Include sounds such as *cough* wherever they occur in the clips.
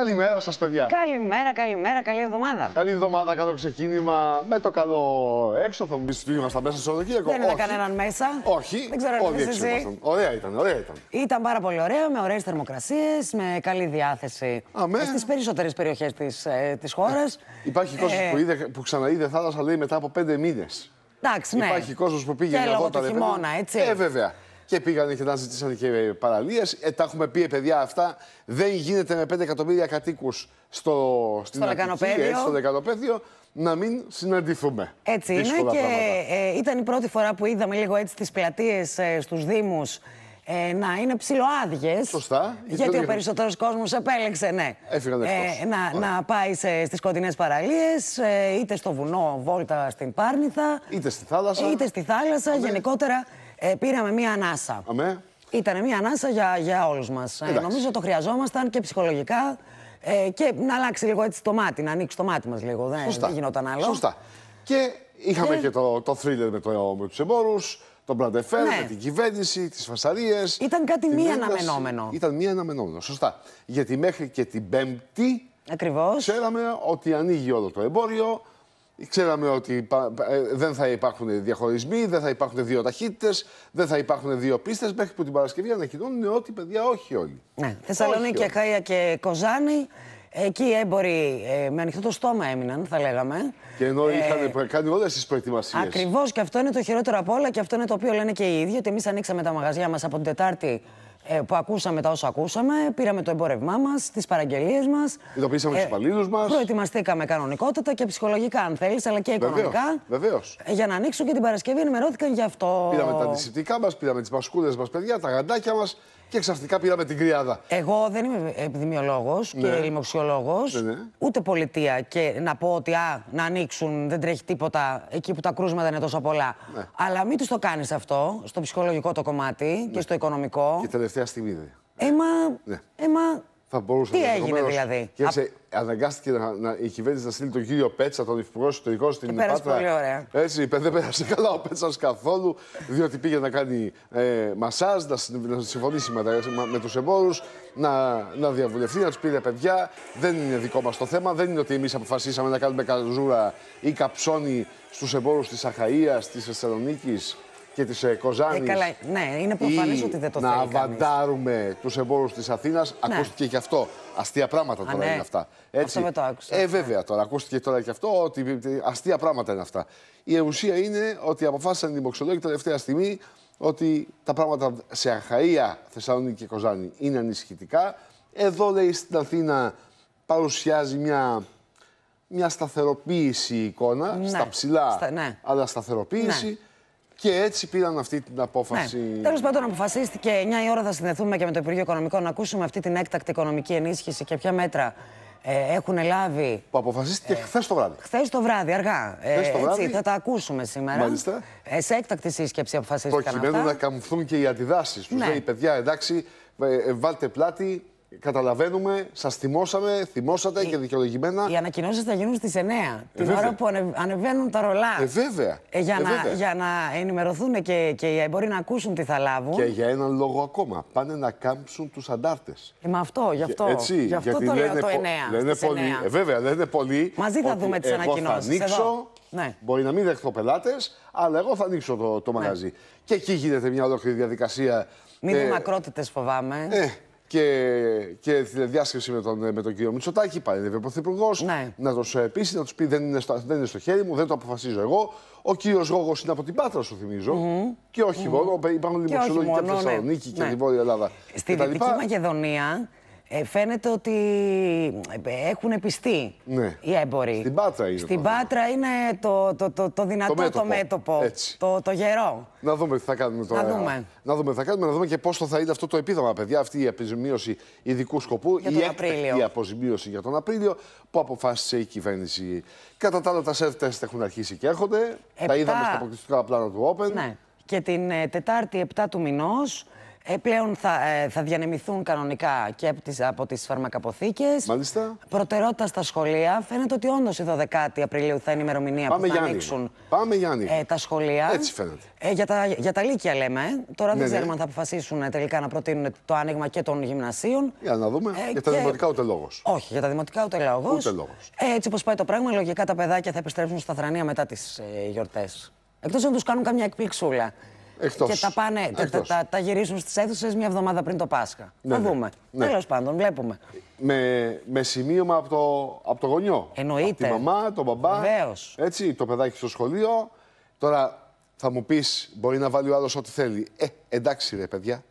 Καλημέρα σας, παιδιά. Καλημέρα, καλημέρα, καλή εβδομάδα. Καλή εβδομάδα, καλό ξεκίνημα με το καλό έξω. Θα μου πεις ότι ήμασταν μέσα στο Σαββατοκύριακο. Δεν είδα κανέναν μέσα. Όχι. Δεν ξέρω αν Όλοι είσαι έξω εσύ. ήμασταν. Ωραία ήταν, ωραία ήταν. Ήταν πάρα πολύ ωραία, με ωραίες θερμοκρασίες, με καλή διάθεση Αμέ. στις περισσότερες περιοχές της ε, της χώρας. Υπάρχει κόσμος Ε, που, είδε, που ξαναείδε θάλασσα, λέει μετά από πέντε μήνες. Εντάξει, ναι. Υπάρχει κόσμος που πήγε Και να λόγω δω τα του ρε παιδί. χειμώνα, έτσι. Ε, βέβαια. Και πήγανε και να ζητήσαν και παραλίε. Ε, τα έχουμε πει, ε, παιδιά, αυτά δεν γίνεται με 5 εκατομμύρια κατοίκους στο, στην Στο Αττική, λεκανοπέδιο. ε, στο λεκανοπέδιο, να μην συναντηθούμε. Έτσι Δύσκολα είναι και πράγματα. ε, ήταν η πρώτη φορά που είδαμε λίγο έτσι τις πλατείες ε, στους Δήμους ε, να είναι ψιλοάδιες. Σωστά. Γιατί Γιατί ο περισσότερος κόσμος επέλεξε, ναι, Έφυγαν εκτός. να, Ωραία. να πάει σε, στις κοντινές παραλίες, ε, είτε στο βουνό, βόλτα στην Πάρνηθα, Είτε στη θάλασσα. είτε στη θάλασσα. Γενικότερα ε, πήραμε μία ανάσα. Αμέ. Ήταν μία ανάσα για, για όλους μας. Ε, Εντάξει. νομίζω το χρειαζόμασταν και ψυχολογικά ε, και να αλλάξει λίγο έτσι το μάτι, να ανοίξει το μάτι μας λίγο. Δεν, Σωστά. δεν γινόταν άλλο. Σωστά. Και είχαμε Και- και, το, το thriller με, το, με τους εμπόρους, τον Μπραντεφέρ, Ναι. με την κυβέρνηση, τις φασαρίες. Ήταν κάτι την μη ένταση. αναμενόμενο. Ήταν μη αναμενόμενο, σωστά. Γιατί μέχρι και την Πέμπτη Ακριβώς. ξέραμε ότι ανοίγει όλο το εμπόριο, ξέραμε ότι πα- ε, δεν θα υπάρχουν διαχωρισμοί, δεν θα υπάρχουν δύο ταχύτητες, δεν θα υπάρχουν δύο πίστες, μέχρι που την Παρασκευή ανακοινώνουν ότι παιδιά όχι όλοι. Ναι. Θεσσαλονίκη, Όχι, Αχαία και Κοζάνη. Εκεί οι έμποροι ε, με ανοιχτό το στόμα έμειναν, θα λέγαμε. Και ενώ είχαν κάνει όλες τις προετοιμασίες. Ακριβώς και αυτό είναι το χειρότερο απ' όλα και αυτό είναι το οποίο λένε και οι ίδιοι. Ότι εμείς ανοίξαμε τα μαγαζιά μας από την Τετάρτη ε, που ακούσαμε τα όσα ακούσαμε. Πήραμε το εμπόρευμά μας, τις παραγγελίες μας. Ειδοποιήσαμε τους υπαλλήλους μας. Προετοιμαστήκαμε κανονικότατα και ψυχολογικά, αν θέλεις, αλλά και Βεβαίως, οικονομικά. βεβαίως. ε, Για να ανοίξουν και την Παρασκευή ενημερώθηκαν γι' αυτό. Πήραμε τα αντισηπτικά μας, πήραμε τις μασκούλε μας, παιδιά, τα γαντάκια μας και ξαφνικά πήραμε την κρυάδα. Εγώ δεν είμαι επιδημιολόγος και Ναι. λοιμοξιολόγος, Ναι, ναι. ούτε πολιτεία. Και να πω ότι α, να ανοίξουν, δεν τρέχει τίποτα εκεί που τα κρούσματα είναι τόσο πολλά. Ναι. Αλλά μην τους το κάνεις αυτό, στο ψυχολογικό το κομμάτι και στο οικονομικό. Και τελευταία στιγμή. δε. Έμα. Ναι. έμα Θα μπορούσε Τι να έγινε ενδεχομένως- δηλαδή; Και σε, αναγκάστηκε να, να, η κυβέρνηση να στείλει τον κύριο Πέτσα, τον υφυπουργό εσωτερικών στην Και πέρασε Πάτρα. πολύ ωραία. Έτσι, δεν πέρασε καλά ο Πέτσας καθόλου, διότι πήγε να κάνει ε, μασάζ, να, συ- να συμφωνήσει με, τα- με τους εμπόρους, να, να διαβουλευτεί, να τους πει «Ρε παιδιά, δεν είναι δικό μας το θέμα. Δεν είναι ότι εμείς αποφασίσαμε να κάνουμε καζούρα ή καψόνι στους εμπόρους της Αχαία, της Θεσσαλονίκης και της ε, Κοζάνης. Ε, καλά, ναι, είναι προφανές ή ότι δεν το να θέλει κανείς. αβαντάρουμε τους εμπόρους της Αθήνας. Ακούστηκε και αυτό. Αστεία πράγματα τώρα ναι. είναι αυτά. Έτσι. Αυτό δεν το άκουσα. Ε, βέβαια τώρα. Ακούστηκε τώρα και αυτό ότι αστεία πράγματα είναι αυτά. Η ουσία είναι ότι αποφάσισαν οι δημοξιολόγοι τελευταία στιγμή ότι τα πράγματα σε Αχαΐα, Θεσσαλονίκη και Κοζάνη είναι ανησυχητικά. Εδώ λέει στην Αθήνα παρουσιάζει μια, μια σταθεροποίηση η εικόνα, Ναι. στα ψηλά, Στα- ναι. αλλά σταθεροποίηση. Ναι. Και έτσι πήραν αυτή την Ναι. απόφαση. Τέλος πάντων, αποφασίστηκε 9 η ώρα θα συνδεθούμε και με το Υπουργείο Οικονομικών να ακούσουμε αυτή την έκτακτη οικονομική ενίσχυση και ποια μέτρα ε, έχουν λάβει Που αποφασίστηκε χθες το βράδυ. Χθες το βράδυ, αργά. Ε, Χθες το βράδυ. Έτσι, θα τα ακούσουμε σήμερα. Μάλιστα. Ε, σε έκτακτη σύσκεψη αποφασίστηκαν Προκειμένου αυτά. να καμφθούν και οι αντιδράσεις τους. Ναι. Λέει, παιδιά, εντάξει, ε, ε, βάλτε πλάτη, καταλαβαίνουμε, σας θυμώσαμε, θυμώσατε και δικαιολογημένα. Οι ανακοινώσεις θα γίνουν στις 9, την βέβαια. ώρα που ανε- ανεβαίνουν τα ρολά. Ε, βέβαια. Ε, για, Ε, να, βέβαια. για να ενημερωθούν και, και οι εμποροί να ακούσουν τι θα λάβουν. Και για έναν λόγο ακόμα. Πάνε να κάμψουν τους αντάρτες. Ε, με αυτό, γι' αυτό, Έτσι, γι αυτό γιατί το λέω λένε, το πο- 9. λένε στις πολύ, 9. ε, βέβαια, λένε πολύ. Μαζί θα ότι δούμε τις εγώ ανακοινώσεις, Θα ανοίξω, εδώ. Ναι. μπορεί να μην δεχθώ πελάτες, αλλά εγώ θα ανοίξω το, το μαγαζί. Και εκεί γίνεται μια ολόκληρη διαδικασία. Μην ε, δούμε ακρότητες φοβάμαι. Ε, και, και τηλεδιάσκεψη με τον, με τον κύριο Μητσοτάκη, παρενέβη ο Πρωθυπουργός, Ναι. να του πείσει, να τους πει δεν είναι, στο, δεν είναι στο χέρι μου, δεν το αποφασίζω εγώ. Ο κύριος Γόγος είναι από την Πάτρα, σου θυμιζω Και όχι μόνο, υπάρχουν όχι δημοσιολόγοι και από μόνο, τη ναι. Θεσσαλονίκη και Ναι. τη Βόρεια Ελλάδα. Στη και τα Δυτική λοιπά. Μακεδονία ε, φαίνεται ότι ε, έχουν πιστεί Ναι. οι έμποροι. Στην Πάτρα είναι Στην το θέμα. Πάτρα είναι το, το, το, το δυνατό, το μέτωπο. μέτωπο, Έτσι. Το, το γερό. Να δούμε τι θα κάνουμε τώρα. δούμε. Να δούμε τι θα κάνουμε, να δούμε και πόσο θα είναι αυτό το επίδομα, παιδιά. Αυτή η αποζημίωση ειδικού σκοπού, Για η τον έκτακτη Απρίλιο. αποζημίωση για τον Απρίλιο, που αποφάσισε η κυβέρνηση. Κατά τα άλλα, τα self-test έχουν αρχίσει και έρχονται. Τα Επτά. είδαμε στα αποκλειστικά πλάνα του Open. Ναι. Και την ε, Τετάρτη 7 του μηνός Ε, πλέον θα, ε, θα διανεμηθούν κανονικά και από τις, από τις φαρμακαποθήκες. Μάλιστα. Προτεραιότητα στα σχολεία. Φαίνεται ότι όντως η 12η Απριλίου θα είναι η ημερομηνία Πάμε που για θα ανοίγμα. ανοίξουν Πάμε για ανοίγμα. ε, τα σχολεία. Έτσι φαίνεται. Ε, για, τα, για τα Λύκεια λέμε. ε. Τώρα Ναι, δεν ναι. ξέρουμε αν θα αποφασίσουν ε, τελικά να προτείνουν το άνοιγμα και των γυμνασίων. Για να δούμε. Ε, για τα και- δημοτικά ούτε λόγος. Όχι, για τα δημοτικά ούτε λόγος. Ούτε λόγος. Ε, έτσι όπως πάει το πράγμα, λογικά τα παιδάκια θα επιστρέψουν στα θρανία μετά τις ε, γιορτές. Εκτός αν τους κάνουν καμιά εκπληξούλα. Εκτός. Και τα, πάνε, τα, τα, Εκτός. τα, τα γυρίσουν στις αίθουσες μια εβδομάδα πριν το Πάσχα. Ναι, θα ναι. δούμε. Ναι. Τέλος πάντων, βλέπουμε. Με, με σημείωμα από το, από το γονιό. Εννοείται. Από τη μαμά, τον μπαμπά. Βεβαίως. Έτσι, το παιδάκι στο σχολείο. Τώρα θα μου πεις, μπορεί να βάλει ο άλλος ό,τι θέλει. Ε, εντάξει ρε παιδιά.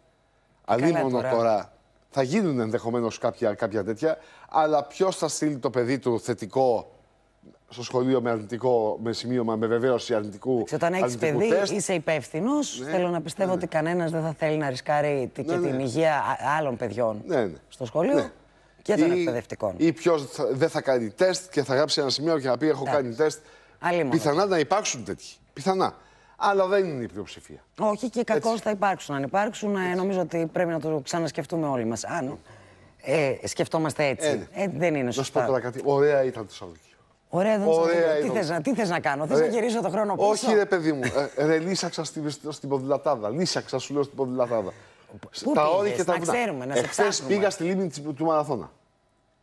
Αλλήμον τώρα. τώρα. Θα γίνουν ενδεχομένως κάποια, κάποια τέτοια. Αλλά ποιος θα στείλει το παιδί του θετικό στο σχολείο με αρνητικό, με σημείωμα, με βεβαίωση αρνητικού, Και όταν έχεις αρνητικού παιδί, τεστ. είσαι υπεύθυνος. Θέλω να πιστεύω ότι κανένας δεν θα θέλει να ρισκάρει τη- και Ναι, ναι. την υγεία α- άλλων παιδιών Ναι, ναι. στο σχολείο Ναι. και των Ή- εκπαιδευτικών. Ή ποιος δεν θα κάνει τεστ και θα γράψει ένα σημείο και να πει: Έχω Εντάξει. κάνει τεστ. Αλλήμον. Πιθανά να υπάρξουν τέτοιοι. Πιθανά. Αλλά δεν είναι η πλειοψηφία. Όχι και κακώς θα υπάρξουν. Αν υπάρξουν, ε, νομίζω ότι πρέπει να το ξανασκεφτούμε όλοι μας. Αν ε, σκεφτόμαστε έτσι. Ε, ναι. Ε, δεν είναι Να σου πω σωστά. τώρα κάτι. Ωραία ήταν το Σαββατοκύριακο. Ωραία, δεν Ωραία ξέρω. Τι ήταν. θες, να- τι θες να κάνω, θες να Ρε, γυρίσω το χρόνο πίσω; Όχι, ρε παιδί μου. Ε, ρε, λύσαξα στην, στην ποδηλατάδα. Λύσαξα, σου λέω στην ποδηλατάδα. Πού Τα όρη πήγες, και τα να βουνά. ξέρουμε, να σε Εχθές ψάχνουμε. πήγα στη λίμνη της- του Μαραθώνα.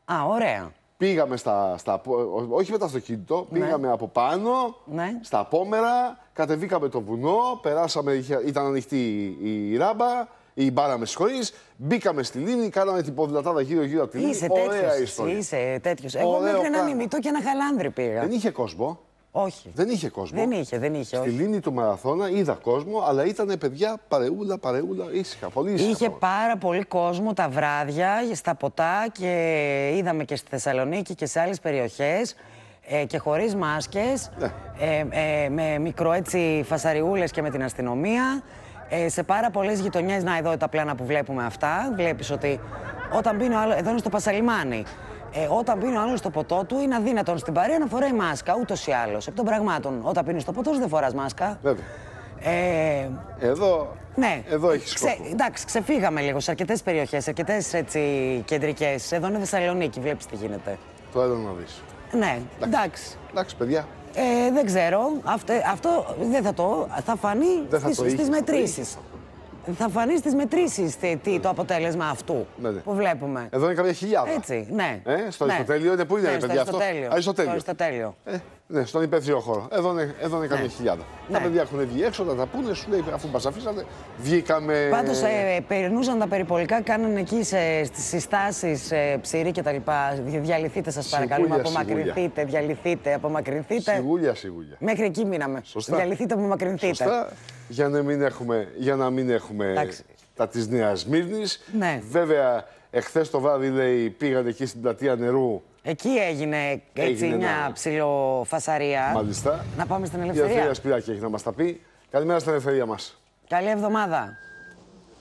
Α, ωραία. Πήγαμε στα, στα, ό- όχι με το αυτοκίνητο, πήγαμε από πάνω, Ναι. στα απόμερα, κατεβήκαμε το βουνό, περάσαμε, είχε- ήταν ανοιχτή η, η ράμπα, η μπάρα με συγχωρείς, μπήκαμε στη λίμνη, κάναμε την ποδηλατάδα γύρω-γύρω από τη λίμνη. Είσαι Ωραία τέτοιος. ιστορία. Είσαι τέτοιος. Εγώ Ωραίο μέχρι ένα πράγμα. μιμητό και ένα χαλάνδρι πήγα. Δεν είχε κόσμο. Όχι. Δεν είχε κόσμο. Δεν είχε, δεν είχε. Στη όχι. λίμνη του Μαραθώνα είδα κόσμο, αλλά ήταν παιδιά παρεούλα, παρεούλα, ήσυχα. Πολύ ήσυχα. Είχε πράγματα. πάρα πολύ κόσμο τα βράδια στα ποτά και είδαμε και στη Θεσσαλονίκη και σε άλλες περιοχές ε, και χωρίς μάσκες, Ναι. ε, ε, με μικρό έτσι φασαριούλες και με την αστυνομία. Ε, σε πάρα πολλές γειτονιές, να εδώ τα πλάνα που βλέπουμε αυτά, βλέπεις ότι όταν μπαίνει ο άλλος, εδώ είναι στο Πασαλιμάνι, ε, όταν πίνει ο άλλος στο ποτό του, είναι αδύνατον στην παρέα να φοράει μάσκα, ούτως ή άλλως. Εκ των πραγμάτων, όταν πίνεις το ποτό σου δεν φοράς μάσκα. Βέβαια. Ε, Εδώ, ναι. εδώ έχεις Ξε- κόσμο. εντάξει, ξεφύγαμε λίγο σε αρκετές περιοχές, σε αρκετέ κεντρικές. Εδώ είναι Θεσσαλονίκη, βλέπεις τι γίνεται. Το έλα να δεις. Ναι, εντάξει. Εντάξει, παιδιά. Ε, δεν ξέρω. Αυτό, αυτό δεν θα το. Θα φανεί Δεν θα στις, το είχε, στις θα το μετρήσεις. είχε. Θα φανεί στις μετρήσεις το αποτέλεσμα αυτού Ναι, ναι. που βλέπουμε. Εδώ είναι καμιά χιλιάδα. Έτσι, ναι. Ε, στο ναι. Αριστοτέλειο είναι πού είναι, ναι, ρε στο παιδιά, αυτό; Αριστοτέλειο. Αριστοτέλειο. Στο Αριστοτέλειο. Ε, ναι, στον υπαίθριο χώρο. Εδώ είναι, εδώ είναι καμιά χιλιάδα. Ναι. Τα παιδιά έχουν βγει έξω, να τα πούνε, σου λέει αφού μας αφήσατε, βγήκαμε. Πάντως ε, περνούσαν τα περιπολικά, κάνανε εκεί σε, στις συστάσεις ε, ψηρή και τα λοιπά. Διαλυθείτε σας παρακαλούμε, Σιγούλια, απομακρυνθείτε, διαλυθείτε, απομακρυνθείτε. Σιγούλια, σιγούλια. Μέχρι εκεί μείναμε. Σωστά. Διαλυθείτε, απομακρυνθείτε. Σωστά. Για να μην έχουμε, για να μην έχουμε Εντάξει. τα της Νέας Σμύρνης. Ναι. Βέβαια, εχθές το βράδυ λέει, πήγαν εκεί στην πλατεία νερού. Εκεί έγινε, έτσι Έγινε μια ένα- ψηλοφασαρία. Μάλιστα. Να πάμε στην Η ελευθερία. Ελευθερία Σπυράκη έχει να μας τα πει. Καλημέρα στην ελευθερία μας. Καλή εβδομάδα.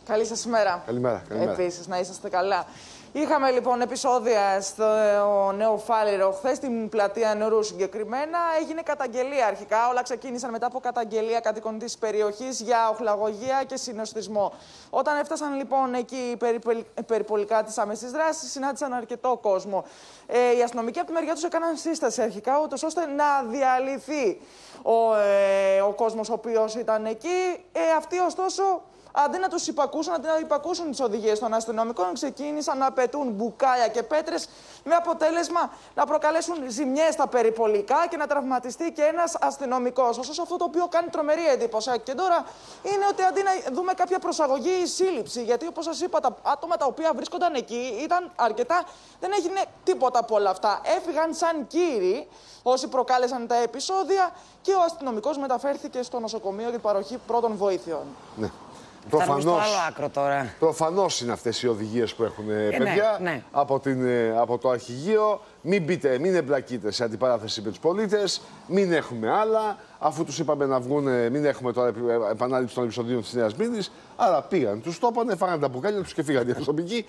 Καλή σας ημέρα. Καλημέρα, καλημέρα. Επίσης, να είσαστε καλά. Είχαμε λοιπόν επεισόδια στο Νέο Φάληρο. Χθες στην πλατεία νερού συγκεκριμένα έγινε καταγγελία αρχικά. Όλα ξεκίνησαν μετά από καταγγελία κατοίκων της περιοχής για οχλαγωγία και συνοστισμό. Όταν έφτασαν λοιπόν εκεί οι περιπολ- περιπολικά της άμεσης δράσης, συνάντησαν αρκετό κόσμο. Ε, οι αστυνομικοί από τη μεριά τους έκαναν σύσταση αρχικά, ούτως ώστε να διαλυθεί ο, ε, ο κόσμος ο οποίος ήταν εκεί. Ε, αυτοί ωστόσο Αντί να τους υπακούσουν, αντί να υπακούσουν τις οδηγίες των αστυνομικών, ξεκίνησαν να πετούν μπουκάλια και πέτρες με αποτέλεσμα να προκαλέσουν ζημιές στα περιπολικά και να τραυματιστεί και ένας αστυνομικός. Ωστόσο, αυτό το οποίο κάνει τρομερή εντύπωση και τώρα είναι ότι αντί να δούμε κάποια προσαγωγή ή σύλληψη, γιατί όπως σας είπα, τα άτομα τα οποία βρίσκονταν εκεί ήταν αρκετά, δεν έγινε τίποτα από όλα αυτά. Έφυγαν σαν κύριοι όσοι προκάλεσαν τα επεισόδια και ο αστυνομικός μεταφέρθηκε στο νοσοκομείο για την παροχή πρώτων βοήθειων. Ναι. Φτάνουμε στο Προφανώς, άλλο άκρο τώρα. προφανώς είναι αυτές οι οδηγίες που έχουν ε, ναι, παιδιά ναι. Από, την, ε, από το αρχηγείο. Μην μπείτε, μην εμπλακείτε σε αντιπαράθεση με τους πολίτες, μην έχουμε άλλα. Αφού τους είπαμε να βγουν, ε, μην έχουμε τώρα επι- ε, επανάληψη των επεισοδίων της Νέας Μήνης. Άρα πήγαν, τους το είπανε, φάγανε τα μπουκάλια τους και φύγανε οι αστυνομικοί.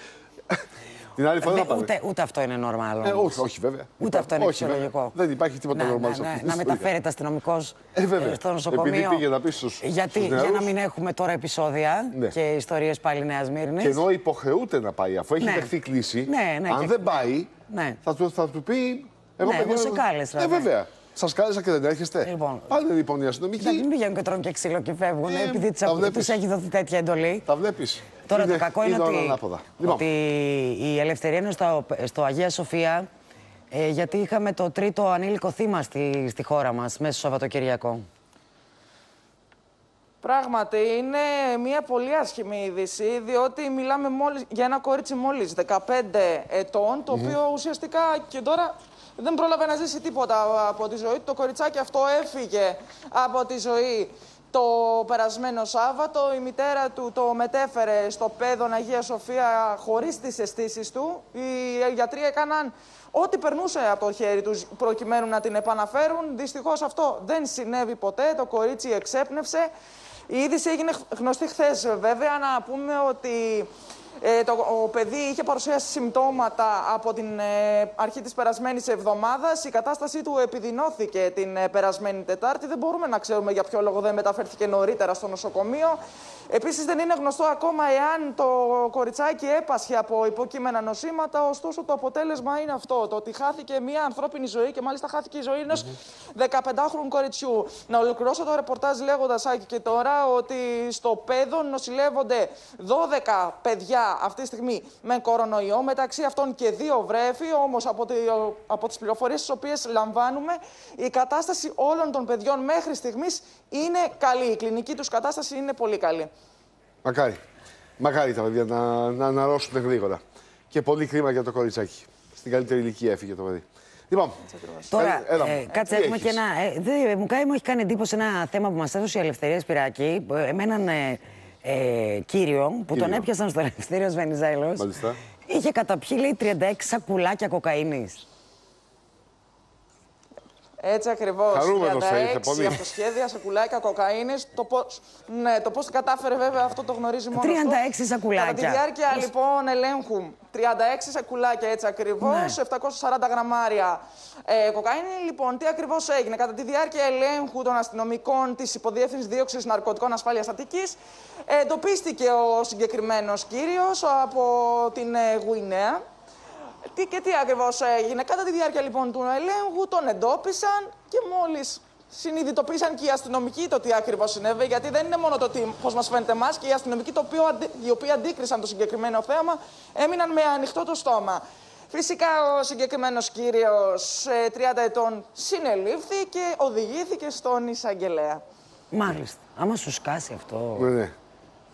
Την άλλη φορά Δε- θα πάμε. ούτε, ούτε αυτό είναι normal. Ε, όμως. όχι, όχι, βέβαια. Ούτε αυτό είναι όχι, βέβαια. φυσιολογικό. Δεν υπάρχει τίποτα να, normal να, σε αυτή να, την να ιστορία. μεταφέρεται αστυνομικός Ε, βέβαια. στο νοσοκομείο. Επειδή πήγε να πει στους- Γιατί, στους για να νεαρούς. μην έχουμε τώρα επεισόδια Ναι. και ιστορίες πάλι Νέας Μύρνης. Και ενώ υποχρεούται να πάει, αφού έχει Ναι. δεχθεί κλίση, Ναι, ναι, αν και- δεν πάει, Ναι. θα, του, θα του πει. Ναι, παιδιά, εγώ σε κάλεσα, Ε, ναι. βέβαια. Σας κάλεσα και δεν έρχεστε; Λοιπόν. Πάνε λοιπόν οι Να αστυνομικοί. μην πηγαίνουν και τρώνε και ξύλο και φεύγουν, Ε, επειδή τα του βλέπεις. έχει δοθεί τέτοια εντολή. Τα βλέπεις. Τώρα το κακό είναι, ότι, Ανάποδα. Λοιπόν, ότι η ελευθερία είναι στο, στο Αγία Σοφία, ε, γιατί είχαμε το τρίτο ανήλικο θύμα στη, στη χώρα μας μέσα στο Σαββατοκυριακό. Πράγματι, είναι μια πολύ άσχημη είδηση, διότι μιλάμε μόλις, για ένα κορίτσι μόλις 15 ετών, το οποίο ουσιαστικά και τώρα δεν πρόλαβε να ζήσει τίποτα από τη ζωή του. Το κοριτσάκι αυτό έφυγε από τη ζωή το περασμένο Σάββατο. Η μητέρα του το μετέφερε στο παιδόν Αγία Σοφία χωρίς τις αισθήσεις του. Οι γιατροί έκαναν ό,τι περνούσε από το χέρι τους προκειμένου να την επαναφέρουν. Δυστυχώς αυτό δεν συνέβη ποτέ. Το κορίτσι εξέπνευσε. Η είδηση έγινε γνωστή χθες, βέβαια. Να πούμε ότι ε, το ο παιδί είχε παρουσιάσει συμπτώματα από την ε, αρχή της περασμένης εβδομάδας. Η κατάστασή του επιδεινώθηκε την ε, περασμένη Τετάρτη. Δεν μπορούμε να ξέρουμε για ποιο λόγο δεν μεταφέρθηκε νωρίτερα στο νοσοκομείο. Επίσης δεν είναι γνωστό ακόμα εάν το κοριτσάκι έπασχε από υποκείμενα νοσήματα, ωστόσο το αποτέλεσμα είναι αυτό, το ότι χάθηκε μια ανθρώπινη ζωή και μάλιστα χάθηκε η ζωή ενός 15χρονου κοριτσιού. Να ολοκληρώσω το ρεπορτάζ λέγοντας, Άκη, και τώρα ότι στο παιδόν νοσηλεύονται 12 παιδιά αυτή τη στιγμή με κορονοϊό, μεταξύ αυτών και δύο βρέφη, όμως από, τη, από τις πληροφορίες τις οποίες λαμβάνουμε, η κατάσταση όλων των παιδιών μέχρι στιγμής είναι καλή. Η κλινική τους κατάσταση είναι πολύ καλή. μακάρι. Μακάρι τα παιδιά να, να αναρρώσουν γρήγορα. Και πολύ κρίμα για το κοριτσάκι. Στην καλύτερη ηλικία έφυγε το παιδί. Λοιπόν, Τώρα, έλα, ε, έλα. κάτσε, Τι έχουμε και έχεις; ένα. Ε, δε, μου, κάνει, μου έχει κάνει εντύπωση ένα θέμα που μας έδωσε η Ελευθερία Σπυράκη. ε, Με έναν ε, ε, κύριο που τον Κύριο. έπιασαν στο Ελευθερίο Βενιζέλος. Μάλιστα. Είχε καταπιεί, λέει, 36 σακουλάκια κοκαίνης. Έτσι ακριβώς. Χαρούμενος θα ήρθε, πολύ. αυτοσχέδια, σακουλάκια, κοκαίνε. Το πώ ναι, το πώς κατάφερε βέβαια αυτό το γνωρίζει μόνο. 36 αυτό. σακουλάκια. Κατά τη διάρκεια λοιπόν ελέγχου 36 σακουλάκια έτσι ακριβώς, Ναι. 740 γραμμάρια ε, κοκαίνη. Λοιπόν, τι ακριβώς έγινε. Κατά τη διάρκεια ελέγχου των αστυνομικών της Υποδιεύθυνσης Δίωξης Ναρκωτικών Ασφάλειας Αττικής, εντοπίστηκε ο συγκεκριμένος κύριος από την ε, Γουινέα. Τι και τι ακριβώς έγινε. Κατά τη διάρκεια λοιπόν του ελέγχου τον εντόπισαν και μόλις συνειδητοποίησαν και οι αστυνομικοί το τι ακριβώς συνέβη. Γιατί δεν είναι μόνο το πώς μας φαίνεται εμάς και οι αστυνομικοί το οποίο, αντι- οι οποίοι αντίκρισαν το συγκεκριμένο θέμα έμειναν με ανοιχτό το στόμα. Φυσικά ο συγκεκριμένος κύριος 30 ετών συνελήφθη και οδηγήθηκε στον εισαγγελέα. Μάλιστα. Άμα σου σκάσει αυτό. Ναι, ναι.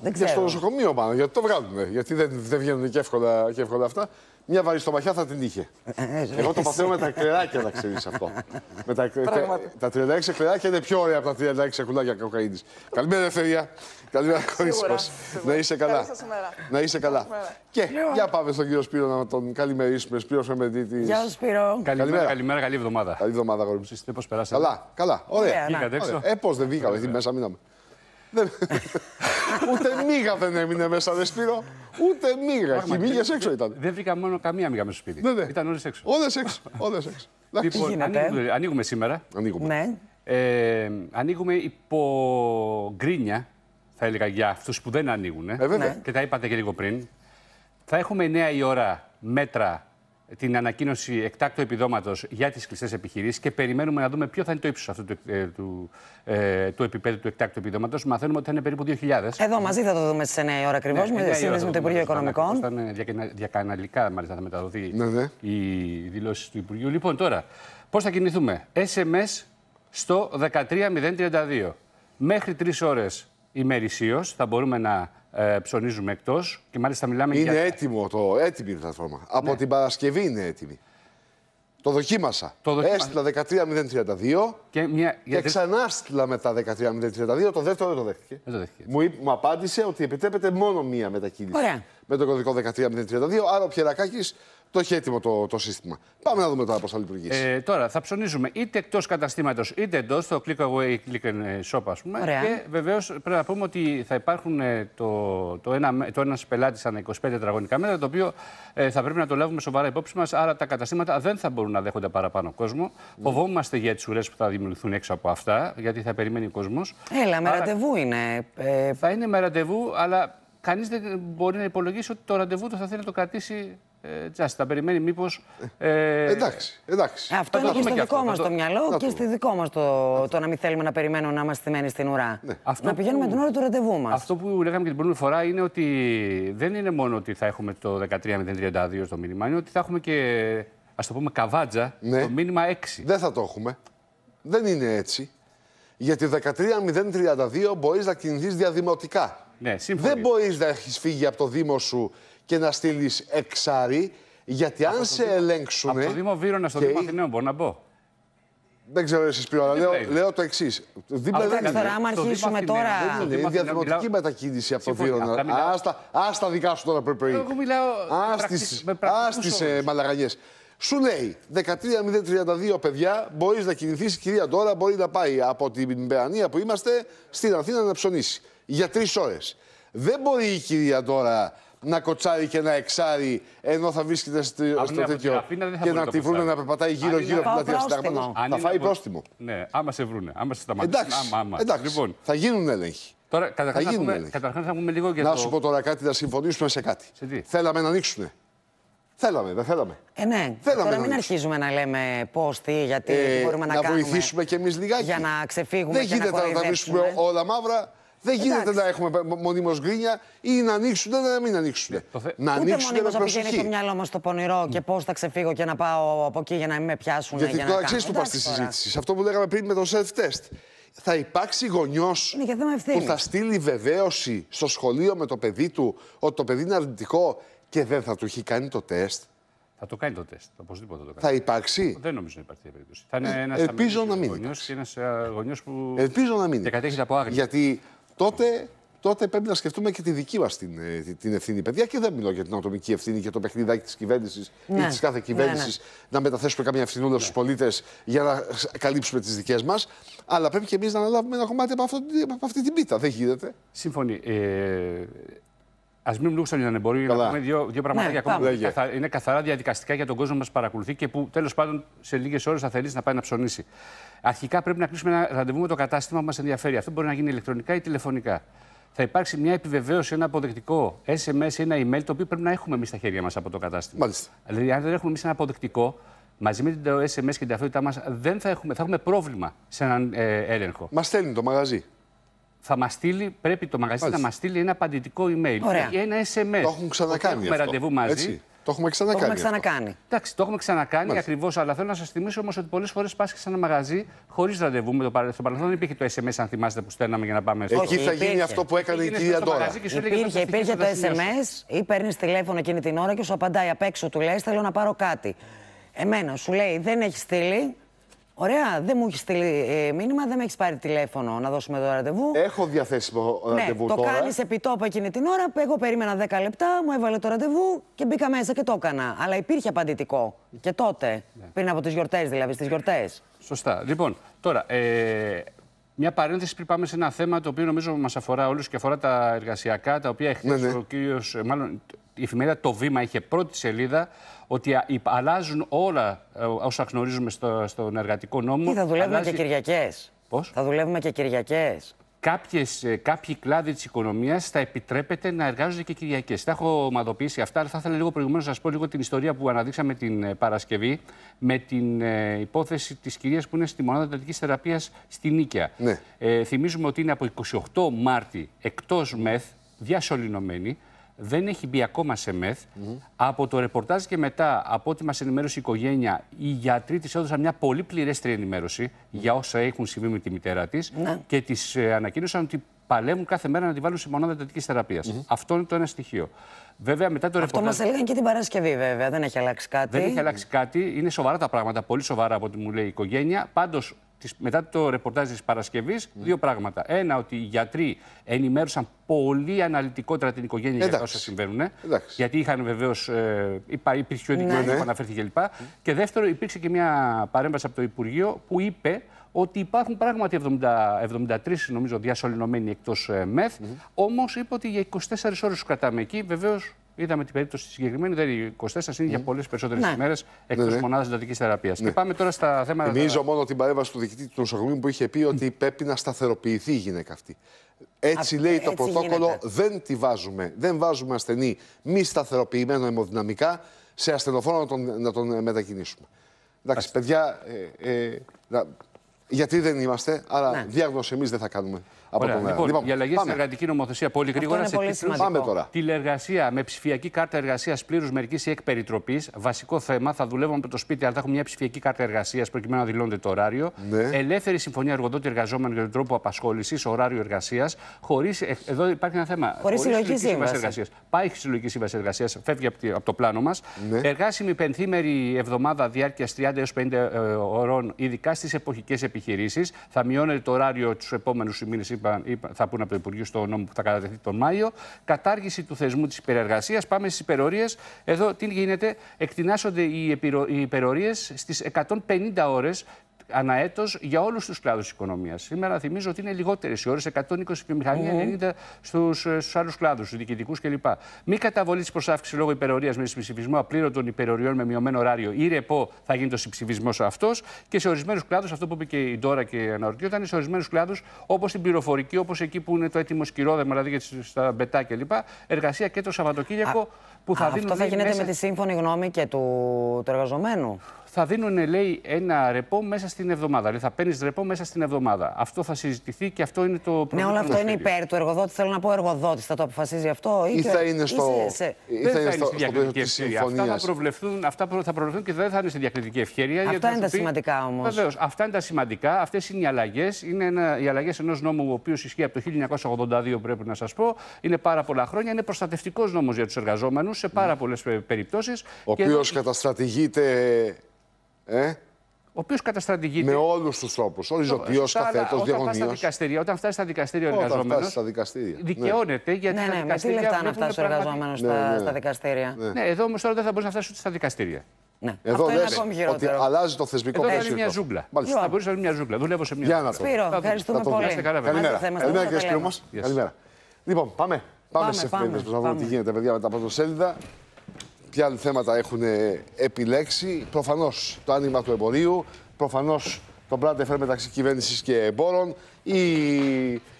Δεν Και στο ξέρω. νοσοκομείο πάνω, γιατί το βγάλουν. Γιατί δεν, δεν βγαίνουν και εύκολα, και εύκολα αυτά. Μια βαριστομαχιά θα την είχε. Ε, Εγώ το παθαίνω με τα κλεράκια, να ξέρεις αυτό. με τα, Πράγματι. τα, τα 36 κλεράκια είναι πιο ωραία από τα 36 κουλάκια κοκαίνης. Καλημέρα, ελευθερία. Καλημέρα, κορίτσι Σίγουρα, μας. σίγουρα. Να είσαι καλά. Καλή σας ημέρα. Να είσαι καλά. ημέρα. Και για πάμε στον κύριο Σπύρο να τον καλημερίσουμε. Σπύρο Φεμεντήτης. Γεια σου, Σπύρο. Καλημέρα. Καλημέρα, καλημέρα, καλή εβδομάδα. Καλή εβδομάδα, αγόρι μου. Είστε πώς περάσατε; Καλά, καλά. Ωραία. Ωραία, να. Βγήκατε έξω; Ωραία. Ε, πώς δεν βγήκαμε, εκεί μέσα μείναμε. Δεν- *laughs* Ούτε μίγα δεν έμεινε μέσα, δε Σπύρο. Ούτε μίγα. Οι Πράγματι, μίγε δεν- έξω ήταν. Δεν βρήκα μόνο καμία μίγα μέσα στο σπίτι. Ναι, ναι. Ήταν όλες έξω. Όλες έξω. Όλες έξω. *laughs* Εντάξει. Λοιπόν, γίνεται; ανοίγουμε, ανοίγουμε σήμερα. Ανοίγουμε. Ναι. Ε, ανοίγουμε υπό γκρίνια, θα έλεγα για αυτούς που δεν ανοίγουν. Ε, βέβαια. Ναι. Και τα είπατε και λίγο πριν. Θα έχουμε 9 η ώρα μέτρα την ανακοίνωση εκτάκτου επιδόματος για τις κλειστές επιχειρήσεις και περιμένουμε να δούμε ποιο θα είναι το ύψος αυτού του, ε, του, ε, του επίπεδου του εκτάκτου επιδόματος. Μαθαίνουμε ότι θα είναι περίπου 2.000. Εδώ μαζί θα το δούμε στις 9 η ώρα ακριβώς, Ναι, με εννέα η ώρα σύνδεση θα με το δούμε Υπουργείο πώς θα είναι Οικονομικών. ακριβώς. Θα είναι διακανα- διακαναλικά, μάλιστα, θα μεταδοθεί Ναι, ναι. η δηλώση του Υπουργείου. Λοιπόν, τώρα, πώς θα κινηθούμε; SMS στο 13032. Μέχρι τρεις ώρες ημερησίως θα μπορούμε να ε, ψωνίζουμε εκτός και μάλιστα μιλάμε Είναι για. έτοιμο το, έτοιμη η πλατφόρμα. Από την Παρασκευή είναι έτοιμη. Το δοκίμασα. Το δοκίμασα. Έστειλα 13032 Και μια. και για- ξανά στείλα μετά 13032. Το δεύτερο δεν το δέχτηκε. Δεν το δέχτηκε. Μου, είπε- μου απάντησε ότι επιτρέπεται μόνο μία μετακίνηση. Ωραία. Με το κωδικό 13032. Άρα ο Πιερακάκης το έχει έτοιμο το, το σύστημα. Πάμε να δούμε τώρα πώς θα λειτουργήσει. Ε, τώρα θα ψωνίζουμε είτε εκτός καταστήματος είτε εντός, το click away, click and shop, ας πούμε. Ωραία. Και βεβαίως πρέπει να πούμε ότι θα υπάρχουν ε, το, το, ένα, το ένας πελάτης ανά 25 τετραγωνικά μέτρα, το οποίο ε, θα πρέπει να το λάβουμε σοβαρά υπόψη μας. Άρα τα καταστήματα δεν θα μπορούν να δέχονται παραπάνω κόσμο. Φοβόμαστε για τις ουρές που θα δημιουργηθούν έξω από αυτά, γιατί θα περιμένει ο κόσμος. Έλα, με Άρα- ραντεβού είναι. Ε, Θα είναι με ραντεβού, αλλά κανείς δεν μπορεί να υπολογίσει ότι το ραντεβού του θα θέλει να το κρατήσει ε, just. Θα περιμένει μήπως. Ε, εντάξει, εντάξει. αυτό θα είναι το και δούμε στο και δικό αυτό, μας θα το το- μυαλό θα και το στη δικό μας το, το να μην θέλουμε να περιμένουμε να είμαστε στημένοι στην ουρά. Αυτό να πηγαίνουμε που- την ώρα του ραντεβού μας. Αυτό που λέγαμε και την προηγούμενη φορά είναι ότι δεν είναι μόνο ότι θα έχουμε το 13.032 στο μήνυμα, είναι ότι θα έχουμε και ας το πούμε καβάτζα Ναι. το μήνυμα 6. Δεν θα το έχουμε. Δεν είναι έτσι. Γιατί 13.032 μπορείς να κινηθείς διαδημοτικά. Ναι, σύμφωνοι. Δεν μπορείς να έχεις φύγει από το Δήμο σου και να στείλεις εξάρι, γιατί αν σε ελέγξουν. Από το Δήμο Βύρονα στο και Δήμο ή- Αθηναίων μπορώ να μπω. Δεν ξέρω εσείς ποιο, αλλά Δεν λέω, πρέπει. λέω το εξής. Δίπλα Αυτό δεν Εντάξει, είναι. τώρα, άμα Το Δήμο αρχίσουμε Αθηναίων, τώρα. δεν Είναι, Δήμο είναι Αθηναίων διαδημοτική μιλάω- μετακίνηση από το Συμφωνώ, Βύρονα. απλά μιλάω- Άστα, άστα δικά σου τώρα πρωί-πρωί. Εγώ μιλάω Ας πρακτικ- τις- με πρακτικούς ας τις όρους. ε, μαλαγανιές. Σου λέει 13.032 παιδιά, μπορείς να κινηθείς η κυρία τώρα, μπορεί να πάει από την Παιανία που είμαστε στην Αθήνα να ψωνίσει για τρεις ώρες. Δεν μπορεί η κυρία τώρα να κοτσάρει και να εξάρει ενώ θα βρίσκεται στο, είναι στο από την τέτοιο Αθήνα, δεν θα και μπορεί να το τη βρούνε κοτσάρι. να περπατάει Αν γύρω-γύρω είναι- από την πλατεία Πάω συντάγματος. πρόστιμο. Αν Θα είναι φάει από- πρόστιμο. Ναι, άμα σε βρούνε. Άμα σε σταματήσουν. Εντάξει, Άμα, άμα. εντάξει. Λοιπόν, θα γίνουν έλεγχοι. τώρα καταρχάς Θα θα, γίνουν πούμε, έλεγχοι. καταρχάς θα πούμε λίγο για Να το... σου πω τώρα κάτι, να συμφωνήσουμε σε κάτι. Σε τι; Θέλαμε να ανοίξουνε. Θέλαμε, δεν θέλαμε. Ε, ναι. Θέλαμε Τώρα να μην ανοίξουμε. αρχίζουμε να λέμε πώς, τι, γιατί, Ε, τι μπορούμε να, να κάνουμε. βοηθήσουμε κι εμείς λιγάκι. Για να ξεφύγουμε Δεν και να γίνεται να τα βρίσκουμε κοροϊδέψουμε. όλα μαύρα. Δεν γίνεται Εντάξει. να έχουμε μονίμως γκρίνια ή να ανοίξουν ή να μην ανοίξουν. το θε- Να Ούτε ανοίξουν μονίμως με να πηγαίνει το προσοχή. μυαλό μας στο πονηρό και πώς θα ξεφύγω και να πάω από εκεί για να μην με πιάσουν. Γιατί για να τώρα κάνω. ξέρεις που πας στη Εντάξει τώρα. συζήτηση. Σε αυτό που λέγαμε πριν με το self-test. Θα υπάρξει γονιός Είναι και θέμα που ευθύνης. θα στείλει βεβαίωση στο σχολείο με το παιδί του ότι το παιδί είναι αρνητικό και δεν θα του έχει κάνει το τεστ; Θα το κάνει το τεστ. Οπωσδήποτε θα το κάνει. Θα υπάρξει; Δεν νομίζω να υπάρχει τέτοια περίπτωση. Θα είναι ένας ελπίζω να μην γονιός και ένας γονιός που. Ελπίζω να μην. Διακατέχεται από άγρια. Γιατί τότε, τότε πρέπει να σκεφτούμε και τη δική μας την, ε, τη- την ευθύνη, παιδιά. Και δεν μιλώ για την ατομική ευθύνη και το παιχνιδάκι της κυβέρνησης Ναι. ή της κάθε Ναι, κυβέρνησης να μεταθέσουμε καμία ευθυνούλα στους πολίτες για να σ- καλύψουμε τις δικές μας. Αλλά πρέπει και εμείς να αναλάβουμε ένα κομμάτι από, αυτό, από αυτή την πίτα. Δεν γίνεται. Σύμφωνοι. Ε, Α μείνουμε λίγο στο λιανεμπόριο για να Καλά. πούμε δύο, δύο πραγματάκια Ναι, ακόμα πάμε. που Λέγε. καθα- είναι καθαρά διαδικαστικά για τον κόσμο που μας παρακολουθεί και που τέλος πάντων σε λίγες ώρες θα θελήσει να πάει να ψωνίσει. Αρχικά πρέπει να κλείσουμε ένα ραντεβού με το κατάστημα που μας ενδιαφέρει. Αυτό μπορεί να γίνει ηλεκτρονικά ή τηλεφωνικά. Θα υπάρξει μια επιβεβαίωση, ένα αποδεκτικό SMS ή ένα email το οποίο πρέπει να έχουμε εμείς στα χέρια μας από το κατάστημα. Μάλιστα. Δηλαδή, αν δεν έχουμε εμείς ένα αποδεκτικό, μαζί με το SMS και την ταυτότητά μας, δεν θα έχουμε, θα έχουμε πρόβλημα σε έναν ε, έλεγχο Μας στέλνει το μαγαζί. Θα μας στείλει, πρέπει το μαγαζί Μάλιστα. να μας στείλει ένα απαντητικό email Ωραία. ή ένα SMS. Το έχουν ξανακάνει. Ότι Έχουμε αυτό. ραντεβού μαζί. Έτσι. Το έχουμε Το ξανακάνει. έχουμε αυτό. ξανακάνει. Εντάξει, το έχουμε ξανακάνει Μάλιστα. ακριβώς, αλλά θέλω να σας θυμίσω όμως ότι πολλές φορές πα σε ένα μαγαζί χωρίς ραντεβού. Με το παρελθόν. Στο παρελθόν δεν υπήρχε το SMS, αν θυμάστε, που στέλναμε για να πάμε στο. Εκεί θα γίνει υπήρχε. αυτό που έκανε η Πήγαινες κυρία στο τώρα. μαγαζί και σου έλεγε Υπήρχε, «Θα υπήρχε το θα σημειώσω». SMS ή παίρνεις τηλέφωνο εκείνη την ώρα και σου απαντάει απ' έξω, του λέει: Θέλω να πάρω κάτι. Εμένα σου λέει: Δεν έχεις στείλει. Ωραία, δεν μου έχεις στείλει ε, μήνυμα, δεν με έχεις πάρει τηλέφωνο να δώσουμε το ραντεβού. Έχω διαθέσιμο ναι, ραντεβού το τώρα. κάνεις επί τόπου εκείνη την ώρα. Εγώ περίμενα 10 λεπτά, μου έβαλε το ραντεβού και μπήκα μέσα και το έκανα. Αλλά υπήρχε απαντητικό. Και τότε, πριν από τις γιορτές, δηλαδή στις γιορτές. Σωστά. Λοιπόν, τώρα, ε, μια παρένθεση πριν πάμε σε ένα θέμα το οποίο νομίζω μας αφορά όλους και αφορά τα εργασιακά, τα οποία εχθές Ναι, ναι. ο κύριος, μάλλον η εφημερίδα Το Βήμα είχε πρώτη σελίδα ότι α- υπ- αλλάζουν όλα ε, όσα γνωρίζουμε στο, στον εργατικό νόμο. Τι θα δουλεύουμε Αλλάζει- και Κυριακές; Πώς; Θα δουλεύουμε και Κυριακές; Κάποιες, ε, κάποιοι κλάδοι της οικονομίας θα επιτρέπεται να εργάζονται και Κυριακές. Τα έχω ομαδοποιήσει αυτά, αλλά θα ήθελα λίγο προηγουμένως να σας πω λίγο την ιστορία που αναδείξαμε την ε, Παρασκευή με την ε, υπόθεση της κυρίας που είναι στη μονάδα εντατική θεραπείας στη Νίκαια. Ναι. Ε, θυμίζουμε ότι είναι από 28 Μάρτη εκτός ΜΕΘ, διασωληνωμένη. Δεν έχει μπει ακόμα σε ΜΕΘ. Από το ρεπορτάζ και μετά, από ό,τι μας ενημέρωσε η οικογένεια, οι γιατροί της έδωσαν μια πολύ πληρέστερη ενημέρωση για όσα έχουν συμβεί με τη μητέρα της Ναι. και της ε, ανακοίνωσαν ότι παλεύουν κάθε μέρα να τη βάλουν σε μονάδα εντατική θεραπείας. Αυτό είναι το ένα στοιχείο. Βέβαια, μετά το Αυτό ρεπορτάζ. μας έλεγαν και την Παρασκευή, βέβαια. Δεν έχει αλλάξει κάτι. Δεν έχει αλλάξει κάτι. Είναι σοβαρά τα πράγματα, πολύ σοβαρά από ό,τι μου λέει η οικογένεια. Πάντως, της- μετά το ρεπορτάζ της Παρασκευής, δύο πράγματα. Ένα, ότι οι γιατροί ενημέρωσαν πολύ αναλυτικότερα την οικογένεια για τα Εντάξει. όσα συμβαίνουν. ε. Εντάξει. Γιατί είχαν βεβαίως. Ε, υπά- υπήρχε ο δικηγόρο Ναι. που αναφέρθηκε κλπ. Και δεύτερο, υπήρξε και μια παρέμβαση από το Υπουργείο που είπε ότι υπάρχουν πράγματι 70, 73 νομίζω διασωληνωμένοι εκτός μεθ. Όμως είπε ότι για 24 ώρες τους κρατάμε εκεί. Βεβαίως είδαμε την περίπτωση τη συγκεκριμένη, δεν είναι 24, είναι για πολλές περισσότερες Ναι. ημέρες εκτός Ναι, ναι. μονάδας εντατικής θεραπείας. Και πάμε τώρα στα θέματα. Θυμίζω μόνο την παρέμβαση του διοικητή του νοσοκομείου που είχε πει ότι πρέπει να σταθεροποιηθεί η γυναίκα αυτή. Έτσι Α, λέει το έτσι πρωτόκολλο, γίνεται. δεν τη βάζουμε. Δεν βάζουμε ασθενή μη σταθεροποιημένο αιμοδυναμικά σε ασθενοφόρο να τον, να τον ε, μετακινήσουμε. Εντάξει, παιδιά, ε, ε, να- γιατί δεν είμαστε, άρα Ναι. διάγνωση εμείς δεν θα κάνουμε από Ωραία, τον αέρα. λοιπόν, οι αλλαγές στην πάμε. εργατική νομοθεσία πολύ γρήγορα. είναι σε πολύ τίτλους. σημαντικό. Πάμε τώρα. Τηλεργασία με ψηφιακή κάρτα εργασίας πλήρους μερικής ή εκ περιτροπής. Βασικό θέμα. Θα δουλεύουμε από το σπίτι, αλλά θα έχουμε μια ψηφιακή κάρτα εργασίας προκειμένου να δηλώνεται το ωράριο. Ναι. Ελεύθερη συμφωνία εργοδότη-εργαζόμενο για τον τρόπο απασχόλησης, ωράριο εργασίας. Χωρίς, ε, εδώ υπάρχει ένα θέμα. Χωρίς συλλογική σύμβαση. εργασίας. Πάει η συλλογική σύμβαση εργασίας, φεύγει από, τη- από το πλάνο μας. Ναι. Εργάσιμη πενθήμερη εβδομάδα διάρκειας 30 έως 50 ε, ωρών, ειδικά στις εποχικές επιχειρήσεις. Θα μειώνεται το ωράριο τους επόμενους μήνε, θα πούνε από το Υπουργείο στο νόμο που θα κατατεθεί τον Μάιο. Κατάργηση του θεσμού της υπερεργασίας. Πάμε στις υπερορίες. Εδώ τι γίνεται, εκτινάσσονται οι, επιρο... οι υπερορίες στις 150 ώρες αναέτος για όλους τους κλάδους της οικονομίας. Σήμερα θυμίζω ότι είναι λιγότερες οι ώρες, 120 βιομηχανία, 90 στους στους άλλους κλάδους, στου διοικητικούς κλπ. Μη καταβολή της προσάυξη λόγω υπερορίας με συμψηφισμό απλήρωτων υπεροριών με μειωμένο ωράριο ή ρεπό θα γίνει το συμψηφισμός αυτός και σε ορισμένους κλάδους, αυτό που είπε και η Ντόρα και αναρωτιόταν, σε ορισμένους κλάδους όπως την πληροφορική, όπως εκεί που είναι το έτοιμο σκυρόδεμα, δηλαδή για τις- στα μπετά κλπ. Εργασία και το Σαββατοκύριακο που θα Α, δίνουν. αυτό θα λέει, γίνεται μέσα- με τη σύμφωνη γνώμη και του, του εργαζομένου. Θα δίνουν, λέει, ένα ρεπό μέσα στην εβδομάδα. Δηλαδή θα παίρνεις ρεπό μέσα στην εβδομάδα. Αυτό θα συζητηθεί και αυτό είναι το Ναι, πρόβλημα. όλο αυτό είναι υπέρ του εργοδότη. Θέλω να πω, ο εργοδότης θα το αποφασίζει αυτό. Ή, Ή και- θα είναι ή στο, σε- σε- ή Δεν θα είναι θα στο, είναι στη στο πλαίσιο διακριτική της ευχαίρεια. Αυτά θα, συμφωνίας. προβλεφθούν, αυτά προ- θα προβλεφθούν και δεν θα είναι στη διακριτική ευχαίρεια. Αυτά γιατί θα είναι σου τα πει- σημαντικά όμως. Βεβαίως, αυτά είναι τα σημαντικά. Αυτές είναι οι αλλαγές. Είναι ένα, οι αλλαγές ενός νόμου ο οποίος ισχύει από το 1982, πρέπει να σας πω. Είναι πάρα πολλά χρόνια. Είναι προστατευτικός νόμος για τους εργαζόμενους σε πάρα πολλές περιπτώσεις. Ο οποίος καταστρατηγείται ε, ο οποίος καταστρατηγείται. με όλους τους τρόπους. Οριζοντίο, Σωστά, αλλά καθέτο, Όταν φτάσεις στα διαγωνίω. δικαστήρια, όταν φτάσεις στα δικαστήρια ο Όταν εργαζόμενος. φτάσει στα δικαστήρια. Ναι. Δικαιώνεται γιατί Ναι, τα ναι, με τι δικαστήρια λεφτά να βλέπουν φτάσει ο πραγματι- εργαζόμενος Ναι, στα, ναι. στα δικαστήρια; Ναι. Ναι, εδώ όμως τώρα δεν θα μπορείς να φτάσεις ούτε στα δικαστήρια. Εδώ αυτό είναι λες ακόμη ότι χειρότερο. αλλάζει το θεσμικό Εδώ θα είναι πλαίσιο. μια ζούγκλα. Μάλιστα. Θα μπορούσε να είναι μια ζούγκλα. Δουλεύω σε μια Για ζούγκλα. να το. Σπύρο, Θα το- ευχαριστούμε θα το πολύ. δούμε. Είστε καλά, βέβαια. Καλημέρα. Άντε, θέμα, Καλημέρα θα κύριε τα Σπύρο λέμε. μας. Καλημέρα. Λοιπόν, πάμε. Πάμε Πάμε, στι πάμε, εφημερίδε να δούμε πάμε. τι γίνεται, παιδιά, με τα πρωτοσέλιδα. Ποια άλλα θέματα έχουν ε, επιλέξει. Προφανώς το άνοιγμα του εμπορίου. Προφανώς το μπράντε φέρ μεταξύ κυβέρνησης και εμπόρων. Η,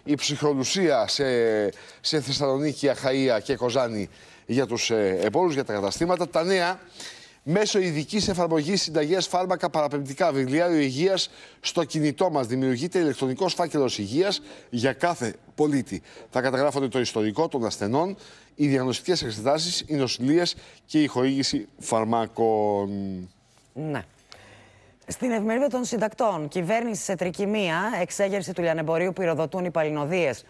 η ψυχρολουσία σε, σε Θεσσαλονίκη, Αχαία και Κοζάνη για τους ε, εμπόρους, για τα καταστήματα. Τα νέα Μέσω ειδικής εφαρμογής συνταγές φάρμακα παραπεμπτικά βιβλιάριο υγείας στο κινητό μας δημιουργείται ηλεκτρονικός φάκελος υγείας για κάθε πολίτη. Θα καταγράφονται το ιστορικό των ασθενών, οι διαγνωστικές εξετάσεις, οι νοσηλίες και η χορήγηση φαρμάκων. Ναι. Στην εφημερίδα των συντακτών, κυβέρνηση σε τρικυμία, εξέγερση του λιανεμπορίου που ηροδοτούν οι παλινοδίες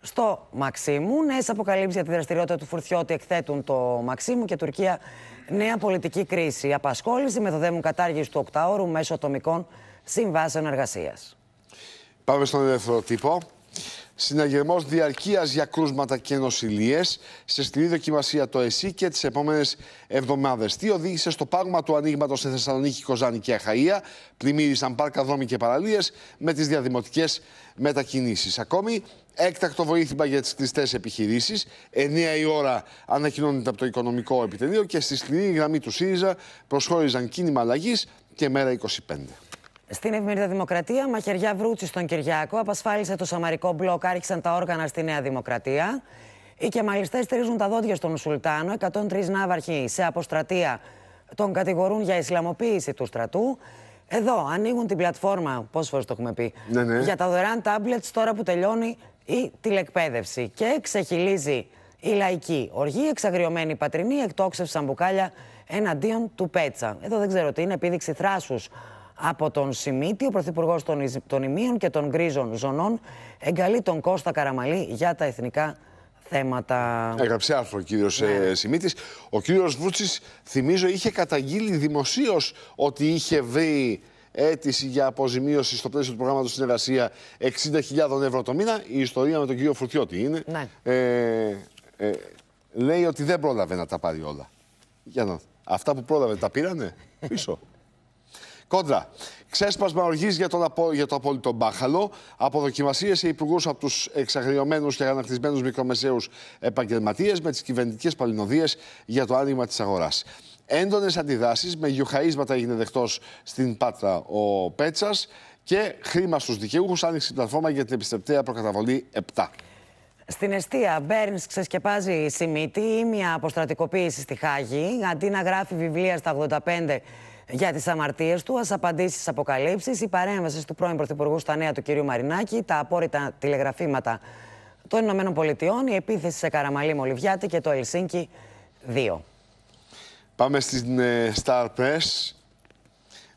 στο Μαξίμου. Νέες αποκαλύψεις για τη δραστηριότητα του Φουρτιώτη εκθέτουν το Μαξίμου και Τουρκία. Νέα πολιτική κρίση. Απασχόληση μεθοδεύουν κατάργηση του οκτάωρου μέσω ατομικών συμβάσεων εργασίας. Πάμε στον ελεύθερο τύπο. Συναγερμός διαρκείας για κρούσματα και νοσηλίες. Σε σκληρή δοκιμασία το ΕΣΥ και τις επόμενες εβδομάδες. Τι οδήγησε στο πάγμα του ανοίγματο σε Θεσσαλονίκη, Κοζάνη και Αχαία; Πλημμύρισαν πάρκα, δρόμοι και παραλίες με τις διαδημοτικές μετακινήσεις. Ακόμη, έκτακτο βοήθημα για τις κλειστές επιχειρήσεις. 9 η ώρα ανακοινώνεται από το Οικονομικό Επιτελείο και στη σκληρή γραμμή του ΣΥΡΙΖΑ προσχώρηζαν κίνημα αλλαγής και μέρα 25. Στην εφημερίδα Δημοκρατία, μαχαιριά βρούτσι στον Κυριάκο, απασφάλισε το Σαμαρικό μπλοκ, άρχισαν τα όργανα στη Νέα Δημοκρατία. Οι κεμαλιστές στηρίζουν τα δόντια στον Σουλτάνο, 103 ναύαρχοι σε αποστρατεία τον κατηγορούν για ισλαμοποίηση του στρατού. Εδώ ανοίγουν την πλατφόρμα, πόσες φορές το έχουμε πει, Ναι, ναι. για τα δωρεάν τάμπλετς τώρα που τελειώνει η τηλεκπαίδευση. Και ξεχυλίζει η λαϊκή οργή, εξαγριωμένη πατρινή, εκτόξευσαν μπουκάλια εναντίον του Πέτσα. Εδώ δεν ξέρω τι είναι, επίδειξη θράσους από τον Σιμίτη, ο Πρωθυπουργός των, Ις- των Ημείων και των Γκρίζων Ζωνών, εγκαλεί τον Κώστα Καραμαλή για τα εθνικά θέματα. Έγραψε άρθρο ο κύριος ναι. Σιμίτης. Ο κύριος Βούτσης, θυμίζω, είχε καταγγείλει δημοσίως ότι είχε βρει αίτηση για αποζημίωση στο πλαίσιο του προγράμματος συνεργασία 60.000 ευρώ το μήνα. Η ιστορία με τον κύριο Φουρτιώτη είναι. Ναι. Ε, ε, λέει ότι δεν πρόλαβε να τα πάρει όλα. Για να. Αυτά που πρόλαβε τα πήρανε; *laughs* Πίσω. Κόντρα. Ξέσπασμα οργής για, τον απο... για το απόλυτο μπάχαλο. Αποδοκιμασίες σε υπουργούς από τους εξαγριωμένους και ανακτισμένου μικρομεσαίους επαγγελματίες με τις κυβερνητικές παλινοδίες για το άνοιγμα της αγοράς. Έντονες αντιδράσει με γιουχαίσματα έγινε δεκτός στην Πάτρα ο Πέτσας και χρήμα στους δικαιούχους άνοιξε η πλατφόρμα για την επιστρεπτέα προκαταβολή 7. Στην αιστεία, Μπέρνς ξεσκεπάζει Σιμίτη ή μια αποστρατικοποίηση στη Χάγη. Αντί να γράφει βιβλία στα 85 για τις αμαρτίες του, ας απαντήσει στις αποκαλύψεις, η παρέμβαση του πρώην Πρωθυπουργού στα νέα του κ. Μαρινάκη, τα απόρριτα τηλεγραφήματα των Ηνωμένων Πολιτειών, η επίθεση σε Καραμαλή Μολυβιάτη και το Ελσίνκι 2. Πάμε στην ε, Star Press.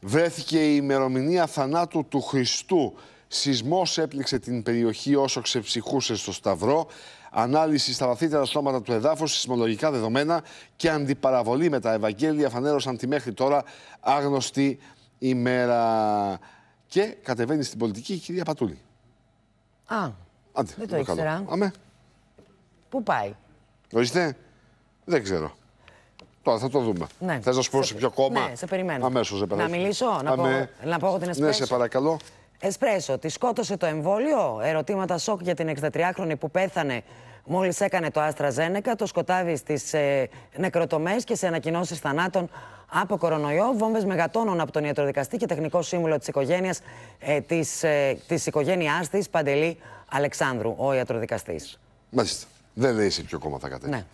Βρέθηκε η ημερομηνία θανάτου του Χριστού. Σεισμός έπληξε την περιοχή όσο ξεψυχούσε στο Σταυρό. Ανάλυση στα βαθύτερα στρώματα του εδάφους, σεισμολογικά δεδομένα και αντιπαραβολή με τα Ευαγγέλια φανέρωσαν τη μέχρι τώρα άγνωστη ημέρα. Και κατεβαίνει στην πολιτική η κυρία Πατούλη. Α, Άντε, Δεν το καλό. ήξερα. Αμέ. πού πάει; Ορίστε. Δεν ξέρω. Τώρα θα το δούμε. Ναι. Θες να σου πω σε ποιο κόμμα; Ναι, σε περιμένω. Αμέσως σε Να περάσω. μιλήσω, να πω- να πω εγώ την Ναι, εσπρέσο. σε παρακαλώ. Εσπρέσο, τη σκότωσε το εμβόλιο; Ερωτήματα σοκ για την 63χρονη που πέθανε μόλις έκανε το Άστρα Ζένεκα. Το σκοτάδι στις ε, νεκροτομές και σε ανακοινώσεις θανάτων από κορονοϊό. Βόμβες μεγατόνων από τον ιατροδικαστή και τεχνικό σύμβουλο της οικογένειας ε, της, ε, της οικογένειάς της, Παντελή Αλεξάνδρου, ο ιατροδικαστής. Μάλιστα. Δεν λέει σε ποιο κόμμα θα κατέβει. Ναι.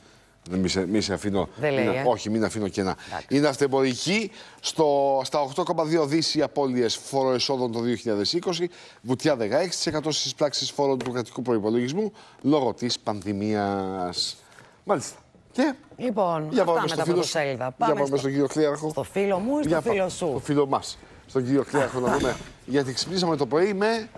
Δεν μη σε, μη σε αφήνω. Δεν λέει, μην- ε. Όχι, μην αφήνω κενά. Εντάξει. Είναι αυτεμπορική. Στο, στα 8,2 δις οι απώλειες φοροεσόδων το 2020, βουτιά 16% στις πράξεις φόρων του κρατικού προϋπολογισμού λόγω της πανδημίας. Μάλιστα. Και Λοιπόν, για αυτά πάμε με στο τα φίλο σου. πρωτοσέλιδα. Για Πάμε πάμε στο- στον κύριο Κλέαρχο. Στο φίλο μου ή στο Για φίλο πάμε. σου; Στο φίλο μας. Στον κύριο Κλέαρχο να δούμε. *laughs* Γιατί ξυπνήσαμε το πρωί με...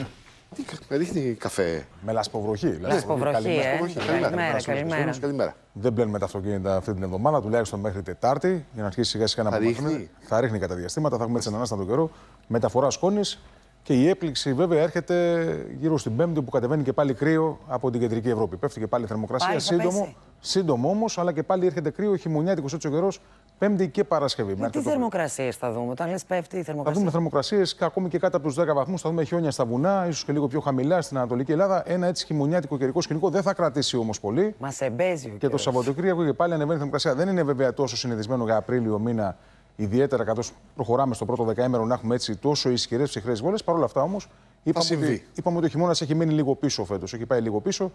Τι, με ρίχνει καφέ; Με λασποβροχή. Λασποβροχή, Καλημέρα. ε. Όχι, Καλημέρα, στους καλημέρα. φίλους, καλημέρα. Δεν μπαίνουμε τα αυτοκίνητα αυτή την εβδομάδα, τουλάχιστον μέχρι Τετάρτη, για να αρχίσει σιγά σιγά να Θα απομακρύνεται. ρίχνει; Θα ρίχνει κατά διαστήματα, θα έχουμε έτσι έναν άστατο καιρό. Μεταφορά σκόνης και η έπληξη βέβαια έρχεται γύρω στην Πέμπτη που κατεβαίνει και πάλι κρύο από την κεντρική Ευρώπη. Πέφτει και πάλι θερμοκρασία, Πάλι θα σύντομο, πέσει. Σύντομο όμως, αλλά και πάλι έρχεται κρύο, χειμωνιάτικος έτσι ο καιρός Πέμπτη και Παρασκευή. Με μέχρι τι το πρωί. θερμοκρασίες θα δούμε, όταν λες πέφτει η Θα θερμοκρασία. δούμε θερμοκρασίες ακόμη και κάτω από τους 10 βαθμούς. Θα δούμε χιόνια στα βουνά, ίσως και λίγο πιο χαμηλά στην Ανατολική Ελλάδα. Ένα έτσι χειμωνιάτικο καιρικό σκηνικό δεν θα κρατήσει όμως πολύ. Μα εμπέζει ο Και το καιρός. Σαββατοκύριακο και πάλι ανεβαίνει η θερμοκρασία. Δεν είναι βέβαια τόσο συνηθισμένο για Απρίλιο μήνα, ιδιαίτερα καθώς προχωράμε στο πρώτο δεκαήμερο να έχουμε έτσι τόσο ισχυρές ψυχρές βόλες. Παρ' όλα αυτά όμως, είπαμε, συμβεί. ότι, είπαμε ότι ο χειμώνας έχει μείνει λίγο πίσω φέτος. Έχει πάει λίγο πίσω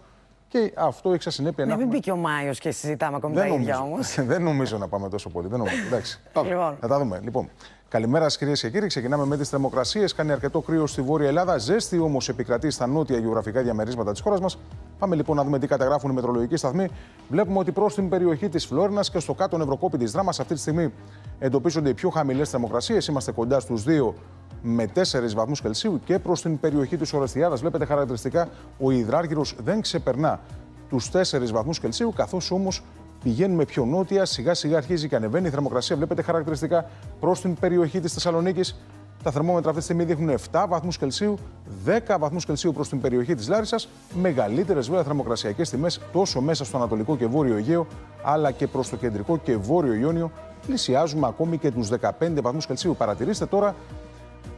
και αυτό έχει σαν συνέπεια Ναι, να μην έχουμε- μπήκε ο Μάιος και συζητάμε ακόμη τα δεν ίδια νομίζω, όμως. *laughs* δεν νομίζω να πάμε τόσο πολύ. Δεν νομίζω. *laughs* Εντάξει. Λοιπόν. Θα τα δούμε. Λοιπόν, καλημέρα σας κυρίες και κύριοι. Ξεκινάμε με τις θερμοκρασίες. Κάνει αρκετό κρύο στη Βόρεια Ελλάδα. Ζέστη όμως επικρατεί στα νότια γεωγραφικά διαμερίσματα της χώρας μας. Πάμε λοιπόν να δούμε τι καταγράφουν οι μετρολογικοί σταθμοί. Βλέπουμε ότι προς την περιοχή της Φλόρινας και στο κάτω νευροκόπη της Δράμας αυτή τη στιγμή εντοπίζονται οι πιο χαμηλές θερμοκρασίες. Είμαστε κοντά στους 2 με 4 βαθμούς Κελσίου και προς την περιοχή της Ορεστιάδας. Βλέπετε χαρακτηριστικά ο υδράργυρος δεν ξεπερνά τους 4 βαθμούς Κελσίου, καθώς όμως πηγαίνουμε πιο νότια, σιγά σιγά αρχίζει και ανεβαίνει η θερμοκρασία. Βλέπετε χαρακτηριστικά προς την περιοχή της Θεσσαλονίκης. Τα θερμόμετρα αυτή τη στιγμή δείχνουν 7 βαθμούς Κελσίου, 10 βαθμούς Κελσίου προς την περιοχή της Λάρισας. Μεγαλύτερες βέβαια θερμοκρασιακές τιμές τόσο μέσα στο Ανατολικό και Βόρειο Αιγαίο, αλλά και προς το Κεντρικό και Βόρειο Ιόνιο. Πλησιάζουμε ακόμη και τους 15 βαθμούς Κελσίου. Παρατηρήστε τώρα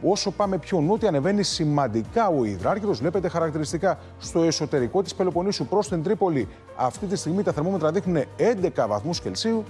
Όσο πάμε πιο νότια, ανεβαίνει σημαντικά ο υδράργυρος. Βλέπετε χαρακτηριστικά στο εσωτερικό της Πελοποννήσου προς την Τρίπολη. Αυτή τη στιγμή τα θερμόμετρα δείχνουν 11 βαθμούς Κελσίου.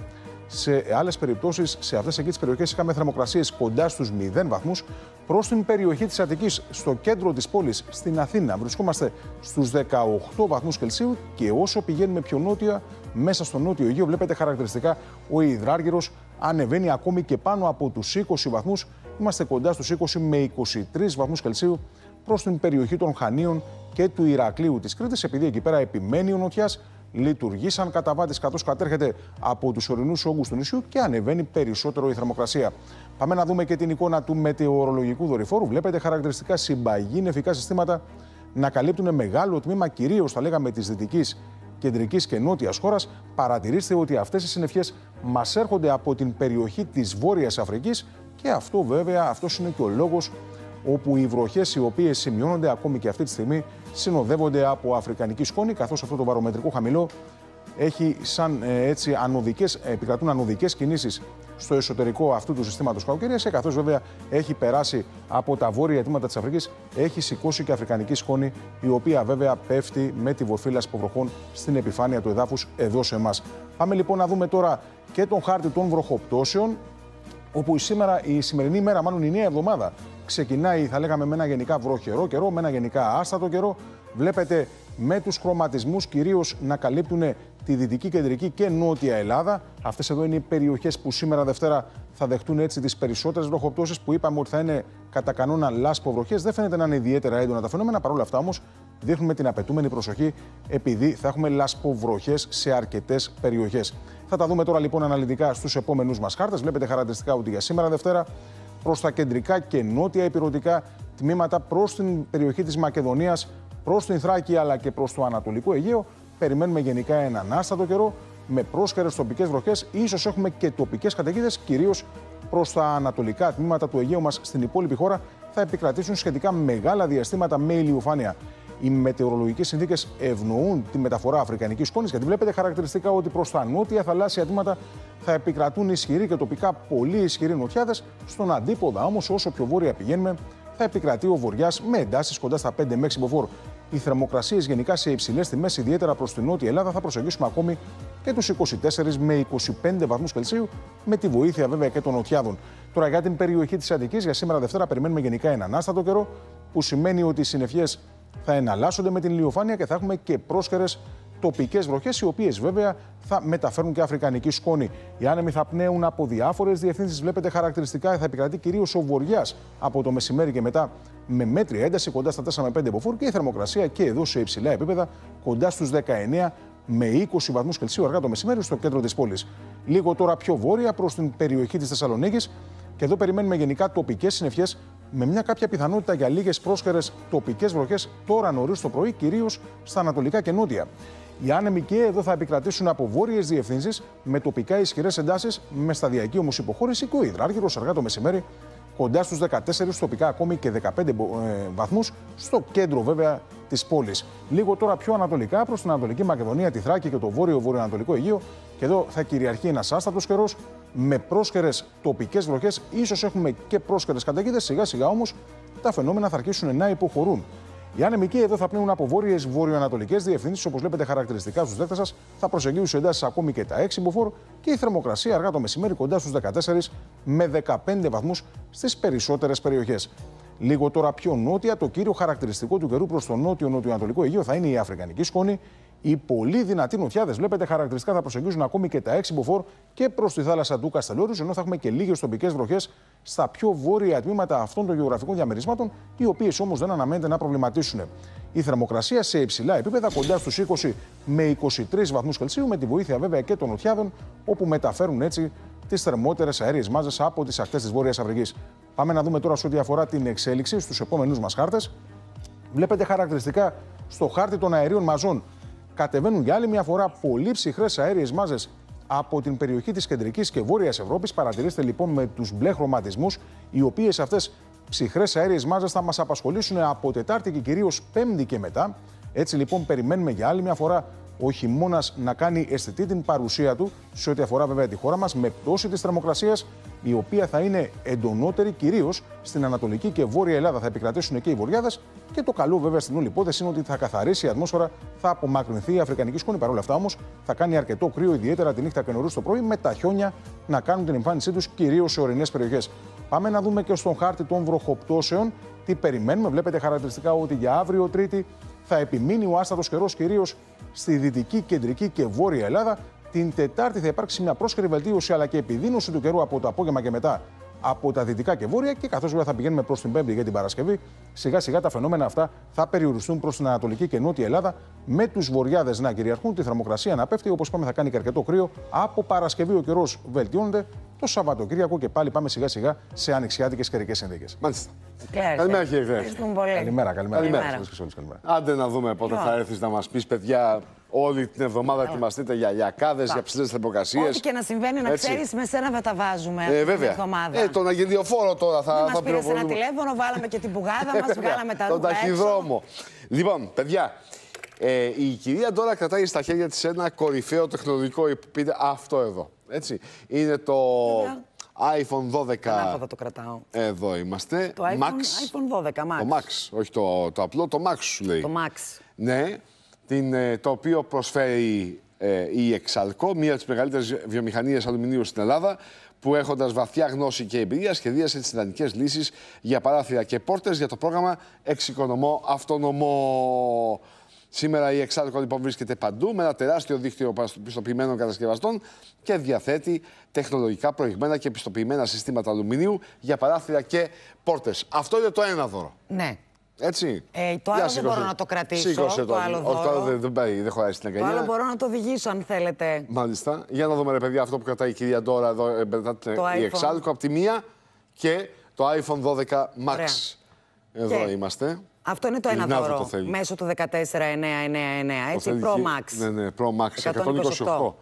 Σε άλλες περιπτώσεις, σε αυτές εκεί τις περιοχές, είχαμε θερμοκρασίες κοντά στους 0 βαθμούς. Προς την περιοχή της Αττικής, στο κέντρο της πόλης, στην Αθήνα, βρισκόμαστε στους 18 βαθμούς Κελσίου. Και όσο πηγαίνουμε πιο νότια, μέσα στο νότιο Αιγαίο, βλέπετε χαρακτηριστικά ο υδράργυρος ανεβαίνει ακόμη και πάνω από τους 20 βαθμούς. Είμαστε κοντά στους 20 με 23 βαθμούς Κελσίου προς την περιοχή των Χανίων και του Ηρακλείου της Κρήτης, επειδή εκεί πέρα επιμένει ο νοτιάς, λειτουργεί σαν καταβάτης καθώς κατέρχεται από τους ορεινούς όγκους του νησιού και ανεβαίνει περισσότερο η θερμοκρασία. Πάμε να δούμε και την εικόνα του μετεωρολογικού δορυφόρου. Βλέπετε χαρακτηριστικά συμπαγή νεφικά συστήματα να καλύπτουν μεγάλο τμήμα κυρίως θα λέγαμε της δυτικής κεντρικής και νότιας χώρας, παρατηρήστε ότι αυτές οι συννεφιές μας έρχονται από την περιοχή της Βόρειας Αφρικής Και αυτό βέβαια, αυτός είναι και ο λόγος όπου οι βροχές οι οποίες σημειώνονται ακόμη και αυτή τη στιγμή συνοδεύονται από αφρικανική σκόνη, καθώς αυτό το βαρομετρικό χαμηλό έχει σαν ε, έτσι ανωδικές, επικρατούν ανωδικές κινήσεις στο εσωτερικό αυτού του συστήματος καλοκαιρίας και καθώς βέβαια έχει περάσει από τα βόρεια αιτήματα της Αφρικής έχει σηκώσει και αφρικανική σκόνη η οποία βέβαια πέφτει με τη βορφή λασποβροχών στην επιφάνεια του εδάφους εδώ σε εμάς. Πάμε λοιπόν να δούμε τώρα και τον χάρτη των βροχοπτώσεων όπου σήμερα, η σημερινή μέρα, μάλλον η νέα εβδομάδα, ξεκινάει, θα λέγαμε, με ένα γενικά βροχερό καιρό, με ένα γενικά άστατο καιρό. Βλέπετε με τους χρωματισμούς κυρίως να καλύπτουν τη Δυτική, Κεντρική και Νότια Ελλάδα. Αυτές εδώ είναι οι περιοχές που σήμερα Δευτέρα θα δεχτούν έτσι τις περισσότερες βροχοπτώσεις που είπαμε ότι θα είναι κατά κανόνα λάσπο βροχές. Δεν φαίνεται να είναι ιδιαίτερα έντονα τα φαινόμενα. Παρ' όλα αυτά όμως δείχνουμε την απαιτούμενη προσοχή επειδή θα έχουμε λασποβροχές σε αρκετές περιοχές. Θα τα δούμε τώρα λοιπόν αναλυτικά στους επόμενους μας χάρτες. Βλέπετε χαρακτηριστικά ότι για σήμερα Δευτέρα προς τα κεντρικά και νότια υπηρετικά τμήματα προς την περιοχή της Μακεδονίας προς την Θράκη αλλά και προς το Ανατολικό Αιγαίο. Περιμένουμε γενικά έναν άστατο καιρό με πρόσκαιρες τοπικές βροχές. σω έχουμε και τοπικές καταιγίδες, κυρίως προς τα ανατολικά τμήματα του Αιγαίου μας στην υπόλοιπη χώρα. Θα επικρατήσουν σχετικά μεγάλα διαστήματα με ηλιοφάνεια. Οι μετεωρολογικές συνθήκες ευνοούν τη μεταφορά αφρικανικής σκόνης, γιατί βλέπετε χαρακτηριστικά ότι προς τα νότια θαλάσσια τμήματα θα επικρατούν ισχυροί και τοπικά πολύ ισχυροί νοτιάδες. Στον αντίποδα όμως, όσο πιο βόρεια πηγαίνουμε, θα επικρατεί ο βορειά με εντάσεις κοντά στα 5 με 6 μποφόρ. Οι θερμοκρασίες γενικά σε υψηλές τιμές, ιδιαίτερα προς την Νότια Ελλάδα, θα προσεγγίσουμε ακόμη και τους 24 με 25 βαθμούς Κελσίου, με τη βοήθεια βέβαια και των νοτιάδων. Τώρα για την περιοχή της Αττικής, για σήμερα Δευτέρα περιμένουμε γενικά έναν άστατο καιρό, που σημαίνει ότι οι συννεφιές θα εναλλάσσονται με την ηλιοφάνεια και θα έχουμε και πρόσχερες τοπικές βροχές, οι οποίες βέβαια θα μεταφέρουν και αφρικανική σκόνη. Οι άνεμοι θα πνέουν από διάφορες διευθύνσεις. Βλέπετε χαρακτηριστικά θα επικρατεί κυρίως ο βορειά από το μεσημέρι και μετά με μέτρια ένταση κοντά στα 4 με 5 μποφόρ και η θερμοκρασία και εδώ σε υψηλά επίπεδα κοντά στους 19 με 20 βαθμούς Κελσίου αργά το μεσημέρι στο κέντρο της πόλης. Λίγο τώρα πιο βόρεια προς την περιοχή της Θεσσαλονίκης και εδώ περιμένουμε γενικά τοπικές συννεφιές με μια κάποια πιθανότητα για λίγες πρόσχερες τοπικές βροχές τώρα νωρίς το πρωί, κυρίως στα ανατολικά και νότια. Οι άνεμοι και εδώ θα επικρατήσουν από βόρειες διευθύνσεις με τοπικά ισχυρές εντάσεις, με σταδιακή όμως υποχώρηση και ο υδράργυρος αργά το μεσημέρι κοντά στους 14, τοπικά ακόμη και 15 ε, βαθμούς, στο κέντρο βέβαια της πόλης. Λίγο τώρα πιο ανατολικά προς την Ανατολική Μακεδονία, τη Θράκη και το βόρειο-βορειοανατολικό Αιγαίο. Και εδώ θα κυριαρχεί ένας άστατος καιρός με πρόσχερε τοπικές βροχές. σω έχουμε και πρόσχερε καταιγίδες. Σιγά σιγά όμως τα φαινόμενα θα αρχίσουν να υποχωρούν. Οι άνεμοι εδώ θα πνέουν από βόρειες βορειοανατολικές διευθύνσεις, όπως βλέπετε χαρακτηριστικά στους δέκτες σας, θα προσεγγίσουν εντάσεις ακόμη και τα 6 μποφόρ και η θερμοκρασία αργά το μεσημέρι κοντά στους 14 με 15 βαθμούς στις περισσότερες περιοχές. Λίγο τώρα πιο νότια, το κύριο χαρακτηριστικό του καιρού προς το νότιο-νοτιοανατολικό Αιγαίο θα είναι η Αφρικανική σκόνη, οι πολύ δυνατοί νοτιάδες, βλέπετε, χαρακτηριστικά θα προσεγγίζουν ακόμη και τα 6 μποφόρ και προς τη θάλασσα του Καστελόριου, ενώ θα έχουμε και λίγες τοπικές βροχές στα πιο βόρεια τμήματα αυτών των γεωγραφικών διαμερισμάτων, οι οποίες όμως δεν αναμένεται να προβληματίσουν. Η θερμοκρασία σε υψηλά επίπεδα, κοντά στους 20 με 23 βαθμούς Κελσίου, με τη βοήθεια βέβαια και των νοτιάδων, όπου μεταφέρουν έτσι τις θερμότερες αέριες μάζες από τις ακτές της Βόρειας Αφρικής. Πάμε να δούμε τώρα σε ό,τι αφορά την εξέλιξη στους επόμενους μας χάρτες. Βλέπετε χαρακτηριστικά στο χάρτη των αερίων μαζών κατεβαίνουν για άλλη μια φορά πολύ ψυχρές αέριες μάζες από την περιοχή της κεντρικής και βόρειας Ευρώπης. Παρατηρήστε λοιπόν με τους μπλε χρωματισμούς, οι οποίες αυτές ψυχρές αέριες μάζες θα μας απασχολήσουν από Τετάρτη και κυρίως Πέμπτη και μετά. Έτσι λοιπόν περιμένουμε για άλλη μια φορά ο χειμώνα να κάνει αισθητή την παρουσία του σε ό,τι αφορά βέβαια τη χώρα μας, με πτώση της θερμοκρασίας, η οποία θα είναι εντονότερη κυρίως στην Ανατολική και Βόρεια Ελλάδα. Θα επικρατήσουν και οι βορειάδε. Και το καλό βέβαια στην όλη υπόθεση είναι ότι θα καθαρίσει η ατμόσφαιρα, θα απομακρυνθεί η Αφρικανική σκόνη. Παρ' όλα αυτά όμως θα κάνει αρκετό κρύο, ιδιαίτερα τη νύχτα και νωρίς το πρωί, με τα χιόνια να κάνουν την εμφάνισή τους κυρίως σε ορεινές περιοχές. Πάμε να δούμε και στον χάρτη των βροχοπτώσεων τι περιμένουμε. Βλέπετε χαρακτηριστικά ότι για αύριο Τρίτη θα επιμείνει ο άστατος καιρός κυρίως στη δυτική, κεντρική και βόρεια Ελλάδα. Την Τετάρτη θα υπάρξει μια πρόσχερη βελτίωση αλλά και επιδείνωση του καιρού από το απόγευμα και μετά από τα δυτικά και βόρεια και καθώς βέβαια θα πηγαίνουμε προς την Πέμπτη για την Παρασκευή, σιγά σιγά τα φαινόμενα αυτά θα περιοριστούν προς την Ανατολική και Νότια Ελλάδα, με τους βορειάδε να κυριαρχούν, τη θερμοκρασία να πέφτει. Όπως είπαμε, θα κάνει και αρκετό κρύο. Από Παρασκευή ο καιρός βελτιώνεται. Το Σαββατοκύριακο και πάλι πάμε σιγά σιγά σε ανοιξιάτικες καιρικές συνθήκε. Μάλιστα. Καλημέρα κύριε Γρέφη. Καλημέρα, καλημέρα. Καλημέρα. Άντε να δούμε πότε θα έρθεις να μας πεις, παιδιά, Όλη την εβδομάδα ετοιμαστείτε για λιακάδε, για ψηλές θερμοκρασίες. Ό,τι και να συμβαίνει, να Έτσι. ξέρεις, με σένα θα τα βάζουμε αυτή Ε, την βέβαια. εβδομάδα. Ε, τον αγγελιοφόρο τώρα θα, Δεν θα μας πήρες ένα πληροφορούμε. τηλέφωνο, βάλαμε και την πουγάδα μας, *laughs* βγάλαμε τα Τον ρούχα έξω. ταχυδρόμο. Λοιπόν, παιδιά, ε, η κυρία τώρα κρατάει στα χέρια της ένα κορυφαίο τεχνολογικό πείτε αυτό εδώ. Έτσι. Είναι το iPhone 12. Ανάποδα το κρατάω. Εδώ είμαστε. Το iPhone, Max. iPhone 12 Max. Το Max, όχι το, το απλό, το Max σου λέει. Το Max. Ναι, την, ε, το οποίο προσφέρει ε, η Εξαλκό, μία από τις μεγαλύτερες βιομηχανίες αλουμινίου στην Ελλάδα, που έχοντας βαθιά γνώση και εμπειρία σχεδίασε τις ιδανικές λύσεις για παράθυρα και πόρτες για το πρόγραμμα Εξοικονομώ Αυτονομό. Σήμερα η Exalco λοιπόν βρίσκεται παντού με ένα τεράστιο δίκτυο πιστοποιημένων κατασκευαστών και διαθέτει τεχνολογικά προηγμένα και πιστοποιημένα συστήματα αλουμινίου για παράθυρα και πόρτες. Αυτό είναι το ένα δώρο. Ναι. Έτσι. Ε, το Για άλλο δεν σήκωσε. μπορώ να το κρατήσω, Σήκωσε το άλλο Όχι, το άλλο δώρο. δεν, δεν, πάει, δεν χωράει στην Το αγκαλιά. άλλο μπορώ να το οδηγήσω αν θέλετε. Μάλιστα. Για να δούμε, ρε παιδιά, αυτό που κρατάει η κυρία Ντόρα εδώ, ε, μετά την- Το η iPhone. Exalco από τη μία και το iPhone 12 Max. Ωραία. Εδώ Και είμαστε. Αυτό είναι το ένα Λινάδου δώρο. το θέλει. Μέσω του 14999, Το έτσι, θέλει Pro και- Max. Ναι, ναι, Pro Max 128. 128.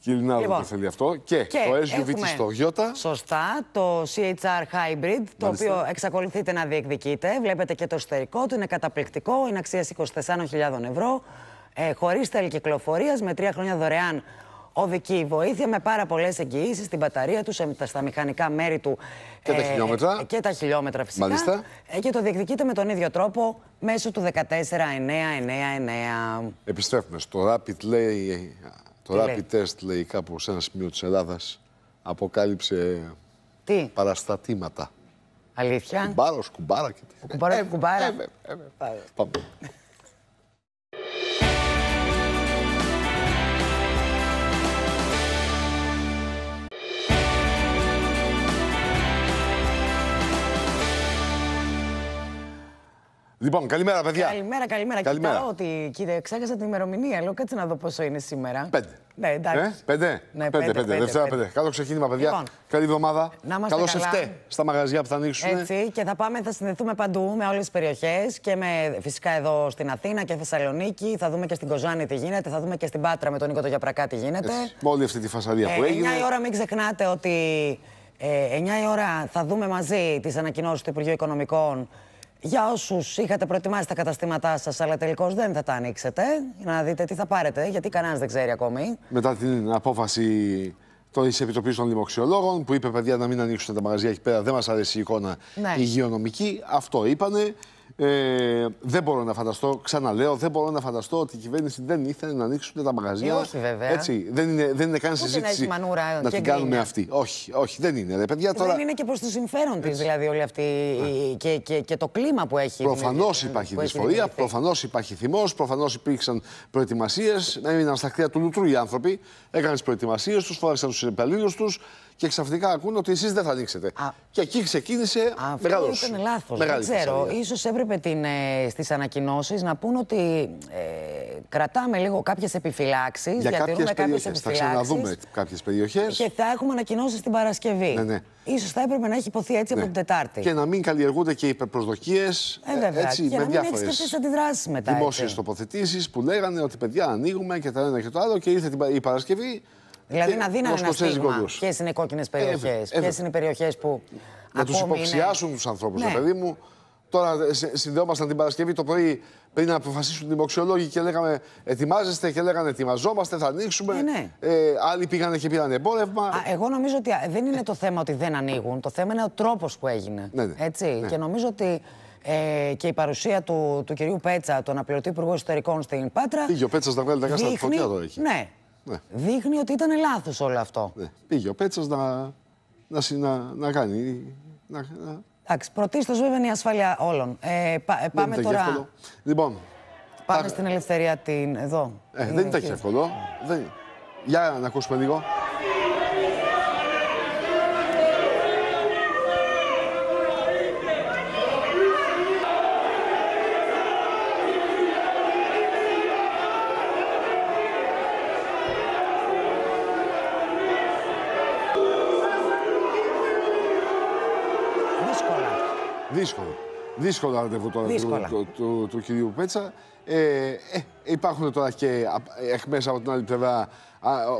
Κύριε Λινάδου Λοιπόν. το θέλει αυτό. Και, Και το SUV έχουμε, της Toyota. Σωστά, το CHR Hybrid, το Μάλιστα. οποίο εξακολουθείτε να διεκδικείτε. Βλέπετε και το εσωτερικό του, είναι καταπληκτικό, είναι αξίας 24.000 ευρώ. Ε, Χωρίς τέλη κυκλοφορίας, με τρία χρόνια δωρεάν οδική βοήθεια, με πάρα πολλές εγγυήσεις στην μπαταρία του, σε- στα μηχανικά μέρη του. Και τα χιλιόμετρα. Και τα χιλιόμετρα φυσικά. Μάλιστα. Ε, και το διεκδικείτε με τον ίδιο τρόπο μέσω του 14999. Επιστρέφουμε στο Rapid, λέει, το Τι Rapid λέει; Test, λέει, κάπου σε ένα σημείο της Ελλάδας, αποκάλυψε Τι, παραστατήματα. αλήθεια; Κουμπάρος, κουμπάρα και τέτοια. Κουμπάρος και κουμπάρα. ε, βέβαια, ε, βέβαια. Πάμε. Λοιπόν, καλημέρα, παιδιά. Καλημέρα, καλημέρα. Καλημέρα. Κοιτάω ότι κύριε, ξέχασα την ημερομηνία. Λέω κάτσε να δω πόσο είναι σήμερα. Πέντε. Ναι, εντάξει. Ε, πέντε. Ναι, πέντε, πέντε. Δευτέρα πέντε. πέντε. Καλό ξεκίνημα, παιδιά. Λοιπόν, Καλή εβδομάδα. να είμαστε Καλό καλά. εφτέ στα μαγαζιά που θα ανοίξουν. Έτσι, και θα πάμε, θα συνδεθούμε παντού με όλες τις περιοχές και με, φυσικά εδώ στην Αθήνα και Θεσσαλονίκη. Θα δούμε και στην Κοζάνη τι γίνεται, θα δούμε και στην Πάτρα με τον Νίκο το Γιαπρακά τι γίνεται. Έτσι, Με όλη αυτή τη φασαρία που Ε, έγινε. 9 η ώρα μην ξεχνάτε ότι ε, 9 η ώρα θα δούμε μαζί τις ανακοινώσεις του Υπουργείου Οικονομικών για όσους είχατε προετοιμάσει τα καταστήματά σας, αλλά τελικώς δεν θα τα ανοίξετε, για να δείτε τι θα πάρετε, γιατί κανένας δεν ξέρει ακόμη. Μετά την απόφαση της Επιτροπής των Δημοξιολόγων που είπε παιδιά να μην ανοίξουν τα μαγαζιά εκεί πέρα, δεν μας αρέσει η εικόνα Ναι. υγειονομική. Αυτό είπανε. Ε, δεν μπορώ να φανταστώ, ξαναλέω, δεν μπορώ να φανταστώ ότι η κυβέρνηση δεν ήθελε να ανοίξουν τα μαγαζιά. Ε, όχι, βέβαια. Έτσι, δεν είναι, δεν είναι καν Ούτε να συζήτηση έχει μανούρα να και την κάνουμε γκρίνια. αυτή. Όχι, όχι, δεν είναι. Ρε, παιδιά, τώρα, Δεν είναι και προς το συμφέρον της δηλαδή όλη αυτή η- και, και, και το κλίμα που έχει. Προφανώς δημιουργηθεί- υπάρχει που έχει δυσφορία, δημιουργηθεί. προφανώς υπάρχει θυμός, προφανώς υπήρξαν προετοιμασίες. Έμειναν στα χτία του λουτρού οι άνθρωποι. Έκαναν τις προετοιμασίες τους, φόραξαν τους υπαλλήλους τους και ξαφνικά ακούνε ότι εσείς δεν θα ανοίξετε. Α. Και εκεί ξεκίνησε Αυτό μεγάλος, ήταν λάθος. Δεν μεγάλη ξέρω. φασαρία. Ίσως έπρεπε την, ε, στις ανακοινώσεις να πούν ότι ε, κρατάμε λίγο κάποιες επιφυλάξεις, Για διατηρούμε κάποιες κάποιες περιοχές. Θα επιφυλάξεις ξαναδούμε κάποιες περιοχές. και θα έχουμε ανακοινώσεις την Παρασκευή. Ναι, ναι. Ίσως θα έπρεπε να έχει υποθεί έτσι από την Τετάρτη. Και να μην καλλιεργούνται και υπερπροσδοκίες. ε, βέβαια. Έτσι, και με να μην έχεις διάφορες και αυτές τις αντιδράσεις μετά. δημόσιες έτσι. τοποθετήσεις που λέγανε ότι παιδιά ανοίγουμε και το ένα και το άλλο και ήρθε την Πα- η Παρασκευή. Δηλαδή και να δίνανε μας ένα σκοτσέζει στίγμα. κοντούς. Ποιες είναι οι κόκκινες ε, περιοχές, βέβαια. ποιες είναι οι περιοχές που. να τους ακόμη υποψιάσουν είναι... τους ανθρώπους, Ναι. ρε παιδί μου. Τώρα ε, σε- συνδεόμασταν την Παρασκευή το πρωί πριν να αποφασίσουν οι δημοξιολόγοι και λέγαμε ετοιμάζεστε και λέγανε ετοιμαζόμαστε, θα ανοίξουμε. Ναι, ναι. Ε, άλλοι πήγανε και πήραν εμπόρευμα. Α, εγώ νομίζω ότι α, δεν είναι το θέμα ότι δεν ανοίγουν. Το θέμα είναι ο τρόπος που έγινε. Ναι, ναι. Έτσι. Ναι. Και νομίζω ότι ε, και η παρουσία του, του κυρίου Πέτσα, τον αναπληρωτή Υπουργό Ιστορικών στην Πάτρα. Πήγε ο Πέτσας να βγάλει τα κάστα τη δείχνει- φωτιά τώρα εκεί. Ναι. Ναι. Δείχνει ότι ήταν λάθος όλο αυτό. Ναι. Πήγε ο Πέτσας να, να, συ- να, να κάνει. Να, να, Εντάξει, πρωτίστως βέβαια είναι η ασφάλεια όλων. Ε, πα- ε, δεν πάμε ήταν και τώρα. εύκολο. Λοιπόν, Πάμε τα- στην ελευθερία την. Εδώ. ε, Είναι δεν ήταν εκεί. και εύκολο. Δεν... Για να ακούσουμε λίγο. Δύσκολο. Δύσκολο ραντεβού τώρα του, Δύσκολα. του, του, του κυρίου Πέτσα. Ε, ε, υπάρχουν τώρα και εχμές από την άλλη πλευρά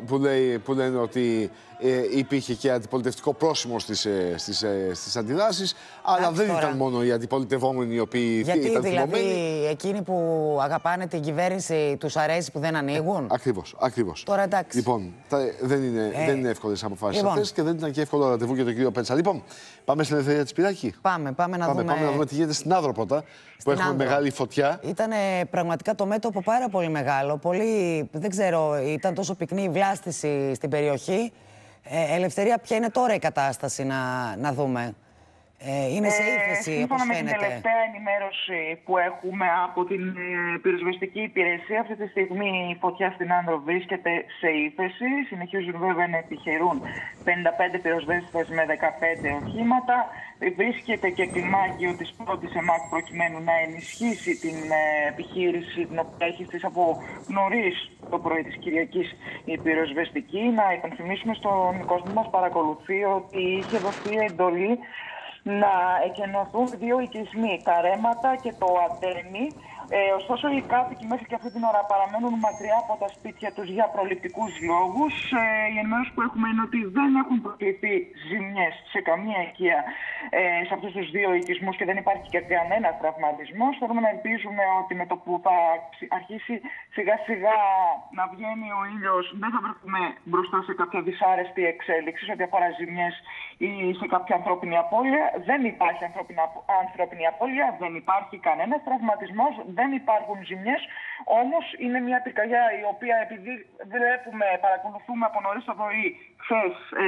που, λέει, που λένε ότι ε, υπήρχε και αντιπολιτευτικό πρόσημο στις, ε, στις, ε, στις αντιδράσεις, αλλά δεν ήταν μόνο οι αντιπολιτευόμενοι οι οποίοι Γιατί ήταν δηλαδή θυμωμένοι. εκείνοι που αγαπάνε την κυβέρνηση τους αρέσει που δεν ανοίγουν; Ακριβώς, ακριβώς. Τώρα εντάξει. Λοιπόν, τα, δεν, είναι, Ε, δεν είναι εύκολες αποφάσεις λοιπόν. αυτές και δεν ήταν και εύκολο ραντεβού για τον κύριο Πέτσα. Λοιπόν, πάμε στην ελευθερία της Πυράκη. Πάμε, πάμε να Πάμε, δούμε. πάμε να δούμε τι γίνεται στην Άδρο πρώτα, που έχουμε Άδρο. μεγάλη φωτιά. Ήταν πραγματικά το μέτωπο πάρα πολύ μεγάλο. Πολύ, δεν ξέρω, ήταν τόσο πυκνή η βλάστηση στην περιοχή. Ε, ελευθερία, ποια είναι τώρα η κατάσταση να, να δούμε; Ε, είναι σε ύφεση, σύμφωνα όπως με την φαίνεται. τελευταία ενημέρωση που έχουμε από την ε, πυροσβεστική υπηρεσία, αυτή τη στιγμή η φωτιά στην Άνδρο βρίσκεται σε ύφεση. Συνεχίζουν βέβαια να επιχειρούν 55 πυροσβέστες με 15 οχήματα. Βρίσκεται και κλιμάκιο της πρώτης ΕΜΑΚ προκειμένου να ενισχύσει την ε, επιχείρηση την οποία έχει στήσει από νωρίς το πρωί της Κυριακής η πυροσβεστική. Να υπενθυμίσουμε στον κόσμο μας παρακολουθεί ότι είχε δοθεί εντολή να εκενωθούν δύο οικισμοί, τα ρέματα και το αντέμι. Ε, ωστόσο, οι κάτοικοι μέχρι και αυτή την ώρα παραμένουν μακριά από τα σπίτια τους για προληπτικούς λόγους. Ε, η ενημέρωση που έχουμε είναι ότι δεν έχουν προκληθεί ζημιές σε καμία οικία ε, σε αυτούς τους δύο οικισμούς και δεν υπάρχει και κανένα τραυματισμός. Θέλουμε να ελπίζουμε ότι με το που θα αρχίσει σιγά σιγά να βγαίνει ο ήλιος δεν θα βρεθούμε μπροστά σε κάποια δυσάρεστη εξέλιξη σε ό,τι αφορά ζημιές ή σε κάποια ανθρώπινη απώλεια. Δεν υπάρχει ανθρώπινη, απο- ανθρώπινη απώλεια, δεν υπάρχει κανένας τραυματισμός, δεν υπάρχουν ζημιές. Όμως είναι μια πυρκαγιά η οποία επειδή βλέπουμε, παρακολουθούμε από νωρίς το πρωί χθες, ε,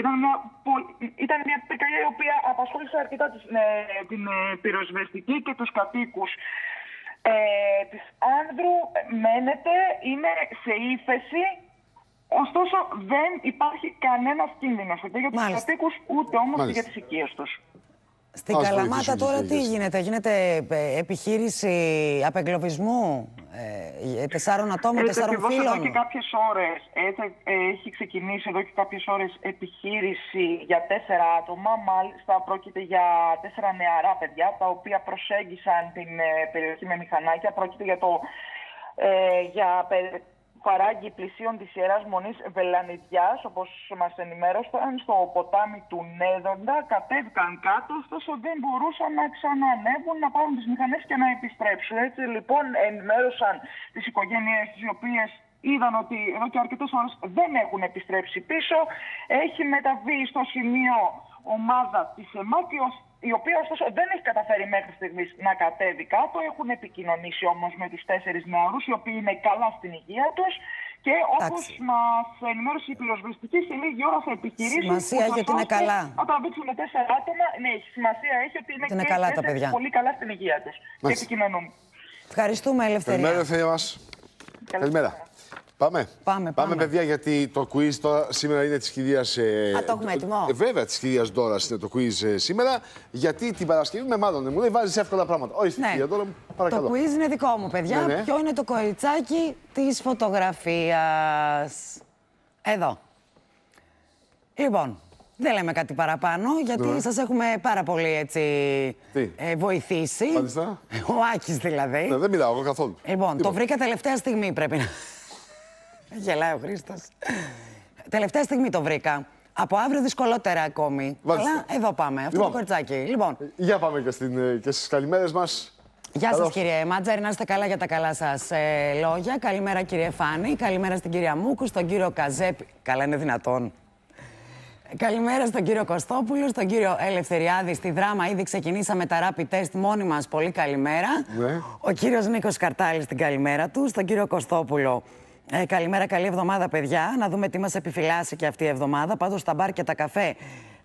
ήταν, μια, πο- ήταν μια πυρκαγιά η οποία απασχόλησε αρκετά τις, ε, την ε, πυροσβεστική και τους κατοίκους. Ε, της Άνδρου ε, μένεται, είναι σε ύφεση, ωστόσο δεν υπάρχει κανένας κίνδυνος ούτε για τους Μάλιστα. κατοίκους ούτε όμως και Μάλιστα. για τις οικίες τους. Στην Ας Καλαμάτα βοηθήσουν τώρα οι τι γυναίκες. γίνεται, γίνεται ε, επιχείρηση απεγκλωβισμού ε, τεσσάρων ατόμων, Έτσι τεσσάρων ακριβώς εδώ και φίλων. κάποιες ώρες έτσι, ε, έχει ξεκινήσει εδώ και κάποιες ώρες επιχείρηση για τέσσερα άτομα. Μάλιστα πρόκειται για τέσσερα νεαρά παιδιά τα οποία προσέγγισαν την ε, περιοχή με μηχανάκια. Πρόκειται για το ε, για πε- παράγκη πλησίων της Ιεράς Μονής Βελανιδιάς, όπως μας ενημέρωσαν, στο ποτάμι του Νέδοντα, κατέβηκαν κάτω, ωστόσο δεν μπορούσαν να ξανανεύουν, να πάρουν τις μηχανές και να επιστρέψουν. Έτσι λοιπόν ενημέρωσαν τις οικογένειες τις οποίες είδαν ότι εδώ και αρκετές ώρες δεν έχουν επιστρέψει πίσω. Έχει μεταβεί στο σημείο ομάδα της ΕΜΑΚ, η οσ- η οποία ωστόσο δεν έχει καταφέρει μέχρι στιγμής να κατέβει κάτω. Έχουν επικοινωνήσει όμως με τους τέσσερις νεαρούς, οι οποίοι είναι καλά στην υγεία τους. Και όπως Εντάξει. μας ενημέρωσε η πυροσβεστική, σε λίγη ώρα θα επιχειρήσει. Σημασία έχει ότι είναι καλά. Να τραβήξουν τέσσερα άτομα. Ναι, έχει σημασία έχει ότι είναι, Ότι είναι και οι καλά τα τέσσερις παιδιά. πολύ καλά στην υγεία τους. Και Μάλιστα. επικοινωνούν. Ευχαριστούμε, Ελευθερία. Καλημέρα, ελευθερία μας. Καλημέρα. Πάμε. Πάμε, πάμε. παιδιά, γιατί το quiz τώρα σήμερα είναι της κυρία. Ε, Α, το έχουμε έτοιμο. Ε, βέβαια, της κυρία Ντόρα είναι το quiz ε, σήμερα. Γιατί την Παρασκευή με μάλλον μου λέει βάζεις εύκολα πράγματα. Όχι, Ναι. κυρία Ντόρα μου, Το παρακαλώ. quiz είναι δικό μου, παιδιά. Ναι, ναι. Ποιο είναι το κοριτσάκι της φωτογραφίας; Εδώ. Λοιπόν, δεν λέμε κάτι παραπάνω, γιατί Ναι. σας έχουμε πάρα πολύ έτσι Τι; ε, βοηθήσει. Μάλιστα. Ο Άκης δηλαδή. Ναι, δεν μιλάω εγώ καθόλου. Λοιπόν, το Τίποτα. βρήκα τελευταία στιγμή πρέπει να... Γελάει ο Χρήστος. τελευταία στιγμή το βρήκα. Από αύριο δυσκολότερα ακόμη. Μάλιστα. Αλλά εδώ πάμε. Αυτό Λοιπόν. το κοριτσάκι. Λοιπόν, Για πάμε και, στην, ε, και στις καλημέρες μας. Γεια σας, Καλώς. κύριε Μάτζαρη. Να είστε καλά για τα καλά σας ε, λόγια. Καλημέρα, κύριε Φάνη. Καλημέρα στην κυρία Μούκου, στον κύριο Καζέπη. Καλά, είναι δυνατόν. Καλημέρα στον κύριο Κωστόπουλο, στον κύριο Ελευθεριάδη. Στη δράμα ήδη ξεκινήσαμε τα rapid test μόνοι μας. Πολύ καλημέρα. Ναι. Ο κύριος Νίκος Καρτάλης την καλημέρα του. Στον κύριο Κωστόπουλο. Ε, καλημέρα, καλή εβδομάδα, παιδιά. Να δούμε τι μας επιφυλάσσει και αυτή η εβδομάδα. Πάντως, τα μπαρ και τα καφέ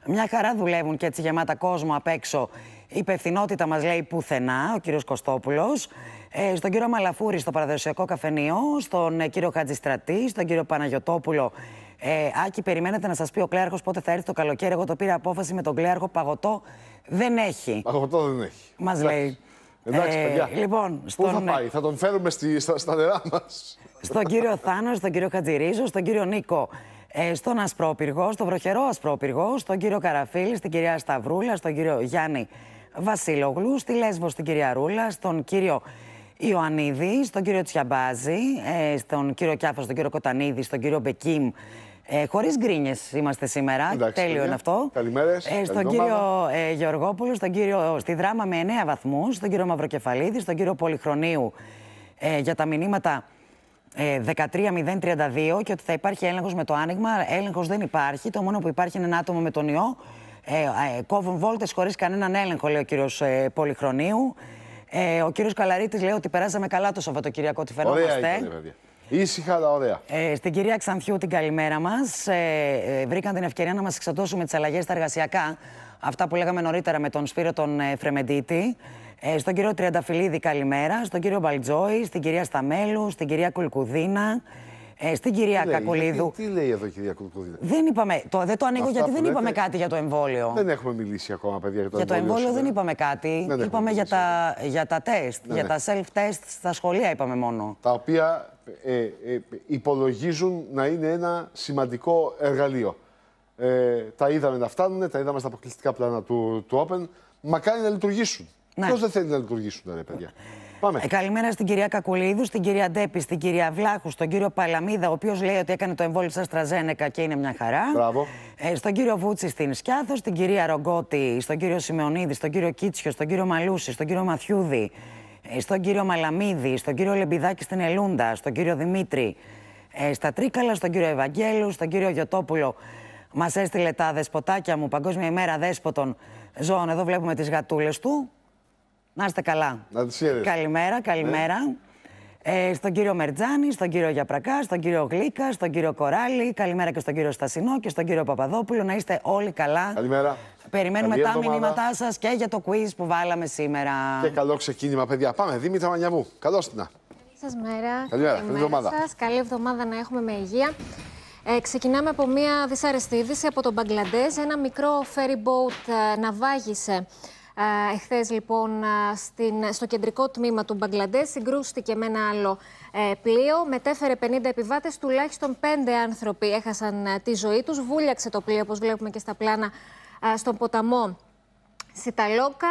μια χαρά δουλεύουν και έτσι γεμάτα κόσμο απ' έξω. Η υπευθυνότητα μας λέει πουθενά, ο κύριος Κωστόπουλος. Ε, στον κύριο Μαλαφούρη στο παραδοσιακό καφενείο, στον ε, κύριο Χατζηστρατή, στον κύριο Παναγιοτόπουλο. Ε, Άκη, περιμένετε να σας πει ο κλέαρχος πότε θα έρθει το καλοκαίρι. Εγώ το πήρα απόφαση με τον κλέαρχο παγωτό. Δεν έχει. Παγωτό δεν έχει. Μας Εντάξει. λέει. Εντάξει, Ε, παιδιά. λοιπόν, Πού στον, θα πάει, θα τον φέρουμε στη, στα, στα νερά μας. στον κύριο Θάνο, στον κύριο Χατζηρίζο, στον κύριο Νίκο, ε, στον Ασπρόπυργο, στον βροχερό Ασπρόπυργο, στον κύριο Καραφίλη, στην κυρία Σταυρούλα, στον κύριο Γιάννη Βασίλογλου, στη Λέσβο στην κυρία Ρούλα, στον κύριο Ιωαννίδη, στον κύριο Τσιαμπάζη, ε, στον κύριο Κιάφος, στον κύριο Κοτανίδη, στον κύριο Μπεκίμ. Ε, Χωρίς γκρίνιες είμαστε σήμερα. Εντάξει, Τέλειο παιδιά. είναι αυτό. Καλημέρες, Ε, στον καλή κύριο ε, Γεωργόπουλο, στον κύριο στη δράμα με 9 βαθμούς, στον κύριο Μαυροκεφαλίδη, στον κύριο Πολυχρονίου ε, για τα μηνύματα ε, 13-032 και ότι θα υπάρχει έλεγχος με το άνοιγμα. Έλεγχος δεν υπάρχει. Το μόνο που υπάρχει είναι ένα άτομο με τον ιό. Ε, ε, κόβουν βόλτες χωρίς κανέναν έλεγχο, λέει ο κύριος ε, Πολυχρονίου. Ε, ο κύριος Καλαρίτης λέει ότι περάσαμε καλά το Σαββατοκυριακό, ότι Ωραία φαινόμαστε. ήταν, παιδιά. Ήσυχα, αλλά ωραία. Ε, στην κυρία Ξανθιού την καλημέρα μας. Ε, ε, βρήκαν την ευκαιρία να μας εξατώσουν με τις αλλαγές στα εργασιακά. Αυτά που λέγαμε νωρίτερα με τον Σπύρο τον ε, Φρεμεντίτη. Ε, στον κύριο Τριανταφυλλίδη καλημέρα. Στον κύριο Μπαλτζόη, στην κυρία Σταμέλου, στην κυρία Κουλκουδίνα. Ε, στην κυρία Τι λέει, Κακουλίδου. γιατί- Τι λέει εδώ η κυρία Κουρκουδίνα. Δεν είπαμε, το, δεν το ανοίγω Αυτά γιατί που δεν λέτε, είπαμε κάτι για το εμβόλιο. Δεν έχουμε μιλήσει ακόμα, παιδιά, για το Για το εμβόλιο εμβόλιο δεν σήμερα. είπαμε κάτι. έχουμε είπαμε για μιλήσει τα, για τα τεστ, Ναι, για ναι. τα self-test στα σχολεία είπαμε μόνο. Τα οποία ε, ε, υπολογίζουν να είναι ένα σημαντικό εργαλείο. Ε, τα είδαμε να φτάνουν, τα είδαμε στα αποκλειστικά πλάνα του, του Open. Μακάρι να λειτουργήσουν. Ναι. Ποιος δεν θέλει να λειτουργήσουν, ρε παιδιά; Πάμε. Ε, καλημέρα στην κυρία Κακουλίδου, στην κυρία Ντέπη, στην κυρία Βλάχου, στον κύριο Παλαμίδα, ο οποίο λέει ότι έκανε το εμβόλιο στα Αστραζένεκα και είναι μια χαρά. Μπράβο. Ε, στον κύριο Βούτσι στην Σκιάθο, στην κυρία Ρογκώτη, στον κύριο Σιμεωνίδη, στον κύριο Κίτσιο, στον κύριο Μαλούση, στον κύριο Μαθιούδη, ε, στον κύριο Μαλαμίδη, στον κύριο Λεμπιδάκη στην Ελούντα, στον κύριο Δημήτρη, ε, στα Τρίκαλα, στον κύριο Ευαγγέλου, στον κύριο Γιωτόπουλο. Μα έστειλε τα δεσποτάκια μου, Παγκόσμια ημέρα δέσποτων ζώων. Εδώ βλέπουμε τι γατούλε του. Να είστε καλά. Να τις χαίρεσαι. Καλημέρα, καλημέρα. Ε, στον κύριο Μερτζάνη, στον κύριο Γιαπρακά, στον κύριο Γλίκα, στον κύριο Κοράλη, καλημέρα και στον κύριο Στασινό και στον κύριο Παπαδόπουλο. Να είστε όλοι καλά. Καλημέρα. Περιμένουμε Καλή τα εβδομάδα. μηνύματά σας και για το quiz που βάλαμε σήμερα. Και καλό ξεκίνημα, παιδιά. Πάμε, Δήμητρα Μανιαβού. Καλώς την. Σας μέρα. Καλημέρα, καλή εβδομάδα. σας. Καλή εβδομάδα να έχουμε με υγεία. Ε, ξεκινάμε από μια δυσάρεστη είδηση από τον Μπαγκλαντές. Ένα μικρό ferry boat ε, ναυάγησε ε, εχθές λοιπόν ε, στην, στο κεντρικό τμήμα του Μπαγκλαντές. Συγκρούστηκε με ένα άλλο ε, πλοίο. Μετέφερε 50 επιβάτες. Τουλάχιστον 5 άνθρωποι έχασαν ε, τη ζωή τους. Βούλιαξε το πλοίο, όπως βλέπουμε και στα πλάνα, ε, στον ποταμό Σιταλόκα.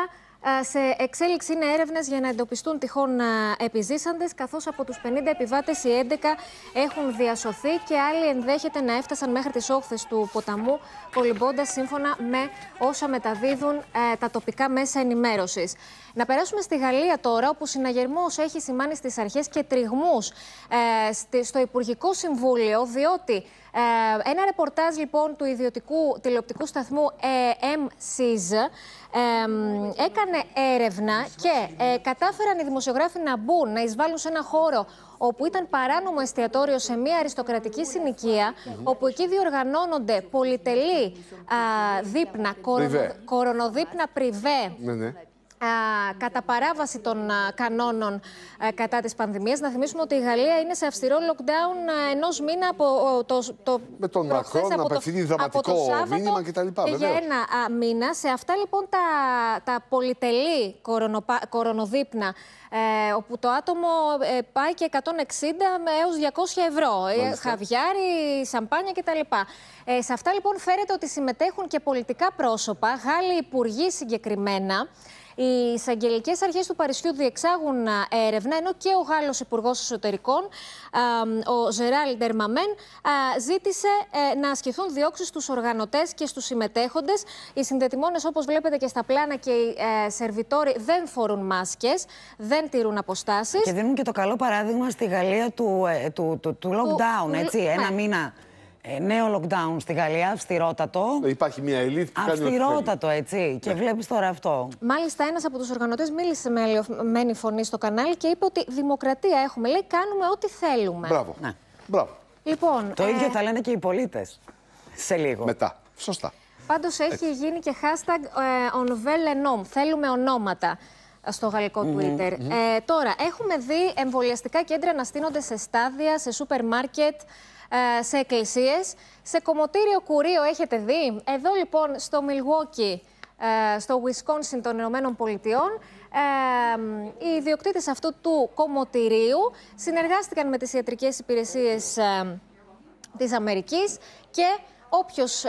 Α, Σε εξέλιξη είναι έρευνες για να εντοπιστούν τυχόν επιζήσαντες, καθώς από τους 50 επιβάτες οι 11 έχουν διασωθεί και άλλοι ενδέχεται να έφτασαν μέχρι τις όχθες του ποταμού, κολυμπώντας σύμφωνα με όσα μεταδίδουν ε, τα τοπικά μέσα ενημέρωσης. Να περάσουμε στη Γαλλία τώρα, όπου συναγερμός έχει σημάνει στις αρχές και τριγμούς στο Υπουργικό Συμβούλιο, διότι ε, ένα ρεπορτάζ λοιπόν του ιδιωτικού τηλεοπτικού σταθμού ε, MCZ ε, μ, έκανε έρευνα και ε, κατάφεραν οι δημοσιογράφοι να μπουν, να εισβάλλουν σε ένα χώρο όπου ήταν παράνομο εστιατόριο σε μια αριστοκρατική συνοικία, όπου εκεί διοργανώνονται πολυτελή α, δείπνα, κορονο, Πριβέ. κορονοδείπνα πριβέ, Ναι, ναι. Α, κατά παράβαση των α, κανόνων α, κατά της πανδημίας. Να θυμίσουμε ότι η Γαλλία είναι σε αυστηρό lockdown α, ενός μήνα από ο, το, το Με τον προχθές, Μακρόν να από το- απευθύνει από δραματικό το Σάββατο μήνυμα κτλ, Για βεβαίως. ένα α, μήνα. Σε αυτά λοιπόν τα, τα πολυτελή κορονοπα- κορονοδείπνα ε, όπου το άτομο ε, πάει και 160 με έως 200 ευρώ. Ε, Μάλιστα. χαβιάρι, σαμπάνια κτλ. Ε, σε αυτά λοιπόν φέρεται ότι συμμετέχουν και πολιτικά πρόσωπα, Γάλλοι υπουργοί συγκεκριμένα. Οι εισαγγελικές αρχές του Παρισιού διεξάγουν α, έρευνα, ενώ και ο Γάλλος Υπουργός Εσωτερικών, α, ο Ζεράλ Ντερμαμέν, α, ζήτησε ε, να ασκηθούν διώξεις στους οργανωτές και στους συμμετέχοντες. Οι συνδετημόνες, όπως βλέπετε και στα πλάνα, και οι ε, σερβιτόροι δεν φορούν μάσκες, δεν τηρούν αποστάσεις. Και δίνουν και το καλό παράδειγμα στη Γαλλία του, ε, του, του, του lockdown, του- έτσι. ναι. Ένα μήνα ε, νέο lockdown στη Γαλλία, αυστηρότατο. Υπάρχει μια ελίτ που κάνει ό,τι θέλει. Αυστηρότατο, έτσι. Και βλέπεις τώρα αυτό. Μάλιστα, ένας από τους οργανωτές μίλησε με αλλοιωμένη φωνή στο κανάλι και είπε ότι δημοκρατία έχουμε. Λέει, κάνουμε ό,τι θέλουμε. Μπράβο. Ναι. Μπράβο. Λοιπόν, Το ε, ίδιο θα λένε και οι πολίτες. Σε λίγο. Μετά. Σωστά. Πάντως έχει γίνει και hashtag ε, on veille nom. Θέλουμε ονόματα στο γαλλικό Twitter. Ε, τώρα, έχουμε δει εμβολιαστικά κέντρα να στείνονται σε στάδια, σε σούπερ μάρκετ, ε, σε εκκλησίες. Σε κομμωτήριο κουρίο έχετε δει. Εδώ λοιπόν στο Milwaukee, ε, στο Wisconsin των Ηνωμένων Πολιτειών, ε, οι ιδιοκτήτες αυτού του κομμωτηρίου συνεργάστηκαν με τις ιατρικές υπηρεσίες ε, της Αμερικής και Όποιος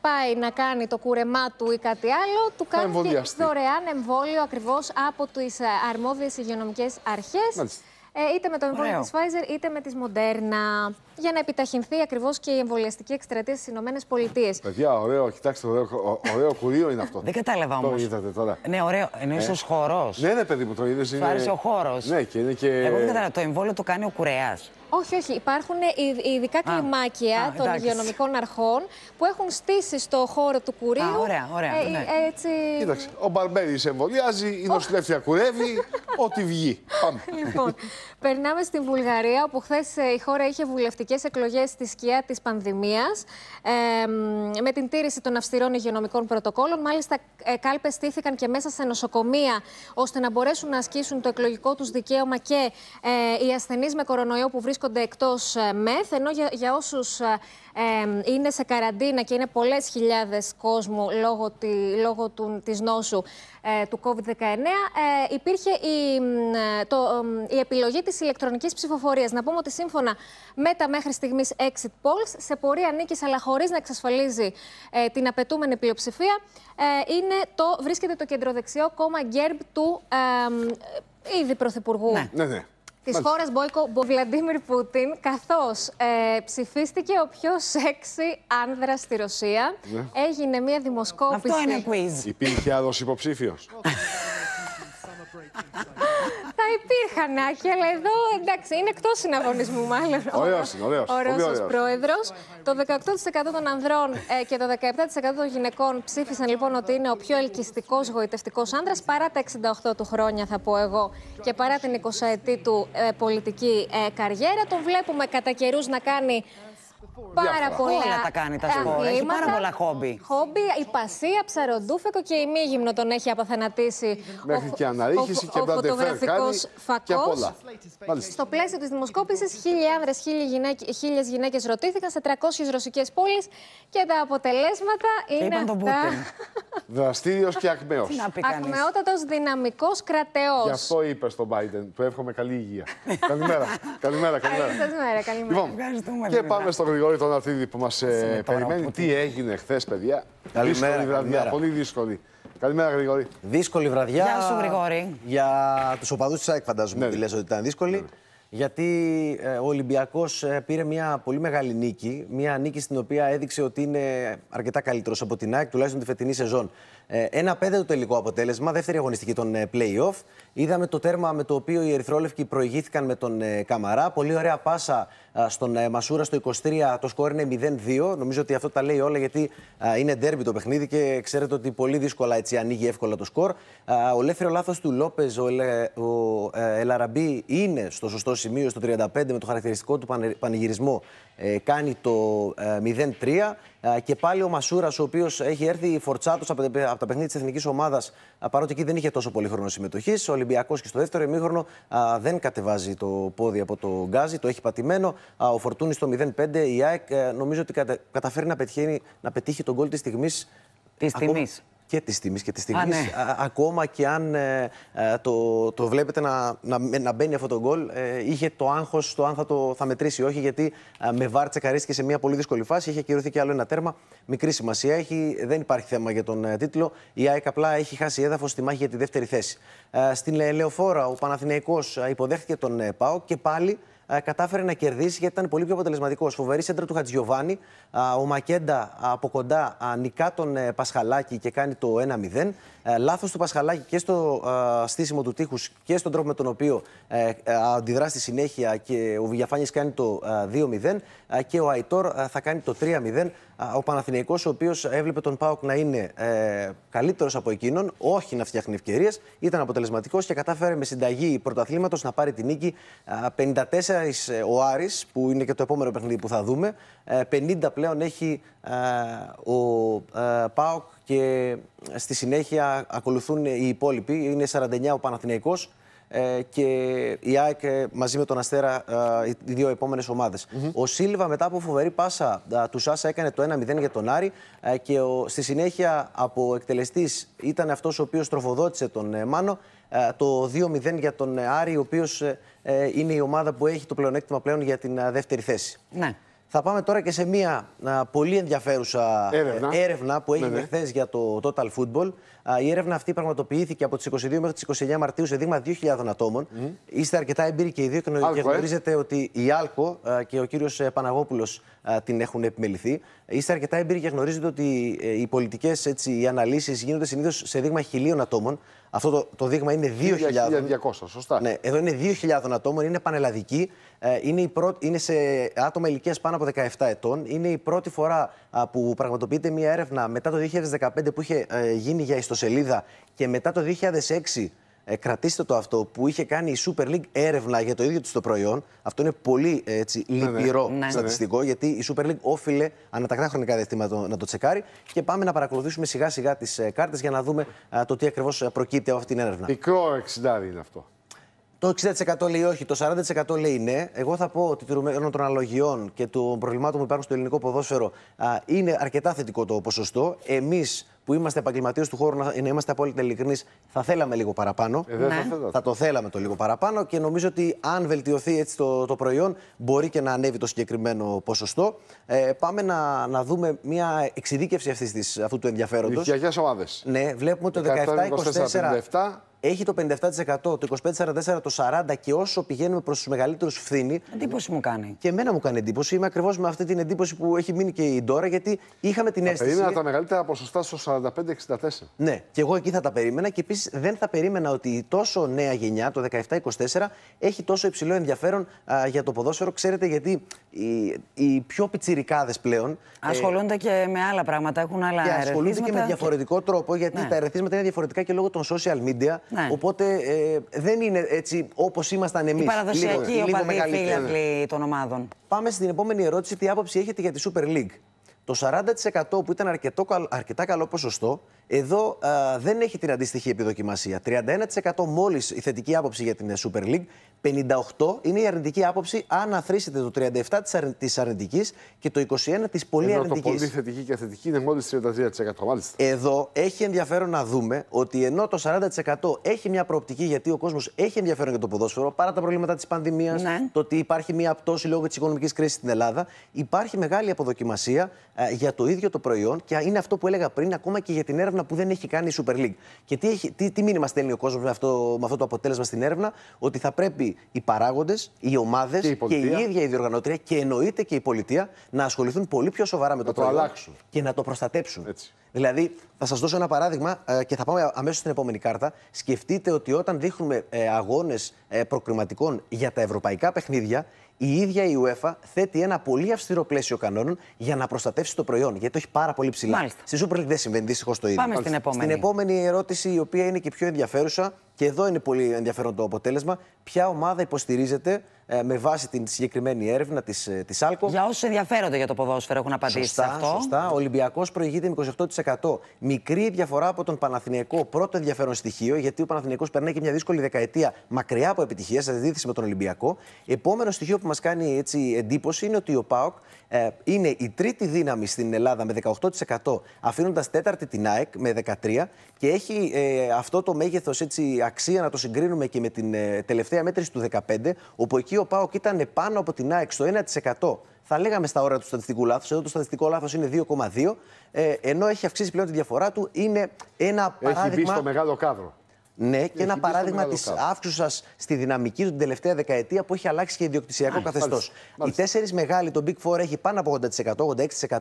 πάει να κάνει το κούρεμά του ή κάτι άλλο, του κάνει εμβολιαστεί. δωρεάν εμβόλιο ακριβώς από τις αρμόδιες υγειονομικές αρχές. Μάλιστα. Ε, είτε με το εμβόλιο Ωραίο. της Pfizer είτε με της Moderna. Για να επιταχυνθεί ακριβώς και η εμβολιαστική εκστρατεία στις ΗΠΑ. Παιδιά, ωραίο, κοιτάξτε, ωραίο, ω- ωραίο κουρίο είναι αυτό. Δεν κατάλαβα Το όμως. είδατε τώρα. Ναι, ωραίο. Εννοεί ω χορός. Ναι, ναι, παιδί μου, το είδες. Σου άρεσε ο χώρο. Ναι, και είναι και. Εγώ δεν κατάλαβα. Το εμβόλιο το κάνει ο κουρέα. Όχι, όχι. Υπάρχουν ει- ειδικά κλιμάκια α, των εντάξει. υγειονομικών αρχών που έχουν στήσει στο χώρο του κουρίου. Α, ωραία, ωραία, ε, ναι. έτσι... Κοίταξε, ο Μπαρμπέρι εμβολιάζει, η νοσηλεύτρια κουρεύει, ό,τι βγει. Πάμε. Λοιπόν, περνάμε στην Βουλγαρία, όπου χθες η χώρα είχε βουλευτικέ εκλογές στη σκιά της πανδημίας. Ε, μ, με την τήρηση των αυστηρών υγειονομικών πρωτοκόλων. Μάλιστα, ε, κάλπες στήθηκαν και μέσα σε νοσοκομεία, ώστε να μπορέσουν να ασκήσουν το εκλογικό τους δικαίωμα και ε, οι ασθενείς με κορονοϊό που βρίσκονται εκτός ΜΕΘ. Ενώ για, για όσους ε, είναι σε καραντίνα και είναι πολλές χιλιάδες κόσμου λόγω, τη, λόγω του, της νόσου ε, του COVID-19, ε, υπήρχε η, μ, ε, το, ε, η επιλογή της ηλεκτρονικής ψηφοφορίας. Να πούμε ότι σύμφωνα με τα μέχρι στιγμής exit polls, σε πορεία νίκης αλλά χωρίς να εξασφαλίζει ε, την απαιτούμενη πλειοψηφία, ε, είναι το, βρίσκεται το κεντροδεξιό κόμμα Γκέρμπ του ε, ήδη Πρωθυπουργού Ναι. Ναι, ναι. Της Μάλιστα. χώρας Μπόικο Βλαντίμιρ Πούτιν, καθώς ε, ψηφίστηκε ο πιο σεξι άνδρας στη Ρωσία. Έγινε μια δημοσκόπηση. Αυτό είναι quiz. Υπήρχε άλλο υποψήφιος. *laughs* Θα υπήρχαν άκη, αλλά εδώ εντάξει, είναι εκτός συναγωνισμού, μάλλον. Ωραίος είναι, ωραίος. Ο Πολύ Ρώσος ωραίος. πρόεδρος. Το 18% των ανδρών ε, και το 17% των γυναικών ψήφισαν λοιπόν ότι είναι ο πιο ελκυστικός γοητευτικός άνδρας παρά τα 68 του χρόνια, θα πω εγώ, και παρά την 20 ετή του ε, πολιτική ε, καριέρα. Τον βλέπουμε κατά καιρούς να κάνει. Πάρα Διάφορα. πολλά Όλα τα κάνει τα σπορ. Έχει αθλήματα. πάρα πολλά χόμπι. Χόμπι, η πασία, ψαροντούφεκο και η μήγυμνο τον έχει αποθανατήσει. Μέχρι Ο- και αναρρίχηση ο- και ο μπλαντεφέρ κάνει φωτογραφικός και απ' φακός. όλα. Μάλιστα. Στο πλαίσιο της δημοσκόπησης, χίλιοι άνδρες, χίλιες γυναίκες ρωτήθηκαν σε 300 ρωσικές πόλεις και τα αποτελέσματα είναι είπαν τον αυτά. Πούτιν. Δραστήριος και ακμαίος. Τι να πει κανείς. Ακμεότατο, δυναμικός, κρατεός. Γι' αυτό είπες στον Biden. Του εύχομαι καλή υγεία. καλημέρα. *laughs* καλημέρα, καλημέρα. Καλή σα μέρα, καλημέρα. Λοιπόν, Ευχαριστούμε, και Λεβίδα. πάμε στον Γρηγόρη τον Αρτίδη που μας με τώρα, περιμένει. ο Τι έγινε χθες, παιδιά; Καλημέρα, Δύσκολη βραδιά, καλημέρα. πολύ δύσκολη. Καλημέρα, Γρηγόρη. Δύσκολη βραδιά. Γεια σου, Γρηγόρη. Για τους οπαδούς της ΑΕΚ, φαντάζομαι Ναι. ότι λες ότι ήταν δύσκολη. Γιατί ε, ο Ολυμπιακός πήρε μια πολύ μεγάλη νίκη. Μια νίκη στην οποία έδειξε ότι είναι αρκετά καλύτερος από την ΑΕΚ, τουλάχιστον τη φετινή σεζόν. Ε, ένα πέντε το τελικό αποτέλεσμα, δεύτερη αγωνιστική των ε, play-off. Είδαμε το τέρμα με το οποίο οι Ερυθρόλευκοι προηγήθηκαν με τον ε, Καμαρά. Πολύ ωραία πάσα α, στον ε, Μασούρα στο 23. Το σκόρ είναι 0-2. Νομίζω ότι αυτό τα λέει όλα γιατί α, είναι ντέρμπι το παιχνίδι και ξέρετε ότι πολύ δύσκολα έτσι ανοίγει εύκολα το σκορ. Α, Ο ελεύθερο λάθος του Λόπε, ο, Ελε, ο ε, Ελαραμπή είναι στο σωστό σημείο, στο 35 με το χαρακτηριστικό του πανε- πανηγυρισμό. Ε, κάνει το ε, 0-3 ε, και πάλι ο Μασούρας, ο οποίος έχει έρθει φορτσάτος από, τα- από τα παιχνίδια της εθνικής ομάδας, παρότι εκεί δεν είχε τόσο πολύ χρόνο συμμετοχής. Ο Ολυμπιακός και στο δεύτερο ημίχρονο α, δεν κατεβάζει το πόδι από το γκάζι, το έχει πατημένο. Α, ο Φορτούνης στο 0-5. Η ΑΕΚ ε, νομίζω ότι κατα- καταφέρει να πετύχει, να πετύχει τον γκολ της στιγμής. Της τιμής. Και της τιμής και της στιγμής. ναι. Ακόμα και αν ε, ε, το, το βλέπετε να, να, να μπαίνει αυτό το γκολ, ε, είχε το άγχος το αν θα το θα μετρήσει ή όχι, γιατί ε, με βάρ τσεκαρίστηκε σε μια πολύ δύσκολη φάση. Είχε ακυρωθεί και άλλο ένα τέρμα. Μικρή σημασία έχει, δεν υπάρχει θέμα για τον ε, τίτλο. Η ΑΕΚ απλά έχει χάσει έδαφος στη μάχη για τη δεύτερη θέση. Ε, στην ε, Λεωφόρα, ο Παναθηναϊκός ε, υποδέχθηκε τον ε, ΠΑΟ και πάλι ε, κατάφερε να κερδίσει γιατί ήταν πολύ πιο αποτελεσματικός. Φοβερή σέντρα του Χατζιωβάνη. Α, Ο Μακέντα από κοντά α, νικά τον ε, Πασχαλάκη και κάνει το 1-0. Λάθος του Πασχαλάκη και στο α, στήσιμο του τείχους και στον τρόπο με τον οποίο ε, ε, αντιδρά στη συνέχεια και ο Βηγιαφάνης κάνει το α, 2-0 α, και ο Αϊτόρ α, θα κάνει το 3-0. Α, Ο Παναθηναϊκός ο οποίος έβλεπε τον Πάοκ να είναι ε, καλύτερος από εκείνον, όχι να φτιάχνει ευκαιρίες, ήταν αποτελεσματικός και κατάφερε με συνταγή πρωταθλήματος να πάρει τη νίκη. Α, 54 ο Άρης, που είναι και το επόμενο παιχνίδι που θα δούμε. Ε, 50 πλέον έχει ε, ο ε, ΠΑΟΚ και στη συνέχεια ακολουθούν οι υπόλοιποι. Είναι 49 ο Παναθηναϊκός ε, και η ΑΕΚ ε, μαζί με τον Αστέρα ε, οι δύο επόμενες ομάδες. Ο Σίλβα μετά από φοβερή πάσα ε, του Σάσα έκανε το 1-0 για τον Άρη ε, και ο, στη συνέχεια από εκτελεστής ήταν αυτός ο οποίος τροφοδότησε τον ε, Μάνο ε, το 2-0 για τον ε, Άρη ο οποίος ε, ε, είναι η ομάδα που έχει το πλεονέκτημα πλέον για την ε, δεύτερη θέση. Ναι. Θα πάμε τώρα και σε μια α, πολύ ενδιαφέρουσα Έρευνα. ε, έρευνα που έγινε Ναι, ναι. χθες για το Total Football. Α, η έρευνα αυτή πραγματοποιήθηκε από τις 22 μέχρι τις 29 Μαρτίου σε δείγμα 2.000 ατόμων. Είστε αρκετά έμπειροι και οι δύο και γνω- Alco, και ε. γνωρίζετε ότι η Alco α, και ο κύριος Παναγόπουλος την έχουν επιμεληθεί. Είστε αρκετά έμπειροι και γνωρίζετε ότι ε, οι πολιτικές οι αναλύσεις γίνονται συνήθως σε δείγμα χιλίων ατόμων. Αυτό το, το δείγμα είναι 2.000. 1200, σωστά. Ναι, εδώ είναι 2.000 ατόμων, είναι πανελλαδική. Ε, Είναι, η πρώτη, είναι σε άτομα ηλικίας πάνω από 17 ετών. Είναι η πρώτη φορά α, που πραγματοποιείται μια έρευνα μετά το 2015 που είχε ε, γίνει για ιστοσελίδα και μετά το 2006. Ε, κρατήστε το αυτό που είχε κάνει η Super League έρευνα για το ίδιο του το προϊόν. Αυτό είναι πολύ ε, έτσι, λυπηρό Ναι. στατιστικό, γιατί η Super League όφιλε ανατακτά χρονικά διαστήματα να το τσεκάρει. Και πάμε να παρακολουθήσουμε σιγά σιγά τις ε, κάρτες για να δούμε α, το τι ακριβώς προκύπτει από αυτή την έρευνα. Μικρό 60 είναι αυτό. Το 60% λέει όχι, το 40% λέει ναι. Εγώ θα πω ότι τηρουμένων των αναλογιών και των προβλημάτων που υπάρχουν στο ελληνικό ποδόσφαιρο α, είναι αρκετά θετικό το ποσοστό. Εμείς που είμαστε επαγγελματίες του χώρου, να, να είμαστε απόλυτα ειλικρινείς, θα θέλαμε λίγο παραπάνω. Ε, δεν Ναι. θα θέλω. Θα το θέλαμε το λίγο παραπάνω και νομίζω ότι αν βελτιωθεί έτσι το, το προϊόν, μπορεί και να ανέβει το συγκεκριμένο ποσοστό. Ε, πάμε να, να δούμε μια εξειδίκευση αυτής της, αυτού του ενδιαφέροντος. Ηλικιακέ ομάδες. Ναι, βλέπουμε ότι το 17-24 έχει το 57%, το 25-44 το 40% και όσο πηγαίνουμε προς τους μεγαλύτερους φθήνει. Εντύπωση μου κάνει. Και εμένα μου κάνει εντύπωση. Είμαι ακριβώς με αυτή την εντύπωση που έχει μείνει και η Ντόρα, γιατί είχαμε την αίσθηση. Περίμενα τα μεγαλύτερα ποσοστά στο 45-64. Ναι, και εγώ εκεί θα τα περίμενα και επίσης δεν θα περίμενα ότι η τόσο νέα γενιά, το 17-24, έχει τόσο υψηλό ενδιαφέρον α, για το ποδόσφαιρο. Ξέρετε, γιατί οι, οι πιο πιτσιρικάδες πλέον. ε, Ασχολούνται και με άλλα πράγματα, έχουν άλλα και ασχολούνται και με ερεθίσματα. διαφορετικό τρόπο, γιατί Ναι. τα ερεθίσματα είναι διαφορετικά και λόγω των social media. Ναι. Οπότε ε, δεν είναι έτσι όπως ήμασταν εμείς. Οι παραδοσιακοί οπαδοί φίλαθλοι των ομάδων. Πάμε στην επόμενη ερώτηση. Τι άποψη έχετε για τη Super League; Το 40% που ήταν αρκετό, καλ- αρκετά καλό ποσοστό, εδώ α, δεν έχει την αντίστοιχη επιδοκιμασία. 31% μόλις η θετική άποψη για την ε, Super League, 58% είναι η αρνητική άποψη αν αθροίσετε το 37% της, αρνη- της αρνητικής και το 21% της πολύ Ενώ το αρνητικής. πολύ θετική και θετική είναι μόλις 33%. Μάλιστα. Εδώ έχει ενδιαφέρον να δούμε ότι ενώ το 40% έχει μια προοπτική γιατί ο κόσμος έχει ενδιαφέρον για το ποδόσφαιρο, παρά τα προβλήματα της πανδημίας, Ναι. το ότι υπάρχει μια πτώση λόγω της οικονομικής κρίσης στην Ελλάδα, υπάρχει μεγάλη αποδοκιμασία ε, για το ίδιο το προϊόν και είναι αυτό που έλεγα πριν, ακόμα και για την έρευνα που δεν έχει κάνει η Super League. Και τι, έχει, τι, τι μήνυμα στέλνει ο κόσμος με αυτό, με αυτό το αποτέλεσμα στην έρευνα, ότι θα πρέπει οι παράγοντες, οι ομάδες Και η και, πολιτεία. η ίδια η διοργανώτρια και εννοείται και η πολιτεία να ασχοληθούν πολύ πιο σοβαρά με το, το προϊόν αλλάξουν. και να το προστατέψουν. Έτσι. Δηλαδή, θα σας δώσω ένα παράδειγμα ε, και θα πάμε αμέσως στην επόμενη κάρτα. Σκεφτείτε ότι όταν δείχνουμε ε, αγώνες ε, προκριματικών για τα ευρωπαϊκά παιχνίδια, η ίδια η UEFA θέτει ένα πολύ αυστηρό πλαίσιο κανόνων για να προστατεύσει το προϊόν. Γιατί το έχει πάρα πολύ ψηλά. Μάλιστα. Στη Super League δεν συμβαίνει δυστυχώς το ίδιο. Πάμε στην επόμενη. Στην επόμενη ερώτηση, η οποία είναι και πιο ενδιαφέρουσα, και εδώ είναι πολύ ενδιαφέρον το αποτέλεσμα. Ποια ομάδα υποστηρίζετε ε, με βάση την συγκεκριμένη έρευνα της της Alco; Για όσους ενδιαφέρονται για το ποδόσφαιρο έχουν απαντήσει Σωστά, σε αυτό. σωστά. Ο Ολυμπιακός προηγείται με 28%. Μικρή διαφορά από τον Παναθηναϊκό. Πρώτο ενδιαφέρον στοιχείο, γιατί ο Παναθηναϊκός περνάει και μια δύσκολη δεκαετία μακριά από επιτυχία σε αντίθεση με τον Ολυμπιακό. Επόμενο στοιχείο που μας κάνει έτσι εντύπωση είναι ότι ο ΠΑΟΚ ε, είναι η τρίτη δύναμη στην Ελλάδα με 18%, αφήνοντας τέταρτη την ΑΕΚ με 13% και έχει ε, αυτό το μέγεθος αξία να το συγκρίνουμε και με την ε, τελευταία μέτρηση του 2015, όπου εκεί ο ΠΑΟΚ ήταν πάνω από την ΑΕΚ στο 1% θα λέγαμε στα ώρα του στατιστικού λάθος. Εδώ το στατιστικό λάθος είναι 2,2. Ε, ενώ έχει αυξήσει πλέον τη διαφορά του, είναι ένα Έχει μπει παράδειγμα. στο μεγάλο κάδρο. Ναι, και Έχει ένα μπει στο παράδειγμα μεγάλο της κάδρο. αύξουσας στη δυναμική του την τελευταία δεκαετία που έχει αλλάξει και ιδιοκτησιακό καθεστώς. μάλιστα, Οι μάλιστα. τέσσερις μεγάλοι, το Big Four έχει πάνω από 80%,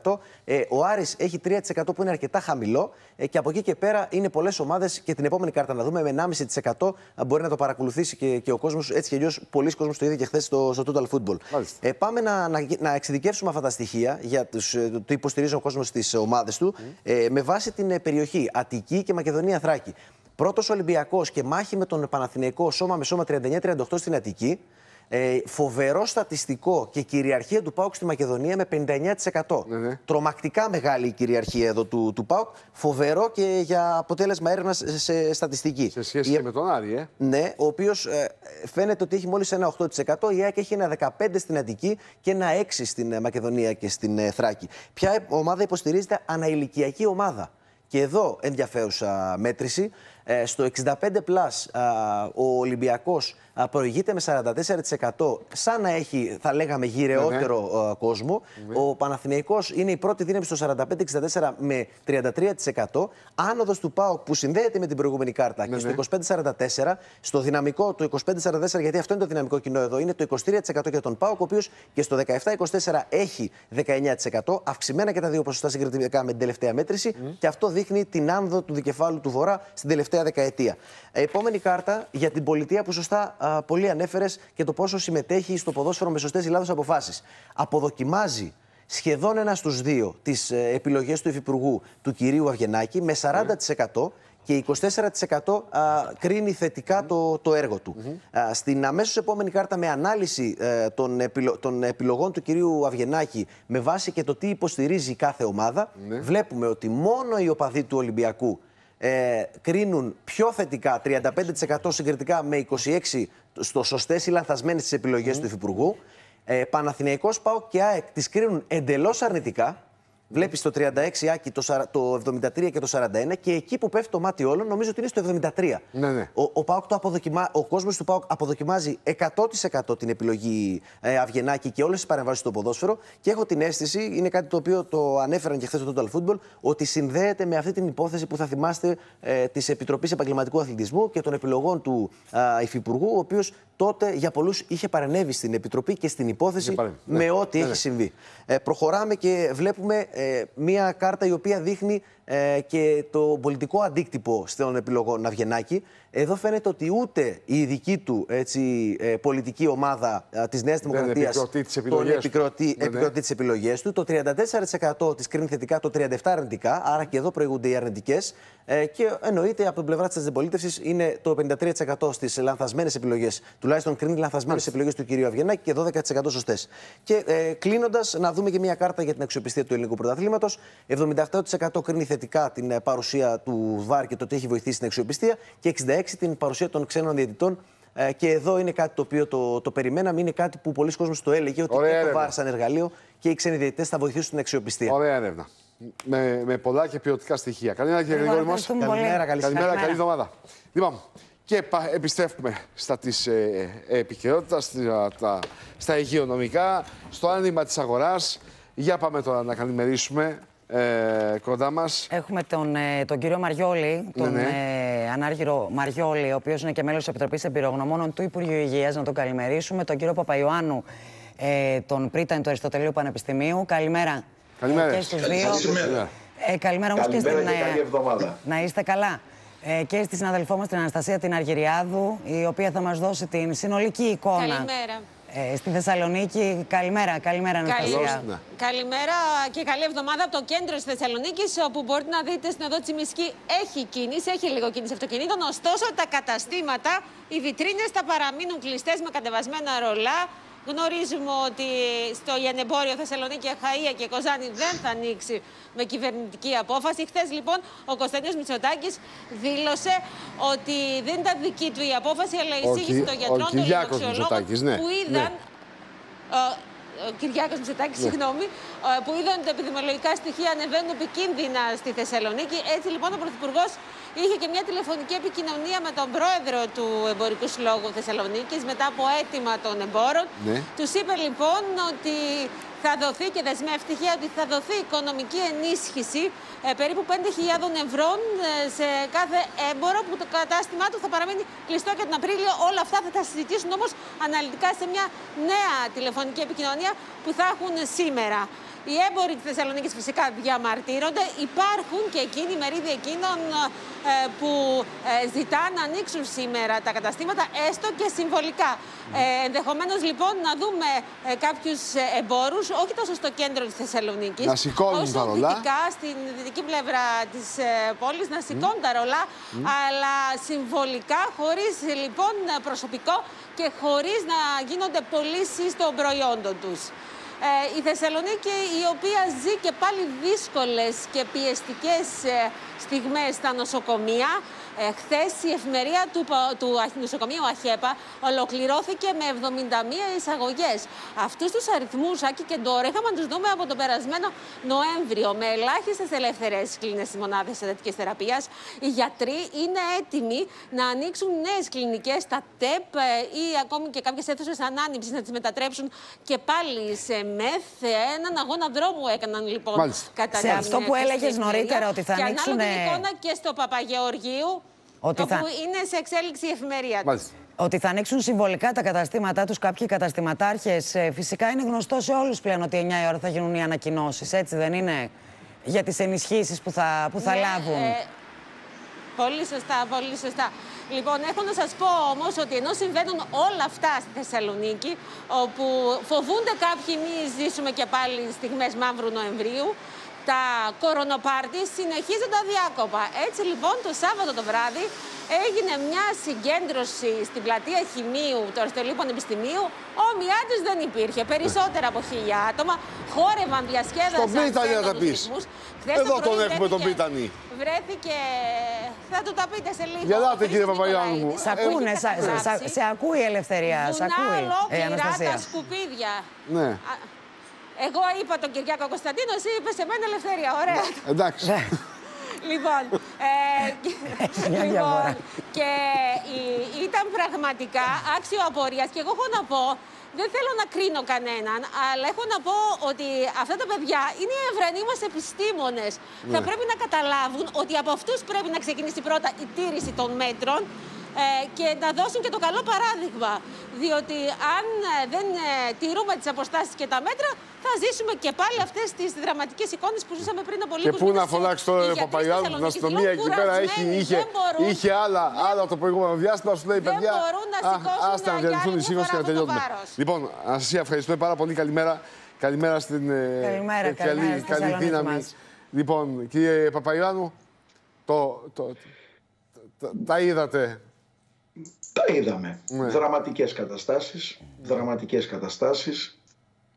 86%. Ε, ο Άρης έχει 3% που είναι αρκετά χαμηλό. Ε, και από εκεί και πέρα είναι πολλές ομάδες και την επόμενη κάρτα να δούμε με 1,5% μπορεί να το παρακολουθήσει και, και ο κόσμος. Έτσι κι αλλιώς, πολλοί κόσμοι το είδε και χθες στο, στο Total Football. Μάλιστα. Ε, πάμε να, να, να εξειδικεύσουμε αυτά τα στοιχεία για τους, ε, το τι υποστηρίζει ο κόσμος στις ομάδες του ε, με βάση την ε, περιοχή Αττική και Μακεδονία Θράκη. Πρώτος Ολυμπιακός και μάχη με τον Παναθηναϊκό σώμα με σώμα 39-38 στην Αττική. Ε, φοβερό στατιστικό και κυριαρχία του ΠΑΟΚ στη Μακεδονία με 59%. Ναι, ναι. Τρομακτικά μεγάλη η κυριαρχία εδώ του, του ΠΑΟΚ. Φοβερό και για αποτέλεσμα έρευνας σε, σε στατιστική. Σε σχέση Η- και με τον Άρη, ε. ναι, ο οποίος φαίνεται ότι έχει μόλις ένα 8%. Η ΑΕΚ έχει ένα 15% στην Αττική και ένα 6% στην ε, Μακεδονία και στην ε, Θράκη. Ποια ομάδα υποστηρίζεται αναηλικιακή ομάδα; Και εδώ ενδιαφέρουσα μέτρηση. Ε, στο 65 plus ο Ολυμπιακός α, προηγείται με 44% σαν να έχει, θα λέγαμε, γυρεότερο α, κόσμο. Ο Παναθηναϊκός είναι η πρώτη δύναμη στο 45-64 με 33%. Άνοδος του ΠΑΟΚ που συνδέεται με την προηγούμενη κάρτα και στο 25-44, στο δυναμικό του 25-44, γιατί αυτό είναι το δυναμικό κοινό εδώ, είναι το 23% για τον ΠΑΟΚ, ο οποίος και στο 17-24 έχει 19%, αυξημένα και τα δύο ποσοστά συγκριτικά με την τελευταία μέτρηση και αυτό δείχνει την άνοδο του δικεφάλου του Βορρά στην τελευταία δεκαετία. Επόμενη κάρτα για την πολιτεία που σωστά α, πολύ ανέφερες και το πόσο συμμετέχει στο ποδόσφαιρο με σωστές ή λάθος αποφάσεις. Αποδοκιμάζει σχεδόν ένα στους δύο τις ε, επιλογές του Υφυπουργού του κυρίου Αυγενάκη με 40% και 24% α, κρίνει θετικά το, το έργο του. Α, στην αμέσως επόμενη κάρτα με ανάλυση ε, των, επιλο- των επιλογών του κυρίου Αυγενάκη με βάση και το τι υποστηρίζει κάθε ομάδα, βλέπουμε ότι μόνο οι οπαδοί του Ολυμπιακού ε, κρίνουν πιο θετικά 35% συγκριτικά με 26% στο σωστές ή λανθασμένες τις επιλογές του Υφυπουργού. Ε, Παναθηναϊκός, ΠΑΟΚ και ΑΕΚ τις κρίνουν εντελώς αρνητικά. Βλέπεις το 36 Άκη, το, σαρα- το 73 και το 41 και εκεί που πέφτει το μάτι όλων νομίζω ότι είναι στο 73. Ναι, ναι. Ο, ο, ΠΑΟΚ το αποδοκιμά... ο κόσμος του ΠΑΟΚ αποδοκιμάζει 100% την επιλογή ε, Αυγενάκη και όλες τις παρεμβάσεις στο ποδόσφαιρο και έχω την αίσθηση, είναι κάτι το οποίο το ανέφεραν και χθες στο Total Football, ότι συνδέεται με αυτή την υπόθεση που θα θυμάστε ε, της Επιτροπής Επαγγελματικού Αθλητισμού και των επιλογών του ε, Υφυπουργού, ο οποίος τότε για πολλούς είχε παρενέβει στην Επιτροπή και στην υπόθεση παρέμβει. με Ναι. ό,τι Ναι, έχει ναι. συμβεί. Ε, προχωράμε και βλέπουμε ε, μία κάρτα η οποία δείχνει ε, και το πολιτικό αντίκτυπο στον επιλογό Ναυγενάκη. Εδώ φαίνεται ότι ούτε η δική του έτσι, ε, πολιτική ομάδα ε, της Νέας Δημοκρατίας επικροτεί τις τον επιλογές του. επικροτεί, Ναι, ναι. επικροτεί τις επιλογές του. Το 34% τις κρίνει θετικά, το 37% αρνητικά, άρα και εδώ προηγούνται οι αρνητικές. Ε, και εννοείται από την πλευρά της αντιπολίτευσης είναι το 53% στις λανθασμένες επιλογές. Τουλάχιστον κρίνει λανθασμένες επιλογές του κυρίου Αυγενάκη και 12% σωστές. Και ε, κλείνοντας, να δούμε και μια κάρτα για την αξιοπιστία του ελληνικού πρωταθλήματος. 77% κρίνει θετικά την ε, παρουσία του ΒΑΡ και το ότι έχει βοηθήσει την αξιοπιστία και 66% την παρουσία των ξένων διαιτητών. Ε, και εδώ είναι κάτι το οποίο το, το περιμέναμε. Είναι κάτι που πολλοί κόσμοι το έλεγε ότι Ωραία και το έρευνα. ΒΑΡ σαν εργαλείο και οι ξένοι διαιτητές θα βοηθήσουν την αξιοπιστία. Ωραία έρευνα. Με, με πολλά και ποιοτικά στοιχεία. Καλημέρα κύριε Λοιπόν, Γρηγόρη μας. ευχαριστούμε πολύ. Καλημέρα, καλή Καλημέρα, Καλημέρα. καλή εβδομάδα. Λοιπόν, και πα- επιστρέφουμε στα της ε, ε, επικαιρότητας, στα, τα- στα υγειονομικά, στο άνοιγμα της αγοράς. Για πάμε τώρα να καλημερίσουμε ε, κοντά μας. Έχουμε τον, ε, τον κύριο Μαριόλη, τον ναι. ε, ανάργυρο Μαριόλη, ο οποίος είναι και μέλος της Επιτροπής Εμπειρογνωμόνων του Υπουργείου Υγείας, να τον καλημερίσουμε. Τον κύριο Παπαϊωάννου, ε, τον πρίτανη του Αριστοτελείου Πανεπιστημίου. Καλημέρα. Καλημέρα. Ε, και στους δύο. Καλημέρα. Ε, καλημέρα όμως και στην. Καλημέρα και ε, καλή εβδομάδα. Να είστε καλά. Ε, και στη συναδελφό μας την Αναστασία την Αργυριάδου, η οποία θα μας δώσει την συνολική εικόνα. Καλημέρα. Ε, στη Θεσσαλονίκη. Καλημέρα, καλημέρα Αναστασία. Καλώς, ναι. Καλημέρα και καλή εβδομάδα από το κέντρο της Θεσσαλονίκης, όπου μπορείτε να δείτε στην οδό Τσιμισκή έχει κίνηση, έχει λίγο κίνηση αυτοκινήτων. Ωστόσο, τα καταστήματα, οι βιτρίνες θα παραμείνουν κλειστές με κατεβασμένα ρολά. Γνωρίζουμε ότι στο Ιανεμπόριο Θεσσαλονίκη, Αχαία και Κοζάνη δεν θα ανοίξει με κυβερνητική απόφαση. Χθες λοιπόν ο Κωνσταντίνος Μητσοτάκης δήλωσε ότι δεν ήταν δική του η απόφαση, αλλά η Ο εισήγηση Κυ- των ο γιατρών, των Κυριάκος λοιμοξιολόγων Μητσοτάκης, ναι. που είδαν ο Κυριάκος Μητσοτάκης, Ναι. συγγνώμη, ε, που είδαν ότι τα επιδημιολογικά στοιχεία ανεβαίνουν επικίνδυνα στη Θεσσαλονίκη. Έτσι λοιπόν ο Πρωθυπουργός είχε και μια τηλεφωνική επικοινωνία με τον πρόεδρο του Εμπορικού Συλλόγου Θεσσαλονίκης μετά από αίτημα των εμπόρων. Ναι. Τους είπε λοιπόν ότι θα δοθεί και δεσμεύτηκε ότι θα δοθεί οικονομική ενίσχυση ε, περίπου 5.000 ευρώ ε, σε κάθε έμπορο που το κατάστημά του θα παραμείνει κλειστό και τον Απρίλιο. Όλα αυτά θα τα συζητήσουν όμως αναλυτικά σε μια νέα τηλεφωνική επικοινωνία που θα έχουν σήμερα. Οι έμποροι της Θεσσαλονίκης φυσικά διαμαρτύρονται. Υπάρχουν και εκείνοι, μερίδια εκείνων ε, που ε, ζητάνε να ανοίξουν σήμερα τα καταστήματα, έστω και συμβολικά. Ε, Ενδεχομένως λοιπόν να δούμε ε, κάποιους εμπόρους, όχι τόσο στο κέντρο της Θεσσαλονίκης, Να σηκώνουν όσο τα ρολά. δυτικά στην δυτική πλευρά της πόλης, να σηκώνουν τα ρολά, αλλά συμβολικά, χωρίς λοιπόν προσωπικό και χωρίς να γίνονται πωλήσει των προϊόντων τους. Ε, η Θεσσαλονίκη η οποία ζει και πάλι δύσκολες και πιεστικές ε, στιγμές στα νοσοκομεία. Ε, Χθες η εφημερία του, πα- του αχ- νοσοκομείου Αχέπα ολοκληρώθηκε με 71 εισαγωγές. Αυτούς τους αριθμούς, Άκη και Ντόρα, είχαμε να τους δούμε από τον περασμένο Νοέμβριο με ελάχιστες ελεύθερες κλίνε στις μονάδες εντατική θεραπεία. Οι γιατροί είναι έτοιμοι να ανοίξουν νέες κλινικές, τα ΤΕΠ ε, ή ακόμη και κάποιες αίθουσες ανάνυψης να τις μετατρέψουν και πάλι σε ΜΕΘ. Ε, Έναν αγώνα δρόμου έκαναν λοιπόν Μάλιστα. κατά Σε την, αυτό ε, που χθεσινή έλεγες εφημερία. νωρίτερα ότι θα και ανοίξουν, ανάλογη ε, εικόνα και στο Παπαγεωργίου, Ότι όπου θα- είναι σε εξέλιξη η εφημερία του. Μάλιστα. Ότι θα ανοίξουν συμβολικά τα καταστήματά τους κάποιοι καταστηματάρχες. Φυσικά είναι γνωστό σε όλους πλέον ότι 9 η ώρα θα γίνουν οι ανακοινώσεις, έτσι δεν είναι; Για τις ενισχύσεις που θα, που θα Ναι, λάβουν. ε, πολύ σωστά, πολύ σωστά. Λοιπόν, έχω να σας πω όμως ότι ενώ συμβαίνουν όλα αυτά στη Θεσσαλονίκη, όπου φοβούνται κάποιοι μη ζήσουμε και πάλι στιγμές μαύρου Νοεμβρίου, τα κορονοπάρτι συνεχίζονται αδιάκοπα. Έτσι λοιπόν το Σάββατο το βράδυ έγινε μια συγκέντρωση στην πλατεία Χημείου του Αριστοτελείου Πανεπιστημίου. Όμοιά της δεν υπήρχε. Περισσότερα από χίλια άτομα χόρευαν, διασκέδασαν. Στον Πίτανη να τα στέλνοντας πεις. ρυθμούς. Χθες Εδώ το τον πρωί έχουμε τον βρέθηκε- Πίτανη. Βρέθηκε. Θα του τα πείτε σε λίγο. Γελάτε, Ο κύριε Χρήστος Παπαγιάννου μου. Νικολαίδης Σ' ακούνε, έχει σα- σε- καταγράψει σε ακούει η ελευθερία. Σ' βουνά ακούει. Ε, ολόκληρα Αναστασία. τα σκουπίδια. Ναι. Α, Εγώ είπα τον Κυριάκο Κωνσταντίνο, εσύ είπες σε μένα ελευθερία. Ωραία. Εντάξει. Λοιπόν, ε, και- Έχει *laughs* μια λοιπόν, διαφορά. και η- ήταν πραγματικά άξιο απορίας. Και εγώ έχω να πω, δεν θέλω να κρίνω κανέναν, αλλά έχω να πω ότι αυτά τα παιδιά είναι οι ευρανοί μα επιστήμονες. Ναι. Θα πρέπει να καταλάβουν ότι από αυτούς πρέπει να ξεκινήσει πρώτα η τήρηση των μέτρων ε, και να δώσουν και το καλό παράδειγμα. Διότι αν ε, δεν ε, τηρούμε τις αποστάσεις και τα μέτρα, θα ζήσουμε και πάλι αυτές τις δραματικές εικόνες που ζούσαμε πριν από Και λίγους πού να μήνες. φωνάξει Οι τώρα ο γιατροί Παπαγιάννου στη την Θεσσαλονίκη αστυνομία εκεί πέρα έχει, κουρασμένοι, είχε, δεν μπορούν. είχε άλλα, άλλα το προηγούμενο διάστημα. Σου λέει Δεν παιδιά. μπορούν να α, σηκώσουν Άστα να για διαλυθούν άλλη ησύχω μια και να φορά αυτό το τελειώνουμε. βάρος. Λοιπόν, Αναστασία, ευχαριστούμε πάρα πολύ. Καλημέρα. Καλημέρα στην ε, Καλημέρα, ε, καλημέρα καλή, στη καλή Θεσσαλονίκη δύναμη. μας. Λοιπόν, κύριε Παπαγιάννου, το, το, το- τα- τα είδατε. Τα είδαμε. Ναι. Δραματικές καταστάσεις, δραματικές καταστάσεις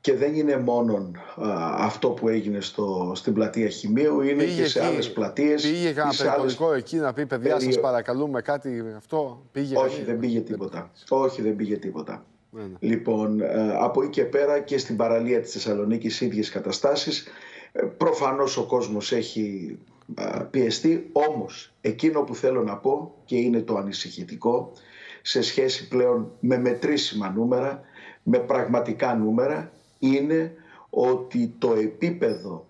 και δεν είναι μόνο α, αυτό που έγινε στο, στην πλατεία Χημείου, είναι και σε εκεί, άλλες πλατείες. Πήγε ή κανένα σε άλλες- περιπολικό εκεί να πει παιδιά σας περιο- παρακαλούμε κάτι αυτό. Πήγε Όχι, κανείς; δεν πήγε τίποτα. Όχι, δεν πήγε τίποτα. Ναι, ναι. Λοιπόν, ε, από εκεί και πέρα και στην παραλία της Θεσσαλονίκης ίδιες καταστάσεις. Ε, Προφανώς ο κόσμος έχει ε, πιεστεί, όμως εκείνο που θέλω να πω και είναι το ανησυχητικό σε σχέση πλέον με μετρήσιμα νούμερα, με πραγματικά νούμερα, είναι ότι το επίπεδο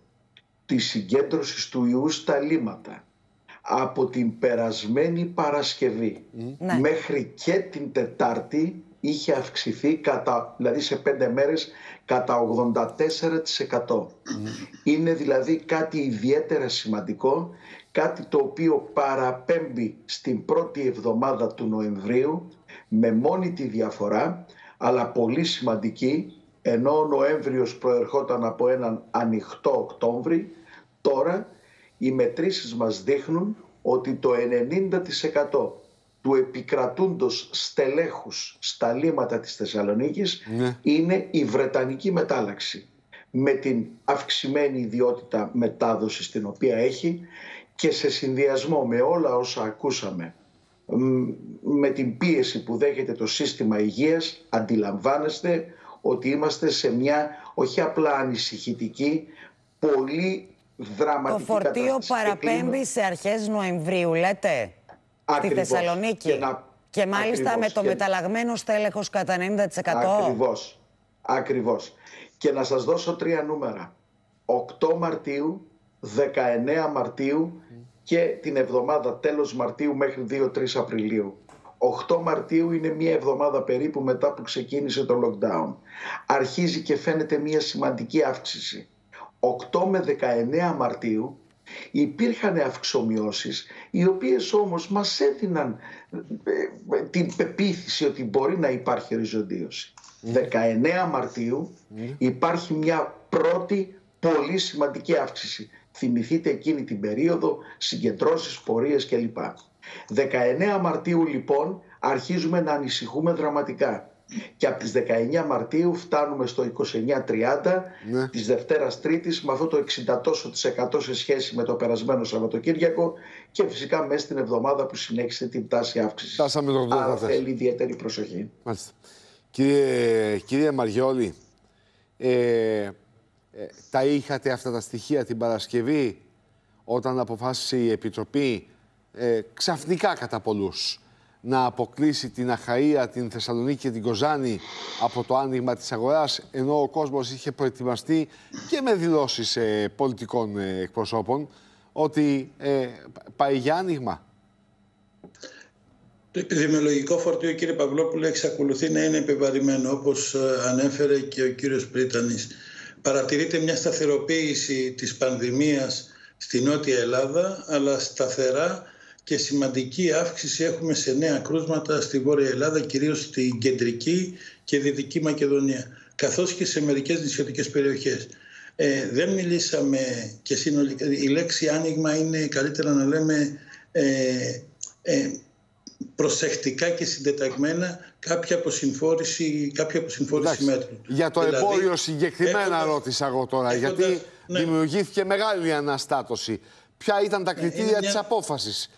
της συγκέντρωσης του ιού στα λίμματα από την περασμένη Παρασκευή Ναι. μέχρι και την Τετάρτη είχε αυξηθεί κατά, δηλαδή σε πέντε μέρες κατά 84%. Είναι δηλαδή κάτι ιδιαίτερα σημαντικό, κάτι το οποίο παραπέμπει στην πρώτη εβδομάδα του Νοεμβρίου με μόνη τη διαφορά, αλλά πολύ σημαντική, ενώ ο Νοέμβριος προερχόταν από έναν ανοιχτό Οκτώβρη, τώρα οι μετρήσεις μας δείχνουν ότι το 90% του επικρατούντος στελέχους στα λίμματα της Θεσσαλονίκης είναι η Βρετανική μετάλλαξη με την αυξημένη ιδιότητα μετάδοσης την οποία έχει και σε συνδυασμό με όλα όσα ακούσαμε μ, με την πίεση που δέχεται το σύστημα υγείας αντιλαμβάνεστε ότι είμαστε σε μια όχι απλά ανησυχητική πολύ Το δραματική φορτίο κατάσταση. Και παραπέμπει κλείνω. σε αρχές Νοεμβρίου, λέτε, στη Ακριβώς. Θεσσαλονίκη. Και να- Και μάλιστα Ακριβώς. με το Και- μεταλλαγμένο στέλεχος κατά 90%. Ακριβώς. Ακριβώς. Και να σας δώσω τρία νούμερα. 8 Μαρτίου, 19 Μαρτίου και την εβδομάδα τέλος Μαρτίου μέχρι 2-3 Απριλίου. 8 Μαρτίου είναι μια εβδομάδα περίπου μετά που ξεκίνησε το lockdown. Αρχίζει και φαίνεται μια σημαντική αύξηση. 8 με 19 Μαρτίου υπήρχαν αυξομοιώσεις οι οποίες όμως μας έδιναν ε, ε, την πεποίθηση ότι μπορεί να υπάρχει οριζοντίωση. 19 Μαρτίου υπάρχει μια πρώτη πολύ σημαντική αύξηση. Θυμηθείτε εκείνη την περίοδο, συγκεντρώσεις, πορείες κλπ. 19 Μαρτίου λοιπόν αρχίζουμε να ανησυχούμε δραματικά. Και από τις 19 Μαρτίου φτάνουμε στο 29-30 Ναι. της Δευτέρας Τρίτης με αυτό το 60 τόσος της εκατό σε σχέση με το περασμένο Σαββατοκύριακο και φυσικά μέσα στην εβδομάδα που συνέχισε την τάση αύξησης. Φτάσαμε το 84. Άρα θέλει ιδιαίτερη προσοχή. Μάλιστα. Κύριε, κύριε Μαριόλη, ε, ε, τα είχατε αυτά τα στοιχεία την Παρασκευή όταν αποφάσισε η Επιτροπή ε, ξαφνικά κατά πολλούς να αποκλείσει την Αχαΐα, την Θεσσαλονίκη και την Κοζάνη από το άνοιγμα της αγοράς ενώ ο κόσμος είχε προετοιμαστεί και με δηλώσεις ε, πολιτικών ε, εκπροσώπων ότι ε, πάει για άνοιγμα. Το επιδημιολογικό φορτίο, κύριε Παυλόπουλο, εξακολουθεί να είναι επιβαρημένο, όπως ε, ανέφερε και ο κύριος Πρίτανης. Παρατηρείται μια σταθεροποίηση της πανδημίας στη Νότια Ελλάδα, αλλά σταθερά και σημαντική αύξηση έχουμε σε νέα κρούσματα στη Βόρεια Ελλάδα, κυρίως στην Κεντρική και Δυτική Μακεδονία, καθώς και σε μερικές νησιωτικές περιοχές. Ε, δεν μιλήσαμε και συνολικά, η λέξη άνοιγμα είναι καλύτερα να λέμε ε, ε, προσεκτικά και συντεταγμένα κάποια αποσυμφόρηση, κάποια αποσυμφόρηση Εντάξει, μέτρων. Για το Δηλαδή, εμπόριο συγκεκριμένα έχοντας- ρώτησα εγώ τώρα, έχοντας- γιατί ναι. δημιουργήθηκε μεγάλη αναστάτωση. Ποια ήταν τα κριτήρια είναι της μια- απόφασης;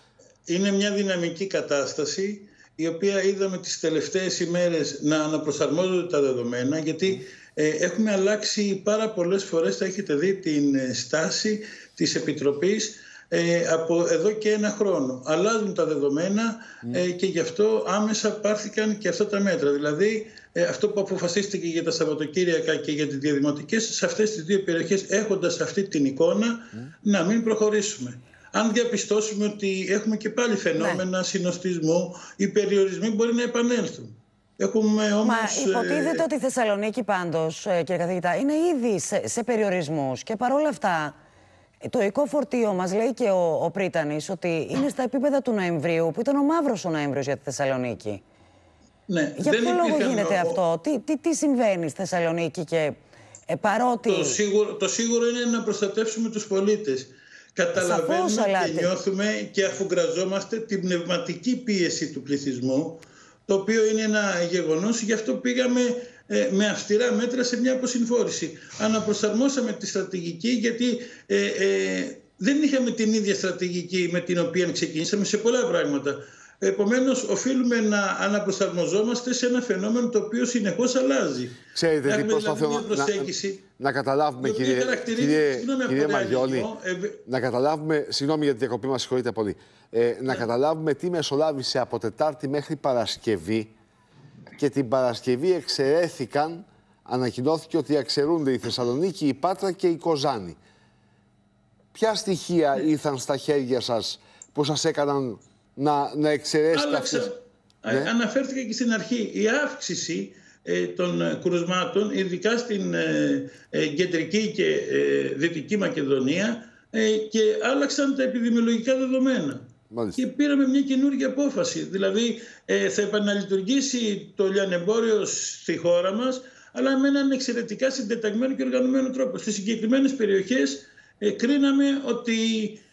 είναι μια δυναμική κατάσταση η οποία είδαμε τις τελευταίες ημέρες να αναπροσαρμόζονται τα δεδομένα γιατί ε, έχουμε αλλάξει πάρα πολλές φορές, θα έχετε δει την ε, στάση της Επιτροπής ε, από εδώ και ένα χρόνο. Αλλάζουν τα δεδομένα ε, και γι' αυτό άμεσα πάρθηκαν και αυτά τα μέτρα. Δηλαδή ε, αυτό που αποφασίστηκε για τα Σαββατοκύριακα και για τις διαδημοτικές σε αυτές τις δύο περιοχές έχοντας αυτή την εικόνα να μην προχωρήσουμε. Αν διαπιστώσουμε ότι έχουμε και πάλι φαινόμενα συνοστισμού, οι περιορισμοί μπορεί να επανέλθουν. Έχουμε όμως... Μα ε, υποτίθεται ότι η Θεσσαλονίκη πάντως, ε, κύριε καθηγητά, είναι ήδη σε, σε περιορισμούς και παρόλα αυτά ε, το οικό φορτίο μας λέει και ο, ο Πρίτανης ότι είναι στα επίπεδα του Νοεμβρίου, που ήταν ο μαύρος ο Νοέμβριος για τη Θεσσαλονίκη. ναι, Για δεν ποιο λόγο υπήρχαν γίνεται ο- αυτό, τι, τι, τι συμβαίνει στη Θεσσαλονίκη και ε, παρότι... Το σίγουρο, το σίγουρο είναι να προστατεύσουμε τους πολίτες. Καταλαβαίνουμε Σαφώς, αλλά και τι- νιώθουμε και αφουγκραζόμαστε την πνευματική πίεση του πληθυσμού, το οποίο είναι ένα γεγονός, γι' αυτό πήγαμε ε, με αυστηρά μέτρα σε μια αποσυμφόρηση. Αναπροσαρμόσαμε τη στρατηγική γιατί ε, ε, δεν είχαμε την ίδια στρατηγική με την οποία ξεκινήσαμε σε πολλά πράγματα. Επομένως, οφείλουμε να αναπροσαρμοζόμαστε σε ένα φαινόμενο το οποίο συνεχώς αλλάζει. Ξέρετε τι Έχουμε προσπαθώ δηλαδή μια να, προσέγγιση να καταλάβουμε, η οποία κύριε, χαρακτηρίζει- κύριε, συγγνώμη, από κύριε τον Μαριόλη, ρεαλισμό, ε, βε- να καταλάβουμε, συγγνώμη για τη διακοπή μας, συγχωρείτε πολύ, ε, Ναι. να καταλάβουμε τι μεσολάβησε από Τετάρτη μέχρι Παρασκευή και την Παρασκευή εξαιρέθηκαν, ανακοινώθηκε ότι εξαιρούνται η Θεσσαλονίκη, η Πάτρα και η Κοζάνη. Ποια στοιχεία Ναι. ήρθαν στα χέρια σας που σας έκαναν να, να εξαιρέσετε Άλλαξα. αυτές... Ε, Αναφέρθηκα και στην αρχή. Η αύξηση ε, των ε, κρουσμάτων, ειδικά στην ε, ε, κεντρική και ε, δυτική Μακεδονία ε, και άλλαξαν τα επιδημιολογικά δεδομένα. Μάλιστα. Και πήραμε μια καινούργια απόφαση. Δηλαδή ε, θα επαναλειτουργήσει το λιανεμπόριο στη χώρα μας, αλλά με έναν εξαιρετικά συντεταγμένο και οργανωμένο τρόπο. Στις συγκεκριμένες περιοχές ε, κρίναμε ότι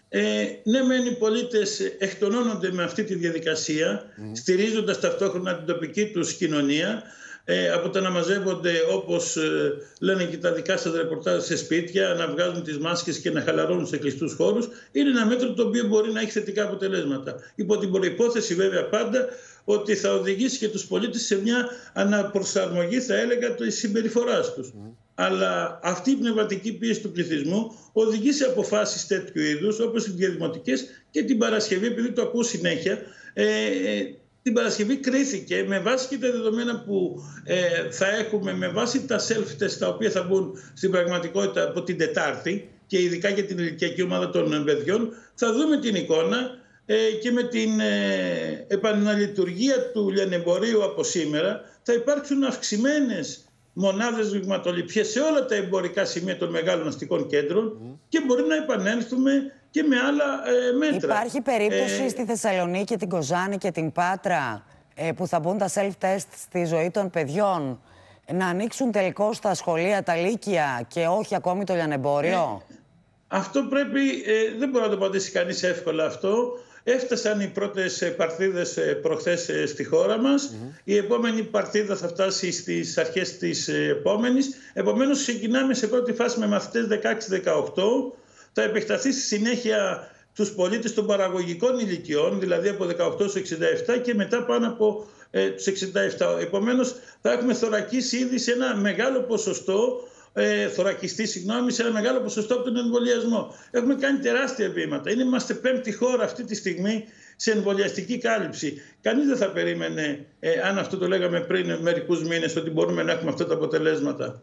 ε, ναι μεν οι πολίτες εκτονώνονται με αυτή τη διαδικασία, στηρίζοντας ταυτόχρονα την τοπική τους κοινωνία, ε, από το να μαζεύονται όπως ε, λένε και τα δικά σας ρεπορτάζ σε σπίτια, να βγάζουν τις μάσκες και να χαλαρώνουν σε κλειστούς χώρους, είναι ένα μέτρο το οποίο μπορεί να έχει θετικά αποτελέσματα. Υπό την προϋπόθεση βέβαια πάντα ότι θα οδηγήσει και τους πολίτες σε μια αναπροσαρμογή, θα έλεγα, της συμπεριφοράς τους. Αλλά αυτή η πνευματική πίεση του πληθυσμού οδηγεί σε αποφάσεις τέτοιου είδους, όπως οι διαδημοτικές και την Παρασκευή, επειδή το ακούω συνέχεια, ε, ε, την Παρασκευή κρίθηκε με βάση και τα δεδομένα που ε, θα έχουμε, με βάση τα self-test τα οποία θα μπουν στην πραγματικότητα από την Τετάρτη και ειδικά για την ηλικιακή ομάδα των παιδιών, θα δούμε την εικόνα ε, και με την ε, επαναλειτουργία του λιανεμπορίου από σήμερα θα υπάρξουν αυξημένες μονάδες βηματοληψίας σε όλα τα εμπορικά σημεία των μεγάλων αστικών κέντρων και μπορεί να επανέλθουμε και με άλλα ε, μέτρα. Υπάρχει περίπτωση Ε, στη Θεσσαλονίκη, την Κοζάνη και την Πάτρα ε, που θα μπουν τα self-test στη ζωή των παιδιών να ανοίξουν τελικώς τα σχολεία, τα λύκεια και όχι ακόμη το λιανεμπόριο; Αυτό πρέπει, ε, δεν μπορεί να το απαντήσει κανείς εύκολα αυτό. Έφτασαν οι πρώτες παρτίδες προχθές στη χώρα μας. Η επόμενη παρτίδα θα φτάσει στις αρχές της επόμενης. Επομένως ξεκινάμε σε πρώτη φάση με μαθητές 16-18. Θα επεκταθεί στη συνέχεια τους πολίτες των παραγωγικών ηλικιών, δηλαδή από 18 στους 67 και μετά πάνω από ε, τους 67. Επομένως θα έχουμε θωρακίσει ήδη σε ένα μεγάλο ποσοστό ε, θωρακιστεί, συγγνώμη, σε ένα μεγάλο ποσοστό από τον εμβολιασμό. Έχουμε κάνει τεράστια βήματα. Είναι, είμαστε πέμπτη χώρα αυτή τη στιγμή σε εμβολιαστική κάλυψη. Κανείς δεν θα περίμενε, ε, αν αυτό το λέγαμε πριν μερικούς μήνες, ότι μπορούμε να έχουμε αυτά τα αποτελέσματα.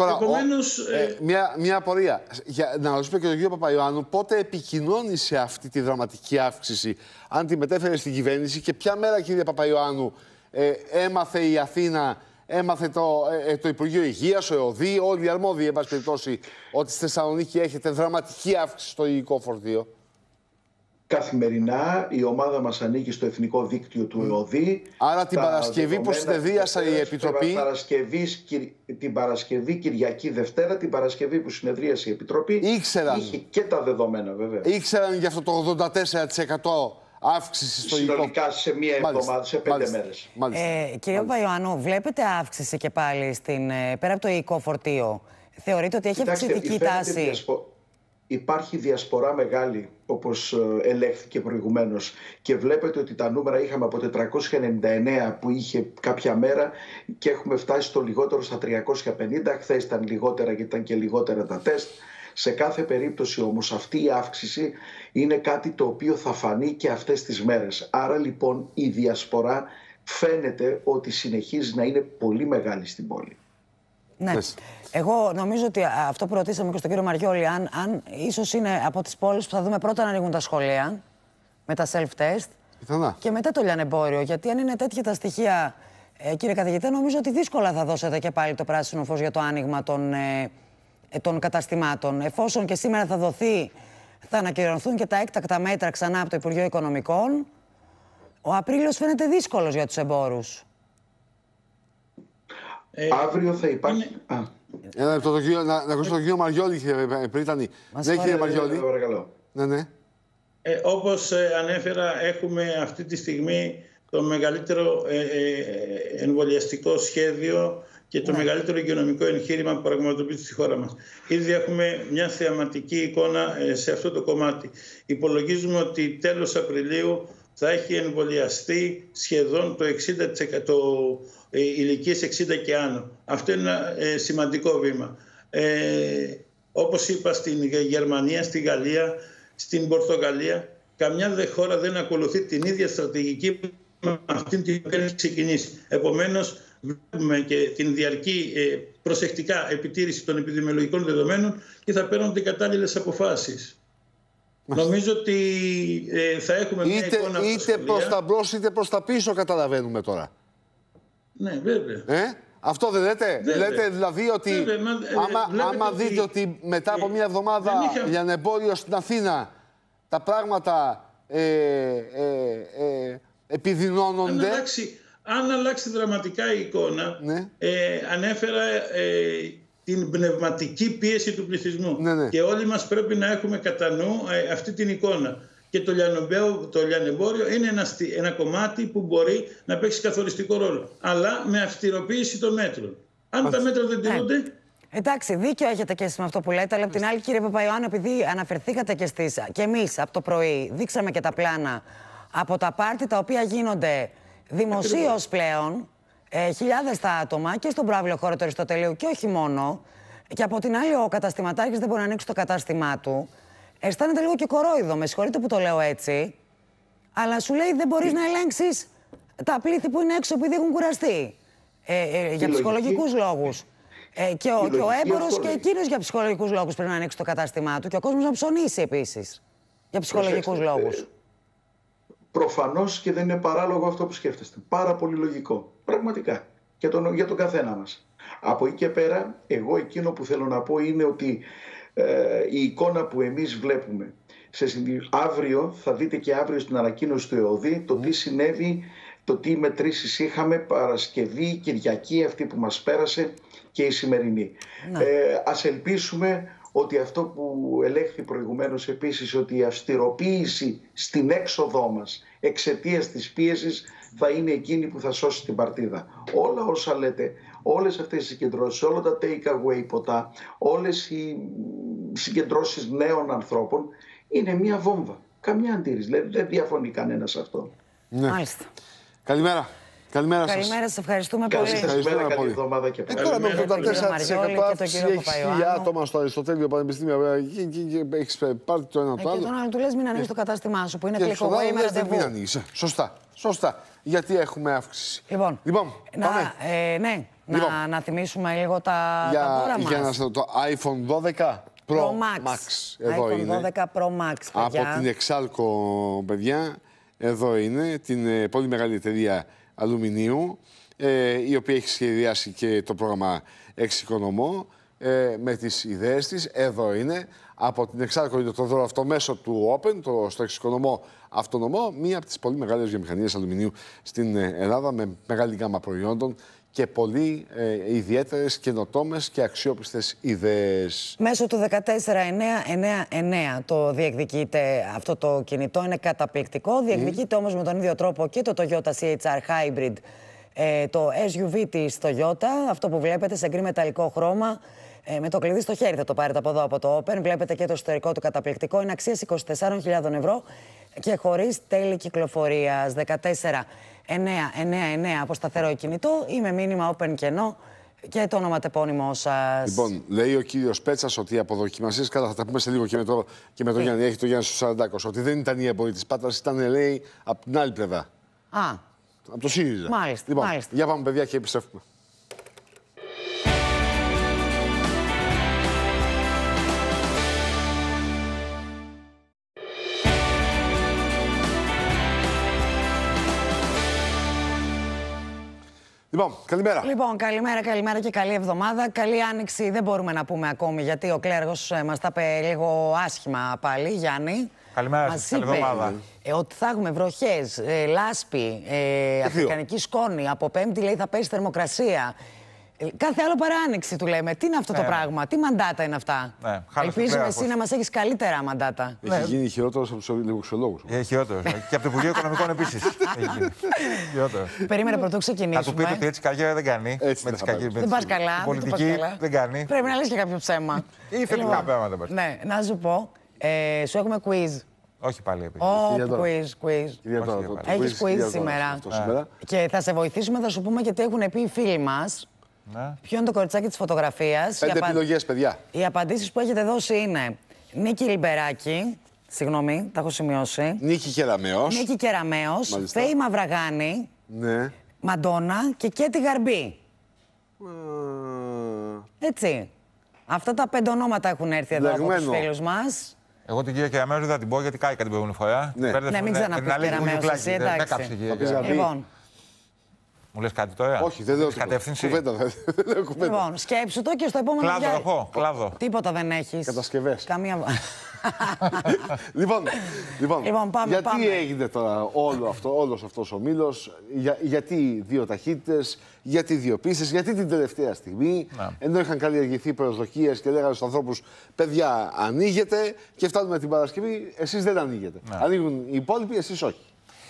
Τώρα, Επομένως, ο, ε, μια, μια απορία. Για, να ρωτήσω και τον κύριο Παπαϊωάννου, πότε επικοινώνησε αυτή τη δραματική αύξηση, αν τη μετέφερε στην κυβέρνηση και ποια μέρα, κύριε Παπαϊωάννου, ε, έμαθε η Αθήνα, έμαθε το, ε, το Υπουργείο Υγείας, ο ΕΟΔΗ, όλοι οι αρμόδιοι, εν πάση περιπτώσει, ότι στη Θεσσαλονίκη έχετε δραματική αύξηση στο υγικό φορτίο; Καθημερινά η ομάδα μας ανήκει στο εθνικό δίκτυο του ΕΟΔΗ. Άρα την Παρασκευή που συνεδρίασε η Επιτροπή; Παρασκευή, την Παρασκευή, Κυριακή Δευτέρα, την Παρασκευή που συνεδρίασε η Επιτροπή. Ήξεραν. Είχε και τα δεδομένα βέβαια. Ήξεραν για αυτό το 84% αύξηση στο Συνολικά σε μία εβδομάδα, σε πέντε μέρες. Ε, κύριε Παϊωάννου, βλέπετε αύξηση και πάλι στην, ε, πέρα από το υλικό φορτίο; Θεωρείτε ότι έχει αυξητική τάση; Υπάρχει διασπορά μεγάλη, όπως ε, ελέγχθηκε προηγουμένως και βλέπετε ότι τα νούμερα είχαμε από 499 που είχε κάποια μέρα και έχουμε φτάσει στο λιγότερο στα 350. Χθες ήταν λιγότερα γιατί ήταν και λιγότερα τα τεστ. Σε κάθε περίπτωση όμως αυτή η αύξηση είναι κάτι το οποίο θα φανεί και αυτές τις μέρες. Άρα λοιπόν η διασπορά φαίνεται ότι συνεχίζει να είναι πολύ μεγάλη στην πόλη. Ναι. Εγώ νομίζω ότι αυτό που ρωτήσαμε και στον κύριο Μαριόλη, αν, αν ίσως είναι από τις πόλεις που θα δούμε πρώτα να ανοίγουν τα σχολεία με τα self-test Πιθανά. και μετά το λιανεμπόριο. Γιατί αν είναι τέτοια τα στοιχεία, ε, κύριε καθηγητή, νομίζω ότι δύσκολα θα δώσετε και πάλι το πράσινο φως για το άνοιγμα των, ε, ε, των καταστημάτων. Εφόσον και σήμερα θα δοθεί, θα ανακοινωθούν και τα έκτακτα μέτρα ξανά από το Υπουργείο Οικονομικών, ο Απρίλιος φαίνεται δύσκολος για τους εμπόρους. Ε, Αύριο θα υπάρχει... Είναι... Ένα λεπτό, να, να ακούσω τον κύριο Μαριόλη, κύριε Πρίτανη. Ναι, κύριε Μαριόλη. Παρακαλώ. Ναι, ναι. Ε, όπως ε, ανέφερα, έχουμε αυτή τη στιγμή το μεγαλύτερο ε, ε, εμβολιαστικό σχέδιο και το ναι. μεγαλύτερο υγειονομικό εγχείρημα που πραγματοποιείται στη χώρα μας. Ήδη έχουμε μια θεαματική εικόνα σε αυτό το κομμάτι. Υπολογίζουμε ότι τέλος Απριλίου θα έχει εμβολιαστεί σχεδόν το 60% ε, ηλικίες 60 και άνω. Αυτό είναι ένα ε, σημαντικό βήμα. Ε, όπως είπα στην Γερμανία, στη Γαλλία, στην Πορτογαλία, καμιά δε χώρα δεν ακολουθεί την ίδια στρατηγική με αυτήν την οποία έχει ξεκινήσει. Επομένως, βλέπουμε και την διαρκή ε, προσεκτικά επιτήρηση των επιδημιολογικών δεδομένων και θα παίρνονται κατάλληλε αποφάσεις. Νομίζω ότι θα έχουμε είτε, μια εικόνα είτε προς τα μπρος είτε προς τα πίσω καταλαβαίνουμε τώρα. Ναι, βέβαια. Ε; Αυτό δεν λέτε; Βέβαια. Λέτε δηλαδή ότι βέβαια, άμα, άμα δείτε ότι... μετά από μια εβδομάδα είχα... για εμπόριο στην Αθήνα τα πράγματα ε, ε, ε, επιδεινώνονται. Αν αλλάξει, αν αλλάξει δραματικά η εικόνα, ναι. ε, ανέφερα ε, την πνευματική πίεση του πληθυσμού. Ναι, ναι. Και όλοι μας πρέπει να έχουμε κατά νου ε, αυτή την εικόνα και το, το λιανεμπόριο είναι ένα, ένα κομμάτι που μπορεί να παίξει καθοριστικό ρόλο. Αλλά με αυστηροποίηση των μέτρων. Αν τα μέτρα δεν τηρούνται, ναι. Εντάξει, δίκιο έχετε και εσείς με αυτό που λέτε, αλλά από την άλλη, κύριε Παπαϊωάννου, επειδή αναφερθήκατε και εσείς και εμείς από το πρωί, δείξαμε και τα πλάνα από τα πάρτι τα οποία γίνονται δημοσίως πλέον, ε, χιλιάδες τα άτομα και στον πρόβλημα χώρο του Αριστοτελείου και όχι μόνο. Και από την άλλη, ο καταστηματάρχης δεν μπορεί να ανοίξει το κατάστημά του αισθάνεται λίγο και κορόιδο. Με συγχωρείτε που το λέω έτσι. Αλλά σου λέει δεν μπορείς να ελέγξεις τα πλήθη που είναι έξω επειδή έχουν κουραστεί. Ε, ε, για ψυχολογικούς λόγους. Ε, και ο, ο έμπορος και εκείνος για ψυχολογικούς λόγους πρέπει να ανοίξει το κατάστημά του. Και ο κόσμος να ψωνίσει επίσης. Για ψυχολογικούς λόγους. Ε, Προφανώς και δεν είναι παράλογο αυτό που σκέφτεστε. Πάρα πολύ λογικό. Πραγματικά. Για τον, για τον καθένα μας. Από εκεί και πέρα, εγώ εκείνο που θέλω να πω είναι ότι ε, η εικόνα που εμείς βλέπουμε. Σε, αύριο, θα δείτε και αύριο στην ανακοίνωση του ΕΟΔΗ το τι συνέβη, το τι μετρήσεις είχαμε Παρασκευή, Κυριακή, αυτή που μας πέρασε και η σημερινή. Ε, ας ελπίσουμε ότι αυτό που ελέγχθη προηγουμένως επίσης ότι η αυστηροποίηση στην έξοδό μας εξαιτίας της πίεσης θα είναι εκείνη που θα σώσει την παρτίδα. Όλα όσα λέτε, όλες αυτές οι συγκεντρώσεις, όλα τα take away ποτά, όλες οι συγκεντρώσεις νέων ανθρώπων είναι μία βόμβα. Καμιά αντίρρηση. Δηλαδή δεν διαφωνεί κανένας σε αυτό. Ναι. Μάλιστα. Καλημέρα. Καλημέρα σας. Καλημέρα, σας ευχαριστούμε Καλή πολύ. σας Ευχαριστούμε μέρα, καλή πολύ. εβδομάδα και Ε, πάλι. τώρα με Καλημέρα, τον κύριο 84% Μαριόλη και τον αύξηση κύριο έχεις Παπαϊωάννου. χίλια άτομα στο Αριστοτέλειο Πανεπιστήμιο ε, και, και, και έχεις πάρει το ένα Ε, το και άλλο. τον άλλο του λες: Μην ανοίξει το κατάστημά σου που είναι Και στον click away άλλο με λες, δεν μην ραντεβού. ανοίγεις. Ε, Σωστά, σωστά. Γιατί έχουμε αύξηση. Λοιπόν, Λοιπόν, να, πάμε. ε, ναι, Λοιπόν. να, να θυμίσουμε λίγο τα, τα Για, δώρα για να μας. σας το iPhone 12 Pro, Pro Max. Εδώ iPhone είναι. 12 Pro Max, Από παιδιά. την Exalco, παιδιά, εδώ είναι, την ε, πολύ μεγάλη εταιρεία αλουμινίου, ε, η οποία έχει σχεδιάσει και το πρόγραμμα Εξοικονομώ ε, με τις ιδέες της. Εδώ είναι. Από την Exalco είναι το δώρο αυτό μέσω του Open, το, στο Εξοικονομώ Αυτονομώ, μία από τις πολύ μεγάλες βιομηχανίες αλουμινίου στην ε, Ελλάδα με μεγάλη γάμα προϊόντων και πολύ ε, ιδιαίτερες, καινοτόμες και αξιόπιστες ιδέες. Μέσω του 14999 το διεκδικείτε αυτό το κινητό, είναι καταπληκτικό. Διεκδικείτε όμως με τον ίδιο τρόπο και το Toyota CHR Hybrid, ε, το SUV της Toyota, αυτό που βλέπετε σε γκρι μεταλλικό χρώμα, ε, με το κλειδί στο χέρι θα το πάρετε από εδώ από το Open. Βλέπετε και το εσωτερικό του καταπληκτικό. Είναι αξίας 24.000 ευρώ και χωρίς τέλη κυκλοφορίας. 14.999 από σταθερό κινητό ή με μήνυμα Open κενό και το ονοματεπώνυμό σας. Λοιπόν, λέει ο κύριος Πέτσας ότι οι αποδοκιμασίες, καλά θα τα πούμε σε λίγο και με, το, και με τον Γιάννη, έχει το Γιάννη στο Σαραντάκος, ότι δεν ήταν η εμπορή της Πάτρας, ήταν λέει από την άλλη πλευρά. Α, Από το ΣΥΡΙΖΑ. Μάλιστα, Λοιπόν, μάλιστα. για πάμε, παιδιά, και επιστρέφουμε. Λοιπόν, καλημέρα. Λοιπόν, καλημέρα, καλημέρα και καλή εβδομάδα. Καλή άνοιξη δεν μπορούμε να πούμε ακόμη, γιατί ο κλέργος ε, μας τα είπε λίγο άσχημα πάλι, Γιάννη. Καλημέρα Μας σας, καλή είπε, εβδομάδα. ε, ότι θα έχουμε βροχές, ε, λάσπη, ε, αφρικανική σκόνη. Από πέμπτη λέει θα πέσει θερμοκρασία. Ε, κάθε άλλο παρά άνοιξη του λέμε. Τι είναι αυτό το Ναι. πράγμα, τι μαντάτα είναι αυτά. Ναι, χάλασε το Ελπίζουμε κλέαρχος. εσύ να μας έχεις καλύτερα μαντάτα. Έχει γίνει χειρότερος από τους λιγοξιολόγου. Ε, χειρότερο. και από το Υπουργείο Οικονομικών επίσης. *laughs* χειρότερο. Περίμενε πρωτού Θα του ξεκινήσουμε. πείτε ότι έτσι καριέρα δεν κάνει. Έτσι με δεν τις θα κακές- πάει. με Δεν τις- πας καλά, η δεν το πας Πολιτική καλά. δεν κάνει. Πρέπει να λες και κάποιο ψέμα. Ή θετικά πράγματα. πας. Ναι, να σου πω, ε, σου έχουμε quiz. Όχι πάλι επίση. Ω, Κυρία Δώρα. quiz, quiz. Κυρία Όχι, Δώρα, για το- πάλι. το Έχεις quiz, κυρία quiz Δώρα, σήμερα. αυτό σήμερα. Και θα σε βοηθήσουμε, θα σου πούμε γιατί έχουν πει οι φίλοι μας. Ναι. Ποιο είναι το κοριτσάκι της φωτογραφίας; Πέντε επιλογές, παιδιά. Οι απαντήσεις που έχετε δώσει είναι Νίκη Λιμπεράκη. Συγγνώμη, τα έχω σημειώσει. Νίκη Κεραμέο. Νίκη Κεραμέο, Μάλιστα. Φέη Μαυραγάνη, Ναι. Μαντόνα και Κέτι Γαρμπή. Α, Έτσι. Αυτά τα πέντε ονόματα έχουν έρθει εδώ από τους Μπλεγμένο. φίλους μας. Εγώ την κυρία Κεραμέζου δεν θα την πω γιατί κάηκα την προηγούμενη φορά. Ναι. Μπέρδεψα Ναι, μην με- ξαναπείς με την αλήθεια του Κεραμέως, Γιουκλάκη. εσύ, Δεν- δεν εντάξει. κάψε, κυρία Θα πεις Κεραμέζου. Γαρμπή. Λοιπόν, Μου λες κάτι τώρα; Όχι, δεν λέω Έχεις τίποτα. κατεύθυνση; Κουβέντα, δεν *laughs* δεν λέω κουβέντα. λοιπόν, σκέψου το και στο επόμενο Κλάδο δια- έχω. Κλάδο. Τίποτα δεν έχεις. Κατασκευές. Καμία. *laughs* λοιπόν, λοιπόν, Λοιπόν, πάμε, γιατί πάμε. έγινε τώρα όλο αυτό, όλος αυτός ο μήλος, για, γιατί δύο ταχύτητες, γιατί δύο πίστες, γιατί την τελευταία στιγμή, Ναι. ενώ είχαν καλλιεργηθεί προσδοκίες και λέγανε στους ανθρώπους, παιδιά ανοίγετε και φτάνουμε την Παρασκευή, εσείς δεν ανοίγετε. Ναι. Ανοίγουν οι υπόλοιποι, εσείς όχι.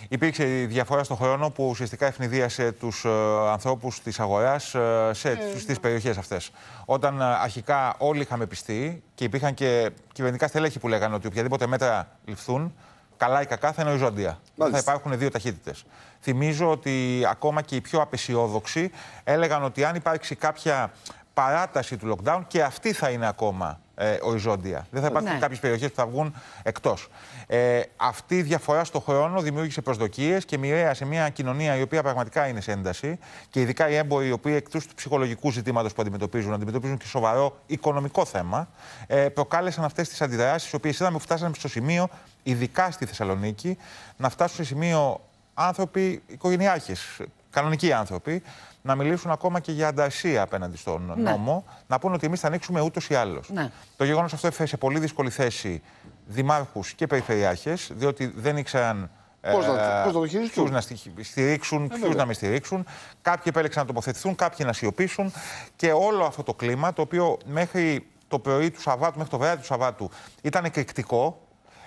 Υπήρξε η διαφορά στον χρόνο που ουσιαστικά ευνηδίασε τους ε, ανθρώπους της αγοράς ε, σε στι περιοχές αυτές. Όταν ε, αρχικά όλοι είχαμε πιστεί και υπήρχαν και κυβερνητικά στελέχη που λέγανε ότι οποιαδήποτε μέτρα ληφθούν, καλά ή κακά θα είναι οριζόντια. Δεν θα υπάρχουν δύο ταχύτητες. Θυμίζω ότι ακόμα και οι πιο απεσιόδοξοι έλεγαν ότι αν υπάρξει κάποια παράταση του lockdown και αυτή θα είναι ακόμα ε, οριζόντια. Δεν θα υπάρχουν Ναι. κάποιες περιοχές που θα βγουν εκτός. Ε, αυτή η διαφορά στο χρόνο δημιούργησε προσδοκίες και μοιραία σε μια κοινωνία η οποία πραγματικά είναι σε ένταση και ειδικά οι έμποροι οι οποίοι εκτός του ψυχολογικού ζητήματος που αντιμετωπίζουν, αντιμετωπίζουν και σοβαρό οικονομικό θέμα, ε, προκάλεσαν αυτές τις αντιδράσεις, οι οποίες είδαμε που φτάσαμε στο σημείο, ειδικά στη Θεσσαλονίκη, να φτάσουν σε σημείο άνθρωποι, οικογενειάρχες, κανονικοί άνθρωποι, να μιλήσουν ακόμα και για ανταρσία απέναντι στον Ναι. νόμο, να πούνε ότι εμείς θα ανοίξουμε ούτως ή άλλως. Ναι. Το γεγονός αυτό έφερε σε πολύ δύσκολη θέση δημάρχους και περιφερειάρχες, διότι δεν ήξεραν. Πώς να- πώς να το χειριστούν; ποιους να στοιχ- στηρίξουν, ποιους βέβαια. να μην στηρίξουν. Κάποιοι επέλεξαν να τοποθετηθούν, κάποιοι να σιωπήσουν. Και όλο αυτό το κλίμα, το οποίο μέχρι το πρωί του Σαββάτου μέχρι το βράδυ του Σαββάτου ήταν εκρηκτικό.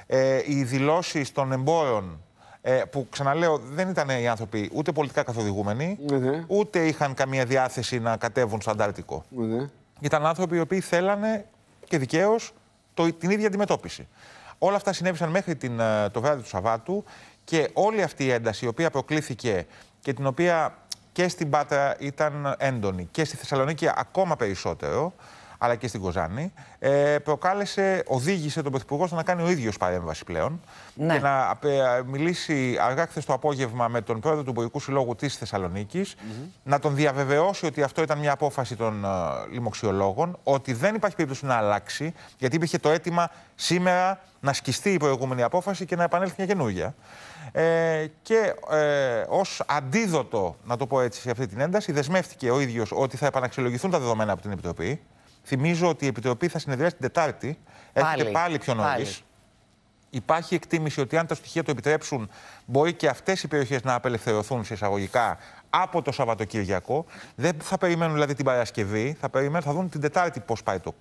Ε, οι δηλώσεις των εμπόρων, ε, που ξαναλέω δεν ήταν οι άνθρωποι ούτε πολιτικά καθοδηγούμενοι, Ναι, ούτε είχαν καμία διάθεση να κατέβουν στο Αντάρτικο. Ναι. Ήταν άνθρωποι οι οποίοι θέλανε και δικαίως την ίδια αντιμετώπιση. Όλα αυτά συνέβησαν μέχρι την, ε, το βράδυ του Σαββάτου και όλη αυτή η ένταση η οποία προκλήθηκε και την οποία και στην Πάτρα ήταν έντονη και στη Θεσσαλονίκη ακόμα περισσότερο, αλλά και στην Κοζάνη, ε, προκάλεσε, οδήγησε τον Πρωθυπουργό στο να κάνει ο ίδιος παρέμβαση πλέον Ναι. και να απε- μιλήσει αργά χθες το απόγευμα με τον πρόεδρο του Υπουργικού Συλλόγου της θεσσαλονικη να τον διαβεβαιώσει ότι αυτό ήταν μια απόφαση των ε, λοιμοξιολόγων, ότι δεν υπάρχει περίπτωση να αλλάξει, γιατί υπήρχε το αίτημα σήμερα να σκιστεί η προηγούμενη απόφαση και να επανέλθει μια καινούργια. Ε, και ε, ως αντίδοτο, να το πω έτσι, σε αυτή την ένταση, δεσμεύτηκε ο ίδιος ότι θα επαναξιολογηθούν τα δεδομένα από την Επιτροπή. Θυμίζω ότι η Επιτροπή θα συνεδριάσει την Τετάρτη. Έρχεται Πάλι. πάλι πιο νωρίς. Πάλι. Υπάρχει εκτίμηση ότι αν τα στοιχεία το επιτρέψουν, μπορεί και αυτές οι περιοχές να απελευθερωθούν σε εισαγωγικά από το Σαββατοκύριακο. Δεν θα περιμένουν δηλαδή την Παρασκευή, θα, περιμένουν, θα δουν την Τετάρτη πώς πάει το,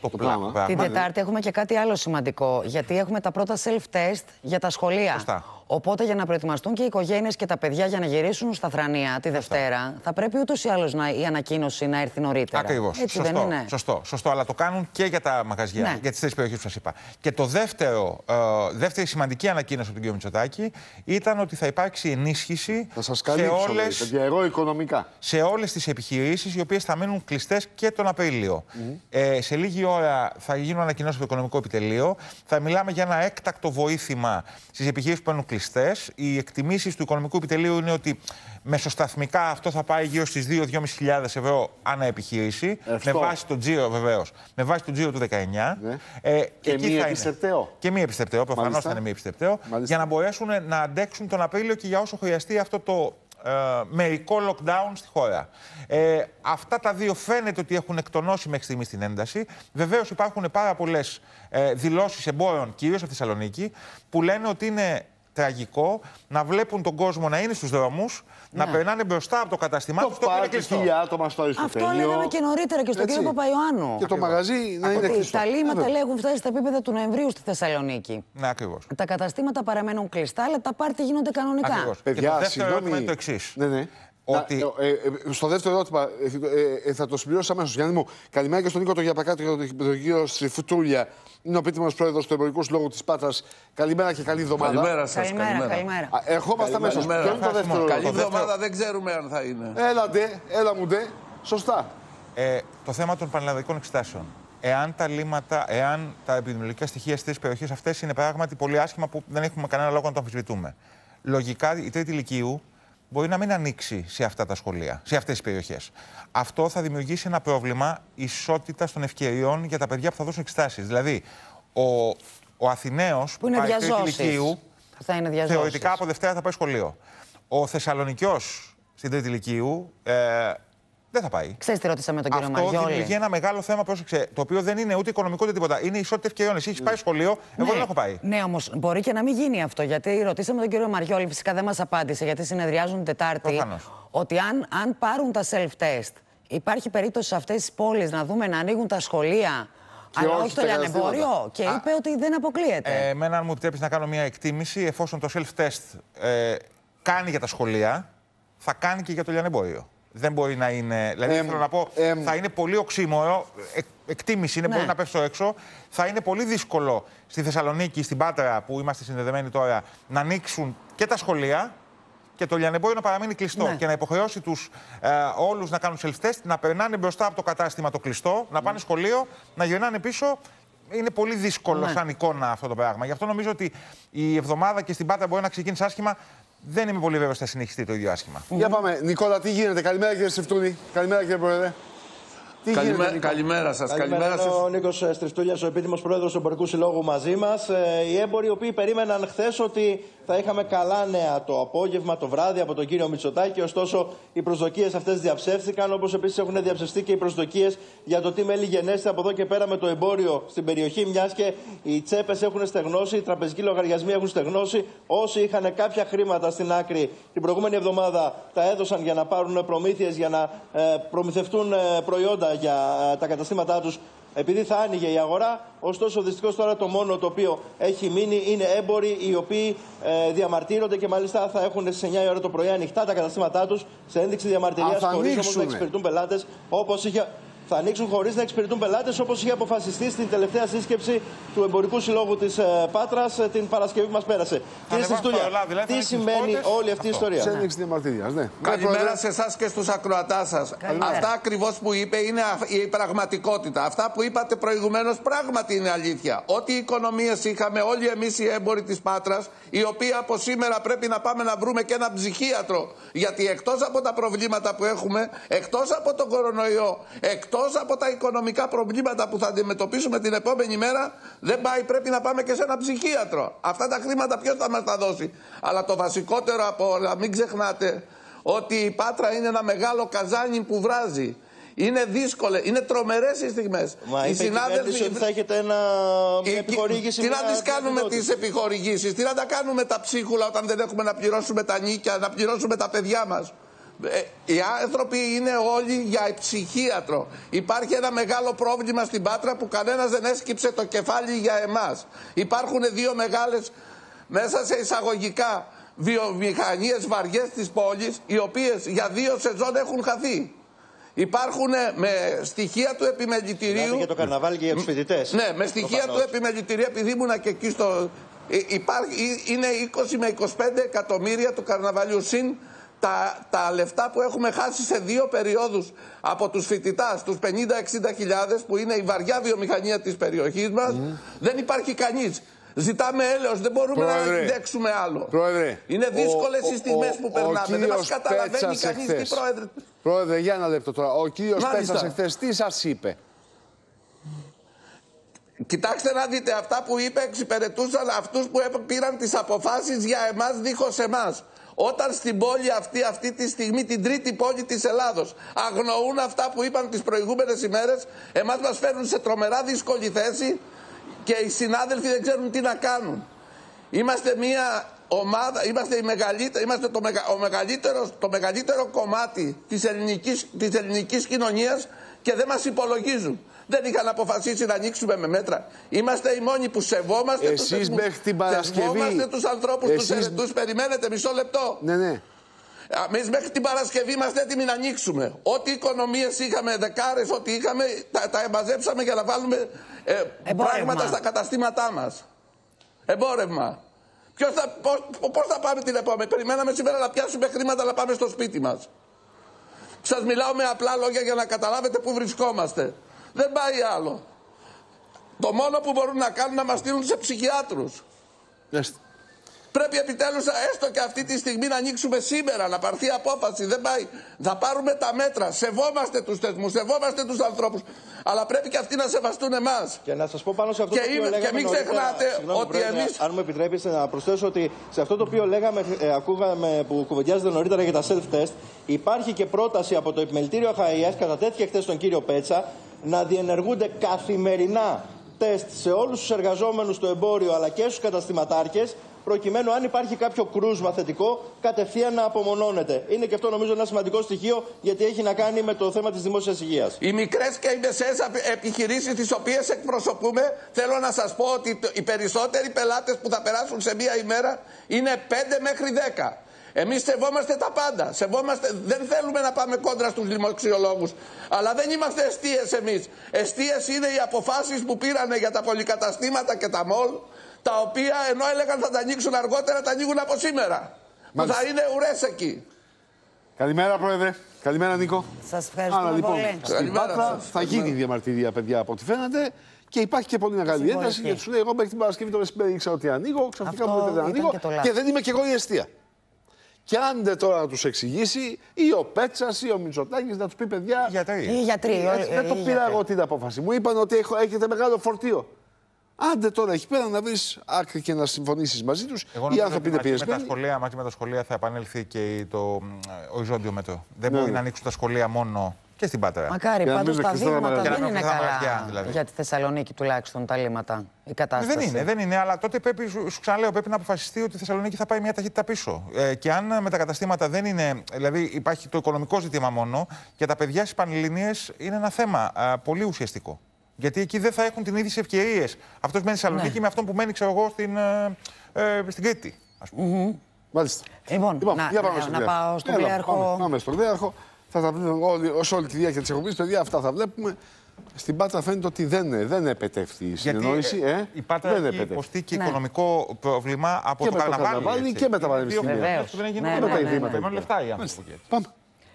το, πράγμα. πράγμα. Την Τετάρτη έχουμε και κάτι άλλο σημαντικό. Γιατί έχουμε τα πρώτα self-test για τα σχολεία. Σωστά. Οπότε για να προετοιμαστούν και οι οικογένειες και τα παιδιά για να γυρίσουν στα θρανία τη Δευτέρα, θα πρέπει ούτως ή άλλως η ανακοίνωση να έρθει νωρίτερα. Ακριβώς. Έτσι Σωστό, δεν είναι; σωστό, σωστό. Αλλά το κάνουν και για τα μαγαζιά, Ναι. για τις τρεις περιοχές που σας είπα. Και το δεύτερο, ε, δεύτερη σημαντική ανακοίνωση από τον κ. Μητσοτάκη ήταν ότι θα υπάρξει ενίσχυση Θα σας σε καλύψω. όλε λέει, παιδιά, εγώ οικονομικά. σε όλες τις επιχειρήσεις οι οποίες θα μείνουν κλειστές και τον Απρίλιο. Ε, σε λίγη ώρα θα γίνουν ανακοινώσεις από το Οικονομικό Επιτελείο. Θα μιλάμε για ένα έκτακτο βοήθημα στις επιχειρήσεις που μένουν κλειστές. Οι εκτιμήσεις του Οικονομικού Επιτελείου είναι ότι μεσοσταθμικά αυτό θα πάει γύρω στις 2-2.500 ευρώ ανά επιχείρηση. Αυτό. Με βάση τον τζίρο βεβαίως. Με βάση τον τζίρο του 19. Ναι. Ε, Και εκεί μη θα είναι. επιστρεπτέο. Και μη επιστρεπτέο, προφανώς Μάλιστα. θα είναι μη επιστρεπτέο. Μάλιστα. Για να μπορέσουν να αντέξουν τον Απρίλιο και για όσο χρειαστεί αυτό το ε, μερικό lockdown στη χώρα. Ε, αυτά τα δύο φαίνεται ότι έχουν εκτονώσει μέχρι στιγμής την ένταση. Βεβαίως υπάρχουν πάρα πολλές ε, δηλώσεις εμπόρων, κυρίως στη Θεσσαλονίκη, που λένε ότι είναι τραγικό να βλέπουν τον κόσμο να είναι στους δρόμους, να περνάνε μπροστά από το καταστημά Το τους το οποίο είναι πάρκι, κλειστό. χίλια άτομα στο Αυτό Αριστοτέλειο. λέγαμε και νωρίτερα και στον Έτσι. κύριο Παπαϊωάννου. Και το μαγαζί να είναι Ότι κλειστό. τα λίμματα Βέβαια. λέει, έχουν φτάσει στα επίπεδα του Νοεμβρίου στη Θεσσαλονίκη. Ναι, ακριβώς. Τα καταστήματα παραμένουν κλειστά, αλλά τα πάρτι γίνονται κανονικά. Ακριβώς. Παιδιά, και το δεύτερο συγγνώμη. ερώτημα είναι το εξής. Ναι, ναι. Ότι- Να, ε, ε, στο δεύτερο ερώτημα, ε, ε, θα το συμπληρώσω αμέσως. Γιάννη μου, καλημέρα και στον Νίκο τον Γιαπακάτο και τον- τον κύριο Στριφουτούλια. Είναι ο επίτιμος πρόεδρος του Εμπορικού Συλλόγου της Πάτρας. Καλημέρα και καλή εβδομάδα. Καλημέρα σας. Καλημέρα, καλημέρα. Α, Ερχόμαστε αμέσως. Ποιο Καλημέρα. είναι το δεύτερο Καλή ερώτημα; εβδομάδα δεν ξέρουμε αν θα είναι. Έλα ντε, έλα μου ντε. Σωστά. Ε, το θέμα των πανελλαδικών εξετάσεων. Εάν τα λύματα, εάν τα επιδημιολογικά στοιχεία στις περιοχές αυτές είναι πράγματι πολύ άσχημα που δεν έχουμε κανένα λόγο να το αμφισβητούμε. Λογικά η τρίτη ηλικίου μπορεί να μην ανοίξει σε αυτά τα σχολεία, σε αυτές τις περιοχές. Αυτό θα δημιουργήσει ένα πρόβλημα ισότητας των ευκαιριών για τα παιδιά που θα δώσουν εξετάσεις. Δηλαδή, ο, ο Αθηναίος Που είναι πάει τρίτη διαζώσεις. ηλικίου, Που θα είναι διαζώσεις. θεωρητικά από Δευτέρα θα πάει σχολείο. Ο Θεσσαλονικιός στην τρίτη ηλικίου ε, δεν θα πάει. Ξέρεις τι ρωτήσαμε τον κύριο Αυτό Μαριόλη. δημιουργεί ένα μεγάλο θέμα, πρόσεξε, το οποίο δεν είναι ούτε οικονομικό ούτε τίποτα. Είναι ισότητα ευκαιριών. Εσύ έχει πάει σχολείο, εγώ δεν έχω πάει. Ναι, όμως μπορεί και να μην γίνει αυτό. Γιατί ρωτήσαμε τον κύριο Μαριόλη, φυσικά δεν μας απάντησε, γιατί συνεδριάζουν την Τετάρτη. Προφανώς. Ότι αν, αν πάρουν τα self-test, υπάρχει περίπτωση σε αυτές τις πόλεις να δούμε να ανοίγουν τα σχολεία, αλλά όχι όχι το τα λιανεμπόριο. καταστήματα. Και είπε ότι δεν αποκλείεται. Ε, εμένα, αν μου επιτρέπεις να κάνω μια εκτίμηση, εφόσον το self-test ε, κάνει για τα σχολεία, θα κάνει και για το λιανεμπόριο. Δεν μπορεί να είναι. Δηλαδή, Εμ, θέλω να πω, εμ. θα είναι πολύ οξύμορο. Ε, εκτίμηση είναι, Ναι. μπορεί να πέσω έξω. Θα είναι πολύ δύσκολο στη Θεσσαλονίκη, στην Πάτρα, που είμαστε συνδεδεμένοι τώρα, να ανοίξουν και τα σχολεία και το λιανεμπόριο να παραμείνει κλειστό Ναι. και να υποχρεώσει τους ε, όλους να κάνουν self-test, να περνάνε μπροστά από το κατάστημα το κλειστό, να πάνε σχολείο, να γυρνάνε πίσω. Είναι πολύ δύσκολο Ναι. σαν εικόνα αυτό το πράγμα. Γι' αυτό νομίζω ότι η εβδομάδα και στην Πάτρα μπορεί να ξεκίνησε άσχημα. Δεν είμαι πολύ βέβαιος ότι θα συνεχιστεί το ίδιο άσχημα. Για πάμε. Νικόλα, τι γίνεται; Καλημέρα κύριε Στριφτούλη. Καλημέρα κύριε Πρόεδρε. Τι Καλημέ- γίνεται, Νίκο; Καλημέρα σας. Καλημέρα, Καλημέρα είναι ο σας. Νίκο Στριστούλια, ο επίτιμος πρόεδρος του Εμπορικού Συλλόγου μαζί μας. Οι έμποροι, οι οποίοι περίμεναν χθες ότι θα είχαμε καλά νέα το απόγευμα, το βράδυ από τον κύριο Μητσοτάκη. Ωστόσο, οι προσδοκίες αυτές διαψεύθηκαν, όπως επίσης έχουν διαψευστεί και οι προσδοκίες για το τι μέλη γενέστε από εδώ και πέρα με το εμπόριο στην περιοχή, μιας και οι τσέπες έχουν στεγνώσει, οι τραπεζικοί λογαριασμοί έχουν στεγνώσει. Όσοι είχαν κάποια χρήματα στην άκρη την προηγούμενη εβδομάδα τα έδωσαν για να πάρουν προμήθειες, για να ε, προμηθευτούν ε, προϊόντα για ε, τα καταστήματά τους επειδή θα άνοιγε η αγορά. Ωστόσο, δυστυχώς τώρα το μόνο το οποίο έχει μείνει είναι έμποροι οι οποίοι ε, διαμαρτύρονται και μάλιστα θα έχουν στι 9 η ώρα το πρωί ανοιχτά τα καταστήματά τους σε ένδειξη διαμαρτυρίας Α, θα χωρίς όμως να ανοίξουνε. εξυπηρετούν πελάτες όπως είχε. Θα ανοίξουν χωρίς να εξυπηρετούν πελάτες όπως είχε αποφασιστεί στην τελευταία σύσκεψη του Εμπορικού Συλλόγου της ε, Πάτρας την Παρασκευή που μας πέρασε. Κύριε ανεβάσουν το Στιστούλια, Ελλάδα, δηλαδή, θα τι ανοίξουν σημαίνει πόρτες; όλη αυτή η Αυτό. ιστορία; Σε ένδειξη διαμαρτυρία, ναι. Καλημέρα σε εσάς και στους ακροατάς σας. Αυτά ακριβώς που είπε είναι α- η πραγματικότητα. Αυτά που είπατε προηγουμένως πράγματι είναι αλήθεια. Ό,τι οικονομίες είχαμε όλοι εμείς οι έμποροι της Πάτρας, οι οποίοι από σήμερα πρέπει να πάμε να βρούμε και ένα ψυχίατρο. Γιατί εκτός από τα προβλήματα που έχουμε, εκτός από τον κορονοϊό, εκτός από τα οικονομικά προβλήματα που θα αντιμετωπίσουμε την επόμενη μέρα, δεν πάει, πρέπει να πάμε και σε ένα ψυχίατρο. Αυτά τα χρήματα ποιος θα μας τα δώσει; Αλλά το βασικότερο από όλα, μην ξεχνάτε ότι η Πάτρα είναι ένα μεγάλο καζάνι που βράζει. Είναι δύσκολε, είναι τρομερές οι στιγμές. Μα είπε η κυβέρνηση ότι θα έχετε ένα, μια επιχορήγηση. Τι να μια τις κάνουμε επιδότηση. τις επιχορηγήσεις, τι να τα κάνουμε τα ψίχουλα όταν δεν έχουμε να πληρώσουμε τα νίκια, να πληρώσουμε τα παιδιά μας; Οι άνθρωποι είναι όλοι για ψυχίατρο. Υπάρχει ένα μεγάλο πρόβλημα στην Πάτρα που κανένας δεν έσκυψε το κεφάλι για εμάς. Υπάρχουν δύο μεγάλες μέσα σε εισαγωγικά βιομηχανίες βαριές της πόλης οι οποίες για δύο σεζόν έχουν χαθεί. Υπάρχουν με στοιχεία του επιμελητηρίου. Μιλάτε για το καρναβάλι και για τους φοιτητές. Ναι, με στοιχεία του επιμελητηρίου, επειδή ήμουνα και εκεί στο. ε, Υπάρχει, είναι 20 με 25 εκατομμύρια του καρναβαλιού συν τα, τα λεφτά που έχουμε χάσει σε δύο περιόδους από τους φοιτητάς, τους 50-60 χιλιάδες που είναι η βαριά βιομηχανία της περιοχής μας, δεν υπάρχει κανείς. Ζητάμε έλεος, δεν μπορούμε να Πρόεδρε. αντέξουμε άλλο. Πρόεδρε, Είναι δύσκολες ο- οι στιγμές ο- που ο περνάμε. Δεν μας κύριος καταλαβαίνει Πέτσας κανείς τι εχθές. πρόεδρε. Πρόεδρε, για ένα λεπτό τώρα. Ο κύριος Μάλιστα. Πέτσας εχθές τι σας είπε; Κοιτάξτε να δείτε, αυτά που είπε εξυπηρετούσαν αυτούς που έπ- πήραν τις αποφάσεις για εμάς δίχως εμάς. Όταν στην πόλη αυτή, αυτή τη στιγμή, την τρίτη πόλη της Ελλάδος, αγνοούν αυτά που είπαν τις προηγούμενες ημέρες, εμάς μας φέρνουν σε τρομερά δύσκολη θέση και οι συνάδελφοι δεν ξέρουν τι να κάνουν. Είμαστε μια ομάδα, είμαστε, η μεγαλύτερη, είμαστε το, μεγα, ο μεγαλύτερος, το μεγαλύτερο κομμάτι της ελληνικής, της ελληνικής κοινωνίας και δεν μας υπολογίζουν. Δεν είχαν αποφασίσει να ανοίξουμε με μέτρα. Είμαστε οι μόνοι που σεβόμαστε τους Εσείς θεσμούς, μέχρι την Παρασκευή- Σεβόμαστε τους ανθρώπους, τους Εσείς- ερετούς. Περιμένετε μισό λεπτό. Ναι, ναι. Εμείς μέχρι την Παρασκευή είμαστε έτοιμοι να ανοίξουμε. Ό,τι οικονομίες είχαμε, δεκάρες, ό,τι είχαμε, τα, τα μαζέψαμε για να βάλουμε ε, πράγματα στα καταστήματά μας. Εμπόρευμα. Ποιος θα, πώς, πώς θα πάμε την επόμενη; Περιμέναμε σήμερα να πιάσουμε χρήματα να πάμε στο σπίτι μας. Σας μιλάω με απλά λόγια για να καταλάβετε πού βρισκόμαστε. Δεν πάει άλλο. Το μόνο που μπορούν να κάνουν να μας στείλουν σε ψυχιάτρους. Πρέπει επιτέλους έστω και αυτή τη στιγμή να ανοίξουμε σήμερα, να πάρθει απόφαση. Δεν πάει. Θα πάρουμε τα μέτρα. Σεβόμαστε τους θεσμούς, σεβόμαστε τους ανθρώπους. Αλλά πρέπει και αυτοί να σεβαστούν εμάς. Και να σας πω πάνω σε αυτό Και το οποίο είμαι- λέγαμε και μην νωρίτερα, ξεχνάτε συγγνώμη, ότι Πρόεδρε, εμείς- Αν μου επιτρέπετε να προσθέσω ότι σε αυτό το οποίο λέγαμε, ε, ακούγαμε που κουβεντιάζεται νωρίτερα για τα self-test, υπάρχει και πρόταση από το Επιμελητήριο ΑΧΑΙΑΣ, κατατέθηκε χθες τον κύριο Πέτσα, να διενεργούνται καθημερινά τεστ σε όλους τους εργαζόμενους στο εμπόριο αλλά και στους καταστηματάρχες, προκειμένου αν υπάρχει κάποιο κρούσμα θετικό, κατευθείαν να απομονώνεται. Είναι και αυτό νομίζω ένα σημαντικό στοιχείο, γιατί έχει να κάνει με το θέμα της δημόσιας υγείας. Οι μικρές και οι μεσαίες επιχειρήσεις τις οποίες εκπροσωπούμε, θέλω να σας πω ότι το- οι περισσότεροι πελάτες που θα περάσουν σε μία ημέρα είναι 5 μέχρι 10. Εμείς σεβόμαστε τα πάντα. Σεβόμαστε, δεν θέλουμε να πάμε κόντρα στους δημοξιολόγους. Αλλά δεν είμαστε αιστείες εμείς. Αιστείες είναι οι αποφάσεις που πήρανε για τα πολυκαταστήματα και τα μολ, τα οποία ενώ έλεγαν θα τα ανοίξουν αργότερα, τα ανοίγουν από σήμερα. Που θα είναι ουρές εκεί. Καλημέρα, Πρόεδρε. Καλημέρα, Νίκο. Σας ευχαριστούμε Άρα λοιπόν, πολύ. στην Καλημέρα Πάτρα σας. θα γίνει η διαμαρτυρία, παιδιά, από ό,τι φαίνεται. Και υπάρχει και πολύ μεγάλη Συμφωνηθεί. ένταση γιατί σου λέει: Εγώ μέχρι την Παρασκευή το μεσημέρι ήξερα ότι ανοίγω, ξαφνικά Αυτό μου λέτε δεν ήταν ανοίγω και το λάθος. και δεν είμαι και εγώ η αιστεία. Και άντε τώρα να τους εξηγήσει ή ο Πέτσας ή ο Μητσοτάκης να τους πει: Παιδιά. Γιατροί. Οι γιατροί, όλοι- Έτσι, δεν το οι πήρα γιατροί. εγώ την απόφαση. Μου είπαν ότι έχω, έχετε μεγάλο φορτίο. Άντε τώρα εκεί πέρα να βρεις άκρη και να συμφωνήσεις μαζί τους. Εγώ Οι νομίζω άνθρωποι ότι είναι μαζί με, τα πιεσμένοι. σχολεία, μαζί με τα σχολεία θα επανέλθει και η- το, ο οριζόντιο μέτρο. Δεν Ναι, μπορεί ναι. να ανοίξουν τα σχολεία μόνο και στην Πάτρα. Μακάρι, Για να πάντως μην τα κλειστούν τα δείγματα μαγαζιά. δεν Για να είναι μην κλειστούν τα καλά μαγαζιά, δηλαδή. για τη Θεσσαλονίκη τουλάχιστον τα λίμματα. Η κατάσταση. Δεν είναι, δεν είναι, αλλά τότε πρέπει, σου, σου ξαναλέω, πρέπει να αποφασιστεί ότι η Θεσσαλονίκη θα πάει μια ταχύτητα πίσω. Ε, και αν με τα καταστήματα δεν είναι. Δηλαδή υπάρχει το οικονομικό ζήτημα μόνο και τα παιδιά στις Πανελληνίες είναι ένα θέμα α, πολύ ουσιαστικό. Γιατί εκεί δεν θα έχουν την ίδιες ευκαιρίες. Αυτός μένει στη Θεσσαλονίκη Ναι. με αυτόν που μένει, ξέρω εγώ, στην, ε, ε, στην Κρήτη. Ας πούμε. Μάλιστα. Λοιπόν, Λοιπόν, να, για πάμε να- στον να Πλέαρχο. πάω στον Έλα, Πλέαρχο. Πάμε, πάμε στον Πλέαρχο. Θα τα βλέπουμε όλη, ως όλη τη διάρκεια της εκπομπής. Παιδιά, αυτά θα βλέπουμε. Στην Πάτρα φαίνεται ότι δεν, δεν επετεύχθη η συνεννόηση. ε, ε, η Πάτρα δεν έχει επετεύχθη. υποστεί και Ναι. οικονομικό πρόβλημα από Και το με το καρναβάλι. καρναβάλι έτσι. και με τα Είναι πανεπιστήμια. δύο Βεβαίως. φορές που δεν έγινε Ναι, τίποτα. ναι, ναι, ναι. Παίρνουν λεφτά οι άνθρωποι. Πάμε.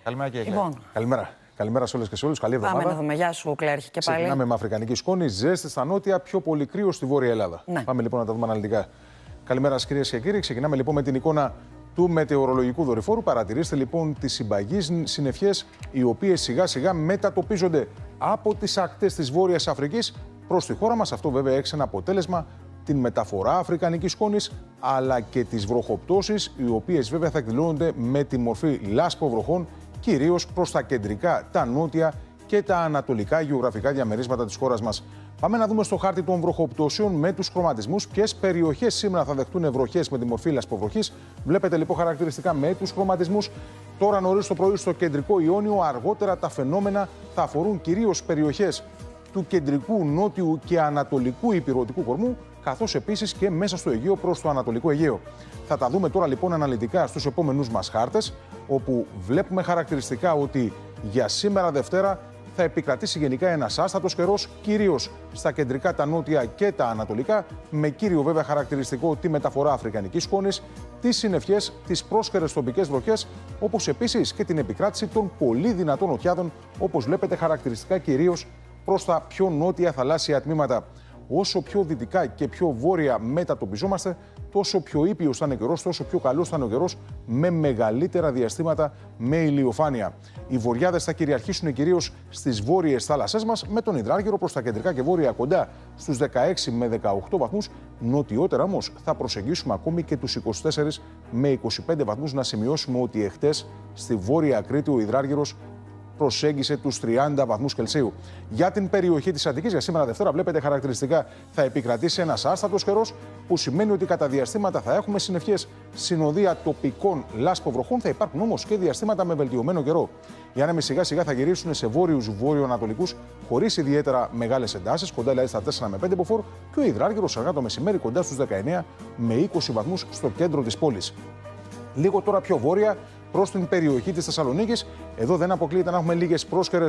Καλημέρα και Λοιπόν, Καλημέρα. Καλημέρα σε όλες και σε όλους. Καλή εβδομάδα. πάμε να δούμε. Γεια σου, Κλέρχη, και πάλι. Ξεκινάμε με αφρικανική σκόνη, ζέστη στα νότια, πιο πολύ κρύο στη βόρεια Ελλάδα. Ναι. Πάμε λοιπόν να τα δούμε αναλυτικά. Καλημέρα σα κυρίες και κύριοι. Ξεκινάμε λοιπόν με την εικόνα του μετεωρολογικού δορυφόρου. Παρατηρήστε λοιπόν τις συμπαγείς συννεφιές, οι οποίες σιγά σιγά μετατοπίζονται από τις ακτές της Βόρειας Αφρικής προς τη χώρα μας. Αυτό βέβαια έχει ένα αποτέλεσμα την μεταφορά αφρικανικής σκόνης αλλά και τις βροχοπτώσεις, οι οποίες βέβαια θα εκδηλώνονται με τη μορφή λάσπο βροχών, κυρίως προς τα κεντρικά, τα νότια και τα ανατολικά γεωγραφικά διαμερίσματα της χώρας μας. Πάμε να δούμε στο χάρτη των βροχοπτώσεων με τους χρωματισμούς ποιες περιοχές σήμερα θα δεχτούν βροχές με τη μορφή λασποβροχής; Βλέπετε λοιπόν χαρακτηριστικά με τους χρωματισμούς. Τώρα νωρίς το πρωί στο κεντρικό Ιόνιο, αργότερα τα φαινόμενα θα αφορούν κυρίως περιοχές του κεντρικού, νότιου και ανατολικού υπηρετικού κορμού, καθώς επίσης και μέσα στο Αιγαίο προς το Ανατολικό Αιγαίο. Θα τα δούμε τώρα λοιπόν αναλυτικά στους επόμενους μας χάρτες, όπου βλέπουμε χαρακτηριστικά ότι για σήμερα Δευτέρα θα επικρατήσει γενικά ένας άστατος καιρός, κυρίως στα κεντρικά, τα νότια και τα ανατολικά, με κύριο βέβαια χαρακτηριστικό τη μεταφορά αφρικανικής σκόνης, τις συννεφιές, τις πρόσχερες τοπικές βροχές, όπως επίσης και την επικράτηση των πολύ δυνατών οτιάδων, όπως βλέπετε χαρακτηριστικά κυρίως προς τα πιο νότια θαλάσσια τμήματα. Όσο πιο δυτικά και πιο βόρεια μετατοπιζόμαστε, τόσο πιο ήπιος θα είναι ο καιρός, τόσο πιο καλός θα είναι ο καιρός, με μεγαλύτερα διαστήματα με ηλιοφάνεια. Οι βορειάδε θα κυριαρχήσουν κυρίως στις βόρειες θάλασσές μας, με τον υδράργυρο προς τα κεντρικά και βόρεια κοντά στους 16 με 18 βαθμούς. Νοτιότερα όμως θα προσεγγίσουμε ακόμη και τους 24 με 25 βαθμούς. Να σημειώσουμε ότι εχθές στη βόρεια Κρήτη ο υδράργυρος προσέγγισε τους 30 βαθμούς Κελσίου. Για την περιοχή της Αττικής, για σήμερα Δευτέρα, βλέπετε χαρακτηριστικά θα επικρατήσει ένας άστατος καιρός, που σημαίνει ότι κατά διαστήματα θα έχουμε συννεφιές συνοδεία τοπικών λάσποβροχών. Θα υπάρχουν όμως και διαστήματα με βελτιωμένο καιρό. Οι άνεμοι σιγά σιγά θα γυρίσουν σε βόρειους βόρειο-ανατολικούς, χωρίς ιδιαίτερα μεγάλες εντάσεις, κοντά δηλαδή στα 4 με 5 μποφόρ, και ο υδράργυρος αργά το μεσημέρι κοντά στους 19 με 20 βαθμούς στο κέντρο της πόλης. Λίγο τώρα πιο βόρεια προς την περιοχή της Θεσσαλονίκης. Εδώ δεν αποκλείεται να έχουμε λίγες πρόσχερε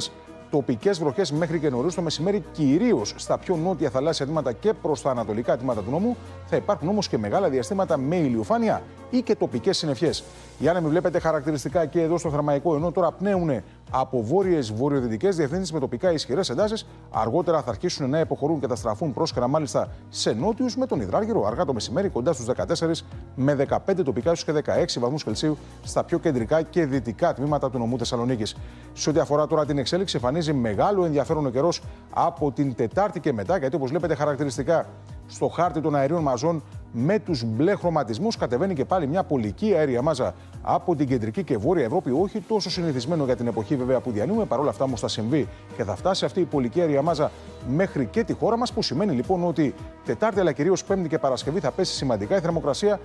τοπικές βροχές μέχρι και νωρίς το μεσημέρι, κυρίως στα πιο νότια θαλάσσια τμήματα και προς τα ανατολικά τμήματα του νόμου. Θα υπάρχουν όμως και μεγάλα διαστήματα με ηλιοφάνεια ή και τοπικές συννεφιές. Οι άνεμοι βλέπετε χαρακτηριστικά και εδώ στο Θερμαϊκό, ενώ τώρα πνέουν από βόρειες βορειοδυτικές διευθύνσεις με τοπικά ισχυρές εντάσεις. Αργότερα θα αρχίσουν να υποχωρούν και θα στραφούν πρόσχερα μάλιστα σε νότιους με τον υδράργυρο αργά το μεσημέρι κοντά στους 14 με 15 τοπικά στους και 16 βαθμούς Κελσίου στα πιο κεντρικά και δυτικά τμήματα του νομού Θεσσαλονίκης. Σε ό,τι αφορά τώρα την εξέλιξη, εμφανίζει μεγάλο ενδιαφέρον ο καιρός από την Τετάρτη και μετά, γιατί όπως βλέπετε χαρακτηριστικά στο χάρτη των αερίων μαζών με τους μπλε χρωματισμούς κατεβαίνει και πάλι μια πολική αέρια μάζα από την κεντρική και βόρεια Ευρώπη. Όχι τόσο συνηθισμένο για την εποχή βέβαια που διανύουμε, παρόλα αυτά όμως θα συμβεί και θα φτάσει αυτή η πολική αέρια μάζα μέχρι και τη χώρα μας, που σημαίνει λοιπόν ότι Τετάρτη αλλά κυρίως Πέμπτη και Παρασκευή θα πέσει σημαντικά η θερμοκρασία.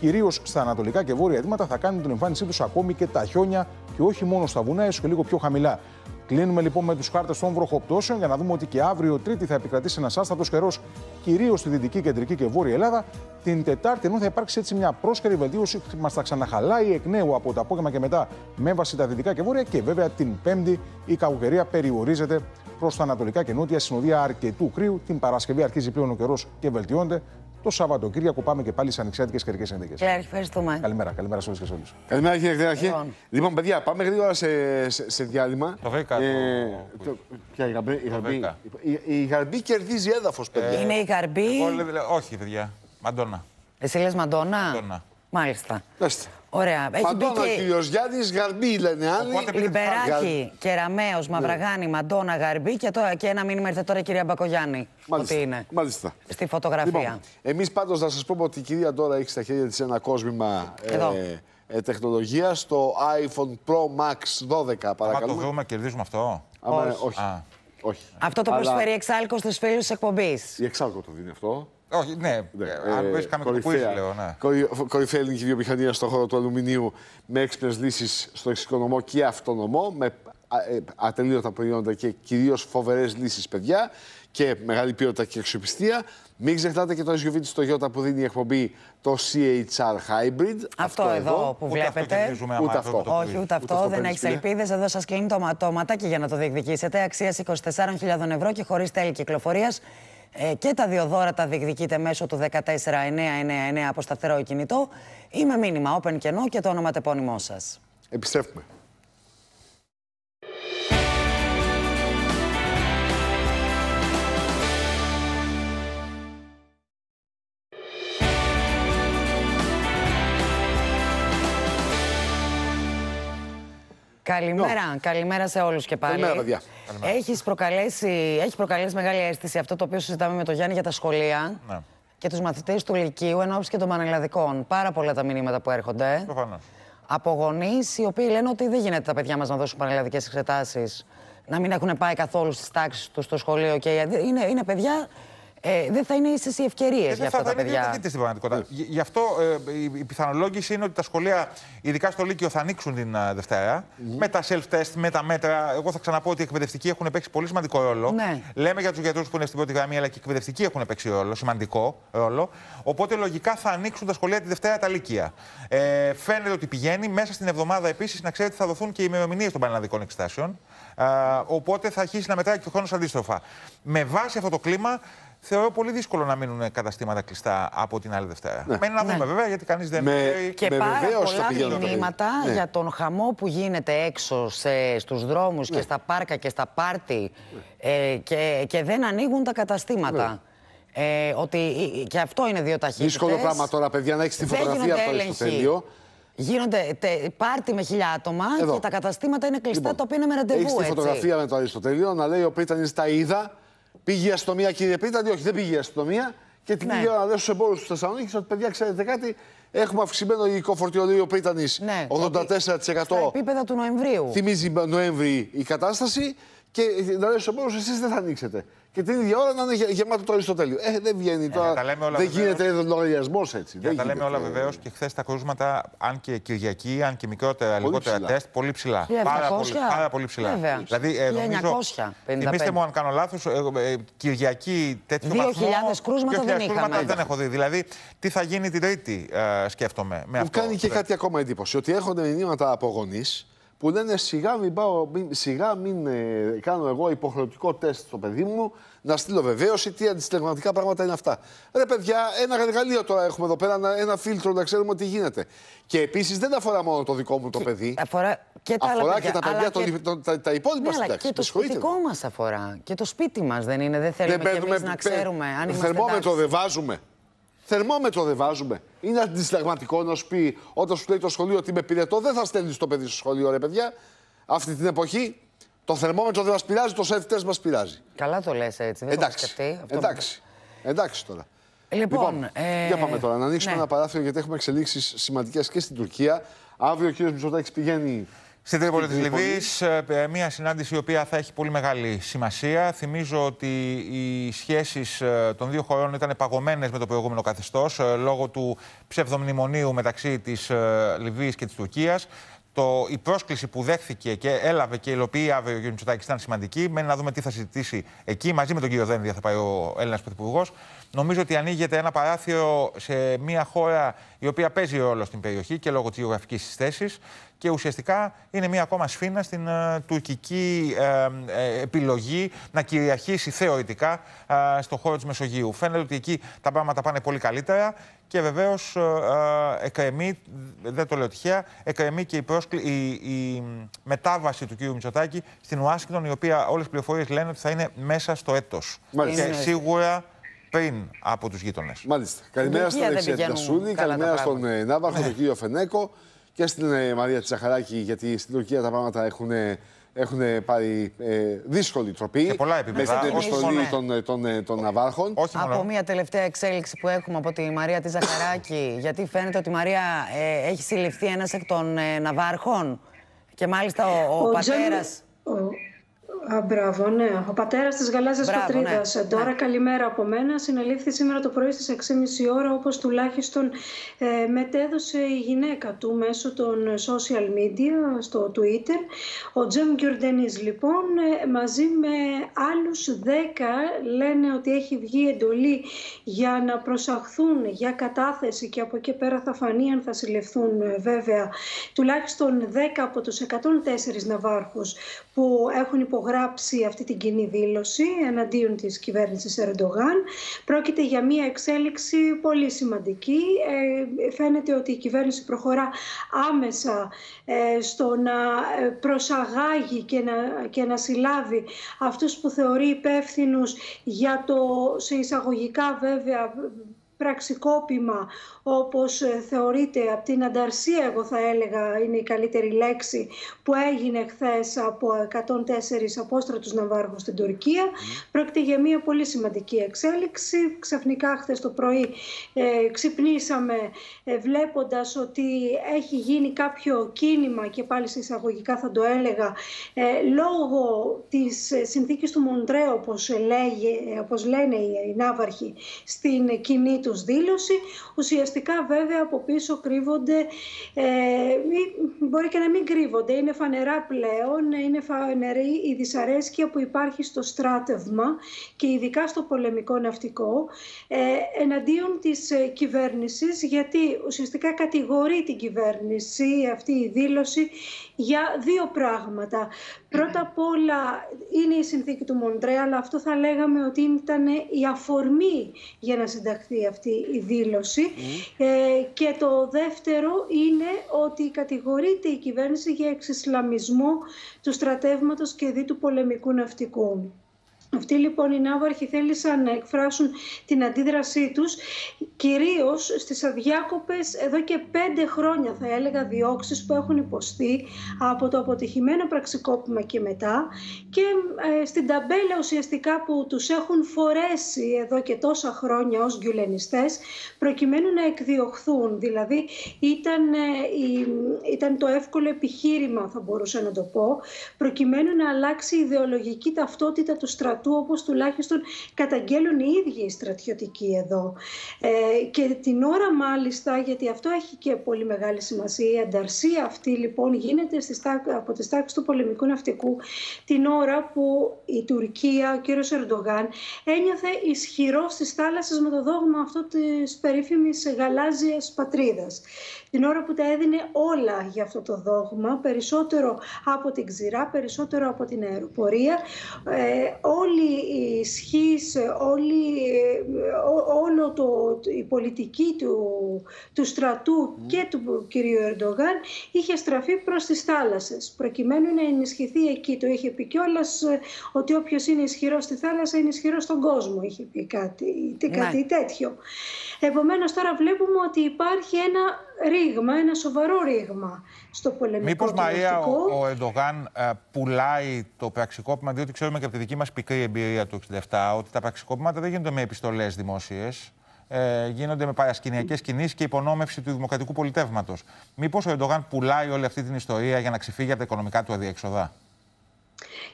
Κυρίως στα ανατολικά και βόρεια αιτήματα θα κάνουν την εμφάνισή τους ακόμη και τα χιόνια και όχι μόνο στα βουνά, ίσως και λίγο πιο χαμηλά. Κλείνουμε λοιπόν με τους χάρτες των βροχοπτώσεων για να δούμε ότι και αύριο Τρίτη θα επικρατήσει ένας άστατος καιρός κυρίως στη δυτική, κεντρική και βόρεια Ελλάδα. Την Τετάρτη, ενώ θα υπάρξει έτσι μια πρόσχερη βελτίωση, μας θα ξαναχαλάει εκ νέου από το απόγευμα και μετά με βάση τα δυτικά και βόρεια. Και βέβαια την Πέμπτη η κακοκαιρία περιορίζεται προς τα ανατολικά και νότια συνοδεία αρκετού κρύου. Την Παρασκευή αρχίζει πλέον ο καιρός και βελτιώνεται. Το Σαββατοκύριακο πάμε και πάλι σε ανοιξιάτικες καιρικές συνθήκε. Κλέρχη, ευχαριστούμε. Καλημέρα, καλημέρα σε όλε και σε όλους. Καλημέρα κύριε Κτηνάρχη. Λοιπόν. Λοιπόν, παιδιά, πάμε γρήγορα σε, σε, σε διάλειμμα. Το βρήκα, το- το- Ποια η Γαρμπή, η Γαρμπή, βρήκα. η, η Γαρμπή κερδίζει έδαφος, παιδιά. Είναι η Γαρμπή. Εγώ λέ- λέ- όχι, παιδιά. Μαντόνα. Εσύ λες Μαντόνα; Μαντόνα. Μάλιστα. Δέστε. Ωραία. Έχει μπει Μαντώνα, ο και κύριο Γιάννης, Γαρμπή λένε άλλοι. Οπότε- Λιμπεράκι, Κεραμαίο, Μαυραγάνη, Μαντόνα, Γαρμπή και, τώρα, και ένα μήνυμα ήρθε τώρα η κυρία Μπακογιάννη. Μάλιστα. Ότι είναι Μάλιστα. στη φωτογραφία. Λοιπόν, εμείς πάντως να σας πούμε ότι η κυρία Ντόρα έχει στα χέρια της ένα κόσμημα Εδώ. ε, ε, τεχνολογίας, το iPhone Pro Max 12, Αν το παρακαλούμε. βρούμε, κερδίζουμε αυτό; Άμα- Όχι. όχι. Α. όχι. Αυτό το Αλλά προσφέρει Exalco στους φίλους της εκπομπής. Η Exalco το δίνει αυτό. Όχι, ναι. Ναι, Αν ε, βρει κάποιο που κορυφαία- λέω, ναι. κορυ- Κορυφαία ελληνική βιομηχανία στον χώρο του αλουμινίου με έξυπνες λύσεις στο εξοικονομώ και αυτονομώ, με α- ε, ατελείωτα προϊόντα και κυρίως φοβερές λύσεις, παιδιά. και μεγάλη ποιότητα και αξιοπιστία. Μην ξεχνάτε και το SUV της Toyota που δίνει η εκπομπή το CHR Hybrid. Αυτό, εδώ που Ούτε αυτό βλέπετε. κερδίζουμε άμα Ούτε αυτό αυτό. το Όχι, πουλήσει. ούτε αυτό. αυτό δεν παίρνεις, έχεις φίλε. ελπίδες. Εδώ σας κλείνει το, μα- το ματάκι για να το διεκδικήσετε. Αξία 24.000 ευρώ και χωρίς τέλη κυκλοφορίας. Ε, και τα δύο δώρα τα διεκδικείτε μέσω του 14999 από σταθερό κινητό ή με μήνυμα open και no και το όνομα τεπώνυμό σας. Επιστρέφουμε. Καλημέρα, καλημέρα σε όλους και πάλι. Καλημέρα, παιδιά. Έχεις προκαλέσει, έχεις προκαλέσει μεγάλη αίσθηση αυτό το οποίο συζητάμε με τον Γιάννη για τα σχολεία Ναι. και τους μαθητές του Λυκείου εν ώψη και των Πανελλαδικών. Πάρα πολλά τα μηνύματα που έρχονται. Προφανώς. Από γονείς οι οποίοι λένε ότι δεν γίνεται τα παιδιά μας να δώσουν πανελλαδικές εξετάσεις, να μην έχουν πάει καθόλου στις τάξεις τους στο σχολείο. Και είναι, είναι παιδιά, ε, δεν θα είναι ίσες οι ευκαιρίες Ε, για δεν αυτά θα τα είναι, παιδιά. δεν δείτε στην πραγματικότητα. Γι- Γι' αυτό ε, η, η πιθανολόγηση είναι ότι τα σχολεία, ειδικά στο Λύκειο, θα ανοίξουν την α, Δευτέρα. Με τα self-test, με τα μέτρα. Εγώ θα ξαναπώ ότι οι εκπαιδευτικοί έχουν παίξει πολύ σημαντικό ρόλο. Ναι. Λέμε για τους γιατρούς που είναι στην πρώτη γραμμή, αλλά και οι εκπαιδευτικοί έχουν παίξει ρόλο, σημαντικό ρόλο. Οπότε λογικά θα ανοίξουν τα σχολεία τη Δευτέρα τα Λύκεια. Ε, φαίνεται ότι πηγαίνει. Μέσα στην εβδομάδα επίσης να ξέρετε θα δοθούν και οι ημερομηνίες των πανελλαδικών εξετάσεων. Α, οπότε θα αρχίσει να μετράει και ο χρόνο αντίστροφα. Με βάση αυτό το κλίμα, θεωρώ πολύ δύσκολο να μείνουν καταστήματα κλειστά από την άλλη Δευτέρα. Μένει να δούμε βέβαια, γιατί κανείς δεν Με- ξέρει. Και Με πάρα βεβαίως θα πολλά πηγαίνουν τα παιδιά. μηνύματα Ναι. για τον χαμό που γίνεται έξω σε, στους δρόμους Ναι. και στα πάρκα και στα πάρτι ε, και, και δεν ανοίγουν τα καταστήματα. Ε, ότι ε, και αυτό είναι δύο ταχύτητες. Δύσκολο πράγμα τώρα, παιδιά, να έχεις τη Δεν φωτογραφία γίνονται από το έλεγχοι. Αριστοτέλειο. Γίνονται τε, πάρτι με χιλιά άτομα Εδώ. και τα καταστήματα είναι κλειστά, Λοιπόν, τα οποία είναι με ραντεβού. Έχεις τη έτσι. φωτογραφία με το Αριστοτέλειο να λέει ο Πρίτανης τα είδα. Πήγε η αστυνομία, κύριε Πρίτανη. Όχι, δεν πήγε η αστυνομία. Και την Ναι. πήγε να λέει στου εμπόρους του Θεσσαλονίκη ότι παιδιά, ξέρετε κάτι, έχουμε αυξημένο υλικό φορτίο, λέει ο Πρίτανη. Ναι, 84%. Στα επίπεδα του Νοεμβρίου. Θυμίζει Νοέμβρη η κατάσταση και να λέει στους εμπόρους, εσείς δεν θα ανοίξετε. Και την ίδια ώρα να είναι γε- γεμάτο το Αριστοτέλειο. Ε, δεν βγαίνει τώρα. τα λέμε όλα δεν βεβαίως. γίνεται λογαριασμός έτσι. Για δεν τα λέμε γίνεται. όλα βεβαίως και χθες τα κρούσματα, αν και Κυριακή, αν και μικρότερα, λιγότερα ψηλά. τεστ, πολύ ψηλά. 1700, Πάρα πολύ, πάρα πολύ ψηλά. βέβαια. Δηλαδή, ε, 1955. θυμίστε μου αν κάνω λάθος, ε, ε, Κυριακή τέτοιο 2.000 βαθμό. κρούσματα 2.000 δεν κρούσματα είχαμε. δεν έχω δει. Δηλαδή, τι θα γίνει την Τρίτη, ε, σκέφτομαι. Με Μου αυτό. κάνει και κάτι ακόμα εντύπωση. Ότι έρχονται μηνύματα από γονείς που λένε σιγά μην, πάω, μην, σιγά μην ε, κάνω εγώ υποχρεωτικό τεστ στο παιδί μου, να στείλω βεβαίωση, τι αντισυνταγματικά πράγματα είναι αυτά. Ρε παιδιά, ένα εργαλείο τώρα έχουμε εδώ πέρα, ένα, ένα φίλτρο να ξέρουμε τι γίνεται. Και επίσης δεν αφορά μόνο το δικό μου το παιδί. Αφορά και τα άλλα αφορά παιδιά, και τα παιδιά αλλά των, και- των- τα, τα υπόλοιπα Ναι, στην αλλά τάξη. και το Με συγχωρείτε. σπιτικό μας αφορά. Και το σπίτι μας δεν είναι. Δεν θέλουμε και εμείς να παι- ξέρουμε αν είμαστε Θερμόμετρο εντάξει. δεν βάζουμε. Θερμόμετρο δεν βάζουμε. Είναι αντισυνταγματικό να σου πει όταν σου λέει το σχολείο ότι με πυρετό δεν θα στέλνεις το παιδί στο σχολείο, ρε παιδιά. Αυτή την εποχή το θερμόμετρο δεν μας πειράζει, το self-test μας πειράζει. Καλά το λες έτσι. Δεν Εντάξει. το έχω σκεφτεί. Αυτό Εντάξει. Εντάξει τώρα. Λοιπόν, ε, για πάμε τώρα. Να ανοίξουμε ναι. ένα παράθυρο γιατί έχουμε εξελίξεις σημαντικές και στην Τουρκία. Αύριο ο κ. Μητσοτάκης πηγαίνει. Στην Τρίπολη της Τρίπολη. Λιβύης, μια συνάντηση η οποία θα έχει πολύ μεγάλη σημασία. Θυμίζω ότι οι σχέσεις των δύο χωρών ήταν παγωμένες με το προηγούμενο καθεστώς λόγω του ψευδομνημονίου μεταξύ της Λιβύης και της Τουρκίας. Το, η πρόσκληση που δέχθηκε και έλαβε και υλοποιεί αύριο ο κ. Μητσοτάκης ήταν σημαντική. Μένει να δούμε τι θα συζητήσει εκεί. Μαζί με τον κύριο Δένδια θα πάει ο Έλληνας Πρωθυπουργός. Νομίζω ότι ανοίγεται ένα παράθυρο σε μια χώρα η οποία παίζει ρόλο στην περιοχή και λόγω της γεωγραφικής τη θέσης και ουσιαστικά είναι μία ακόμα σφήνα στην ε, τουρκική ε, ε, επιλογή να κυριαρχήσει θεωρητικά ε, στον χώρο της Μεσογείου. Φαίνεται ότι εκεί τα πράγματα πάνε πολύ καλύτερα και βεβαίως ε, ε, εκκρεμεί, δεν το λέω τυχαία, εκκρεμεί και η, πρόσκλη- η, η μετάβαση του κ. Μητσοτάκη στην Ουάσιγκτον, η οποία όλες οι πληροφορίες λένε ότι θα είναι μέσα στο έτος. Μάλιστα. Και Είναι- σίγουρα πριν από τους γείτονες. Μάλιστα. Καλημέρα στον Τουρκία δεν Αλεξία πηγαίνουν Τασούλη, καλά τα καλημέρα στον πράγματα. ε, Ναύαρχο, τον κύριο Φενέκο και στην ε, Μαρία Ζαχαράκη, γιατί στην Τουρκία τα πράγματα έχουν, έχουν πάρει ε, δύσκολη τροπή. Σε πολλά επίπεδα, Με την όχι υποστολή μόνο. των, ε, των, ε, των Ναυάρχων. Όχι Από μόνο. μια τελευταία εξέλιξη που έχουμε από τη Μαρία τη Ζαχαράκη, *coughs* γιατί φαίνεται ότι η Μαρία ε, έχει συλληφθεί ένας εκ των ε, ναυάρχων και μάλιστα ο, ο, Τζεμ- πατέρας... ο, Α, μπράβο, ναι. Ο πατέρας της γαλάζιας πατρίδας. ναι. Τώρα, Ναι. καλημέρα από μένα. Συνελήφθη σήμερα το πρωί στις 6.30 ώρα, όπως τουλάχιστον ε, μετέδωσε η γυναίκα του μέσω των social media στο Twitter. Ο Τζέμ Γκιορντενής, λοιπόν, ε, μαζί με άλλους 10 λένε ότι έχει βγει εντολή για να προσαχθούν για κατάθεση και από εκεί πέρα θα φανεί αν θα συλληφθούν ε, βέβαια τουλάχιστον 10 από τους 104 ναυάρχους που έχουν υπογράψει αυτή την κοινή δήλωση εναντίον της κυβέρνησης Ερντογάν. Πρόκειται για μια εξέλιξη πολύ σημαντική. Ε, φαίνεται ότι η κυβέρνηση προχωρά άμεσα ε, στο να ε, προσαγάγει και να, και να συλλάβει αυτούς που θεωρεί υπεύθυνους για το σε εισαγωγικά βέβαια πραξικόπημα όπως ε, θεωρείται από την ανταρσία εγώ θα έλεγα είναι η καλύτερη λέξη που έγινε χθες από 104 απόστρατους ναυάρχους στην Τουρκία. Πρόκειται για μια πολύ σημαντική εξέλιξη. Ξαφνικά χθες το πρωί ε, ξυπνήσαμε ε, βλέποντας ότι έχει γίνει κάποιο κίνημα και πάλι σε εισαγωγικά θα το έλεγα ε, λόγω της ε, συνθήκης του Μοντρέ όπως, λέγε, όπως λένε οι, οι ναύαρχοι στην κοινή τους δήλωση. Ουσιαστικά βέβαια από πίσω κρύβονται, ε, ή μπορεί και να μην κρύβονται, είναι φανερά πλέον, είναι φανερή η δυσαρέσκεια που υπάρχει στο στράτευμα και ειδικά στο πολεμικό ναυτικό ε, εναντίον της ε, κυβέρνησης γιατί ουσιαστικά κατηγορεί την κυβέρνηση αυτή η δήλωση για δύο πράγματα. Πρώτα απ' όλα είναι η συνθήκη του Μοντρέ, αλλά αυτό θα λέγαμε ότι ήταν η αφορμή για να συνταχθεί αυτή η δήλωση. Ε, και το δεύτερο είναι ότι κατηγορείται η κυβέρνηση για εξισλαμισμό του στρατεύματος και δι του πολεμικού ναυτικού. Αυτοί λοιπόν οι ναύαρχοι θέλησαν να εκφράσουν την αντίδρασή τους κυρίως στις αδιάκοπες εδώ και πέντε χρόνια θα έλεγα διώξεις που έχουν υποστεί από το αποτυχημένο πραξικόπημα και μετά και ε, στην ταμπέλα ουσιαστικά που τους έχουν φορέσει εδώ και τόσα χρόνια ως γκιουλενιστές προκειμένου να εκδιωχθούν. Δηλαδή ήταν, ε, η, ήταν το εύκολο επιχείρημα θα μπορούσα να το πω προκειμένου να αλλάξει η ιδεολογική ταυτότητα του στρατού όπως τουλάχιστον καταγγέλουν οι ίδιοι οι στρατιωτικοί εδώ. Ε, και την ώρα μάλιστα, γιατί αυτό έχει και πολύ μεγάλη σημασία, η ανταρσία αυτή λοιπόν γίνεται στις, τά- από τις τάξεις του πολεμικού ναυτικού την ώρα που η Τουρκία, ο κύριος Ερντογάν ένιωθε ισχυρό στις θάλασσες με το δόγμα αυτό της περίφημης γαλάζιας πατρίδας. Την ώρα που τα έδινε όλα για αυτό το δόγμα, περισσότερο από την ξηρά, περισσότερο από την αεροπορία, ε, όλη η ισχύς, όλη, ε, ό- όλο το, η πολιτική του, του στρατού και του κυρίου Ερντογάν είχε στραφεί προς τις θάλασσες, προκειμένου να ενισχυθεί εκεί. Το είχε πει κιόλας ε, ότι όποιος είναι ισχυρός στη θάλασσα είναι ισχυρός στον κόσμο, είχε πει κάτι, τι- Ναι. κάτι τέτοιο. Επομένως τώρα βλέπουμε ότι υπάρχει ένα ρήγμα, ένα σοβαρό ρήγμα στο πολεμικό Μήπως, του Μαρία, ναυτικό. ο, ο Ερντογάν ε, πουλάει το πραξικόπημα, διότι ξέρουμε και από τη δική μας πικρή εμπειρία του 67 ότι τα πραξικόπηματα δεν γίνονται με επιστολές δημόσιες. Ε, γίνονται με παρασκηνιακές κινήσεις και υπονόμευση του δημοκρατικού πολιτεύματος. Μήπως ο Ερντογάν πουλάει όλη αυτή την ιστορία για να ξεφύγει από τα οικονομικά του αδιέξοδα;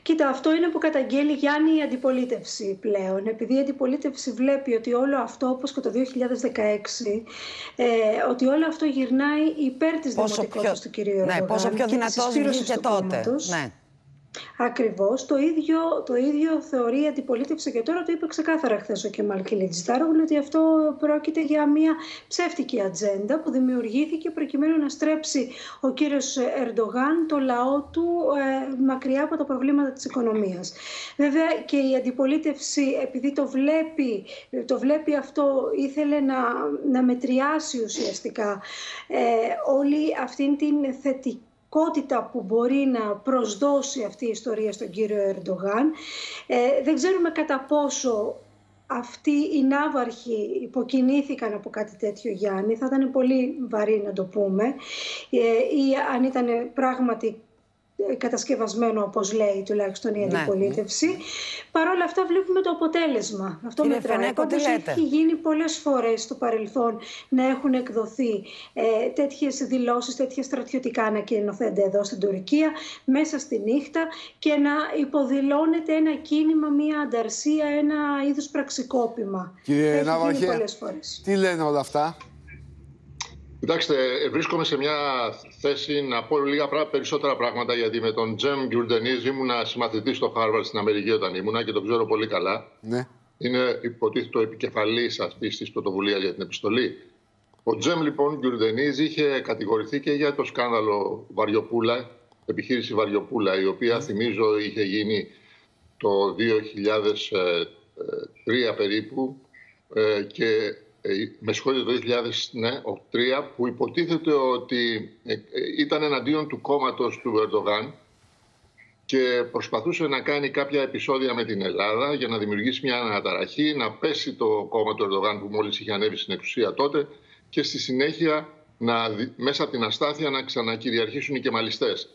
Κοίτα, αυτό είναι που καταγγέλει Γιάννη η αντιπολίτευση πλέον. Επειδή η αντιπολίτευση βλέπει ότι όλο αυτό, όπως και το 2016, ε, ότι όλο αυτό γυρνάει υπέρ της Πόσο δημοτικότητας πιο- του κυρίου ναι, Ερντογάν πόσο πιο και της δυνατός συσπήρωσης βγήκε του τότε. κόμματος. Ναι. Ακριβώς. Το ίδιο, το ίδιο θεωρεί η αντιπολίτευση και τώρα το είπε ξεκάθαρα χθες ο Κεμάλ Κιλιτζιστάρογλου ότι αυτό πρόκειται για μια ψεύτικη ατζέντα που δημιουργήθηκε προκειμένου να στρέψει ο κύριος Ερντογάν το λαό του ε, μακριά από τα προβλήματα της οικονομίας. Βέβαια και η αντιπολίτευση επειδή το βλέπει, το βλέπει αυτό ήθελε να, να μετριάσει ουσιαστικά ε, όλη αυτήν την θετική ποιότητα που μπορεί να προσδώσει αυτή η ιστορία στον κύριο Ερντογάν. Ε, δεν ξέρουμε κατά πόσο αυτοί οι ναύαρχοι υποκινήθηκαν από κάτι τέτοιο Γιάννη. Θα ήταν πολύ βαρύ να το πούμε. Ε, ή αν ήταν πράγματι ε, κατασκευασμένο όπως λέει τουλάχιστον η Ναι. αντιπολίτευση. Παρ' όλα αυτά βλέπουμε το αποτέλεσμα. Αυτό Κύριε μετράει. Φενέκο, τι Όπως λέτε; έχει γίνει πολλές φορές στο παρελθόν να έχουν εκδοθεί ε, τέτοιες δηλώσεις, τέτοια στρατιωτικά ανακοινωθέντα εδώ στην Τουρκία μέσα στη νύχτα και να υποδηλώνεται ένα κίνημα, μια ανταρσία, ένα είδους πραξικόπημα. Κύριε έχει Ναύαρχε, γίνει πολλές φορές. τι λένε όλα αυτά; Κοιτάξτε, ε, βρίσκομαι σε μια θέση να πω λίγα πρά- περισσότερα πράγματα γιατί με τον Τζεμ Γκιουρντενίζ ήμουνα συμμαθητής στο Χάρβαρντ στην Αμερική όταν ήμουνα και τον ξέρω πολύ καλά. Ναι. Είναι υποτίθεται ο επικεφαλής αυτής της πρωτοβουλίας για την επιστολή. Ο Τζεμ λοιπόν Γκιουρντενίζ είχε κατηγορηθεί και για το σκάνδαλο Βαριοπούλα, επιχείρηση Βαριοπούλα, η οποία θυμίζω είχε γίνει το 2003 περίπου ε, και ε, με συγχωρείτε το 2003 που υποτίθεται ότι ε, ε, ήταν εναντίον του κόμματος του Ερντογάν και προσπαθούσε να κάνει κάποια επεισόδια με την Ελλάδα για να δημιουργήσει μια αναταραχή, να πέσει το κόμμα του Ερντογάν που μόλις είχε ανέβει στην εξουσία τότε και στη συνέχεια να, δι- μέσα από την αστάθεια να ξανακυριαρχήσουν οι κεμαλιστές.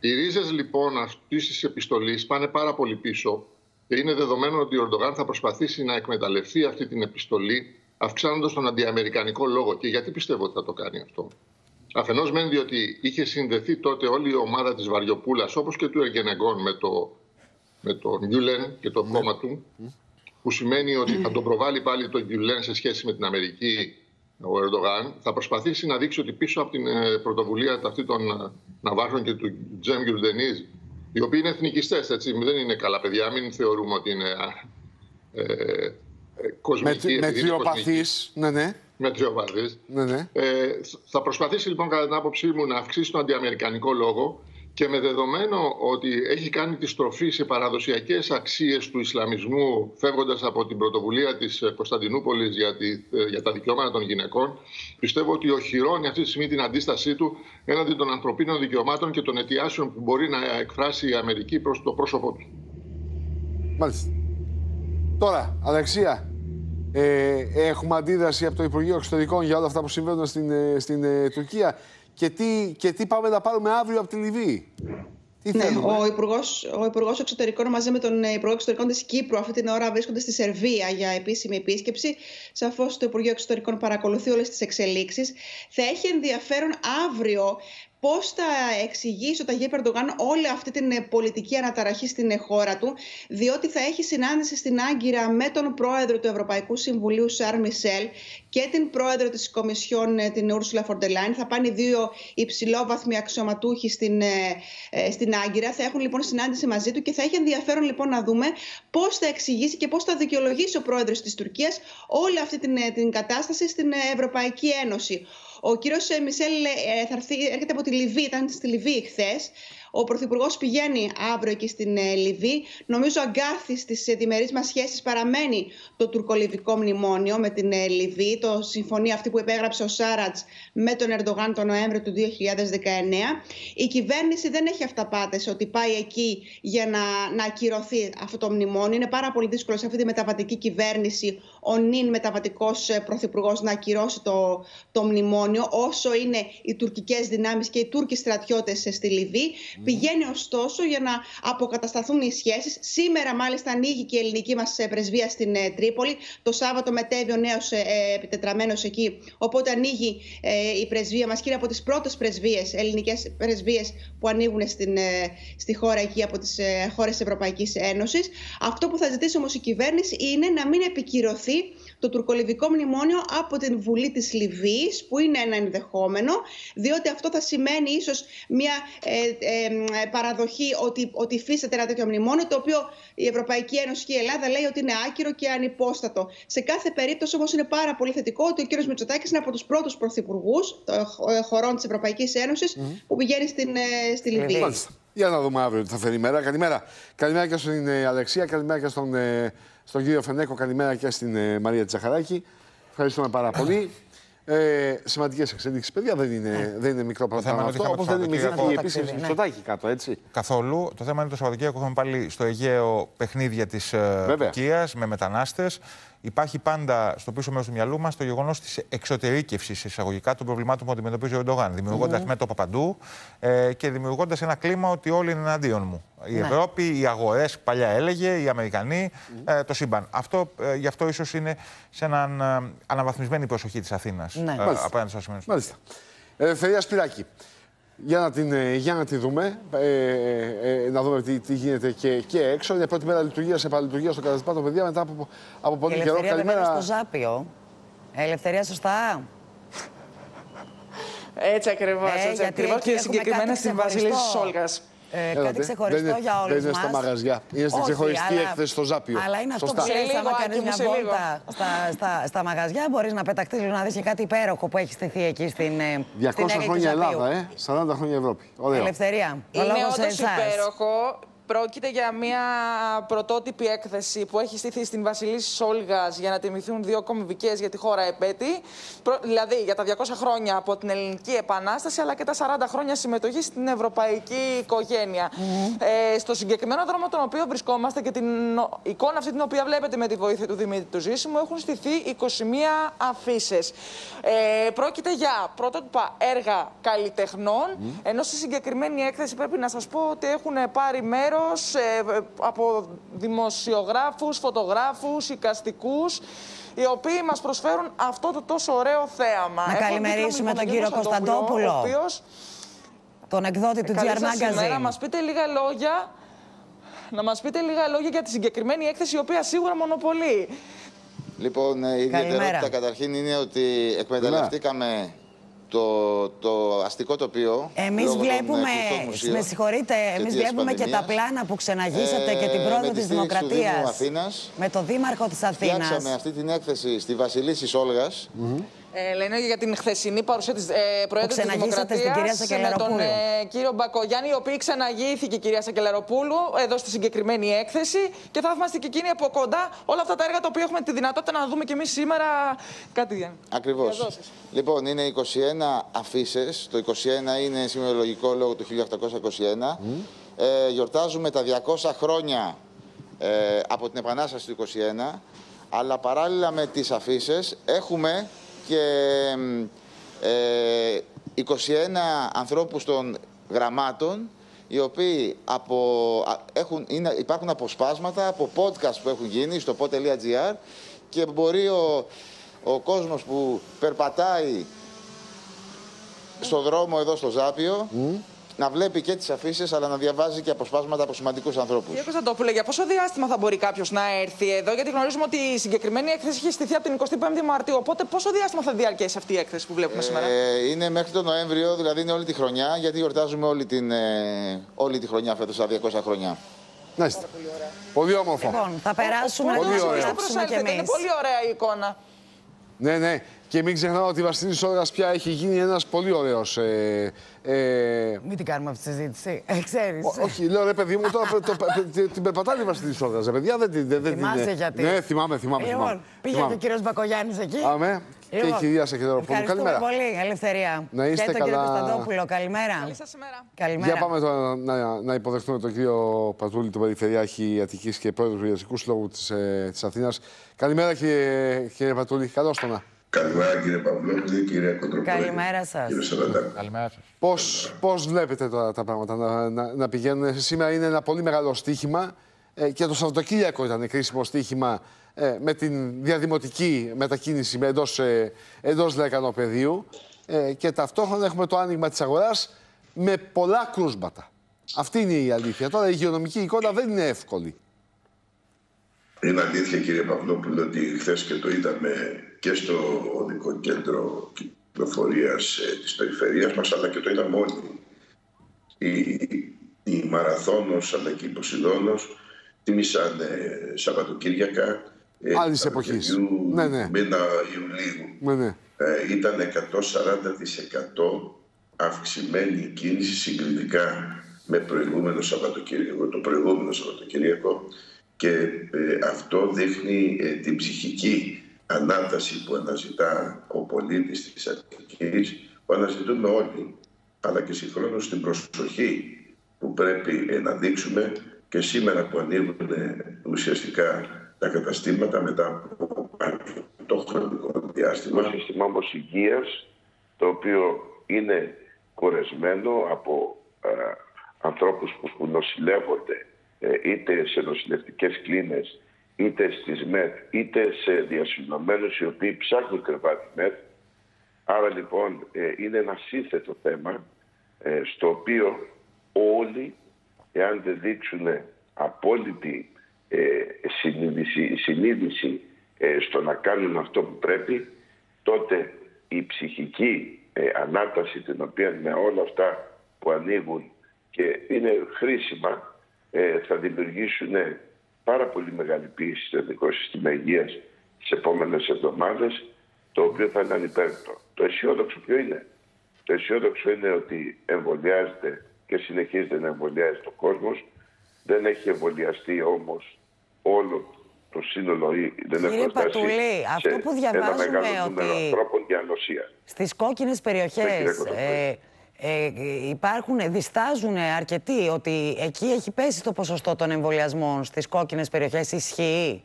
Οι ρίζες λοιπόν αυτής της επιστολής πάνε πάρα πολύ πίσω και είναι δεδομένο ότι ο Ερντογάν θα προσπαθήσει να εκμεταλλευτεί αυτή την επιστολή αυξάνοντας τον αντιαμερικανικό λόγο. Και γιατί πιστεύω ότι θα το κάνει αυτό. Αφενός μεν διότι είχε συνδεθεί τότε όλη η ομάδα της Βαριοπούλας όπως και του Εργενεγκόν με, το, με τον Γκιουλέν και το κόμμα του, που σημαίνει ότι θα τον προβάλλει πάλι τον Γκιουλέν σε σχέση με την Αμερική ο Ερντογάν. Θα προσπαθήσει να δείξει ότι πίσω από την ε, πρωτοβουλία αυτή των ε, Ναβάρχων και του Τζέμ Γκιουρντενίζ, οι οποίοι είναι εθνικιστές, έτσι, δεν είναι καλά παιδιά, μην θεωρούμε ότι είναι ε, ε, κοσμικοί. Με, με επειδή είναι κοσμικοί. τριοπαθείς. Ναι, ναι. Με τριοπαθείς. ναι, ναι. Ε, θα προσπαθήσει λοιπόν κατά την άποψή μου να αυξήσει τον αντιαμερικανικό λόγο και με δεδομένο ότι έχει κάνει τη στροφή σε παραδοσιακές αξίες του Ισλαμισμού φεύγοντας από την πρωτοβουλία της ε, Κωνσταντινούπολης για, τη, ε, για τα δικαιώματα των γυναικών πιστεύω ότι οχυρώνει αυτή τη στιγμή την αντίστασή του έναντι των ανθρωπίνων δικαιωμάτων και των αιτιάσεων που μπορεί να εκφράσει η Αμερική προς το πρόσωπό του. Μάλιστα. Τώρα, Αλεξία, ε, έχουμε αντίδραση από το Υπουργείο Εξωτερικών για όλα αυτά που συμβαίνουν στην, ε, στην ε, Τουρκία και τι, και τι πάμε να πάρουμε αύριο από τη Λιβύη; Τι Ναι, θέλουμε; ο Υπουργός, ο Υπουργός Εξωτερικών μαζί με τον Υπουργό Εξωτερικών της Κύπρου αυτή την ώρα βρίσκονται στη Σερβία για επίσημη επίσκεψη. Σαφώς το Υπουργείο Εξωτερικών παρακολουθεί όλες τις εξελίξεις. Θα έχει ενδιαφέρον αύριο πώς θα εξηγήσει ο Ταγί Περντογάν όλη αυτή την ε, πολιτική αναταραχή στην ε, χώρα του, διότι θα έχει συνάντηση στην Άγκυρα με τον πρόεδρο του Ευρωπαϊκού Συμβουλίου Σαρ Μισελ και την πρόεδρο της Κομισιόν ε, την Ούρσουλα Φορντελάιν. Θα πάνε οι δύο υψηλόβαθμοι αξιωματούχοι στην, ε, ε, στην Άγκυρα. Θα έχουν λοιπόν συνάντηση μαζί του και θα έχει ενδιαφέρον λοιπόν να δούμε πώς θα εξηγήσει και πώς θα δικαιολογήσει ο πρόεδρος της Τουρκίας όλη αυτή την, ε, την κατάσταση στην ε, Ευρωπαϊκή Ένωση. Ο κύριος Μισελ ε, θα έρθει, έρχεται από τη Λιβύη, ήταν στη Λιβύη χθες. Ο Πρωθυπουργός πηγαίνει αύριο εκεί στην ε, Λιβύη. Νομίζω αγκάθι στις διμερείς μας σχέσεις παραμένει το τουρκολιβικό μνημόνιο με την ε, Λιβύη, το συμφωνία αυτή που υπέγραψε ο Σάρατς με τον Ερντογάν τον Νοέμβριο του 2019. Η κυβέρνηση δεν έχει αυταπάτες ότι πάει εκεί για να, να ακυρωθεί αυτό το μνημόνιο. Είναι πάρα πολύ δύσκολο σε αυτή τη μεταβατική κυβέρνηση ο νυν μεταβατικός πρωθυπουργός να ακυρώσει το, το μνημόνιο, όσο είναι οι τουρκικές δυνάμεις και οι Τούρκοι στρατιώτες στη Λιβύη. Πηγαίνει ωστόσο για να αποκατασταθούν οι σχέσεις. Σήμερα, μάλιστα, ανοίγει και η ελληνική μας πρεσβεία στην ε, Τρίπολη. Το Σάββατο μετέβει ο νέος επιτετραμένος εκεί. Οπότε ανοίγει ε, η πρεσβεία μας και είναι από τις πρώτες πρεσβείες, ελληνικές πρεσβείες που ανοίγουν στην, ε, στη χώρα εκεί από τις ε, χώρες της Ευρωπαϊκής Ένωσης. Αυτό που θα ζητήσει όμως η κυβέρνηση είναι να μην επικυρωθεί το τουρκολιβικό μνημόνιο από την Βουλή της Λιβύης, που είναι ένα ενδεχόμενο, διότι αυτό θα σημαίνει ίσως μια ε, ε, παραδοχή ότι, ότι υφίσταται ένα τέτοιο μνημόνιο, το οποίο η Ευρωπαϊκή Ένωση και η Ελλάδα λέει ότι είναι άκυρο και ανυπόστατο. Σε κάθε περίπτωση όμως είναι πάρα πολύ θετικό ότι ο κύριος Μητσοτάκης είναι από τους πρώτους πρωθυπουργούς των χωρών της Ευρωπαϊκής Ένωσης που πηγαίνει στην, ε, στη Λιβύη. Μάλιστα. Για να δούμε αύριο τι θα φέρει η μέρα. Καλημέρα. Καλημέρα και στην ε, Αλεξία, καλημέρα και στον, ε, στον κύριο Φενέκο, καλημέρα και στην ε, Μαρία Τσαχαράκη. Ευχαριστούμε πάρα πολύ. Ε, Σημαντικές εξέλιξει, παιδιά. Δεν είναι, δεν είναι μικρό θέμα πράγμα είναι ότι αυτό. είχαμε Όπως το δεν είναι μικρή και η Σαββατοκύριακο. επίσημη Ναι. Μητσοτάκη κάτω, έτσι. Καθόλου. Το θέμα είναι το Σαββατοκύριακο έχουμε πάλι στο Αιγαίο παιχνίδια της Βέβαια. Τουρκίας με μετανάστες. Υπάρχει πάντα στο πίσω μέρος του μυαλού μας το γεγονός της εξωτερήκευσης εισαγωγικά των προβλημάτων που αντιμετωπίζει ο Ερντογάν. Δημιουργώντας Μμμ. μέτωπα παντού ε, και δημιουργώντας ένα κλίμα ότι όλοι είναι εναντίον μου. Η Ναι. Ευρώπη, οι αγορές, παλιά έλεγε, οι Αμερικανοί, ε, το σύμπαν. Αυτό, ε, γι' αυτό ίσως είναι σε έναν ε, αναβαθμισμένη προσοχή της Αθήνας Ναι. ε, Μάλιστα. απέναντι στο σημείο. Μάλιστα. Ελευθερία Σπυράκη. Για να, την, ε, για να τη δούμε, ε, ε, ε, να δούμε τι, τι γίνεται και, και έξω. Είναι πρώτη μέρα λειτουργίας, επαναλειτουργία στο καταστημάτο, παιδιά, μετά από, από Η πολύ καιρό. ελευθερία δεν είναι Καλημέρα. στο Ζάπιο. Ε, Ελευθερία, σωστά. Έτσι ακριβώς. Ε, έτσι γιατί ακριβώς εκεί και έχουμε συγκεκριμένα κάτι στην Βασιλίση ξεχωριστό. Σόλγας. Ε, Έλατε. κάτι ξεχωριστό δεν είναι, για όλους Δεν είναι μας. στα μαγαζιά. Είναι στην Όχι, ξεχωριστή αλλά- έκθεση στο Ζάπιο. Αλλά είναι αυτό Σωστά. που λέει, Σε άμα λίγο, κάνεις Άκη μου, μια σε λίγο. βόλτα στα, στα, στα μαγαζιά, μπορείς να πεταχτείς λίγο να δεις και κάτι υπέροχο που έχει στηθεί εκεί στην, ε, 200 στην έγκλη του χρόνια Ζαπίου. Ελλάδα, ε. 40 χρόνια Ευρώπη. Ωραίο. Ελευθερία. Ο Είναι λόγος σε όντω εσάς. υπέροχο. Πρόκειται για μια πρωτότυπη έκθεση που έχει στηθεί στην Βασιλίση Σόλγας για να τιμηθούν δύο κομβικέ για τη χώρα επέτη. Προ- Δηλαδή για τα 200 χρόνια από την Ελληνική Επανάσταση, αλλά και τα 40 χρόνια συμμετοχή στην ευρωπαϊκή οικογένεια. Ε, στο συγκεκριμένο δρόμο τον οποίο βρισκόμαστε και την εικόνα αυτή την οποία βλέπετε με τη βοήθεια του Δημήτρη του Ζήσιμου έχουν στηθεί 21 αφήσεις. Ε, πρόκειται για πρωτότυπα έργα καλλιτεχνών, ενώ στη συγκεκριμένη έκθεση πρέπει να σας πω ότι έχουν πάρει μέρος ε, από δημοσιογράφους, φωτογράφους, οικαστικούς, οι οποίοι μας προσφέρουν αυτό το τόσο ωραίο θέαμα. Να Έχω καλημερίσουμε δίπλα μου τον κύριο Κωνσταντόπουλο. ο οποίος Τον εκδότη του GR Καλή σας ημέρα. Να Magazine. μας πείτε λίγα λόγια να μας πείτε λίγα λόγια για τη συγκεκριμένη έκθεση, η οποία σίγουρα μονοπολεί. Λοιπόν, ε, η Καλημέρα. ιδιαιτερότητα καταρχήν είναι ότι εκμεταλλευτήκαμε το, το αστικό τοπίο. Εμείς λόγω των, ε, βλέπουμε, κλειστών μουσείων με συγχωρείτε, εμείς εξαιτίας βλέπουμε και τα πανδημίας. πλάνα που ξεναγήσατε και την Ε, πρόοδο με της της στήριξη του Δήμου Δημοκρατίας. Αθήνας. Με το Δήμαρχο της Αθήνας. Φτιάξαμε αυτή την έκθεση στη Βασιλίσης Σόλγας. Ε, λένε για την χθεσινή παρουσία της ε, Προέδρου της ξεναγήσατε στην κυρία Δημοκρατίας με Σακελαροπούλου. τον ε, κύριο Μπακογιάννη, η οποία ξαναγήθηκε η κυρία Σακελαροπούλου εδώ στη συγκεκριμένη έκθεση και θα είμαστε και εκείνοι από κοντά όλα αυτά τα έργα τα οποία έχουμε τη δυνατότητα να δούμε και εμείς σήμερα. Κάτι Γιάννη. Ακριβώς. Διαδόσεις. Λοιπόν, είναι 21 αφήσεις. Το 21 είναι σημειολογικό λόγω του 1821. Ε, γιορτάζουμε τα 200 χρόνια ε, από την Επανάσταση του 21. Αλλά παράλληλα με τις αφήσεις έχουμε και μ, ε, 21 ανθρώπους των γραμμάτων οι οποίοι από, α, έχουν, είναι, υπάρχουν αποσπάσματα από podcast που έχουν γίνει στο pod.gr και μπορεί ο, ο κόσμος που περπατάει στο δρόμο εδώ στο Ζάπιο να βλέπει και τις αφήσεις αλλά να διαβάζει και αποσπάσματα από σημαντικούς ανθρώπους. Κύριε Κωνσταντόπουλε, για πόσο διάστημα θα μπορεί κάποιος να έρθει εδώ, γιατί γνωρίζουμε ότι η συγκεκριμένη έκθεση έχει στηθεί από την 25η Μαρτίου. Οπότε, πόσο διάστημα θα διαρκέσει αυτή η έκθεση που βλέπουμε σήμερα; Ε, είναι μέχρι τον Νοέμβριο, δηλαδή είναι όλη τη χρονιά, γιατί γιορτάζουμε όλη, την, ε, όλη τη χρονιά φέτος, τα 200 χρόνια. Μάλιστα. Πολύ όμορφο. Λοιπόν, θα περάσουμε να Πολύ το ωραία. γράψουμε κι Είναι εμείς. πολύ ωραία η εικόνα. Ναι, ναι. Και μην ξεχνάω ότι η Βασιλή Σόλγας πια έχει γίνει ένας πολύ ωραίος... Ε, ε, Μην την κάνουμε αυτή τη συζήτηση. Ε, ξέρεις. Ό- Όχι, λέω ρε παιδί μου, τώρα το, το, την περπατάει η Βασιλή Σόλγας. ρε Παιδιά, δεν την. δεν την- Θυμάσαι γιατί; Ναι, θυμάμαι, θυμάμαι. Λοιπόν, θυμάμαι. πήγε θυμάμαι. και ο κύριος Μπακογιάννης εκεί. Αμέ. Και η Λοιπόν, κυρία Σακελαροπούλου. Ευχαριστούμε Καλημέρα. πολύ. Ελευθερία. Να είστε και τον κύριο καλά. Κωνσταντόπουλο. Καλημέρα. Καλή σας ημέρα. Καλημέρα. Για πάμε τώρα να, να υποδεχτούμε τον κύριο Πατούλη, τον Περιφερειάρχη Αττικής και πρόεδρος του Ιδιωτικού Συλλόγου της, ε, της Αθήνας. Καλημέρα κύριε, κύριε Πατούλη, καλώς το να. Καλημέρα κύριε Παυλόπουλη, κύριε Κοντροπόλη. Καλημέρα σας. Κύριε Σαραντάκη. Καλημέρα σας. Πώς, πώς βλέπετε τώρα τα πράγματα να, να, να πηγαίνουν; Σήμερα είναι ένα πολύ μεγάλο στοίχημα ε, και το Σαββατοκύριακο ήταν κρίσιμο στοίχημα ε, με την διαδημοτική μετακίνηση με εντός, ε, εντός λαϊκανοπεδίου ε, και ταυτόχρονα έχουμε το άνοιγμα της αγοράς με πολλά κρούσματα. Αυτή είναι η αλήθεια. Τώρα η υγειονομική εικόνα δεν είναι εύκολη. Είναι αλήθεια κύριε Παυλόπουλο ότι χθες και το είδαμε και στο οδικό κέντρο κυκλοφορίας ε, της περιφερειάς μας αλλά και το είδαμε όλοι. Η, η Μαραθώνος αλλά και η Ποσειδώνος τίμησαν ε, Σαββατοκύριακα ε, Άλλης του εποχής. καλοκαιριού Ναι, ναι. μήνα Ιουλίου. Ναι, ναι. Ε, ήταν 140% αυξημένη η κίνηση συγκριτικά με προηγούμενο Σαββατοκύριακο, το προηγούμενο Σαββατοκύριακο και ε, αυτό δείχνει ε, την ψυχική ανάταση που αναζητά ο πολίτης της Αττικής, που αναζητούμε όλοι, αλλά και συγχρόνως την προσοχή που πρέπει ε, να δείξουμε και σήμερα που ανοίγουν ε, ουσιαστικά τα καταστήματα μετά από το χρονικό διάστημα. Ένα σύστημα όμως υγείας, το οποίο είναι κορεσμένο από ε, ανθρώπους που, που νοσηλεύονται ε, είτε σε νοσηλευτικές κλίνες, είτε στις ΜΕΤ, είτε σε διασυνομμένους οι οποίοι ψάχνουν κρεβάτι ΜΕΤ. Άρα λοιπόν ε, είναι ένα σύνθετο θέμα ε, στο οποίο όλοι, εάν δεν δείξουν απόλυτη ε, συνείδηση, συνείδηση ε, στο να κάνουν αυτό που πρέπει, τότε η ψυχική ε, ανάταση την οποία με όλα αυτά που ανοίγουν και είναι χρήσιμα ε, θα δημιουργήσουν πάρα πολύ μεγάλη πίεση στο εθνικό σύστημα υγείας τις επόμενες εβδομάδες το οποίο θα είναι ανυπέρπτο. Το αισιόδοξο ποιο είναι; Το αισιόδοξο είναι ότι εμβολιάζεται και συνεχίζεται να εμβολιάζεται ο κόσμος. Δεν έχει εμβολιαστεί όμως όλο το σύνολο ή δεν Κύριε έχουν φτάσει Πατουλή, αυτό σε που ένα διαβάζουμε μεγάλο νούμερο ότι- ανθρώπων για ανοσία. Στις κόκκινες Ναι, κύριε περιοχές Κοντοπούλη. ε, ε, υπάρχουν, διστάζουν αρκετοί ότι εκεί έχει πέσει το ποσοστό των εμβολιασμών στις κόκκινες περιοχές. Ισχύει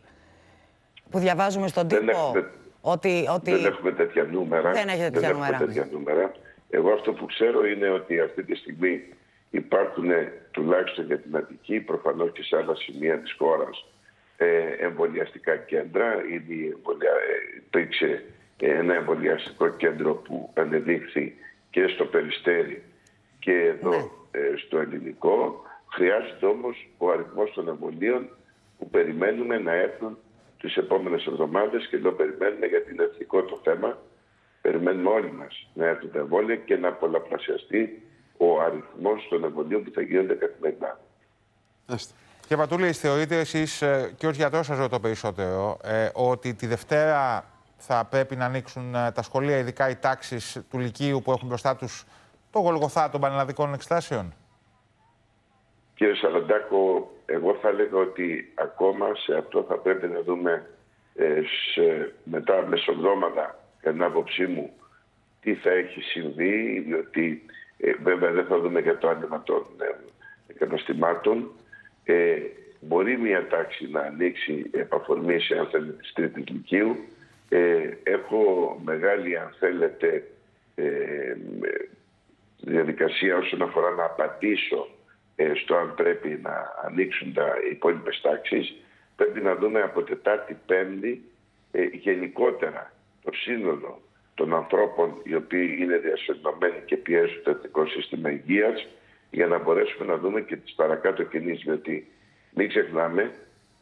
που διαβάζουμε στον Δεν τύπο έχουμε- ότι, ότι Δεν έχουμε τέτοια νούμερα. Δεν έχετε τέτοια έχουμε νούμερα. τέτοια νούμερα. Εγώ αυτό που ξέρω είναι ότι αυτή τη στιγμή υπάρχουν τουλάχιστον για την Αττική, προφανώς και σε άλλα σημεία της χώρας, ε, εμβολιαστικά κέντρα. Ήδη εμβολια... ε, υπήρξε ε, ένα εμβολιαστικό κέντρο που ανεδείχθη και στο Περιστέρι και εδώ Ναι. ε, στο ελληνικό. Χρειάζεται όμως ο αριθμός των εμβολίων που περιμένουμε να έρθουν τις επόμενες εβδομάδες και εδώ περιμένουμε γιατί είναι εθνικό το θέμα. Περιμένουμε όλοι μας να έρθουν τα εμβόλια και να πολλαπλασιαστεί ο αριθμός των εμβολίων που θα γίνονται καθημερινά. Και Πατούλη, θεωρείτε εσείς και ως γιατρός σας ρωτώ περισσότερο, ε, ότι τη Δευτέρα θα πρέπει να ανοίξουν ε, τα σχολεία, ειδικά οι τάξεις του Λυκείου που έχουν μπροστά τους το γολγοθά των πανελλαδικών εξετάσεων. Κύριε Σαραντάκο, εγώ θα έλεγα ότι ακόμα σε αυτό θα πρέπει να δούμε ε, σε, μετά μεσοβδόμαδα, κατά την άποψή μου, τι θα έχει συμβεί, διότι ε, βέβαια δεν θα δούμε για το άνοιγμα των ε, καταστημάτων. Ε, μπορεί μια τάξη να ανοίξει επαφορμή σε αν θέλετε της τρίτης λυκείου. Ε, έχω μεγάλη, αν θέλετε, ε, ε, διαδικασία όσον αφορά να απαντήσω ε, στο αν πρέπει να ανοίξουν τα υπόλοιπες τάξεις. Πρέπει να δούμε από Τετάρτη Πέμπτη ε, γενικότερα το σύνολο των ανθρώπων οι οποίοι είναι διασυνδομένοι και πιέζουν το εθνικό σύστημα υγείας για να μπορέσουμε να δούμε και τις παρακάτω κινήσεις. Διότι μην ξεχνάμε,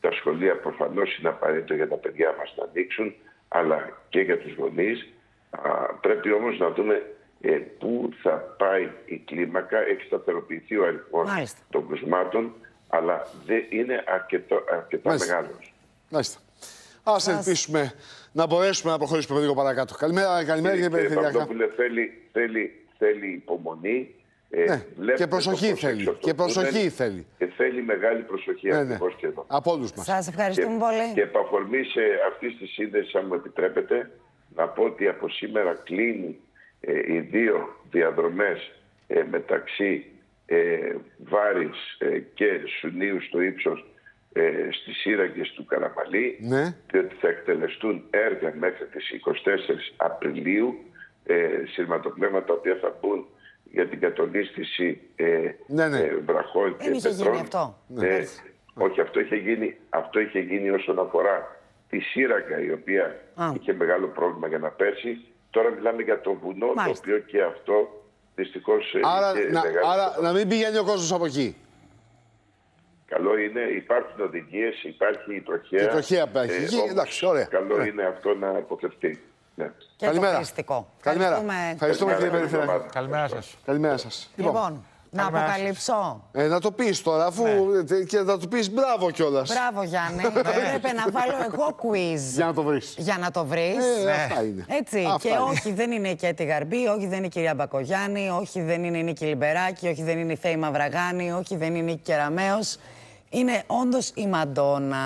τα σχολεία προφανώς είναι απαραίτητο για τα παιδιά μας να ανοίξουν, αλλά και για τους γονείς. Α, πρέπει όμως να δούμε ε, πού θα πάει η κλίμακα. Έχει σταθεροποιηθεί ο αριθμός Μάλιστα. των κρουσμάτων, αλλά δεν είναι αρκετό, αρκετά Μάλιστα. μεγάλος. Μάλιστα. Α ελπίσουμε να μπορέσουμε να προχωρήσουμε λίγο παρακάτω. Καλημέρα, καλημέρα κύριε Κύριε Περιφερειακά. Παπαδόπουλε, θέλει, θέλει, θέλει υπομονή. Ε, Ναι, βλέπετε και το προσοχή πώς θέλει. έξω από το Και προσοχή τούνελ θέλει. Και θέλει μεγάλη προσοχή Ναι, ναι. ακριβώς και εδώ. Από όλους μας. Σας ευχαριστούμε και, πολύ. Και επαφορμή σε αυτή τη σύνδεση, αν μου επιτρέπετε, να πω ότι από σήμερα κλείνει ε, οι δύο διαδρομές ε, μεταξύ ε, Βάρης ε, και Σουνίου στο ύψος ε, στις Σύραγγες του Καραμαλή Ναι. διότι θα εκτελεστούν έργα μέχρι τις 24 Απριλίου ε, σειρματοπλέγματα τα οποία θα μπουν για την κατολίσθηση ε, Ναι, ναι. ε, βραχών και Δεν είχε γίνει πετρών. αυτό. Ε, όχι, αυτό είχε, γίνει, αυτό είχε γίνει όσον αφορά τη σύραγγα η οποία Α. είχε μεγάλο πρόβλημα για να πέσει. Τώρα μιλάμε για το βουνό Μάλιστα. το οποίο και αυτό δυστυχώς ε, Άρα, είχε να, μεγάλο άρα να μην πηγαίνει ο κόσμος από εκεί. Καλό είναι, υπάρχουν οδηγίες, υπάρχει η τροχέα. Η τροχέα υπάρχει. Εκεί, όμως εντάξει, ωραία. Καλό Ωραία. είναι αυτό να αποφευθεί. Ναι. Και Καλημέρα. το χρηστικό. Καλημέρα. Ευχαριστούμε. Ευχαριστούμε κύριε Καλημέρα, Περιφερειακά. εβδομάδα. Καλημέρα σας. Καλημέρα σας. Λοιπόν, να Καλημέρα σας. αποκαλύψω. Ε, να το πεις τώρα, αφού. Ναι. ε, και να του πεις μπράβο κιόλας. Μπράβο Γιάννη. *laughs* Έπρεπε να βάλω εγώ quiz. Για να το βρεις. Για να το βρεις. Ε, αυτά είναι. Έτσι. Αυτά και είναι. όχι, δεν είναι η Κέτη Γαρμπή, όχι, δεν είναι η κυρία Μπακογιάννη, όχι, δεν είναι η Νίκη Λιμπεράκη, όχι, δεν είναι η Θέη Μαυραγάνη, όχι, δεν είναι η Νίκη Κεραμέο. Είναι όντως η Μαντόνα.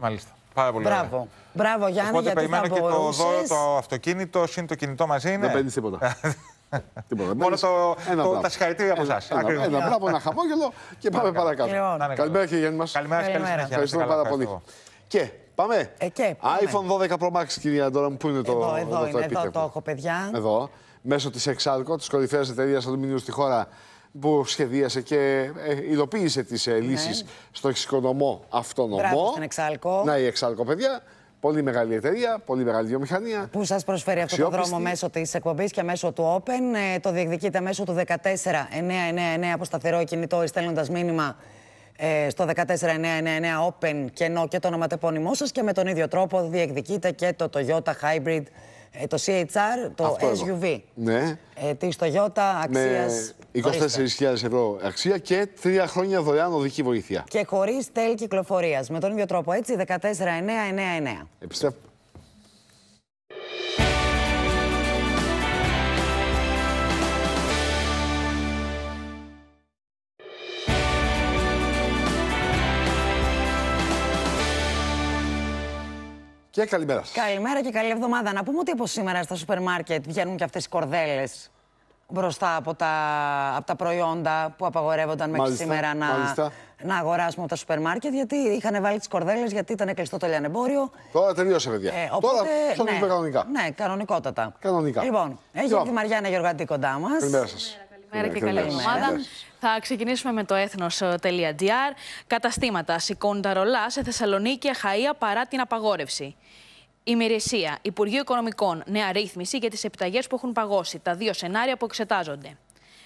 Μάλιστα. Πάρα πολύ ωραία. Μπράβο. Μπράβο Γιάννη, Οπότε γιατί περιμένω θα και το δώρο, μπορούσες... το αυτοκίνητο, συν το κινητό μαζί είναι. Δεν παίρνεις τίποτα. *laughs* τίποτα. Μόνο Παίρνεις το, ένα το, μπράβο. τα συγχαρητήρια από Ένα- εσάς. Ένα, ένα μπράβο, ένα χαμόγελο και πάμε παρακάτω. Λοιπόν. Να είναι Καλημέρα κύριε Γιάννη μας. Καλημέρα, καλή Καλημέρα. συνέχεια. Ευχαριστούμε Καλά, πάρα πολύ. ευχαριστώ. Και Πάμε. Ε, και, πάμε. iPhone 12 Pro Max, κυρία Ντόρα μου, πού είναι το Εδώ, εδώ το είναι, εδώ επίτευγμα; το έχω, παιδιά. Εδώ, μέσω της Exalco, της κορυφαίας εταιρείας αλουμινίου στη χώρα, που σχεδίασε και ε, υλοποίησε τις ε, λύσεις στο εξοικονομό αυτονομό. Ναι. Μπράβο στην Exalco. Να η Exalco, παιδιά. Πολύ μεγάλη εταιρεία, πολύ μεγάλη βιομηχανία. Που σας προσφέρει αυτό το Αξιόπιστη. δρόμο μέσω της εκπομπής και μέσω του Open. Ε, το διεκδικείτε μέσω του 14999 από σταθερό κινητό, στέλνοντας μήνυμα ε, στο 14999 Open κενό και το ονοματεπώνυμό σας. Και με τον ίδιο τρόπο διεκδικείτε και το Toyota Hybrid, ε, το CHR, το Αυτό εδώ. SUV. Ναι. Ε, τη Toyota αξίας. Με 24.000 ευρώ αξία και τρία χρόνια δωρεάν οδική βοήθεια. Και χωρίς τέλη κυκλοφορίας. Με τον ίδιο τρόπο έτσι, 14999. Επιστρέφω. Και καλημέρα σας. Καλημέρα και καλή εβδομάδα. Να πούμε ότι από σήμερα στα σούπερ μάρκετ βγαίνουν και αυτές οι κορδέλες μπροστά από τα, από τα προϊόντα που απαγορεύονταν μέχρι Μάλιστα, σήμερα να, μάλιστα. να αγοράσουμε από τα σούπερ μάρκετ γιατί είχαν βάλει τις κορδέλες γιατί ήταν κλειστό το λιανεμπόριο. Τώρα τελείωσε, παιδιά. Ε, Τώρα οπότε, ψωνίζουμε ναι, κανονικά. Ναι, κανονικότατα. Κανονικά. Λοιπόν, έχει Λοιπόν. τη Μαριάννα Γεωργαντή κοντά μας. Καλημέρα σας. Καλημέρα και καλή Καλημέρα. εβδομάδα. Θα ξεκινήσουμε με το έθνος.gr. Καταστήματα σηκώνουν τα ρολά σε Θεσσαλονίκη, Αχαΐα παρά την απαγόρευση. Ημερησία. Υπουργείο Οικονομικών. Νέα ρύθμιση για τις επιταγές που έχουν παγώσει. Τα δύο σενάρια που εξετάζονται.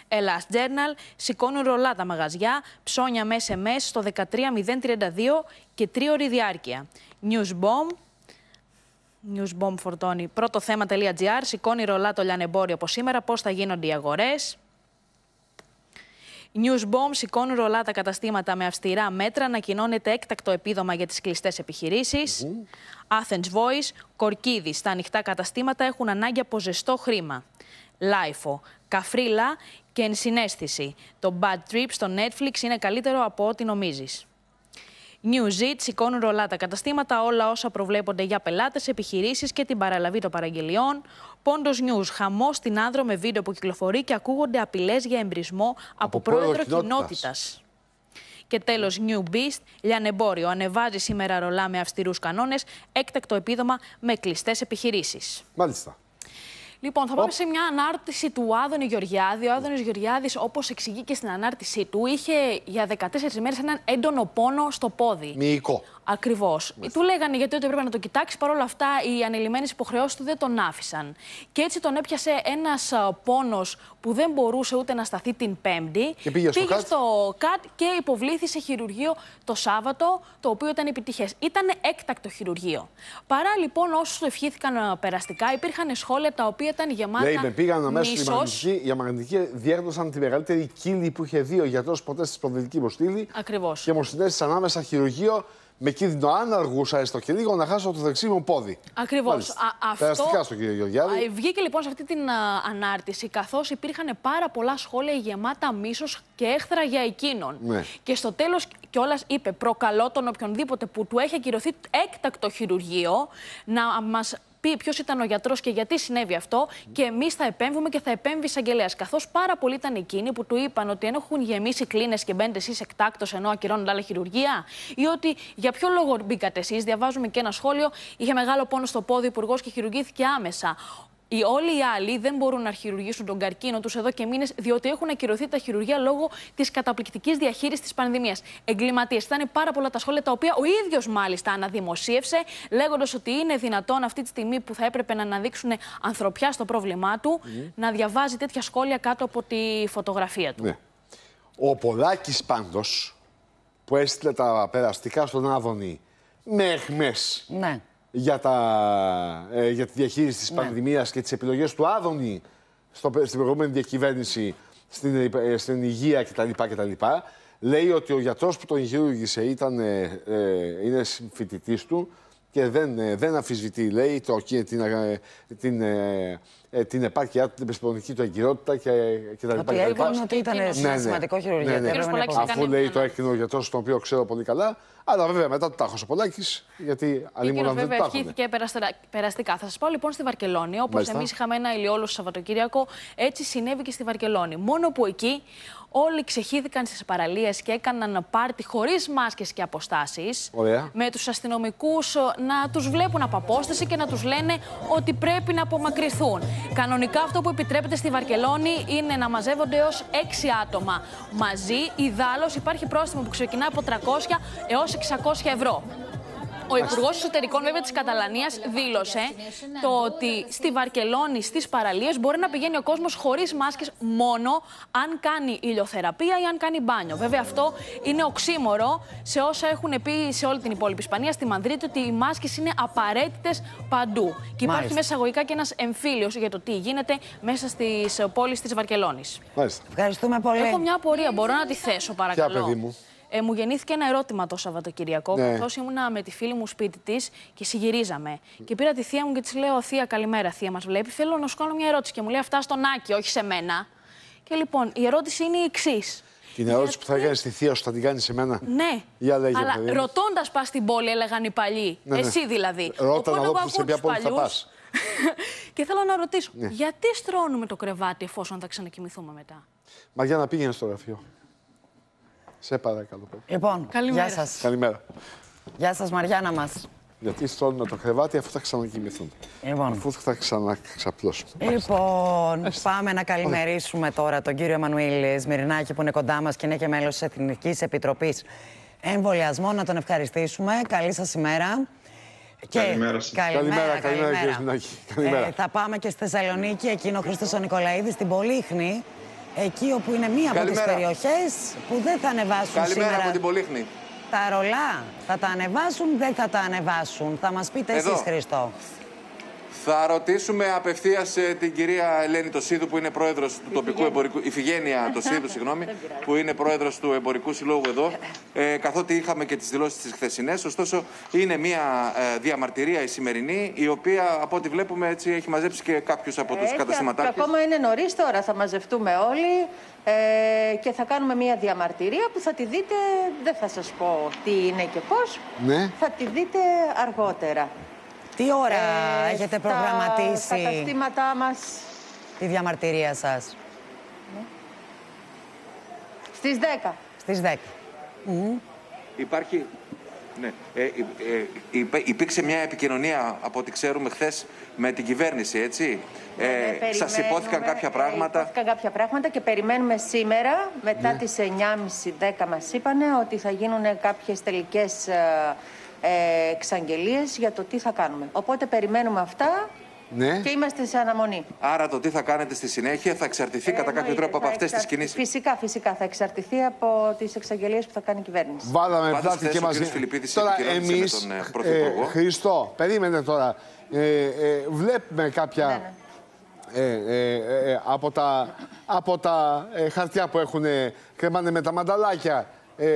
Ελλάς Journal. Σηκώνουν ρολά τα μαγαζιά. Ψώνια με SMS στο 13032 και τρίωρη διάρκεια. Newsbomb. Newsbomb φορτώνει. Πρώτο θέμα.gr. Σηκώνει ρολά το λιανεμπόριο από σήμερα. Πώς θα γίνονται οι αγορές. Newsbomb σηκώνουν ρολά τα καταστήματα με αυστηρά μέτρα, ανακοινώνεται έκτακτο επίδομα για τις κλειστές επιχειρήσεις. Athens Voice, Κορκίδης, τα ανοιχτά καταστήματα έχουν ανάγκη από ζεστό χρήμα. LiFO, Καφρίλα και ενσυναίσθηση. Το Bad Trip στο Netflix είναι καλύτερο από ό,τι νομίζεις. Newsit, σηκώνουν ρολά τα καταστήματα, όλα όσα προβλέπονται για πελάτες, επιχειρήσεις και την παραλαβή των παραγγελιών. Πόντος News, χαμός στην Άνδρο με βίντεο που κυκλοφορεί και ακούγονται απειλές για εμπρισμό από, πρόεδρο πρόεδρο κοινότητας. κοινότητας. Και τέλος, New Beast, λιανεμπόριο, ανεβάζει σήμερα ρολά με αυστηρούς κανόνες, έκτακτο επίδομα με κλειστές επιχειρήσεις. Μάλιστα. Λοιπόν, θα πάμε σε μια ανάρτηση του Άδωνη Γεωργιάδη. Ο Άδωνης Γεωργιάδης, όπως εξηγεί και στην ανάρτησή του, είχε για 14 ημέρε έναν έντονο πόνο στο πόδι. Μυϊκό. Ακριβώς. Του λέγανε γιατί ότι έπρεπε να το κοιτάξει. Παρ' όλα αυτά, οι ανελημμένες υποχρεώσεις του δεν τον άφησαν. Και έτσι τον έπιασε ένας πόνος που δεν μπορούσε ούτε να σταθεί την Πέμπτη. Και πήγε στο ΚΑΤ. στο ΚΑΤ και υποβλήθη σε χειρουργείο το Σάββατο, το οποίο ήταν επιτυχές. Ήταν έκτακτο χειρουργείο. Παρά λοιπόν όσους το ευχήθηκαν ε, περαστικά, υπήρχαν σχόλια τα οποία ήταν γεμάτα. Λέει, με πήγαν αμέσως για μίσος. μαγνητική, για μαγνητική, διέγνωσαν τη μεγαλύτερη κύλη που είχε δει ο γιατρός ποτέ στη σπονδυλική μου στήλη. Ακριβώς. Και μου συνέστησαν άμεσα χειρουργείο με κίνδυνο αν αργούσα έστω και λίγο να χάσω το δεξί μου πόδι. Ακριβώς. Μάλιστα. Περαστικά στον κύριο Γεωργιάδη. Α, Βγήκε λοιπόν σε αυτή την α, ανάρτηση, καθώς υπήρχαν πάρα πολλά σχόλια γεμάτα μίσος και έχθρα για εκείνον. Ναι. Και στο τέλος κιόλας είπε: Προκαλώ τον οποιονδήποτε που του έχει ακυρωθεί έκτακτο χειρουργείο να μας πει ποιος ήταν ο γιατρός και γιατί συνέβη αυτό. Και εμείς θα επέμβουμε και θα επέμβει εισαγγελέας. Καθώς πάρα πολλοί ήταν εκείνοι που του είπαν ότι αν έχουν γεμίσει κλίνες και μπαίνετε εσείς εκτάκτο ενώ ακυρώνονται άλλα χειρουργία, ή ότι για ποιο λόγο μπήκατε εσείς. Διαβάζουμε και ένα σχόλιο. Είχε μεγάλο πόνο στο πόδι ο υπουργός και χειρουργήθηκε άμεσα. Οι, όλοι οι άλλοι δεν μπορούν να χειρουργήσουν τον καρκίνο τους εδώ και μήνες, διότι έχουν ακυρωθεί τα χειρουργία λόγω της καταπληκτικής διαχείρισης της πανδημίας. Εγκληματίες. Ήταν πάρα πολλά τα σχόλια τα οποία ο ίδιος μάλιστα αναδημοσίευσε, λέγοντας ότι είναι δυνατόν αυτή τη στιγμή που θα έπρεπε να αναδείξουν ανθρωπιά στο πρόβλημά του, να διαβάζει τέτοια σχόλια κάτω από τη φωτογραφία του. Ναι. Ο Πολάκης πάντως, που έστειλε τα περαστικά στον Άδωνη με εχμές Ναι. Για, τα, ε, για τη διαχείριση της Ναι. πανδημίας και τις επιλογές του Άδωνη στο, στην προηγούμενη διακυβέρνηση, στην, ε, στην υγεία κτλ. κτλ. Λέει ότι ο γιατρός που τον χειρούργησε ήταν, ε, ε, είναι συμφοιτητής του και δεν, ε, δεν αμφισβητεί, λέει, το, την, ε, την ε, ε, την επάρκειά του, την επιστημονική του εγκυρότητα και, και τα λοιπά. Ότι και τα λοιπά. έλεγαν ότι ήταν Ναι, ναι. σημαντικό χειρουργείο. Ναι, ναι. έπρεπε να Αφού υποθεί. λέει το έκρινε ο γιατρός, τον οποίο ξέρω πολύ καλά. Αλλά βέβαια μετά το τάχωσε ο Πολάκης, γιατί Ο αλλήμον κύριο δεν το βέβαια τάχωνε. ευχήθηκε περαστερα- περαστικά. Θα σας πάω λοιπόν στη Βαρκελόνη. Όπως Μάλιστα. εμείς είχαμε ένα ηλιόλουσο Σαββατοκύριακο, έτσι συνέβη και στη Βαρκελόνη. Μόνο που εκεί όλοι ξεχύθηκαν στις παραλίες και έκαναν πάρτι χωρίς μάσκες και αποστάσεις. Ωραία. Με τους αστυνομικούς να τους βλέπουν από απόσταση και να τους λένε ότι πρέπει να απομακρυνθούν. Κανονικά αυτό που επιτρέπεται στη Βαρκελόνη είναι να μαζεύονται έως 6 άτομα μαζί. Ιδάλω υπάρχει πρόστιμο που ξεκινά από 300 έως 600 ευρώ. Ο Υπουργός Εσωτερικών βέβαια της Καταλανίας δήλωσε το ότι στη Βαρκελόνη, στις παραλίες, μπορεί να πηγαίνει ο κόσμος χωρίς μάσκες μόνο αν κάνει ηλιοθεραπεία ή αν κάνει μπάνιο. Βέβαια, αυτό είναι οξύμορο σε όσα έχουν πει σε όλη την υπόλοιπη Ισπανία, στη Μανδρίτη, ότι οι μάσκες είναι απαραίτητες παντού. Και υπάρχει Μάλιστα. μέσα αγωγικά και ένας εμφύλιος για το τι γίνεται μέσα στις πόλεις της Βαρκελόνης. Μάλιστα. Ευχαριστούμε πολύ. Έχω μια απορία, μπορώ να τη θέσω, παρακαλώ; παιδί μου; Ε, μου γεννήθηκε ένα ερώτημα το Σαββατοκυριακό, Ναι. καθώς ήμουνα με τη φίλη μου σπίτι της και συγυρίζαμε. Και πήρα τη θεία μου και της λέω: Θεία, καλημέρα, θεία μας βλέπει. Θέλω να σου κάνω μια ερώτηση. Και μου λέει αυτά στον Άκη, όχι σε μένα. Και λοιπόν, η ερώτηση είναι η εξής. Την ερώτηση που θα κάνεις στη θεία σου θα την κάνεις σε μένα; Ναι, Για λέγε, αλλά παιδί μου. ρωτώντας πας στην πόλη, έλεγαν οι παλιοί. Ναι, ναι. Εσύ δηλαδή. Ρώτα να Οπότε δω εγώ σε ακούω ποια τους πόλη θα παλιούς πας. *laughs* Και θέλω να ρωτήσω, Ναι. γιατί στρώνουμε το κρεβάτι εφόσον θα ξανακοιμηθούμε μετά; Μαριά, να πήγαινες στο γραφείο. Σε παρακαλώ. παιδί. Λοιπόν, Καλημέρα. γεια σας. Καλημέρα. Γεια σας Μαριάννα μας. Γιατί στρώνουμε το κρεβάτι αφού θα ξανακοιμηθούν. Λοιπόν. Αφού θα ξαναξαπλώσουν. Λοιπόν, πάμε να καλημερίσουμε τώρα τον κύριο Εμμανουήλ Σμυρνάκη που είναι κοντά μας και είναι και μέλος της Εθνικής Επιτροπής Εμβολιασμών. Να τον ευχαριστήσουμε. Καλή σας ημέρα. Καλημέρα σας. Καλημέρα, καλημέρα, κύριε Σμυρνάκη. Καλημέρα. Ε, θα πάμε και στη Θεσσαλονίκη, εκεί είναι ο Χρήστος ο Νικολαίδης, στην Πολύχνη. Εκεί όπου είναι μία από τις Καλημέρα. περιοχές που δεν θα ανεβάσουν Καλημέρα σήμερα. από την Πολύχνη. Τα ρολά θα τα ανεβάσουν, δεν θα τα ανεβάσουν. Θα μας πείτε Εδώ. εσείς, Χρήστο. Θα ρωτήσουμε απευθείας την κυρία Ελένη Τοσίδου, που είναι πρόεδρος του τοπικού εμπορικού. Ιφηγένεια Τοσίδου, *laughs* συγγνώμη, που είναι πρόεδρος του Εμπορικού Συλλόγου εδώ. Ε, καθότι είχαμε και τις δηλώσεις τις χθεσινές. Ωστόσο, είναι μια ε, διαμαρτυρία η σημερινή, η οποία από ό,τι βλέπουμε έτσι έχει μαζέψει και κάποιους από τους Έχει, καταστηματάρχες. Ακόμα είναι νωρίς τώρα, θα μαζευτούμε όλοι ε, και θα κάνουμε μια διαμαρτυρία που θα τη δείτε, δεν θα σας πω τι είναι και πώς, Ναι. θα τη δείτε αργότερα. Τι ώρα Ε, έχετε στα προγραμματίσει; καταστήματά μας τη διαμαρτυρία σας. στις 10. Στις 10. Υπάρχει. Ναι. Ε, ε, ε, υπέ- υπήρξε μια επικοινωνία από ό,τι ξέρουμε χθες με την κυβέρνηση, έτσι; Ναι, Ε, Σας υπόθηκαν κάποια πράγματα; Υπόθηκαν κάποια πράγματα και περιμένουμε σήμερα, μετά τις 9.30-10 μας είπανε, ότι θα γίνουν κάποιες τελικές ε, ε, εξαγγελίες για το τι θα κάνουμε. Οπότε περιμένουμε αυτά Ναι. και είμαστε σε αναμονή. Άρα το τι θα κάνετε στη συνέχεια θα εξαρτηθεί κατά κάποιο Εννοείται, τρόπο από θα αυτές τις εξαρ- κινήσεις. Φυσικά, φυσικά. Θα εξαρτηθεί από τις εξαγγελίες που θα κάνει η κυβέρνηση. Βάλαμε Πάντως, πλάτη χθες και ο μαζί. κύριος Φιλιππίδης Τώρα επικοινώνησε με εμείς, τον, ε, Πρωθυπουργό. ε, Χριστό, περίμενε τώρα. Ε, ε, βλέπουμε κάποια Ναι, ε, ε, ε, από τα, από τα ε, χαρτιά που έχουν ε, κρεμάνε με τα μανταλάκια ε,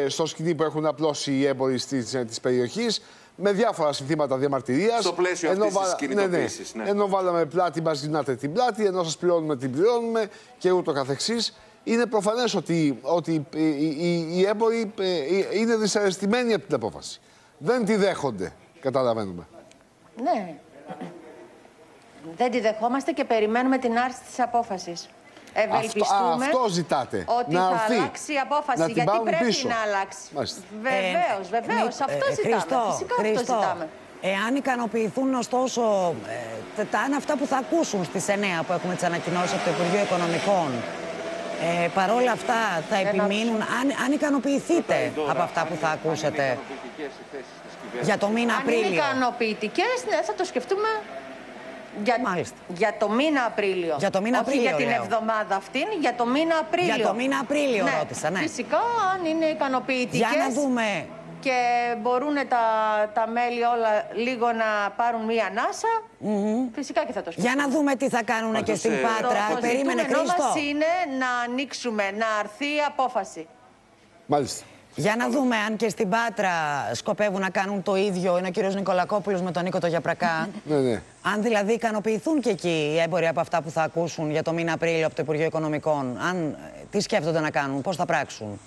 στο σκηνή που έχουν απλώσει οι έμποροι της, ε, της περιοχής με διάφορα συνθήματα διαμαρτυρίας. Στο πλαίσιο Ενώ αυτής της βάλα- κινητοποίησης, ναι. Ενώ βάλαμε πλάτη, μας γυρνάτε την πλάτη, ενώ σας πληρώνουμε την πληρώνουμε και ούτω καθεξής. Είναι προφανές ότι, ότι οι, οι, οι έμποροι ε, ε, είναι δυσαρεστημένοι από την απόφαση. Δεν τη δέχονται, καταλαβαίνουμε. Ναι. Δεν τη δεχόμαστε και περιμένουμε την άρση της απόφασης. Ευελπιστούμε αυτό ζητάτε, ότι να θα έρθει. αλλάξει η απόφαση. Να την γιατί πάρουν πρέπει πίσω. να αλλάξει. Μάλιστα. Βεβαίως, βεβαίως. Μη- αυτό ε, ζητάμε. Χριστό, Φυσικά Χριστό, αυτό ζητάμε. Εάν ικανοποιηθούν ωστόσο ε, τα αν αυτά που θα ακούσουν στις 9 που έχουμε τις ανακοινώσεις από το Υπουργείο Οικονομικών, ε, παρόλα αυτά θα επιμείνουν, αν, αν ικανοποιηθείτε από αυτά που θα ακούσετε για το μήνα Αν είναι Απρίλιο. ικανοποιητικές, ναι, θα το σκεφτούμε. Για, για το μήνα Απρίλιο. Για το μήνα Όχι Απρίλιο, για την λέω. εβδομάδα αυτή, για το μήνα Απρίλιο. Για το μήνα Απρίλιο ρώτησα, ναι. Φυσικά, αν είναι ικανοποιητικές. Για να δούμε. Και μπορούν τα, τα μέλη όλα λίγο να πάρουν μία ανάσα. Φυσικά και θα το σκεφτούμε. Για να δούμε τι θα κάνουν και στην Πάτρα. Το, το Περίμενε ζητούμενό Χρήστο. μας είναι να ανοίξουμε, να αρθεί η απόφαση. Μάλιστα. Για να δούμε αν και στην Πάτρα σκοπεύουν να κάνουν το ίδιο. Είναι ο κύριος Νικολακόπουλος με τον Νίκο το Γιαπρακά. *laughs* Ναι, ναι. Αν δηλαδή ικανοποιηθούν και εκεί οι έμποροι από αυτά που θα ακούσουν για το μήνα Απρίλιο από το Υπουργείο Οικονομικών, αν, τι σκέφτονται να κάνουν, πώς θα πράξουν;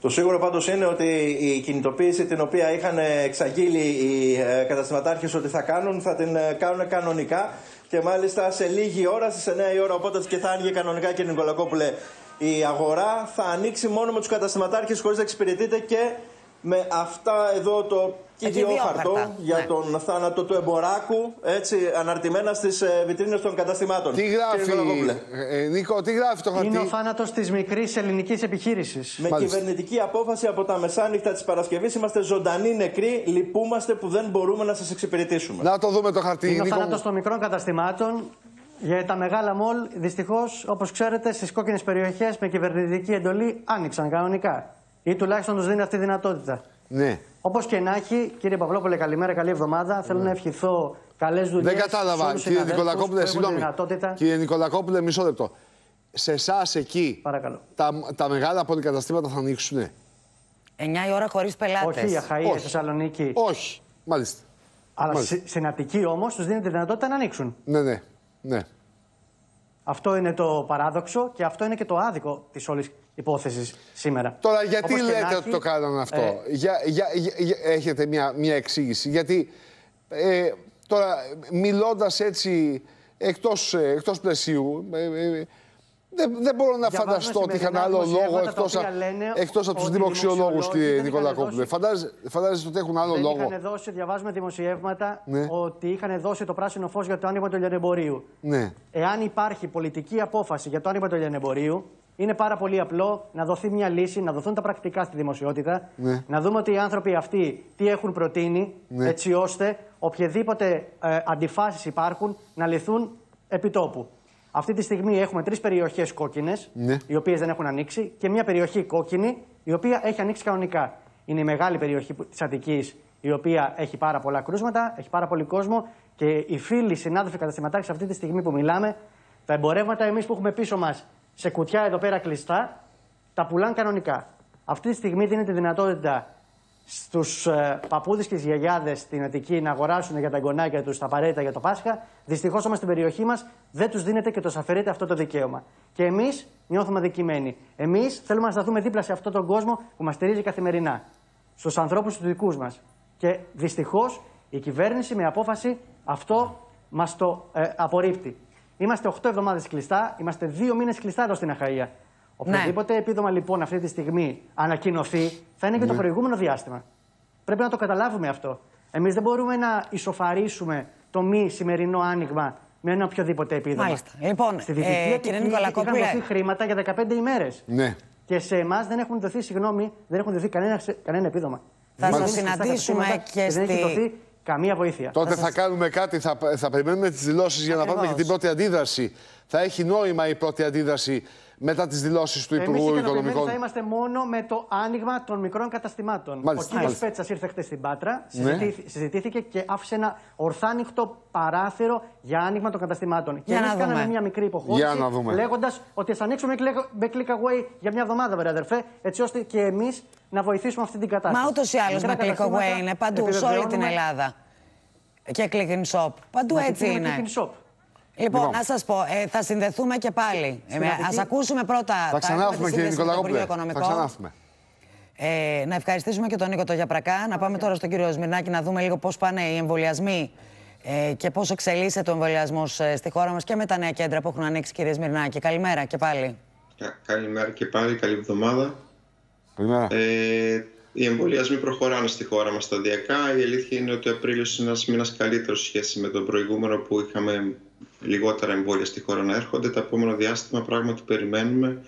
Το σίγουρο πάντως είναι ότι η κινητοποίηση την οποία είχαν εξαγγείλει οι ε, καταστηματάρχες ότι θα κάνουν, θα την ε, κάνουν κανονικά και μάλιστα σε λίγη ώρα, στις 9 η ώρα, οπότε και θα άνοιγε κανονικά κύριε Νικολακόπουλε η αγορά, θα ανοίξει μόνο με τους καταστηματάρχες χωρίς να εξυπηρετείτε και με αυτά εδώ το κυριόχαρτο για Ναι. τον θάνατο του εμποράκου, έτσι, αναρτημένα στις ε, βιτρίνες των καταστημάτων. Τι Κύριε γράφει, Νικολακόπουλε. ε, Νίκο, τι γράφει το χαρτί; Είναι ο θάνατος της μικρής ελληνικής επιχείρησης. Με κυβερνητική απόφαση από τα μεσάνυχτα της Παρασκευής είμαστε ζωντανοί νεκροί. Λυπούμαστε που δεν μπορούμε να σας εξυπηρετήσουμε. Να το δούμε το χαρτί. Είναι ο Νίκο. θάνατος των μικρών καταστημάτων. Για τα μεγάλα μολ, δυστυχώς, όπως ξέρετε, στις κόκκινες περιοχές με κυβερνητική εντολή άνοιξαν κανονικά. Ή τουλάχιστον τους δίνει αυτή τη δυνατότητα. Ναι. Όπως και να έχει, κύριε Παυλόπουλε, καλημέρα, καλή εβδομάδα. Θέλω να ευχηθώ καλές δουλειές. Δεν κατάλαβα, κύριε Νικολακόπουλε, συγγνώμη. Δυνατότητα. Κύριε Νικολακόπουλε, μισό λεπτό. Σε εσάς εκεί, τα, τα μεγάλα πολυκαταστήματα θα ανοίξουν. 9 η ώρα χωρίς πελάτες. Όχι, η Αχαΐα, Όχι. Θεσσαλονίκη. Όχι, μάλιστα. Αλλά Μάλιστα. συ- στην Αττική όμως τους δίνει τη δυνατότητα να ανοίξουν. Ναι, ναι. Ναι. Αυτό είναι το παράδοξο και αυτό είναι και το άδικο της όλης υπόθεσης σήμερα. Τώρα, γιατί Όπως και λέτε να ότι έχει, το κάνανε αυτό; ε, Για, για, για- για- έχετε μια, μια εξήγηση. Γιατί ε, τώρα, μιλώντας έτσι εκτός, ε, εκτός πλαισίου, ε, ε, δεν, δεν μπορώ να Διαβάζουμε φανταστώ ότι είχαν σημερινά άλλο λόγο δημοσιεύματα τα εκτός, οποία α- λένε εκτός από τους ότι οι δημοξιολόγους, δημοσιολόγοι κύριε δεν είχαν Νικολακόπουλε. δώσει- Φαντάζε- Φαντάζεστε ότι έχουν άλλο δεν λόγο; είχαν δώσει, διαβάζουμε δημοσιεύματα, Ναι. ότι είχαν δώσει το πράσινο φως για το άνοιγμα του λιανεμπορίου. Ναι. Εάν υπάρχει πολιτική απόφαση για το άνοιγμα του λιανεμπορίου, είναι πάρα πολύ απλό να δοθεί μια λύση, να δοθούν τα πρακτικά στη δημοσιότητα, Ναι. να δούμε ότι οι άνθρωποι αυτοί τι έχουν προτείνει, Ναι. έτσι ώστε οποιαδήποτε ε, αντιφάσεις υπάρχουν να λυθούν επιτόπου. Αυτή τη στιγμή έχουμε τρεις περιοχές κόκκινες, Ναι. οι οποίες δεν έχουν ανοίξει, και μια περιοχή κόκκινη, η οποία έχει ανοίξει κανονικά. Είναι η μεγάλη περιοχή της Αττικής, η οποία έχει πάρα πολλά κρούσματα, έχει πάρα πολύ κόσμο και οι φίλοι συνάδελφοι καταστηματάρχες αυτή τη στιγμή που μιλάμε, τα εμπορεύματα εμείς που έχουμε πίσω μας σε κουτιά εδώ πέρα κλειστά, τα πουλάνε κανονικά. Αυτή τη στιγμή δίνεται δυνατότητα στους ε, παππούδες και τις γιαγιάδες στην Αττική να αγοράσουν για τα εγγονάκια τους τα απαραίτητα για το Πάσχα. Δυστυχώς όμως στην περιοχή μας δεν τους δίνεται και του αφαιρείται αυτό το δικαίωμα. Και εμείς νιώθουμε αδικημένοι. Εμείς θέλουμε να σταθούμε δίπλα σε αυτόν τον κόσμο που μας στηρίζει καθημερινά. Στους ανθρώπους τους δικούς μας. Και δυστυχώς η κυβέρνηση με απόφαση αυτό μας το ε, απορρίπτει. Είμαστε 8 εβδομάδες κλειστά, είμαστε 2 μήνες κλειστά εδώ στην Αχαία. Οποιοδήποτε επίδομα λοιπόν αυτή τη στιγμή ανακοινωθεί θα είναι και το Ναι. προηγούμενο διάστημα. Πρέπει να το καταλάβουμε αυτό. Εμείς δεν μπορούμε να ισοφαρίσουμε το μη σημερινό άνοιγμα με ένα οποιοδήποτε επίδομα. Μάλιστα. Λοιπόν, Στη Δυτική ε, Αττική κύριε είχαν Νικολακόπουλε. δοθεί χρήματα για 15 ημέρες. Ναι. Και σε εμάς δεν έχουν δοθεί, συγγνώμη, δεν έχουν δοθεί κανένα, κανένα επίδομα. Θα Δύο σας μήνες κλειστά συναντήσουμε καταστήματα και δεν έχει στη- δοθεί καμία βοήθεια. Τότε θα, σας- κάνουμε κάτι, θα, θα περιμένουμε τις δηλώσεις για να Ακριβώς. πάρουμε και την πρώτη αντίδραση. Θα έχει νόημα η πρώτη αντίδραση μετά τις δηλώσεις του Εμείς Υπουργού ικανοποιημένοι Οικονομικών. θα είμαστε μόνο με το άνοιγμα των μικρών καταστημάτων. Μάλιστα, Ο κύριος μάλιστα. Πέτσας ήρθε χθε στην Πάτρα, Ναι. συζητήθη- συζητήθηκε και άφησε ένα ορθάνυχτο παράθυρο για άνοιγμα των καταστημάτων. Και Για εμείς να κάναμε δούμε. μια μικρή υποχώρηση, Για να δούμε. λέγοντας ότι θα ανοίξουμε με click- με click away για μια εβδομάδα, βρε αδερφέ, έτσι ώστε και εμείς να βοηθήσουμε αυτή την κατάσταση. Μα ούτως ή άλλως Μικρά με click καταστήματα away είναι παντού, σε όλη την επιβεβαιώνουμε- Ελλάδα. Και click in shop. Παντού Μα έτσι τι είναι. click in shop. Λοιπόν, Λοιπόν. να σας πω, ε, θα συνδεθούμε και πάλι. Στην Ε, Αττική. Α ακούσουμε πρώτα. Θα έχουμε ξανάρθουμε τη κύριε σύνδεση με το Νικολακόπουλε. Υπουργείο Θα Οικονομικών. ξανάρθουμε. Ε, να ευχαριστήσουμε και τον Νίκο το Γιαπρακά. Να πάμε τώρα στον κύριο Σμυρνάκη να δούμε λίγο πώς πάνε οι εμβολιασμοί ε, και πώς εξελίσσεται ο εμβολιασμός στη χώρα μας και με τα νέα κέντρα που έχουν ανοίξει, κύριε Σμυρνάκη. Καλημέρα και πάλι. Κα- Καλημέρα και πάλι, καλή εβδομάδα. Καλημέρα. Ε, οι εμβολιασμοί προχωράνε στη χώρα μας σταδιακά. Η αλήθεια είναι ότι ο Απρίλιος είναι ένας μήνας καλύτερος σε σχέση με τον προηγούμενο που είχαμε λιγότερα εμβόλια στη χώρα να έρχονται. Το επόμενο διάστημα πράγματι περιμένουμε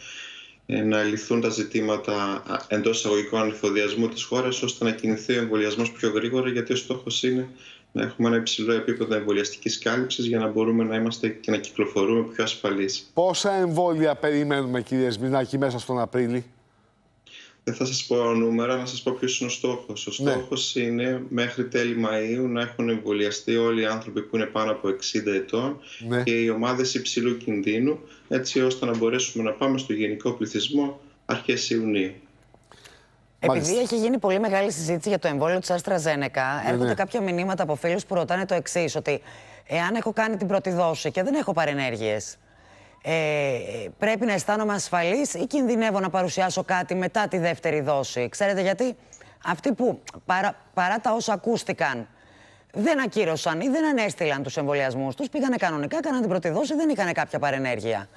ε, να λυθούν τα ζητήματα α, εντός εισαγωγικών ανεφοδιασμού της χώρας ώστε να κινηθεί ο εμβολιασμός πιο γρήγορα γιατί ο στόχος είναι να έχουμε ένα υψηλό επίπεδο εμβολιαστικής κάλυψης για να μπορούμε να είμαστε και να κυκλοφορούμε πιο ασφαλείς. Πόσα εμβόλια περιμένουμε κύριε Σμυρνάκη μέσα στον Απρίλη. Δεν θα σας πω νούμερα, να σας πω ποιος είναι ο στόχος. Ο Ναι. στόχος είναι μέχρι τέλη Μαΐου να έχουν εμβολιαστεί όλοι οι άνθρωποι που είναι πάνω από 60 ετών Ναι. και οι ομάδες υψηλού κινδύνου, έτσι ώστε να μπορέσουμε να πάμε στο γενικό πληθυσμό αρχές Ιουνίου. Επειδή έχει γίνει πολύ μεγάλη συζήτηση για το εμβόλιο της AstraZeneca, έρχονται ναι. κάποια μηνύματα από φίλους που ρωτάνε το εξής: Ότι εάν έχω κάνει την πρώτη δόση και δεν έχω παρενέργειε, ε, πρέπει να αισθάνομαι ασφαλής ή κινδυνεύω να παρουσιάσω κάτι μετά τη δεύτερη δόση. Ξέρετε γιατί; Αυτοί που παρά, παρά τα όσα ακούστηκαν δεν ακύρωσαν ή δεν ανέστηλαν τους εμβολιασμούς τους, πήγανε κανονικά, έκαναν την πρώτη δόση, δεν είχαν κάποια παρενέργεια.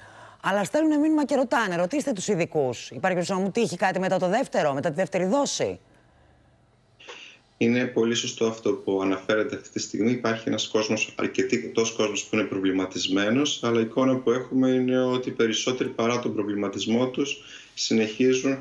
Αλλά στέλνουν μήνυμα και ρωτάνε, ρωτήστε τους ειδικούς. Υπάρχει περίπτωση να μου τύχει κάτι μετά το δεύτερο, μετά τη δεύτερη δόση; Είναι πολύ σωστό αυτό που αναφέρεται αυτή τη στιγμή. Υπάρχει ένας κόσμος, αρκετός κόσμος που είναι προβληματισμένος, αλλά η εικόνα που έχουμε είναι ότι οι περισσότεροι παρά τον προβληματισμό τους συνεχίζουν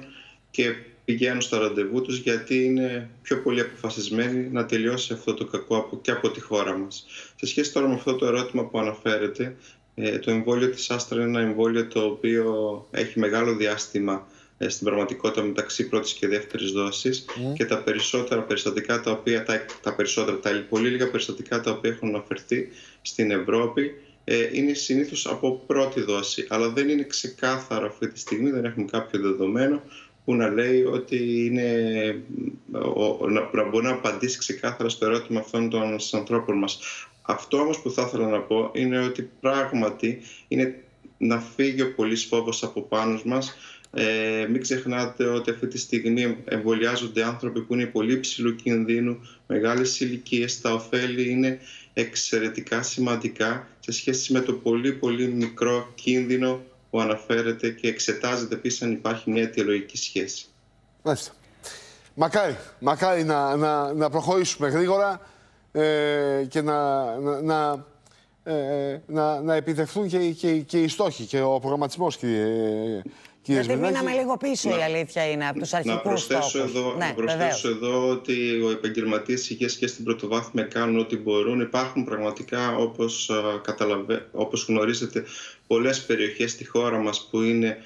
και πηγαίνουν στα ραντεβού τους γιατί είναι πιο πολύ αποφασισμένοι να τελειώσει αυτό το κακό και από τη χώρα μας. Σε σχέση τώρα με αυτό το ερώτημα που αναφέρεται, ε, το εμβόλιο της Άστρα είναι ένα εμβόλιο το οποίο έχει μεγάλο διάστημα ε, στην πραγματικότητα μεταξύ πρώτης και δεύτερης δόσης και τα περισσότερα περιστατικά τα οποία, τα, τα περισσότερα, τα πολύ λίγα περιστατικά τα οποία έχουν αναφερθεί στην Ευρώπη ε, είναι συνήθως από πρώτη δόση αλλά δεν είναι ξεκάθαρο αυτή τη στιγμή, δεν έχουμε κάποιο δεδομένο που να λέει ότι είναι, ο, να, να μπορεί να απαντήσει ξεκάθαρα στο ερώτημα αυτών των ανθρώπων μας. Αυτό όμως που θα ήθελα να πω είναι ότι πράγματι είναι να φύγει ο πολύς φόβος από πάνω μας. Ε, μην ξεχνάτε ότι αυτή τη στιγμή εμβολιάζονται άνθρωποι που είναι πολύ ψηλού κινδύνου, μεγάλες ηλικίες. Τα ωφέλη είναι εξαιρετικά σημαντικά σε σχέση με το πολύ πολύ μικρό κίνδυνο που αναφέρεται και εξετάζεται επίσης αν υπάρχει μια αιτιολογική σχέση. Μάλιστα. Μακάρι, μακάρι να, να, να προχωρήσουμε γρήγορα ε, και να, να, να, ε, να, να επιτευχθούν και, και, και οι στόχοι και ο προγραμματισμός, κύριε, κύριε Γιατί μείναμε λίγο πίσω, η αλήθεια είναι, από τους αρχικούς να προσθέσω στόχους. Εδώ, Ναι, να προσθέσω εδώ ότι ο επαγγελματίε υγείας και στην πρωτοβάθμια κάνουν ό,τι μπορούν. Υπάρχουν πραγματικά, όπως, α, καταλαβα... όπως γνωρίζετε, πολλές περιοχές στη χώρα μας που είναι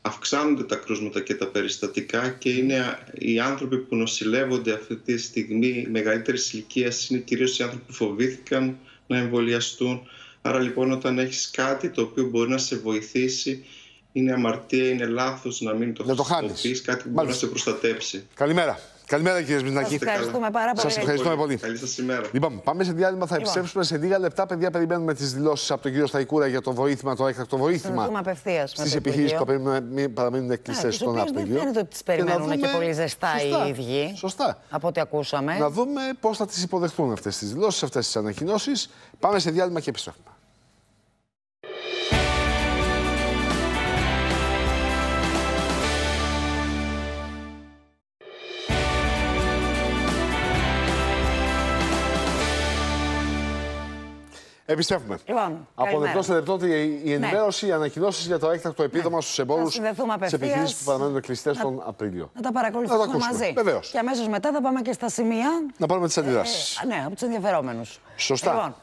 αυξάνονται τα κρούσματα και τα περιστατικά και είναι οι άνθρωποι που νοσηλεύονται αυτή τη στιγμή μεγαλύτερης ηλικίας είναι κυρίως οι άνθρωποι που φοβήθηκαν να εμβολιαστούν. Άρα λοιπόν όταν έχεις κάτι το οποίο μπορεί να σε βοηθήσει είναι αμαρτία, είναι λάθος να μην το Να το χρησιμοποιείς, κάτι που μπορεί να σε προστατέψει. Καλημέρα. Καλημέρα κύριε Σμιτνάκη. Σας ευχαριστούμε πάρα πολύ. Σας ευχαριστούμε πολύ. Καλή σας ημέρα. Λοιπόν, πάμε σε διάλειμμα. Θα Λοιπόν. επιστρέψουμε σε λίγα λεπτά. Παιδιά, περιμένουμε τις δηλώσεις από τον κύριο Σταϊκούρα για το βοήθημα, το έκτακτο Θα βοήθημα δούμε απευθείας. στις επιχειρήσει που περιμένουν- μην παραμείνουν κλειστέ στον Δεν Απρίλιο. φαίνεται ότι τις Και να περιμένουν και, δούμε- πολύ ζεστά Σωστά. οι ίδιοι. Σωστά. Από ό,τι ακούσαμε. Να δούμε πώς θα τις υποδεχτούν αυτές τις δηλώσεις, αυτές τις ανακοινώσεις. Πάμε σε διάλειμμα και επιστρέφουμε. Επιστρέφουμε. Λοιπόν, Από καλημέρα. λεπτό σε λεπτό η- η ενημέρωση, οι ανακοινώσεις για το έκτακτο επίδομα στους εμπόρους Θα συνδεθούμε σε απευθείας. επιχειρήσεις που παραμένουν κλειστέ Να- τον Απρίλιο. Να τα παρακολουθήσουμε Να τα ακούσουμε. μαζί. Βεβαίως. Και αμέσως μετά θα πάμε και στα σημεία. Να πάρουμε τις αντιδράσει. Ε, ναι, από τους ενδιαφερόμενους. Σωστά. Λοιπόν,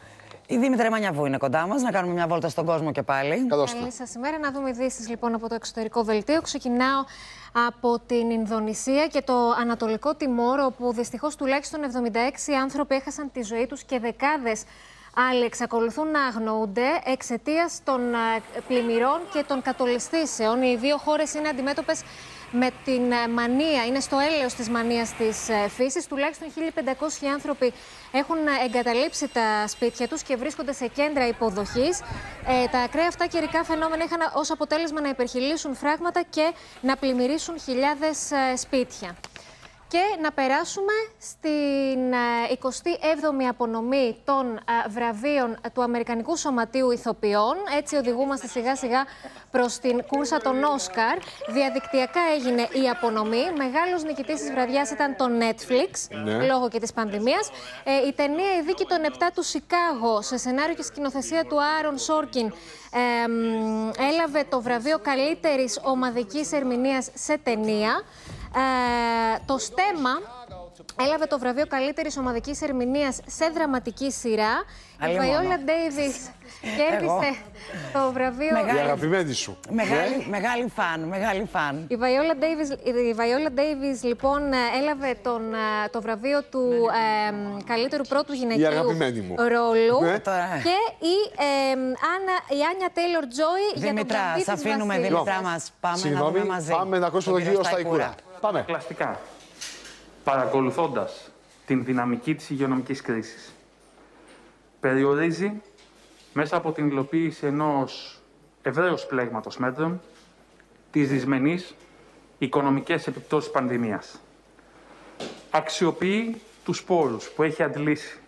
η Δήμητρα Μανιαβού είναι κοντά μας. Να κάνουμε μια βόλτα στον κόσμο και πάλι. Καλώς Καλή σας ημέρα. Να δούμε ειδήσεις λοιπόν από το εξωτερικό δελτίο. Ξεκινάω από την Ινδονησία και το Ανατολικό Τιμόρο, όπου δυστυχώς τουλάχιστον 76 άνθρωποι έχασαν τη ζωή τους και δεκάδες άλλοι εξακολουθούν να αγνοούνται εξαιτίας των ε, πλημμυρών και των κατολιστήσεων. Οι δύο χώρες είναι αντιμέτωπες με την ε, μανία, είναι στο έλεος της μανίας της ε, φύσης. Τουλάχιστον 1.500 άνθρωποι έχουν ε, εγκαταλείψει τα σπίτια τους και βρίσκονται σε κέντρα υποδοχής. Ε, τα ακραία αυτά καιρικά φαινόμενα είχαν ως αποτέλεσμα να υπερχιλήσουν φράγματα και να πλημμυρίσουν χιλιάδες ε, σπίτια. Και να περάσουμε στην ε, 27η απονομή των ε, βραβείων του Αμερικανικού Σωματείου Ηθοποιών. Έτσι οδηγούμαστε σιγά σιγά προς την κούρσα των Όσκαρ. Διαδικτυακά έγινε η απονομή. Μεγάλος νικητής της βραδιάς ήταν το Netflix, Ναι. λόγω και της πανδημίας. Ε, η ταινία «Η δίκη των 7 του Σικάγο» σε σενάριο και σκηνοθεσία του Άρον Σόρκιν ε, μ, έλαβε το βραβείο καλύτερης ομαδικής ερμηνείας σε ταινία. Ε, το στέμα έλαβε το βραβείο καλύτερης ομαδικής ερμηνείας σε δραματική σειρά. Άλλη η μόνο. Βαϊόλα Ντέιβι κέρδισε το βραβείο. Η αγαπημένη σου. Μεγάλη, Ναι. μεγάλη φαν, μεγάλη φαν. Η Βαϊόλα Ντέιβις, η Βαϊόλα Ντέιβις, λοιπόν ε, έλαβε τον, ε, το βραβείο του ε, καλύτερου πρώτου γυναικείου αγαπημένη μου. ρόλου Ναι. Τώρα. και η, ε, Άννα, η Άνια Τέιλορ Τζόι για τον Δημητρά, Καμπή σ' της αφήνουμε Βασίλισσας. Δημητρά μας. Πάμε Συγγνώμη, να δούμε μαζί. πάμε να ακούσουμε τον κύριο Σταϊκούρα. Πάμε. Κλαστικά. Παρακολουθώντας την δυναμική της υγειονομικής κρίσης, περιορίζει μέσα από την υλοποίηση ενός ευρέως πλέγματος μέτρων τις δυσμενείς οικονομικές επιπτώσεις πανδημίας. Αξιοποιεί τους πόρους που έχει αντλήσει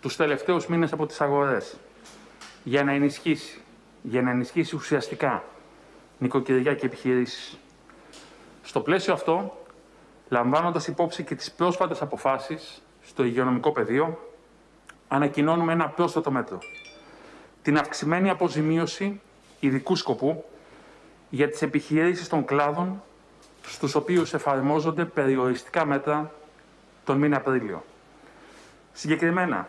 τους τελευταίους μήνες από τις αγορές για να ενισχύσει, για να ενισχύσει ουσιαστικά νοικοκυριά και επιχειρήσεις. Στο πλαίσιο αυτό, λαμβάνοντας υπόψη και τις πρόσφατες αποφάσεις στο υγειονομικό πεδίο, ανακοινώνουμε ένα πρόσθετο μέτρο. Την αυξημένη αποζημίωση ειδικού σκοπού για τις επιχειρήσεις των κλάδων στους οποίους εφαρμόζονται περιοριστικά μέτρα τον μήνα Απρίλιο. Συγκεκριμένα,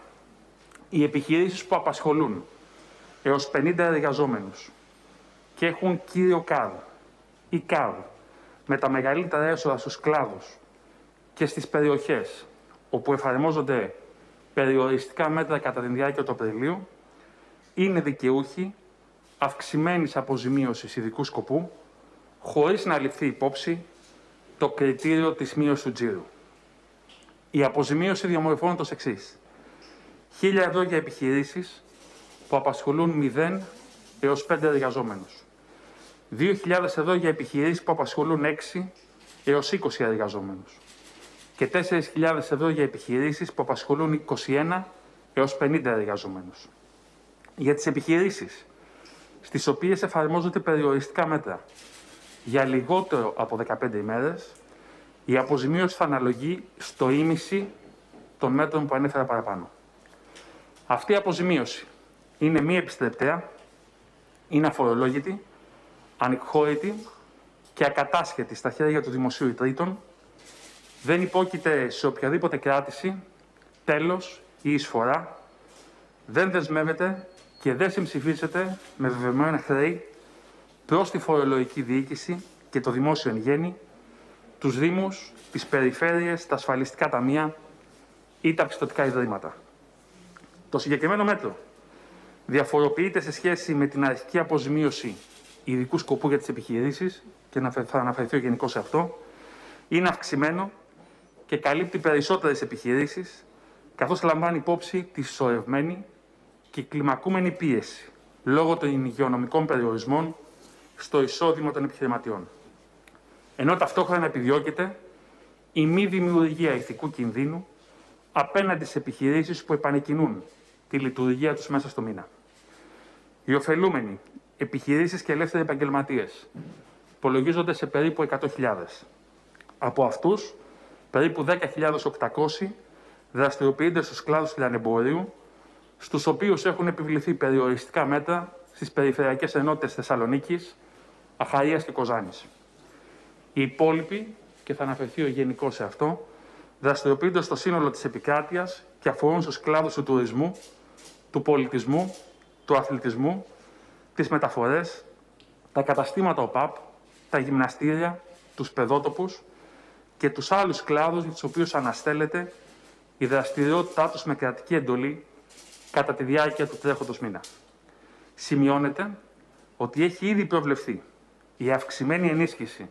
οι επιχειρήσεις που απασχολούν έως 50 εργαζόμενους και έχουν κύριο ΚΑΔ ή ΚΑΔ με τα μεγαλύτερα έσοδα στους κλάδους και στις περιοχές όπου εφαρμόζονται περιοριστικά μέτρα κατά την διάρκεια του Απριλίου, είναι δικαιούχοι αυξημένης αποζημίωσης ειδικού σκοπού, χωρίς να ληφθεί υπόψη το κριτήριο της μείωσης του τζίρου. Η αποζημίωση διαμορφώνεται ως εξής. 1.000 ευρώ για επιχειρήσεις που απασχολούν 0 έως 5 εργαζόμενους. 2.000 ευρώ για επιχειρήσεις που απασχολούν 6 έως 20 εργαζόμενους. Και 4.000 ευρώ για επιχειρήσεις που απασχολούν 21 έως 50 εργαζόμενους. Για τις επιχειρήσεις στις οποίες εφαρμόζονται περιοριστικά μέτρα για λιγότερο από 15 ημέρες, η αποζημίωση θα αναλογεί στο ίμιση των μέτρων που ανέφερα παραπάνω. Αυτή η αποζημίωση είναι μη επιστρεπτέα, είναι αφορολόγητη, ανεκχώρητη και ακατάσχετη στα χέρια του δημοσίου ή τρίτων, δεν υπόκειται σε οποιαδήποτε κράτηση, τέλος ή εισφορά, δεν δεσμεύεται και δεν συμψηφίζεται με βεβαιωμένα χρέη προς τη φορολογική διοίκηση και το δημόσιο εν γέννη, τους Δήμους, τις περιφέρειες, τα ασφαλιστικά ταμεία ή τα πιστοτικά ιδρύματα. Το συγκεκριμένο μέτρο διαφοροποιείται σε σχέση με την αρχική αποζημίωση ειδικού σκοπού για τις επιχειρήσεις και να- θα αναφερθεί ο Γενικός σε αυτό, είναι αυξημένο και καλύπτει περισσότερες επιχειρήσεις, καθώς λαμβάνει υπόψη τη συσσωρευμένη και κλιμακούμενη πίεση λόγω των υγειονομικών περιορισμών στο εισόδημα των επιχειρηματιών. Ενώ ταυτόχρονα επιδιώκεται η μη δημιουργία ηθικού κινδύνου απέναντι σε επιχειρήσεις που επανεκκινούν τη λειτουργία τους μέσα στο μήνα. Οι ωφελούμενοι, επιχειρήσεις και ελεύθεροι επαγγελματίες, υπολογίζονται σε περίπου 100.000. Από αυτούς, περίπου 10.800 δραστηριοποιούνται στους κλάδους του λιανεμπορίου, στους οποίους έχουν επιβληθεί περιοριστικά μέτρα στις περιφερειακές ενότητες Θεσσαλονίκης, Αχαΐας και Κοζάνης. Οι υπόλοιποι, και θα αναφερθεί ο Γενικός σε αυτό, δραστηριοποιούνται στο σύνολο της επικράτειας και αφορούν στους κλάδους του τουρισμού, του πολιτισμού, του αθλητισμού, τις μεταφορές, τα καταστήματα ΟΠΑΠ, τα γυμναστήρια, τους παιδότοπους και τους άλλους κλάδους για τους οποίους αναστέλλεται η δραστηριότητά τους με κρατική εντολή κατά τη διάρκεια του τρέχοντος μήνα. Σημειώνεται ότι έχει ήδη προβλεφθεί η αυξημένη ενίσχυση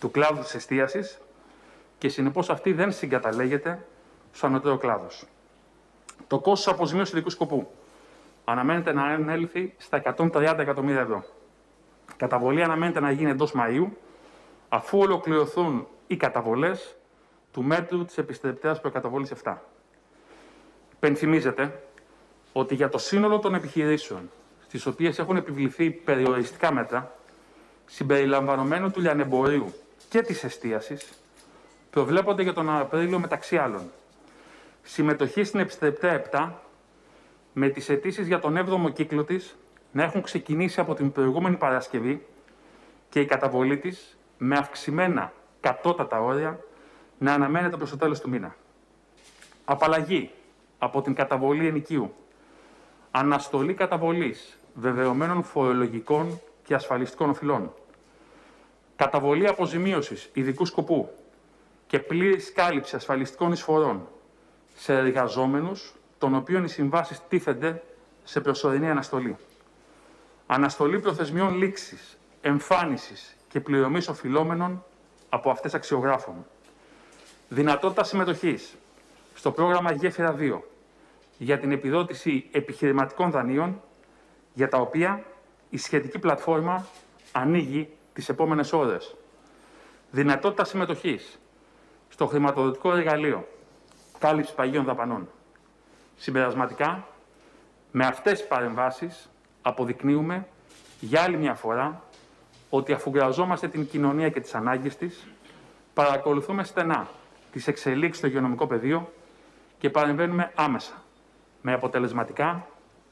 του κλάδου της εστίασης και συνεπώς αυτή δεν συγκαταλέγεται στο ανωτέρω κλάδος. Το κόστος αποζημίωσης ειδικού σκοπού αναμένεται να ανέλθει στα 130 εκατομμύρια ευρώ. Καταβολή αναμένεται να γίνει εντός Μαΐου, αφού ολοκληρωθούν οι καταβολές του μέτρου της επιστρεπτέας προκαταβολής 7. Πενθυμίζεται ότι για το σύνολο των επιχειρήσεων στις οποίες έχουν επιβληθεί περιοριστικά μέτρα, συμπεριλαμβανομένου του λιανεμπορίου και της εστίασης, προβλέπονται για τον Απρίλιο μεταξύ άλλων συμμετοχή στην επιστρεπτέα 7 με τις αιτήσεις για τον 7ο κύκλο της να έχουν ξεκινήσει από την προηγούμενη Παρασκευή και η καταβολή της με αυξημένα κατώτατα όρια να αναμένεται προς το τέλος του μήνα. απαλλαγή από την καταβολή ενοικίου, αναστολή καταβολής βεβαιωμένων φορολογικών και ασφαλιστικών οφειλών, καταβολή αποζημίωσης ειδικού σκοπού και πλήρης κάλυψη ασφαλιστικών εισφορών σε εργαζόμενους των οποίων οι συμβάσεις τίθενται σε προσωρινή αναστολή. Αναστολή προθεσμιών λήξης, εμφάνισης και πληρωμής οφειλόμενων από αυτές αξιογράφων. Δυνατότητα συμμετοχής στο πρόγραμμα Γέφυρα 2 για την επιδότηση επιχειρηματικών δανείων για τα οποία η σχετική πλατφόρμα ανοίγει τις επόμενες ώρες. Δυνατότητα συμμετοχής στο χρηματοδοτικό εργαλείο κάλυψη παγίων δαπανών. Συμπερασματικά, με αυτές τις παρεμβάσεις αποδεικνύουμε για άλλη μια φορά ότι αφού γραζόμαστε την κοινωνία και τις ανάγκες της, παρακολουθούμε στενά τις εξελίξεις στο υγειονομικό πεδίο και παρεμβαίνουμε άμεσα, με αποτελεσματικά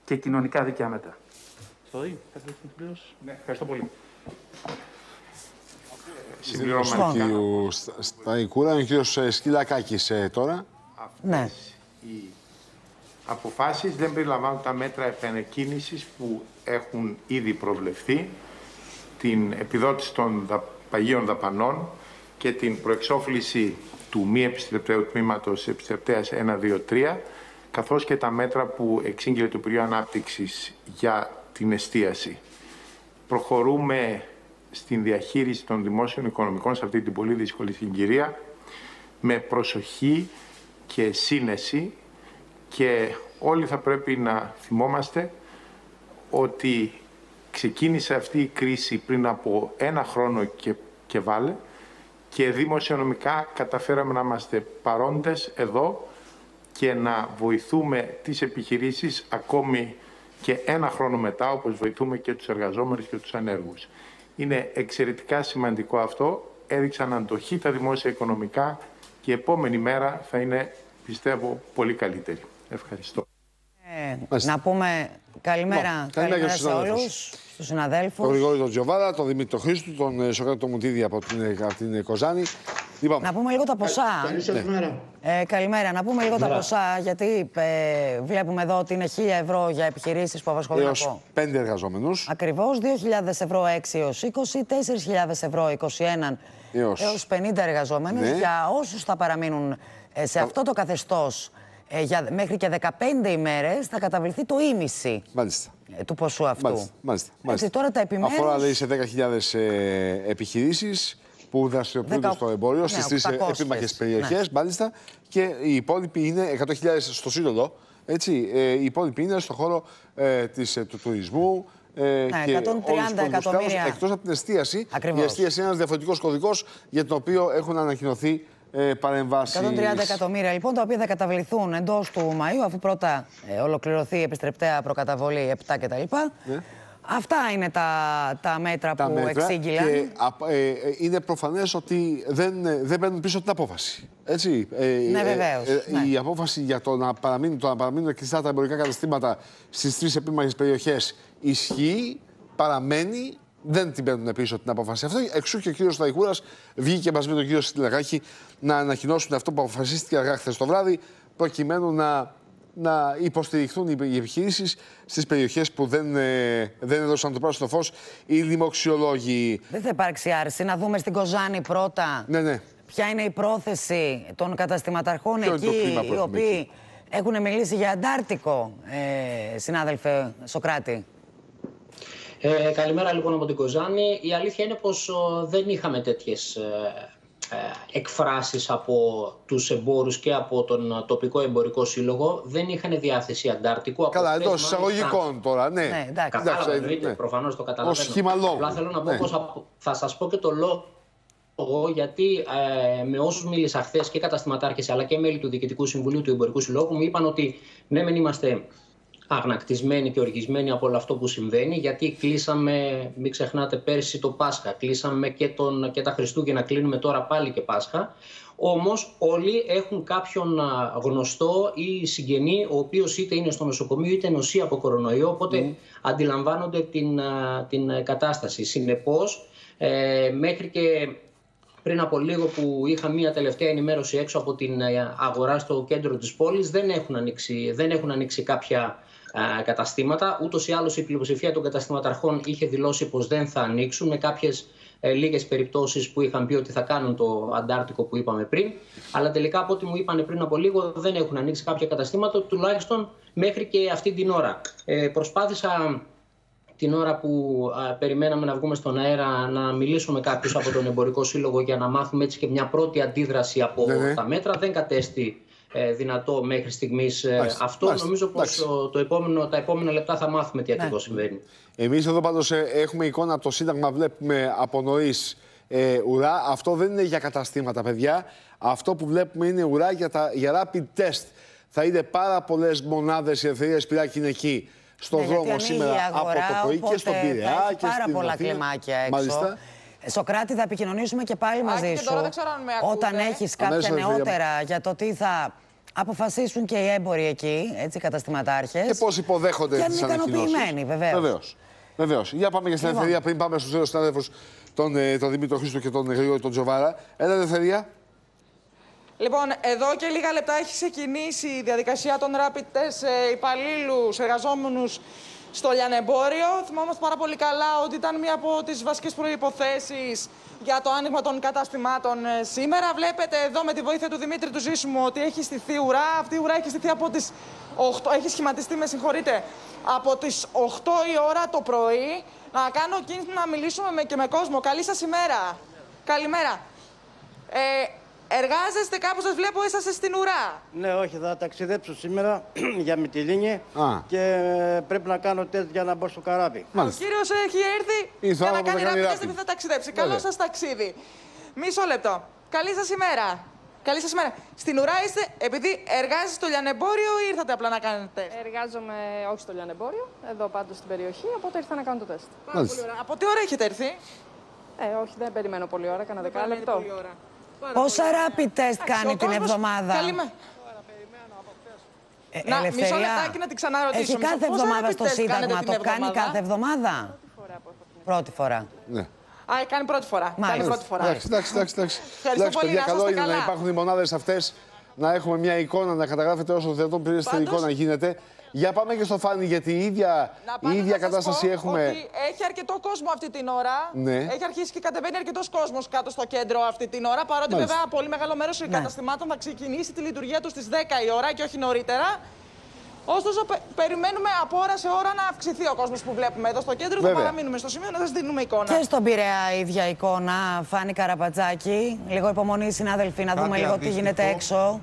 και κοινωνικά δίκαια μέτρα. Ναι. Ευχαριστώ πολύ. Συμπληρώμα του Σταϊκούρα, ο κύριος ε, Σκυλακάκης ε, τώρα. Ναι. Οι αποφάσεις δεν περιλαμβάνουν τα μέτρα επενεκκίνησης που έχουν ήδη προβλεφθεί, την επιδότηση των παγίων δαπανών και την προεξόφληση του μη επιστρεπτέου τμήματος επιστρεπτέας 1, 2, 3, καθώς και τα μέτρα που εξήγηλε το Υπουργείο Ανάπτυξης για την εστίαση. Προχωρούμε στην διαχείριση των δημόσιων οικονομικών σε αυτή την πολύ δύσκολη συγκυρία με προσοχή και σύνεση και όλοι θα πρέπει να θυμόμαστε ότι ξεκίνησε αυτή η κρίση πριν από ένα χρόνο και, και βάλε και δημοσιονομικά καταφέραμε να είμαστε παρόντες εδώ και να βοηθούμε τις επιχειρήσεις ακόμη και ένα χρόνο μετά, όπως βοηθούμε και τους εργαζόμενους και τους ανέργους. Είναι εξαιρετικά σημαντικό αυτό. Έδειξαν αντοχή τα δημόσια οικονομικά και η επόμενη μέρα θα είναι, πιστεύω, πολύ καλύτερη. Ευχαριστώ. Ε, να πούμε καλημέρα, καλημέρα, σε όλους, στους συναδέλφους. Τον Γρηγόρη τον Τζιοβάρα, τον Δημήτρη Χρήστου, τον ε, Σοκράτη τον Μουτίδη από την, από την Κοζάνη. Λοιπόν, να πούμε λίγο τα ποσά. Καλημέρα. Ε, καλημέρα. Να πούμε λίγο τα ποσά, γιατί ε, βλέπουμε εδώ ότι είναι 1.000 ευρώ για επιχειρήσεις που απασχολούν Έως από... 5 εργαζόμενους. Ακριβώς, 2.000 ευρώ 6 έως 20, 4.000 ευρώ 21 Έως. έως 50 εργαζόμενους. Ναι. Για όσους θα παραμείνουν ε, σε αυτό το καθεστώς ε, για, μέχρι και 15 ημέρες θα καταβληθεί το ίμιση Μάλιστα. ε, του ποσού αυτού. Μάλιστα. μάλιστα, μάλιστα. τώρα τα επιμέρους... Αφορά λέει, σε 10.000 ε, επιχειρήσεις που δραστηριοποιούνται Δεκα- στο εμπόριο, ναι, στις τρεις 800, επίμαχες περιοχές, ναι. μάλιστα, και οι υπόλοιποι είναι 100.000 στο σύνολο. Έτσι, ε, οι υπόλοιποι είναι στον χώρο ε, της, ε, του τουρισμού, ε, και 130 όλους τους υπόλοιπους εκατομμύρια. κλάδους, Εκτός από την εστίαση. Ακριβώς. Η εστίαση είναι ένας διαφορετικός κωδικός για τον οποίο έχουν ανακοινωθεί ε, παρεμβάσεις. 130 εκατομμύρια λοιπόν, τα οποία θα καταβληθούν εντός του Μαΐου, αφού πρώτα ε, ολοκληρωθεί η επιστρεπτέα προκαταβολή 7 κτλ. Ναι. Αυτά είναι τα, τα μέτρα τα που μέτρα εξήγηλαν. και α- ε, ε, είναι προφανές ότι δεν, ε, δεν παίρνουν πίσω την απόφαση. Έτσι. Ε, Ναι, ε, βεβαίως, ε, ναι. Η απόφαση για το να παραμείνουν, το να παραμείνουν κλειστά τα εμπορικά καταστήματα στις τρεις επίμαχες περιοχές ισχύει, παραμένει, δεν την παίρνουν πίσω την απόφαση αυτή. Εξού και ο κύριος Σταϊκούρας βγήκε μαζί με τον κύριο Στυλακάκη να ανακοινώσουν αυτό που αποφασίστηκε αργά χθες το βράδυ, προκειμένου να, να υποστηριχθούν οι οι επιχειρήσεις στις περιοχές που δεν, ε, δεν έδωσαν το πράσινο φως οι δημοξιολόγοι. Δεν θα υπάρξει άρση. Να δούμε στην Κοζάνη πρώτα Ναι, ναι. ποια είναι η πρόθεση των καταστηματαρχών Ποιο είναι το εκεί, κλίμα που οι έχουμε οποίοι έχουν μιλήσει για Αντάρτικο, ε, συνάδελφε Σοκράτη. Ε, καλημέρα λοιπόν από την Κοζάνη. Η αλήθεια είναι πως ο, δεν είχαμε τέτοιες ε, ε, εκφράσεις από τους εμπόρους και από τον τοπικό εμπορικό σύλλογο. Δεν είχαν διάθεση Αντάρτικου. Καλά, Από εντός χθες, εισαγωγικών μάλιστα, τώρα, ναι. Ναι, εντάξει. Κατάλαβα, ε, εννοείται, ναι. προφανώς το καταλαβαίνω. Ως σχήμα λόγου. Απλά θέλω να πω Ναι. πως απο- θα σας πω και το λόγο γιατί ε, με όσους μίλησα χθες και καταστηματάρχες αλλά και μέλη του Διοικητικού Συμβουλίου του Εμπορικού Συλλόγου μου είπαν ότι ναι μεν είμαστε αγνακτισμένοι και οργισμένοι από όλο αυτό που συμβαίνει γιατί κλείσαμε, μην ξεχνάτε πέρσι το Πάσχα, κλείσαμε και, τον, και τα Χριστούγεννα, κλείνουμε τώρα πάλι και Πάσχα. Όμως όλοι έχουν κάποιον α, γνωστό ή συγγενή ο οποίος είτε είναι στο νοσοκομείο είτε νοσεί από κορονοϊό οπότε αντιλαμβάνονται την, α, την κατάσταση. Συνεπώς ε, μέχρι και πριν από λίγο που είχα μία τελευταία ενημέρωση έξω από την ε, αγορά στο κέντρο της πόλης δεν έχουν ανοίξει, δεν έχουν ανοίξει κάποια ε, καταστήματα. Ούτως ή άλλως η πλειοψηφία των καταστηματαρχών είχε δηλώσει πως δεν θα ανοίξουν με κάποιες ε, λίγες περιπτώσεις που είχαν πει ότι θα κάνουν το αντάρτικο που είπαμε πριν. Αλλά τελικά από ό,τι μου είπαν πριν από λίγο δεν έχουν ανοίξει κάποια καταστήματα τουλάχιστον μέχρι και αυτή την ώρα. Ε, προσπάθησα την ώρα που α, περιμέναμε να βγούμε στον αέρα να μιλήσουμε με κάποιους από τον Εμπορικό Σύλλογο για να μάθουμε έτσι και μια πρώτη αντίδραση από Ναι, ναι. τα μέτρα. Δεν κατέστη ε, δυνατό μέχρι στιγμής ε, Μάλιστα, αυτό. μάλιστα, Νομίζω πως εντάξει. ο- το επόμενο, τα επόμενα λεπτά θα μάθουμε τι Ναι. ακριβώς συμβαίνει. Εμείς εδώ πάντως έχουμε εικόνα από το Σύνταγμα, βλέπουμε από νωρίς ε, ουρά. Αυτό δεν είναι για καταστήματα, παιδιά. Αυτό που βλέπουμε είναι ουρά για, τα, για rapid test. Θα είναι πάρα πολλές μονάδες η Ελευθερία Σπυράκη είναι εκεί στον Ναι, δρόμο γιατί ανοίγει σήμερα η από αγορά, το πρωί οπότε και στον θα Πειραιά έχει και πάρα στην πολλά Αθήνα. κλιμάκια έξω. Μάλιστα. Ε, Σοκράτη, θα επικοινωνήσουμε και πάλι μαζί και σου. τώρα δεν ξέρω αν με ακούτε. Όταν έχεις κάποια Αμέσως, Ελευθερία μου. νεότερα για το τι θα αποφασίσουν και οι έμποροι εκεί, έτσι, οι καταστηματάρχες. Και πώς υποδέχονται Και τις αν είναι ανακοινώσεις. ικανοποιημένοι, βεβαίως. Βεβαίως. Βεβαίως. Για πάμε και στην Λοιπόν. Ελευθερία πριν πάμε στους δύο συνάδελφους, τον, ε, τον Δημήτρη Χρήστο και τον Γρηγόρη τον Τζοβάρα. Έλα, Ελευθερία. Λοιπόν, εδώ και λίγα λεπτά έχει ξεκινήσει η διαδικασία των rapid test σε υπαλλήλους, εργαζόμενους στο λιανεμπόριο. Θυμόμαστε πάρα πολύ καλά ότι ήταν μία από τις βασικές προποθέσει για το άνοιγμα των καταστημάτων ε, σήμερα. Βλέπετε εδώ με τη βοήθεια του Δημήτρη του Ζήσιμου ότι έχει στηθεί ουρά. Αυτή η ουρά έχει στηθεί από τις 8, έχει σχηματιστεί, με συγχωρείτε, από τις 8 η ώρα το πρωί. Να κάνω κίνηση να μιλήσουμε με, και με κόσμο. Καλή σας ημέρα. Καλημέρα. Ε, εργάζεστε κάπου, σας βλέπω, είσαστε στην ουρά. Ναι, όχι, θα ταξιδέψω σήμερα *clears throat* για Μυτιλίνη Α. και ε, πρέπει να κάνω τεστ για να μπω στο καράβι. Ο κύριος έχει έρθει Ήρθε για να άνθρωπος κάνει να κάνει rapid test rapid. επειδή θα ταξιδέψει. Βέβαια. Καλό σας ταξίδι. Μισό λεπτό. Καλή σας ημέρα. Καλή σας ημέρα. Στην ουρά είστε, επειδή εργάζεστε στο λιανεμπόριο ή ήρθατε απλά να κάνετε τεστ; Εργάζομαι όχι στο λιανεμπόριο, εδώ πάντως στην περιοχή, οπότε ήρθα να κάνω το τεστ. Πάρα πολύ ωραία. Από τι ώρα έχετε έρθει; Ε, όχι, δεν περιμένω πολύ ώρα, κανένα δεκάλεπτο. Πόσα rapid test κάνει ο την κόσμος- εβδομάδα. Καλημέρα. Ε, Να, Ελευθερία, μισό λεπτάκι να την ξαναρωτήσω. Έχει Μισό- κάθε πόσα εβδομάδα rapid στο test κάνετε Σύνταγμα. την Το κάνει εβδομάδα; κάθε εβδομάδα; Πρώτη φορά. Ναι. Α, κάνει πρώτη φορά. Κάνει Μάλιστα. πρώτη φορά. Εντάξει, εντάξει, εντάξει. εντάξει. Ευχαριστώ Εντάξει, πολύ, παιδιά, να καλό είστε είναι να καλά. υπάρχουν οι μονάδες αυτές, να έχουμε μια εικόνα, να καταγράφετε όσο δυνατόν πληρέστερη Πάντως- εικόνα γίνεται. Για πάμε και στο Φάνη, γιατί η ίδια, Να η πάτε ίδια να σας κατάσταση πω έχουμε. Ότι έχει αρκετό κόσμο αυτή την ώρα. Ναι. Έχει αρχίσει και κατεβαίνει αρκετός κόσμος κάτω στο κέντρο αυτή την ώρα. Παρότι Μάλιστα. βέβαια πολύ μεγάλο μέρος των Ναι. καταστημάτων θα ξεκινήσει τη λειτουργία τους στις 10 η ώρα και όχι νωρίτερα. Ωστόσο, πε- περιμένουμε από ώρα σε ώρα να αυξηθεί ο κόσμος που βλέπουμε εδώ στο κέντρο. Βέβαια. Θα παραμείνουμε στο σημείο να σας δίνουμε εικόνα. Και στον Πειραιά η ίδια εικόνα, Φάνη Καραπατζάκη. Λίγο υπομονή, συνάδελφοι, να Κάτι δούμε λίγο τι αντίστοιχο. γίνεται έξω.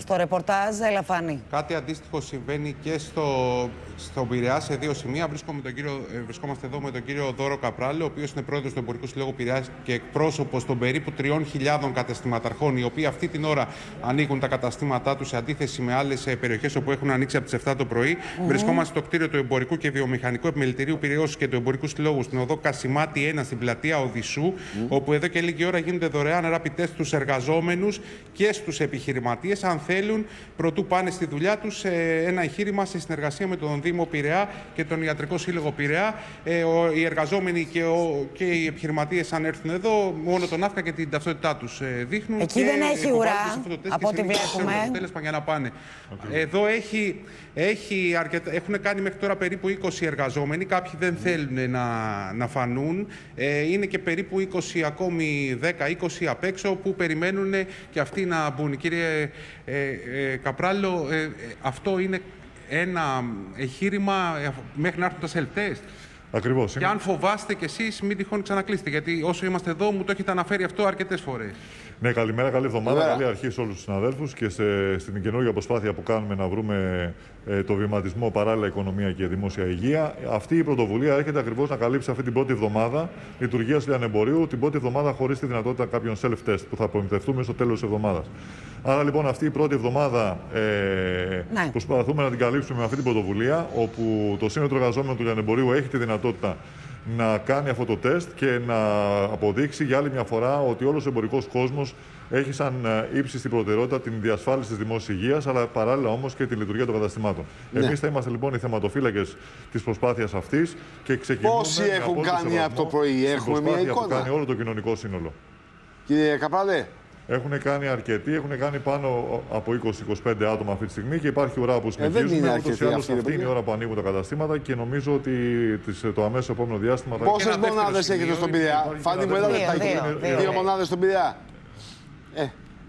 Στο ρεπορτάζ, έλα Φάνη. Κάτι αντίστοιχο συμβαίνει και στο, στον Πειραιά σε δύο σημεία. Βρίσκομαι με τον κύριο, ε, βρισκόμαστε εδώ με τον κύριο Δώρο Καπράλε, ο οποίος είναι πρόεδρος του Εμπορικού Συλλόγου Πειραιά και εκπρόσωπος των περίπου 3.000 καταστηματαρχών, οι οποίοι αυτή την ώρα ανοίγουν τα καταστήματά τους σε αντίθεση με άλλες περιοχές όπου έχουν ανοίξει από τις 7 το πρωί. Μμμ. Βρισκόμαστε στο κτίριο του Εμπορικού και Βιομηχανικού Επιμελητηρίου Πυραιό και του Εμπορικού Συλλόγου στην οδό Κασιμάτη 1 στην πλατεία Οδυσσού, όπου εδώ και λίγη ώρα γίνονται δωρεάν rapid test στους εργαζόμενους και στους επιχειρηματίες, αν θέλουν, προτού πάνε στη δουλειά τους, ένα εγχείρημα σε συνεργασία με τον Δήμο Πειραιά και τον Ιατρικό Σύλλογο Πειραιά. Ε, ο- οι εργαζόμενοι και, ο, και οι επιχειρηματίες, αν έρθουν εδώ, μόνο τον ΑΦΚΑ και την ταυτότητά τους δείχνουν. Εκεί και δεν έχει υποβάλλονται ουρά, σε αυτό το τεστ από και ό,τι συνήθως βλέπουμε. ξέρουν το αποτέλεσμα για να πάνε. Εδώ έχει, έχει αρκετά, έχουν κάνει μέχρι τώρα περίπου 20 εργαζόμενοι. Κάποιοι δεν θέλουν να, να φανούν. Ε, είναι και περίπου 20 ακόμη 10-20 απ' έξω που περιμένουν και αυτοί να μπουν. Κύριε ε, ε, Καπράλο, ε, ε, αυτό είναι ένα εγχείρημα ε, μέχρι να έρθουν τα self-test. Ακριβώς. Και αν φοβάστε κι εσείς μην τυχόν ξανακλείσετε. Γιατί όσο είμαστε εδώ, μου το έχετε αναφέρει αυτό αρκετές φορές. Ναι, καλημέρα, καλή εβδομάδα. Καλημέρα. Καλή αρχή σε όλους τους συναδέλφους και σε, στην καινούργια προσπάθεια που κάνουμε να βρούμε ε, το βηματισμό παράλληλα οικονομία και δημόσια υγεία. Αυτή η πρωτοβουλία έρχεται ακριβώς να καλύψει αυτή την πρώτη εβδομάδα λειτουργίας λιανεμπορίου, την πρώτη εβδομάδα χωρίς τη δυνατότητα κάποιων self-test που θα προμηθευτούμε στο τέλος της εβδομάδας. Άρα λοιπόν αυτή η πρώτη εβδομάδα ε, Ναι. προσπαθούμε να την καλύψουμε με αυτή την πρωτοβουλία, όπου το σύνολο των εργαζόμενων του λιανεμπορίου έχει τη δυνατότητα να κάνει αυτό το τεστ και να αποδείξει για άλλη μια φορά ότι όλος ο εμπορικός κόσμος έχει σαν ε, ύψιστη προτεραιότητα την διασφάλιση της δημόσιας υγείας, αλλά παράλληλα όμως και τη λειτουργία των καταστημάτων. Ναι. Εμείς θα είμαστε λοιπόν οι θεματοφύλακες της προσπάθειας αυτής και ξεκινούμε Πόσοι με έχουν απόλυτο κάνει σεβασμό από το πρωί, στην έχουμε μια προσπάθεια εικόνα. που κάνει όλο το κοινωνικό σύνολο. Κύριε Καπράλε. Έχουν κάνει αρκετοί, έχουν κάνει πάνω από 20-25 άτομα αυτή τη στιγμή και υπάρχει ουρά που συνεχίζουμε. Ε, δεν είναι Ούτως ή αρκετοί άλλως αυτοί, ρε αυτή είναι η παιδιά. ώρα που ανοίγουν τα καταστήματα και νομίζω ότι τις- το αμέσω επόμενο διάστημα θα Πόσες Και ένα δεύτερο μονάδες σημείο έχετε στον είναι ότι Πειραιά, υπάρχει Φάνη ένα μου, ένα δεύτερο λεπτάκι. σημείο, Δύο, δύο. μονάδες στον Πειραιά. Ε,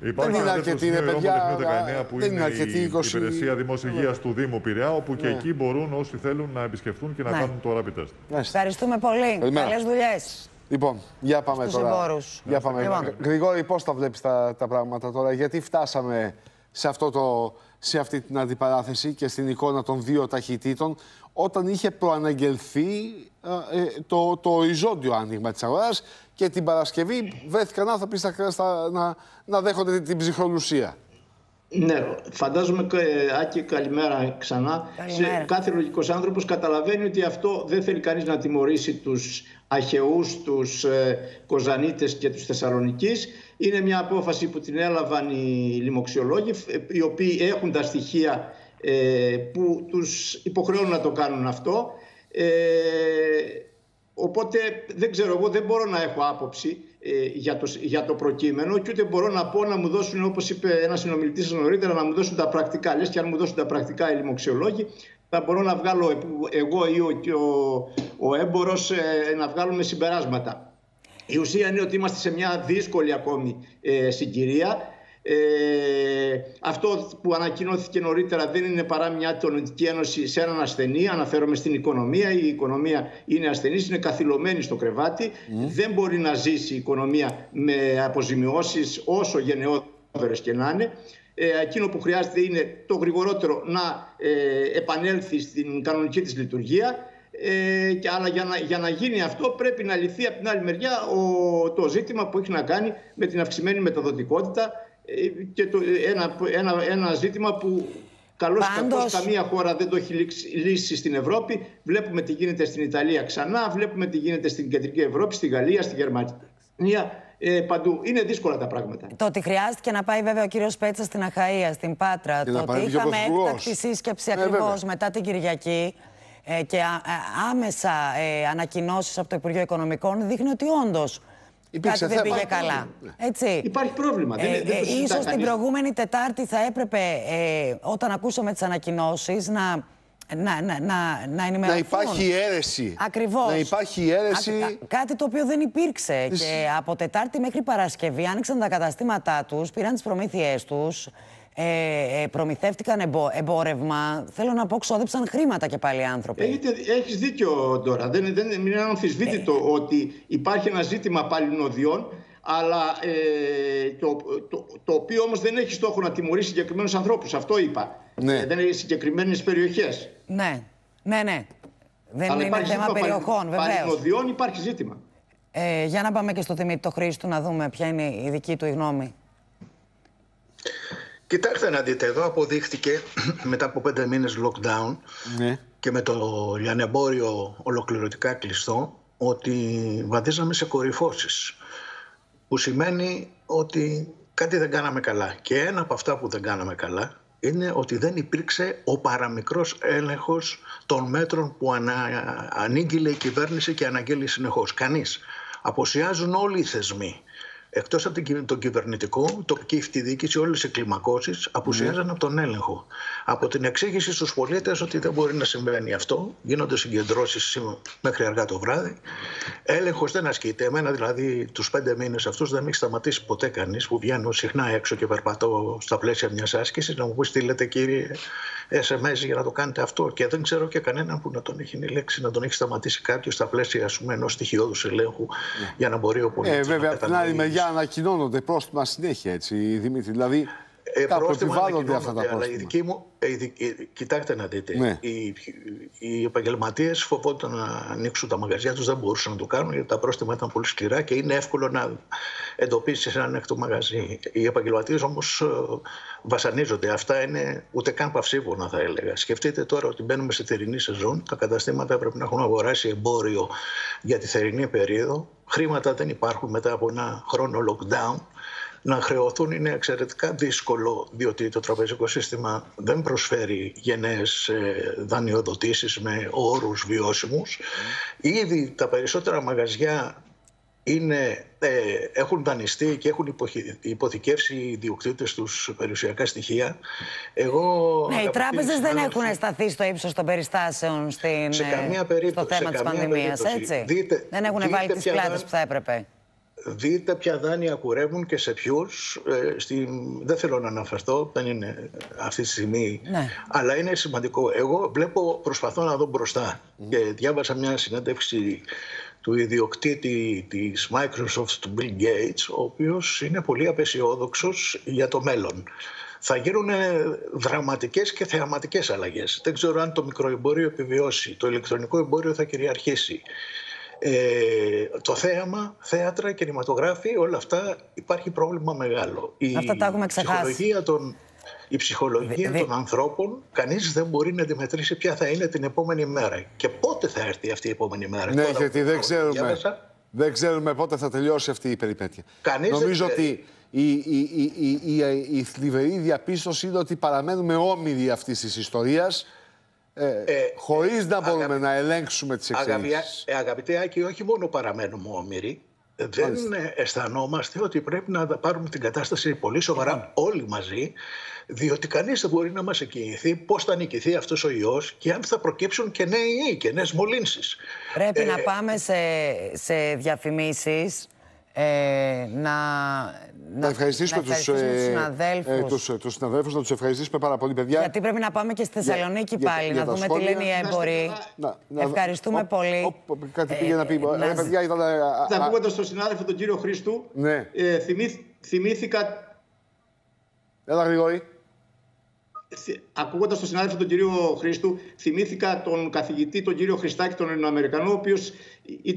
Υπάρχει δεν είναι ένα αρκετοί, δεύτερο ρε σημείο, η παιδιά. Ρώμη 19 που Δεν είναι είναι αρκετοί η 20. υπηρεσία δημόσια υγεία του Δήμου Πειραιά, όπου και Ναι. εκεί μπορούν όσοι θέλουν να επισκεφτούν και να Ναι. κάνουν το rapid test. Ευχαριστούμε πολύ. Καλημέρα. Καλές δουλειές. Λοιπόν, για πάμε Στους τώρα. εμπόρους. Για πάμε. Λοιπόν. Γρηγόρη, πώς τα βλέπεις τα, τα πράγματα τώρα, γιατί φτάσαμε σε, αυτό το, σε αυτή την αντιπαράθεση και στην εικόνα των δύο ταχυτήτων, όταν είχε προαναγγελθεί ε, ε, το, το οριζόντιο άνοιγμα της αγοράς και την Παρασκευή βρέθηκαν άνθρωποι στα, στα, να, να δέχονται την, την ψυχρολουσία. Ναι, φαντάζομαι, ε, Άκη, καλημέρα ξανά. Καλημέρα. Σε, κάθε λογικός άνθρωπος καταλαβαίνει ότι αυτό δεν θέλει κανείς να τιμωρήσει τους αχαιούς, τους ε, Κοζανίτες και τους Θεσσαλονικείς. Είναι μια απόφαση που την έλαβαν οι λοιμοξιολόγοι, ε, οι οποίοι έχουν τα στοιχεία ε, που τους υποχρεώνουν να το κάνουν αυτό. Ε, Οπότε δεν ξέρω, εγώ δεν μπορώ να έχω άποψη ε, για, το, για το προκείμενο και ούτε μπορώ να πω να μου δώσουν, όπως είπε ένας συνομιλητής σας νωρίτερα, να μου δώσουν τα πρακτικά. Λες και αν μου δώσουν τα πρακτικά οι λοιμοξιολόγοι, θα μπορώ να βγάλω ε, εγώ ή ο, και ο, ο έμπορος ε, να βγάλουμε συμπεράσματα. Η ουσία είναι ότι είμαστε σε μια δύσκολη ακόμη ε, συγκυρία. Ε, αυτό που ανακοινώθηκε νωρίτερα δεν είναι παρά μια τονική ένωση σε έναν ασθενή. Αναφέρομαι στην οικονομία. Η οικονομία είναι ασθενής, είναι καθυλωμένη στο κρεβάτι. Δεν μπορεί να ζήσει η οικονομία με αποζημιώσεις όσο γενναιόδορες και να είναι. Ε, εκείνο που χρειάζεται είναι το γρηγορότερο να ε, επανέλθει στην κανονική της λειτουργία. Ε, και, αλλά για να, για να γίνει αυτό πρέπει να λυθεί από την άλλη μεριά ο, το ζήτημα που έχει να κάνει με την αυξημένη μεταδοτικότητα ε, και το, ένα, ένα, ένα ζήτημα που καλώς ή Πάντως- κακώς καμία χώρα δεν το έχει λήξει- λύσει στην Ευρώπη. Βλέπουμε τι γίνεται στην Ιταλία ξανά, βλέπουμε τι γίνεται στην Κεντρική Ευρώπη, στη Γαλλία, στη Γερμανία, ε, παντού. Είναι δύσκολα τα πράγματα. Το ότι χρειάστηκε να πάει βέβαια ο κύριος Πέτσα στην Αχαία, στην Πάτρα, Και το να ότι παρέμβει και ο είχαμε Πρωθυπουργός. έκτακτη σύσκεψη Ε, ακριβώς βέβαια. μετά την Κυριακή ε, και α- α- άμεσα ε, ανακοινώσεις από το Υπουργείο Οικονομικών δείχνει ότι όντως Υπήρξε κάτι δεν θέμα. πήγε καλά. Έτσι. Υπάρχει πρόβλημα. Δεν, δεν το συζητά ίσως την κανείς. προηγούμενη Τετάρτη θα έπρεπε, ε, όταν ακούσαμε τις ανακοινώσεις, να, να, να, να, να ενημερωθούν. Να υπάρχει αίρεση. Ακριβώς. Να υπάρχει αίρεση. Α- κα- κάτι το οποίο δεν υπήρξε. Της- Και από Τετάρτη μέχρι Παρασκευή άνοιξαν τα καταστήματά τους, πήραν τις προμήθειές τους, ε, ε, προμηθεύτηκαν εμπο, εμπόρευμα. Θέλω να πω, ξόδεψαν χρήματα και πάλι οι άνθρωποι. Έχετε, έχεις δίκιο τώρα. Δεν, δεν, μην είναι αμφισβήτητο Ε. ότι υπάρχει ένα ζήτημα παλινοδιών αλλά ε, το, το, το οποίο όμως δεν έχει στόχο να τιμωρήσει συγκεκριμένους ανθρώπους. Αυτό είπα. Ναι. Ε, δεν έχει συγκεκριμένες περιοχές. Ναι, ναι, ναι. Δεν αλλά είναι υπάρχει θέμα ζήτημα περιοχών, παλι- βεβαίως. παλινοδιών υπάρχει ζήτημα. Ε, για να πάμε και στο Δημήτρη το Χρήστο να δούμε ποια είναι η δική του η γνώμη. Κοιτάξτε να δείτε, εδώ αποδείχθηκε *clears throat* μετά από πέντε μήνες lockdown Ναι. και με το λιανεμπόριο ολοκληρωτικά κλειστό ότι βαδίζαμε σε κορυφώσεις. Που σημαίνει ότι κάτι δεν κάναμε καλά. Και ένα από αυτά που δεν κάναμε καλά είναι ότι δεν υπήρξε ο παραμικρός έλεγχος των μέτρων που ανα... ανήγγειλε η κυβέρνηση και αναγγέλει συνεχώς. Κανείς. Αποσιάζουν όλοι οι θεσμοί. Εκτός από την κυ- τον κυβερνητικό, τοπική αυτοδιοίκηση, όλες οι κλιμακώσεις απουσιάζαν από τον έλεγχο. Από την εξήγηση στους πολίτες ότι δεν μπορεί να συμβαίνει αυτό, γίνονται συγκεντρώσεις μέχρι αργά το βράδυ. Έλεγχος δεν ασκείται. Εμένα δηλαδή τους πέντε μήνες αυτούς δεν με έχει σταματήσει ποτέ κανείς που βγαίνω συχνά έξω και περπατώ στα πλαίσια μιας άσκησης να μου πεις στείλετε κύριε SMS για να το κάνετε αυτό. Και δεν ξέρω και κανέναν που να τον έχει λέξει, να τον έχει σταματήσει κάποιος στα πλαίσια ενός στοιχειώδους ελέγχου για να μπορεί ο πολίτη Ε, βέβαια, να από την άλλη κατανοήσει. μεριά ανακοινώνονται πρόστιμα συνέχεια, έτσι, Δημήτρη. Δηλαδή, Ε, κάπου πρόστιμα επιβάλλονται αυτά τα ανακοινώνονται, Αλλά η πρόστιμα. δική μου, ε, η δική- κοιτάξτε να δείτε, Ναι. οι, οι επαγγελματίες φοβόταν να ανοίξουν τα μαγαζιά τους, δεν μπορούσαν να το κάνουν γιατί τα πρόστιμα ήταν πολύ σκληρά και είναι εύκολο να εντοπίσεις ένα ανοιχτό μαγαζί. Οι επαγγελματίες όμως βασανίζονται. Αυτά είναι ούτε καν παυσίβωνα, θα έλεγα. Σκεφτείτε τώρα ότι μπαίνουμε σε θερινή σεζόν. Τα καταστήματα πρέπει να έχουν αγοράσει εμπόριο για τη θερινή περίοδο. Χρήματα δεν υπάρχουν μετά από ένα χρόνο lockdown να χρεωθούν είναι εξαιρετικά δύσκολο διότι το τραπεζικό σύστημα δεν προσφέρει γενναίες ε, δανειοδοτήσεις με όρους βιώσιμους. Ήδη τα περισσότερα μαγαζιά είναι, ε, έχουν δανειστεί και έχουν υποχει- υποθηκεύσει οι ιδιοκτήτες τους περιουσιακά στοιχεία. Εγώ, Ναι, οι αγαπητοί τράπεζες δεν συνάδελφοι, έχουν σταθεί στο ύψος των περιστάσεων στην, Σε ε, καμία περίπτωση, στο θέμα σε της καμία πανδημίας. περίπτωση. Έτσι. Δείτε- δεν έχουν δείτε βάλει τις ποια πλάτες δάνεια- που θα έπρεπε. Δείτε ποια δάνεια κουρεύουν και σε ποιους. Ε, στην... Δεν θέλω να αναφερθώ, δεν είναι αυτή τη στιγμή. Ναι. Αλλά είναι σημαντικό. Εγώ βλέπω, προσπαθώ να δω μπροστά. Και διάβασα μια συνέντευξη του ιδιοκτήτη της Microsoft, του Bill Gates, ο οποίος είναι πολύ απεσιόδοξος για το μέλλον. Θα γίνουν δραματικές και θεαματικές αλλαγές. Δεν ξέρω αν το μικροεμπόριο επιβιώσει. Το ηλεκτρονικό εμπόριο θα κυριαρχήσει. Ε, το θέαμα, θέατρα, κινηματογράφοι, όλα αυτά υπάρχει πρόβλημα μεγάλο. Η Αυτά τα έχουμε ξεχάσει. ψυχολογία των, η ψυχολογία Δε- των ανθρώπων, κανείς δεν μπορεί να αντιμετρήσει ποια θα είναι την επόμενη μέρα. Και πότε θα έρθει αυτή η επόμενη μέρα. Ναι, Τώρα γιατί που δεν ξέρουμε, διάβασα, δεν ξέρουμε πότε θα τελειώσει αυτή η περιπέτεια. Κανείς δεν Νομίζω ξέρει. ότι η, η, η, η, η, η θλιβερή διαπίστωση είναι ότι παραμένουμε όμοιροι αυτής της ιστορίας ε, χωρίς να μπορούμε να ελέγξουμε τις Αγαπητέ, εξελίξεις. ε, αγαπητέ Άκη, όχι μόνο παραμένουμε όμοιροι, δεν ε, αισθανόμαστε ότι πρέπει να πάρουμε την κατάσταση πολύ σοβαρά Λοιπόν. όλοι μαζί, διότι κανείς δεν μπορεί να μας εγγυηθεί πώς θα νικηθεί αυτός ο ιός και αν θα προκύψουν και νέοι ιοί και νέες μολύνσεις. Πρέπει Ε, να πάμε σε, σε διαφημίσεις. Ε, να, Να ευχαριστήσουμε, τους, ευχαριστήσουμε τους ε, συναδέλφους. ε, τους, τους συναδέλφους, να τους ευχαριστήσουμε πάρα πολύ, παιδιά. Γιατί πρέπει να πάμε και στη Για- Θεσσαλονίκη για- πάλι, για να τα δούμε τι σχόλια. λένε οι έμποροι. Να- να- Ευχαριστούμε ο- πολύ. ο- κάτι πήγε να πει. να Ρε, ζη- παιδιά, ήταν... ε, α- α- Ακούγοντα τον συνάδελφο τον κύριο Χρήστου, Ναι. ε, θυμήθ- θυμήθηκα Έλα, Γρηγόρη. Ακούγοντας τον συνάδελφο τον κύριο Χρήστου, θυμήθηκα τον καθηγητή, τον κύριο Χριστάκη, τον Ελληνοαμερικανό, ο οποίος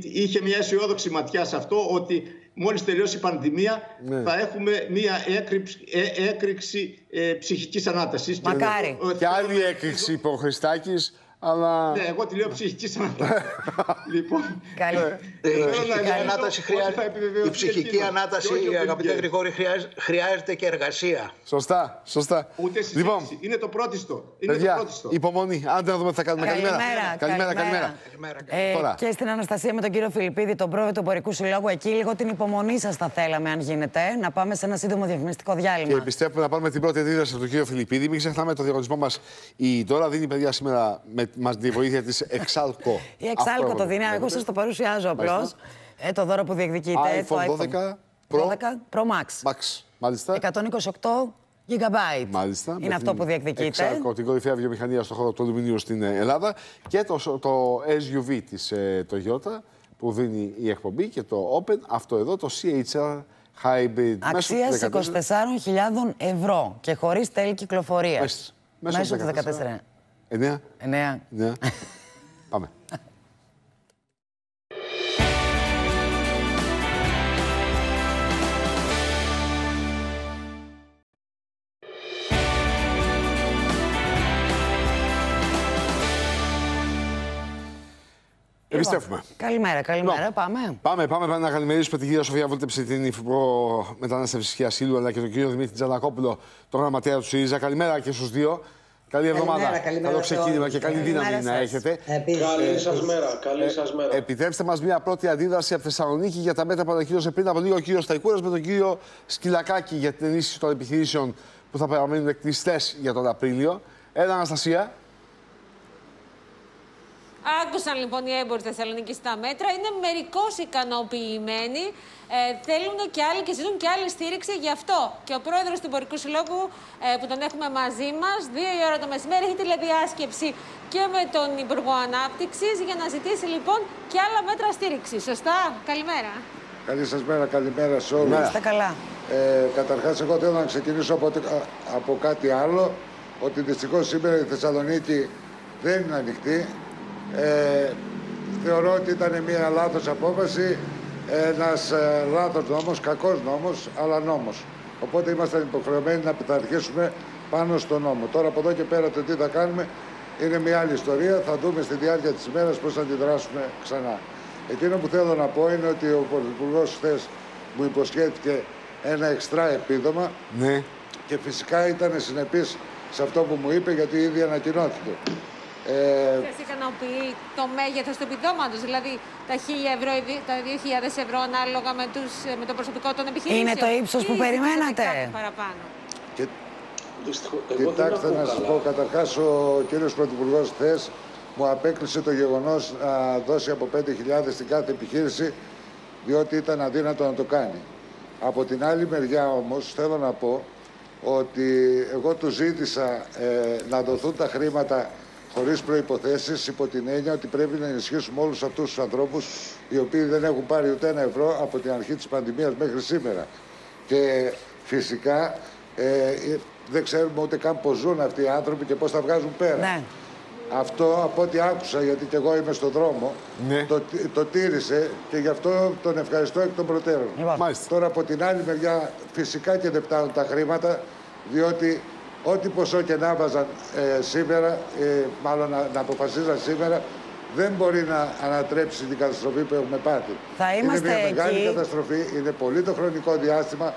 είχε μια αισιόδοξη ματιά σε αυτό, ότι μόλις τελειώσει η πανδημία Ναι. θα έχουμε μια έκρηξη, ε, έκρηξη ε, ψυχικής ανάτασης. Μακάρι. Και άλλη έκρηξη είπε ο Χριστάκης, αλλά... Ναι, εγώ τη λέω ψυχική ανάταση. λοιπόν, Καλή. Ε, Η Θέλω να ψυχική ελπίζω ανάταση, ότι χρειά- θα επιβεβαιωθεί η ψυχική εκείνος. ανάταση, Και όχι ο Bill αγαπητέ Gates. Γρηγόρη, χρειάζ- χρειάζεται και εργασία. Σωστά, σωστά. Ούτε συζήτηση. Λοιπόν, Είναι το πρώτιστο. Είναι το παιδιά, πρώτιστο. υπομονή. Άντε να δούμε τι θα κάνουμε. Καλημέρα. Καλημέρα, καλημέρα. Ε, Τώρα. και στην Αναστασία με τον κύριο Φιλιππίδη, τον πρόεδρο του Εμπορικού Συλλόγου. Εκεί λίγο την υπομονή σας θα θέλαμε, αν γίνεται, να πάμε σε ένα σύντομο διαφημιστικό διάλειμμα. Και πιστεύουμε να πάρουμε την πρώτη αντίδραση από τον κύριο Φιλιππίδη. Μην ξεχνάμε το διαγωνισμό μας. Η Ντόρα δίνει παιδιά σήμερα με μας τη βοήθεια της Εξάλκο. Η Εξάλκο το δίνει, εγώ σας το παρουσιάζω απλώς. Μάλιστα. Ε, το δώρο που διεκδικείται. το iPhone 12 Pro. 12 Pro Max. Max. Μάλιστα. 128 GB. Μάλιστα. Είναι αυτό που διεκδικείται. Εξάλκο, την κορυφαία βιομηχανία στον χώρο του αλουμινίου στην ε, Ελλάδα. Και το, το SUV της ε, Toyota που δίνει η εκπομπή και το Open, αυτό εδώ, το CHR Hybrid. Αξίας μέσω του 14. 24.000 ευρώ και χωρίς τέλη κυκλοφορίας. Μέσω- μέσω Μέσω του του 14. 14. Εννέα. 9. Ναι. *laughs* Πάμε. Επιστρέφουμε. Καλημέρα, καλημέρα. Πάμε. Πάμε, πάμε, πάμε να καλημερίσουμε την κυρία Σοφία Βούλτεψη, την Υφυπουργό Μετανάστευσης και Ασύλου, αλλά και τον κύριο Δημήτρη Τζανακόπουλο, τον γραμματέα του ΣΥΡΙΖΑ. Καλημέρα και στους δύο. Καλή εβδομάδα. Καλημέρα, καλημέρα Καλό σε ξεκίνημα όλους. και καλή Καλημέρα δύναμη να σας. έχετε. Επίσης. Καλή σας μέρα, καλή σας μέρα. Επιτρέψτε μας μια πρώτη αντίδραση από Θεσσαλονίκη για τα μέτρα που ανακοίνωσε πριν από λίγο ο κύριος Σταϊκούρας με τον κύριο Σκυλακάκη για την ενίσχυση των επιχειρήσεων που θα παραμείνουν κλειστέ για τον Απρίλιο. Έλα, Αναστασία. Άκουσαν λοιπόν οι έμποροι στη Θεσσαλονίκη στα μέτρα, είναι μερικώς ικανοποιημένοι. Ε, θέλουν και άλλοι και ζητούν και άλλη στήριξη γι' αυτό. Και ο πρόεδρος του Εμπορικού Συλλόγου, ε, που τον έχουμε μαζί μας, δύο η ώρα το μεσημέρι, έχει τηλεδιάσκεψη και με τον Υπουργό Ανάπτυξης για να ζητήσει λοιπόν και άλλα μέτρα στήριξης. Σωστά; Καλημέρα. Καλή σας μέρα, καλημέρα σε όλους. Είστε καλά. Ε, καταρχάς, εγώ θέλω να ξεκινήσω από, το- από κάτι άλλο, ότι δυστυχώς σήμερα η Θεσσαλονίκη δεν είναι ανοιχτή. Ε, θεωρώ ότι ήταν μια λάθος απόφαση, ένας ε, λάθος νόμος, κακός νόμος, αλλά νόμος. Οπότε ήμασταν υποχρεωμένοι να πειθαρχήσουμε πάνω στο νόμο. Τώρα από εδώ και πέρα το τι θα κάνουμε είναι μια άλλη ιστορία. Θα δούμε στη διάρκεια της ημέρας πώς θα αντιδράσουμε ξανά. Εκείνο που θέλω να πω είναι ότι ο Πρωθυπουργός χθες μου υποσχέθηκε ένα εξτρά επίδομα Ναι. και φυσικά ήταν συνεπής σε αυτό που μου είπε γιατί ήδη ανακοινώθηκε. Ε, Σας ικανοποιεί το μέγεθος του επιδόματος, δηλαδή τα 1.000 ευρώ, ή δι- τα 2.000 ευρώ ανάλογα με, τους, με το προσωπικό των επιχειρήσεων. Είναι το ύψος που Ή ζητάτε περιμένατε; κάτι παραπάνω; και, Δυστυχώς, εγώ δεν κοιτάξτε ακούω να σας καλά. πω, καταρχάς ο κύριος Πρωθυπουργός χθες μου απέκλεισε το γεγονός να δώσει από 5.000 στην κάθε επιχείρηση διότι ήταν αδύνατο να το κάνει. Από την άλλη μεριά όμως θέλω να πω ότι εγώ του ζήτησα ε, να δοθούν τα χρήματα χωρίς προϋποθέσεις υπό την έννοια ότι πρέπει να ενισχύσουμε όλους αυτούς τους ανθρώπους οι οποίοι δεν έχουν πάρει ούτε ένα ευρώ από την αρχή της πανδημίας μέχρι σήμερα. Και φυσικά ε, ε, δεν ξέρουμε ούτε καν πώς ζουν αυτοί οι άνθρωποι και πώς θα βγάζουν πέρα. Ναι. Αυτό από ό,τι άκουσα, γιατί και εγώ είμαι στον δρόμο, το, τι- το τήρησε και γι' αυτό τον ευχαριστώ εκ των προτέρων. Τώρα από την άλλη μεριά φυσικά και δεν φτάνουν τα χρήματα, διότι ό,τι ποσό και να βάζαν ε, σήμερα, ε, μάλλον να, να αποφασίζαν σήμερα, δεν μπορεί να ανατρέψει την καταστροφή που έχουμε πάθει. Θα είμαστε είναι μια μεγάλη εκεί. καταστροφή, είναι πολύ το χρονικό διάστημα.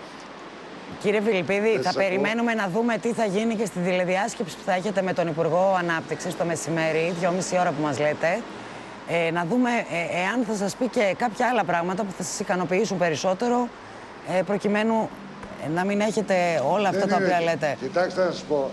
Κύριε Φιλιππίδη, Δεν θα σας ακούω. περιμένουμε να δούμε τι θα γίνει και στη τηλεδιάσκεψη που θα έχετε με τον Υπουργό Ανάπτυξης το μεσημέρι, δυόμιση ώρα που μας λέτε. Ε, να δούμε ε, εάν θα σας πει και κάποια άλλα πράγματα που θα σας ικανοποιήσουν περισσότερο, ε, προκειμένου ε, να μην έχετε όλα αυτά Δεν τα είναι- οποία λέτε. Κοιτάξτε να σας πω,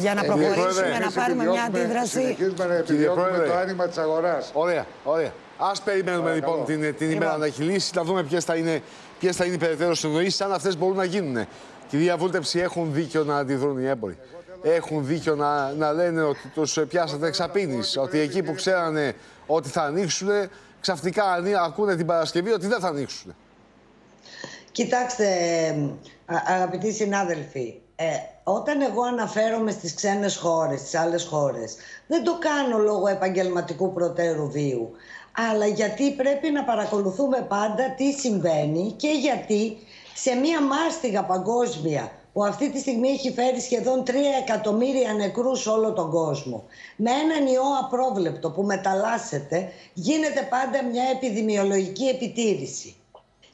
Για να Ε, προχωρήσουμε, Πρόεδρε, να εμείς πάρουμε μια επιδιώκουμε- αντίδραση. Συνεχίζουμε να επιδιώκουμε το άνοιγμα της αγοράς. Ωραία, ωραία. Α περιμένουμε λοιπόν την, την ημέρα να έχει λύσει, να δούμε ποιες θα είναι, ποιες θα είναι οι περαιτέρω συνοήσει, αν αυτές μπορούν να γίνουν. Κυρία Βούλτεψη, έχουν δίκιο να αντιδρούν οι έμποροι. Έχουν δίκιο να, να λένε ότι τους πιάσατε εξαπίνης. Ότι εκεί που ξέρανε ότι θα ανοίξουν, ξαφνικά ανοί- ακούνε την Παρασκευή ότι δεν θα ανοίξουν. Κοιτάξτε, α- αγαπητοί συνάδελφοι, ε, όταν εγώ αναφέρομαι στις ξένες χώρες, στις άλλες χώρες, δεν το κάνω λόγω επαγγελματικού προτέρου βίου, αλλά γιατί πρέπει να παρακολουθούμε πάντα τι συμβαίνει και γιατί σε μία μάστιγα παγκόσμια που αυτή τη στιγμή έχει φέρει σχεδόν 3 εκατομμύρια νεκρούς σε όλο τον κόσμο. Με έναν ιό απρόβλεπτο που μεταλλάσσεται γίνεται πάντα μια επιδημιολογική επιτήρηση.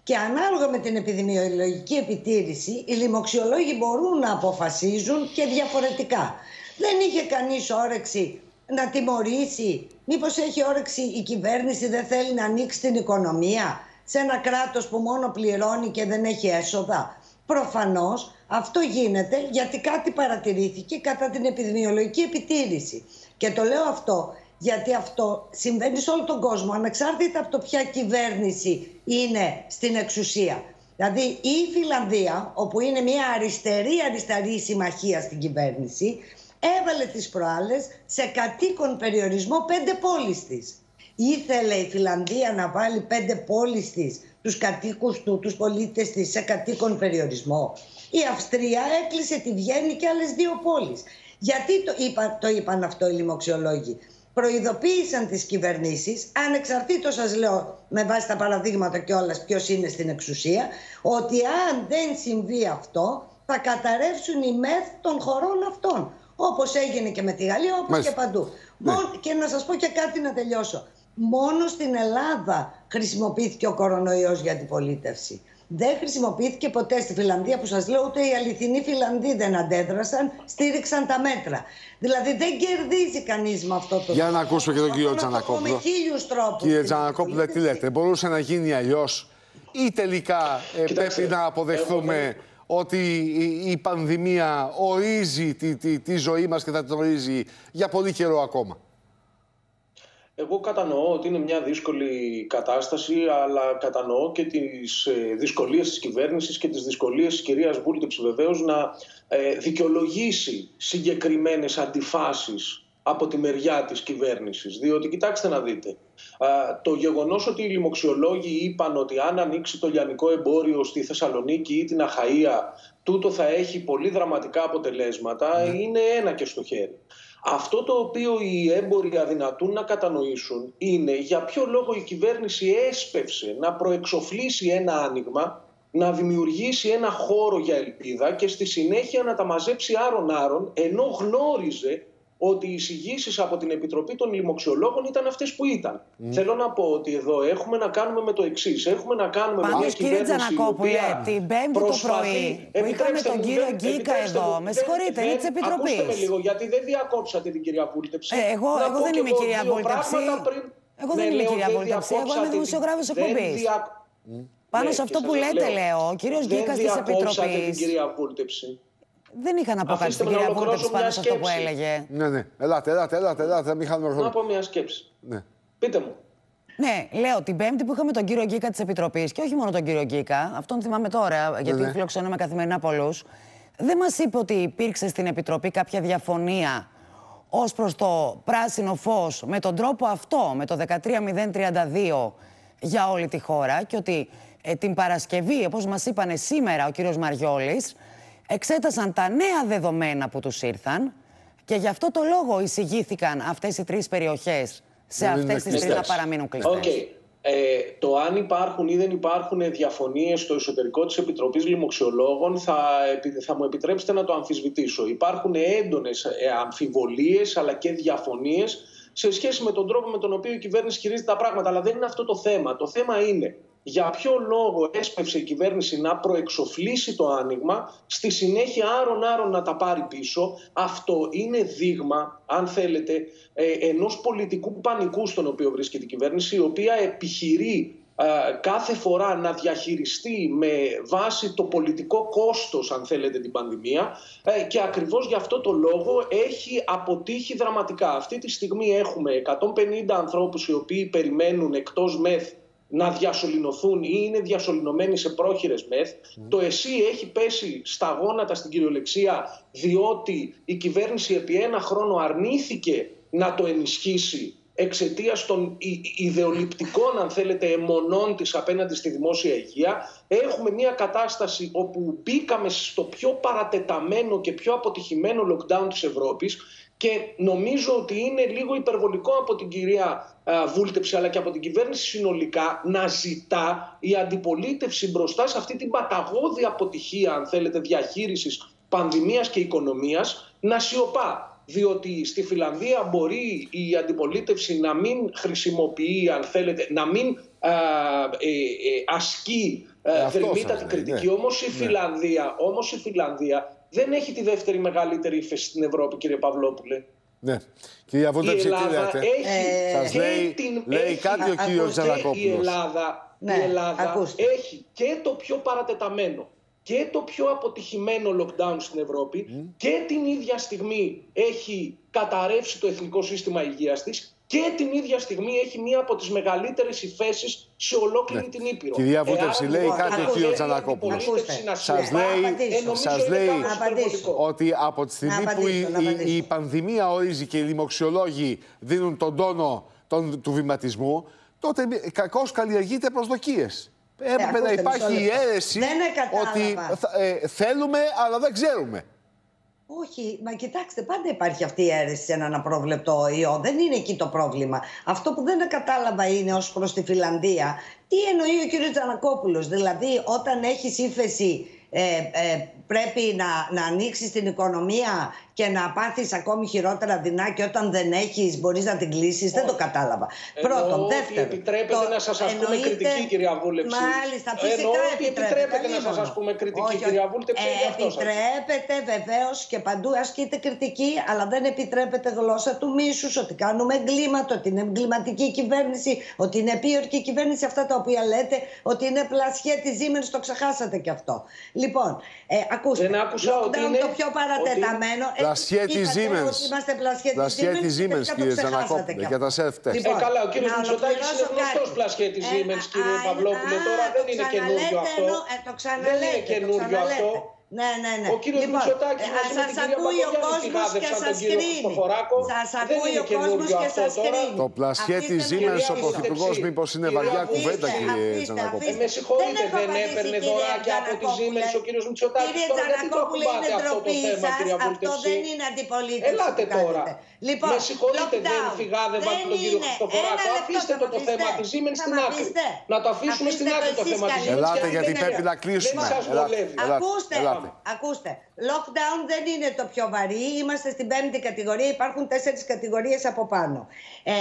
Και ανάλογα με την επιδημιολογική επιτήρηση, οι λοιμοξιολόγοι μπορούν να αποφασίζουν και διαφορετικά. Δεν είχε κανείς όρεξη να τιμωρήσει. Μήπως έχει όρεξη η κυβέρνηση δεν θέλει να ανοίξει την οικονομία σε ένα κράτος που μόνο πληρώνει και δεν έχει έσοδα. Προφανώς αυτό γίνεται γιατί κάτι παρατηρήθηκε κατά την επιδημιολογική επιτήρηση. Και το λέω αυτό γιατί αυτό συμβαίνει σε όλο τον κόσμο, ανεξάρτητα από το ποια κυβέρνηση είναι στην εξουσία. Δηλαδή η Φιλανδία, όπου είναι μια αριστερή-αριστερή συμμαχία στην κυβέρνηση, έβαλε τις προάλλες σε κατοίκον περιορισμό πέντε πόλεις της. Ήθελε η Φιλανδία να βάλει πέντε πόλεις της, τους κατοίκους του, τους πολίτες της σε κατοίκον περιορισμό. Η Αυστρία έκλεισε τη Βιέννη και άλλες δύο πόλεις. Γιατί το, είπα, το είπαν αυτό οι λοιμοξιολόγοι. Προειδοποίησαν τις κυβερνήσεις, ανεξαρτήτως σας λέω με βάση τα παραδείγματα και όλας ποιος είναι στην εξουσία, ότι αν δεν συμβεί αυτό θα καταρρεύσουν οι μεθ των χωρών αυτών. Όπως έγινε και με τη Γαλλία, όπως Μάλιστα. και παντού. Μόνο- και να σας πω και κάτι να τελειώσω. Μόνο στην Ελλάδα χρησιμοποιήθηκε ο κορονοϊός για αντιπολίτευση. Δεν χρησιμοποιήθηκε ποτέ στη Φιλανδία που σας λέω ούτε οι αληθινοί Φιλανδοί δεν αντέδρασαν, στήριξαν τα μέτρα. Δηλαδή δεν κερδίζει κανείς με αυτό το Για να ακούσουμε και τον κύριο Μπορούμε να το πούμε Τζανακόπουλο. χίλιους τρόπους. Κύριε στην Τζανακόπουλε, τι λέτε, μπορούσε να γίνει αλλιώς ή τελικά ε, Κοιτάξτε, πρέπει να αποδεχθούμε ότι η, η πανδημία ορίζει τη, τη, τη ζωή μας και θα την ορίζει για πολύ καιρό ακόμα. Εγώ κατανοώ ότι είναι μια δύσκολη κατάσταση, αλλά κατανοώ και τις ε, δυσκολίες της κυβέρνησης και τις δυσκολίες της κυρίας Βούλτεψη βεβαίως να ε, δικαιολογήσει συγκεκριμένες αντιφάσεις από τη μεριά της κυβέρνησης. Διότι κοιτάξτε να δείτε, α, το γεγονός ότι οι λοιμοξιολόγοι είπαν ότι αν ανοίξει το λιανικό εμπόριο στη Θεσσαλονίκη ή την Αχαΐα, τούτο θα έχει πολύ δραματικά αποτελέσματα, είναι ένα και στο χέρι. Αυτό το οποίο οι έμποροι αδυνατούν να κατανοήσουν είναι για ποιο λόγο η κυβέρνηση έσπευσε να προεξοφλήσει ένα άνοιγμα, να δημιουργήσει ένα χώρο για ελπίδα και στη συνέχεια να τα μαζέψει άρον-άρον, ενώ γνώριζε ότι οι εισηγήσεις από την Επιτροπή των Λοιμοξιολόγων ήταν αυτές που ήταν. Θέλω να πω ότι εδώ έχουμε να κάνουμε με το εξής. Έχουμε να κάνουμε με μια Πάντως κύριε κυβέρνηση. η Τζανακόπουλε, οποία την Πέμπτη το προσπαθεί- πρωί που είχαμε Επιτρέψτε τον μου, κύριο δεν- Γκίκα επιτρέψτε εδώ, μου, με δεν- συγχωρείτε, είναι δεν- της Επιτροπής. Ακούστε με λίγο, γιατί δεν διακόψατε την κυρία Βούλτεψη. Ε, εγώ- Να εγώ πω δεν κι είμαι η εγώ κυρία δύο Βούλτεψη. πράγματα πριν. Εγώ Ναι, δεν είμαι η λέω, κυρία δεν Βούλτεψη, εγώ είμαι διακόψατε την- δημοσιογράφος δεν εκπομπής. δια- Πάνω Ναι, σε και αυτό σας που το λέτε, λέω. λέω, ο κύριος Δεν Γκίκας της διακόψατε Επιτροπής. την κυρία Βούλτεψη. Δεν είχα να πω κάτι Αφήστε στην με να κυρία ολοκληρώσω Βούλτεψη πάνω μια σε αυτό που σκέψη. έλεγε. Ναι, ναι. Ελάτε, ελάτε, ελάτε, ελάτε, μην χάνουμε Να χρόνο. πω μια σκέψη. Ναι. Πείτε μου. Ναι, λέω την Πέμπτη που είχαμε τον κύριο Γκίκα της Επιτροπής και όχι μόνο τον κύριο Γκίκα, αυτόν θυμάμαι τώρα, γιατί ναι. φιλοξενούμε καθημερινά πολλούς. Δεν μας είπε ότι υπήρξε στην Επιτροπή κάποια διαφωνία ως προς το πράσινο φως με τον τρόπο αυτό, με το 13032 για όλη τη χώρα και ότι ε, την Παρασκευή, όπως μας είπανε σήμερα ο κύριος Μαριόλης, εξέτασαν τα νέα δεδομένα που τους ήρθαν και γι' αυτό το λόγο εισηγήθηκαν αυτές οι τρεις περιοχές σε Να αυτές μείνουν τις τρεις να κλειστές. παραμείνουν κλειστές. Οκ. Ε, το αν υπάρχουν ή δεν υπάρχουν διαφωνίες στο εσωτερικό της Επιτροπής Λοιμοξιολόγων θα, επι- θα μου επιτρέψετε να το αμφισβητήσω. Υπάρχουν έντονες ε, αμφιβολίες αλλά και διαφωνίες σε σχέση με τον τρόπο με τον οποίο η κυβέρνηση χειρίζεται τα πράγματα. Αλλά δεν είναι αυτό το θέμα. Το θέμα είναι για ποιο λόγο έσπευσε η κυβέρνηση να προεξοφλήσει το άνοιγμα, στη συνέχεια άρον-άρον να τα πάρει πίσω. Αυτό είναι δείγμα, αν θέλετε, ε, ενός πολιτικού πανικού στον οποίο βρίσκεται η κυβέρνηση, η οποία επιχειρεί ε, κάθε φορά να διαχειριστεί με βάση το πολιτικό κόστος, αν θέλετε, την πανδημία ε, και ακριβώς γι' αυτό το λόγο έχει αποτύχει δραματικά. Αυτή τη στιγμή έχουμε 150 ανθρώπους οι οποίοι περιμένουν εκτός ΜΕΘ να διασωληνωθούν ή είναι διασωληνωμένοι σε πρόχειρες μεθ. Το ΕΣΥ έχει πέσει στα γόνατα στην κυριολεξία διότι η κυβέρνηση επί ένα χρόνο αρνήθηκε να το ενισχύσει εξαιτίας των ι- ιδεολειπτικών, αν θέλετε, αιμονών της απέναντι στη δημόσια υγεία. Έχουμε μια κατάσταση όπου μπήκαμε στο πιο παρατεταμένο και πιο αποτυχημένο lockdown της Ευρώπης και νομίζω ότι είναι λίγο υπερβολικό από την κυρία α, Βούλτεψη αλλά και από την κυβέρνηση συνολικά να ζητά η αντιπολίτευση μπροστά σε αυτή την παταγώδη αποτυχία, αν θέλετε, διαχείρισης πανδημίας και οικονομίας να σιωπά. Διότι στη Φιλανδία μπορεί η αντιπολίτευση να μην χρησιμοποιεί, αν θέλετε, να μην α, ε, ε, ασκεί Ε, ε, αυτό θερμίτατη σας λέει, κριτική. ναι. Όμως η, Ναι. Φιλανδία, όμως η Φιλανδία δεν έχει τη δεύτερη μεγαλύτερη ύφεση στην Ευρώπη, κύριε Παυλόπουλε. Ναι. Κυρία Βούλτεψη, η τι Ελλάδα λέτε; έχει Σας και λέει, την, λέει έχει, κάτι ο α- κύριος ακούστε, Η Τζανακόπουλος. Ελλάδα, Ναι, η Ελλάδα ακούστε. έχει και το πιο παρατεταμένο και το πιο αποτυχημένο lockdown στην Ευρώπη και την ίδια στιγμή έχει καταρρεύσει το εθνικό σύστημα υγείας της και την ίδια στιγμή έχει μία από τις μεγαλύτερες υφέσεις σε ολόκληρη την Ήπειρο. Ναι. Κυρία Βούλτεψη, Εάν λέει λοιπόν κάτι ο θέλει κύριος η Τζανακόπουλος. αντιπολίτευση να Σας σιωπά, λέει, ε, νομίζω σας είναι λέει κάπως υπερβολικό. ότι από τη στιγμή Να που η, απαντήσω, να η- απαντήσω. η πανδημία ορίζει και οι δημοξιολόγοι δίνουν τον τόνο τον, του βηματισμού, τότε κακώς καλλιεργείται προσδοκίες. Έπρεπε να ακούστε, υπάρχει μισό η λεπτό. αίρεση Δεν κατάλαβα. ότι θα- ε, θέλουμε αλλά δεν ξέρουμε. Όχι, μα κοιτάξτε, πάντα υπάρχει αυτή η αίρεση σε έναν απρόβλεπτο ιό. Δεν είναι εκεί το πρόβλημα. Αυτό που δεν κατάλαβα είναι ως προς τη Φιλανδία. Τι εννοεί ο κ. Τζανακόπουλος, Δηλαδή, όταν έχεις ύφεση, ε, ε, πρέπει να, να ανοίξεις την οικονομία και να πάθεις ακόμη χειρότερα δεινά και όταν δεν έχεις μπορείς να την κλείσεις. Δεν το κατάλαβα. Πρώτον, Εννοώ ότι δεύτερον. επιτρέπεται να σας ασκούμε εννοείται- κριτική, κυρία Βούλεψη. Μάλιστα, φυσικά Εννοώ ότι επιτρέπεται. επιτρέπεται να σας αλίμονο. ασκούμε κριτική, Όχι, κυρία όχι. Βούλτεψη, Ε, γι' αυτό σας- επιτρέπεται βεβαίως και παντού ασκείται κριτική, αλλά δεν επιτρέπεται γλώσσα του μίσους, ότι κάνουμε εγκλήματα, ότι είναι εγκληματική η κυβέρνηση, ότι είναι επίορκη η κυβέρνηση. Αυτά τα οποία λέτε, ότι είναι πλασιέ της Siemens, το ξεχάσατε κι αυτό. Λοιπόν, ε, ακούστε. Δεν άκουσα lockdown ότι είναι- το πιο παρατεταμένο. Ε, Πλασιέ τη είπατε Siemens. ότι Είμαστε πλασιέ τη Πλασιέ Siemens. τη και Siemens, τελικά το κύριε ξεχάσατε Τζανακόπουλε, κι για αυτό. τα self-test. Ε, καλά, ο κύριος να Μητσοτάκης είναι ολοκληρώσω γνωστός κάτι. πλασιέ της Ε, Siemens, α, κύριε α, Παυλόπουλε. α, Τώρα δεν το είναι καινούριο ξαναλέτε, αυτό. ενώ- ε, το Δεν ξαναλέτε, είναι το καινούριο ξαναλέτε. αυτό. Ναι, ναι, ναι. Ο κύριος Μητσοτάκης ε, μαζί με σας την κυρία ακούει ο Παπαγιάννη κόσμος και πηγάδευσαν τον σας κύριο κρίνει. Χριστοφοράκο. Σας Δεν ακούει είναι ο κόσμος καινούριο και αυτό σας τώρα. κρίνει. Το πλασιέ Αφήστε τη με Siemens, κυρία ο Πρωθυπουργό, Βούλτεψη. μήπως είναι Κυρία βαριά Βούλτεψη, κουβέντα, κύριε αφήστε, Τζανακόπουλε. αφήστε. Ε, με συγχωρείτε, Δεν έχω δεν απαντήσει, έπαιρνε κύριε δωράκια από τη Τζανακόπουλε. Siemens ο κύριος Μητσοτάκης. Κύριε Τώρα γιατί το Τζανακόπουλε, ακουμπάτε είναι αυτό το ντροπή θέμα, σας. κυρία Αυτό Βούλτεψη. δεν είναι αντιπολίτευση Ελάτε που τώρα. κάνετε. Λοιπόν, με συγχωρείτε, δεν lockdown. φυγάδευα Δεν τον κύριο είναι. Χριστοφοράκο. Ένα λεπτό, Αφήστε θα το μ' το θέμα αφήσετε. της Siemens Θα στην μ' άκρη. αφήσετε. Να το αφήσουμε στην Αφήστε άκρη το εσείς θέμα της καλή. Siemens. Ελάτε, και γιατί δεν πρέπει είναι. να κλείσουμε. Δεν σας Ελάτε. βολεύει. Ελάτε. Ακούστε, Ελάτε. ακούστε. Lockdown δεν είναι το πιο βαρύ. Είμαστε στην πέμπτη κατηγορία. Υπάρχουν τέσσερις κατηγορίες από πάνω. Ε,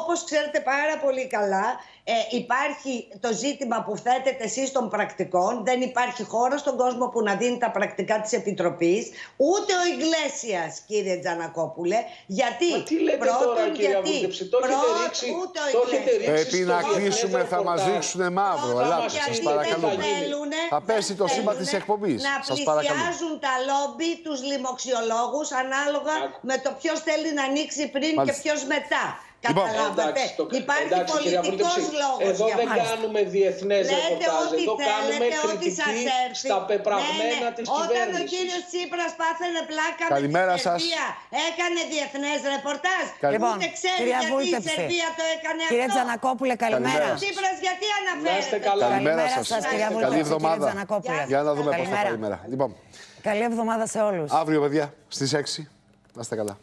όπως ξέρετε πάρα πολύ καλά, ε, υπάρχει το ζήτημα που θέτετε εσείς των πρακτικών. Δεν υπάρχει χώρο στον κόσμο που να δίνει τα πρακτικά της Επιτροπής. Ούτε ο Ιγκλέσιας, κύριε Τζανακόπουλε. Γιατί, Μα τι λέτε πρώτον, τώρα, κυρία γιατί, Βούλτεψη, το έχετε πρώτον, ρίξει- ούτε ο το έχετε Ιγκλέσιας. ρίξει Πρέπει στο να διεθνές κλείσουμε, θα μας ρεπορτάζ. ρίξουν μαύρο. Πρώτον, Ελάτε, γιατί σα δεν παρακαλούμε. θέλουνε, Θα δεν πέσει το σήμα θέλουνε τη εκπομπής. Να Σας παρακαλούμε. πλησιάζουν τα λόμπι τους λοιμοξιολόγους ανάλογα με το ποιος θέλει να ανοίξει πριν και Μάλιστα. ποιος μετά. Λοιπόν. Καταλάβατε. Εντάξει, το- Υπάρχει εντάξει, κυρία πολιτικός Βούλτεψη, λόγος Εδώ για δεν αυτό. κάνουμε διεθνές Λέτε ρεπορτάζ. ό,τι Εδώ κάνουμε θέλετε, ό,τι σας κριτική έρθει. στα πεπραγμένα Ναι, ναι. της Όταν ο κυβέρνησης. κύριος Τσίπρας πάθαινε πλάκα Καλημέρα με τη σας. Σερβία, έκανε διεθνές ρεπορτάζ. Καλη- Λοιπόν, Ούτε ξέρει κυρία γιατί η Βούλτεψη. Σερβία το έκανε Κύριε αυτό. Τζανακόπουλε, καλημέρα. Ο Τσίπρας γιατί αναφέρεται. είστε καλά. Καλημέρα Καλημέρα σας. σας, κυρία Βούλτεψη, Καλή κύριε εβδομάδα. Τζανακόπουλε. Για να δούμε πώς θα Καλημέρα. καλημέρα. Λοιπόν, Καλή εβδομάδα σε όλους. αύριο, παιδιά, στις 6. Να είστε καλά.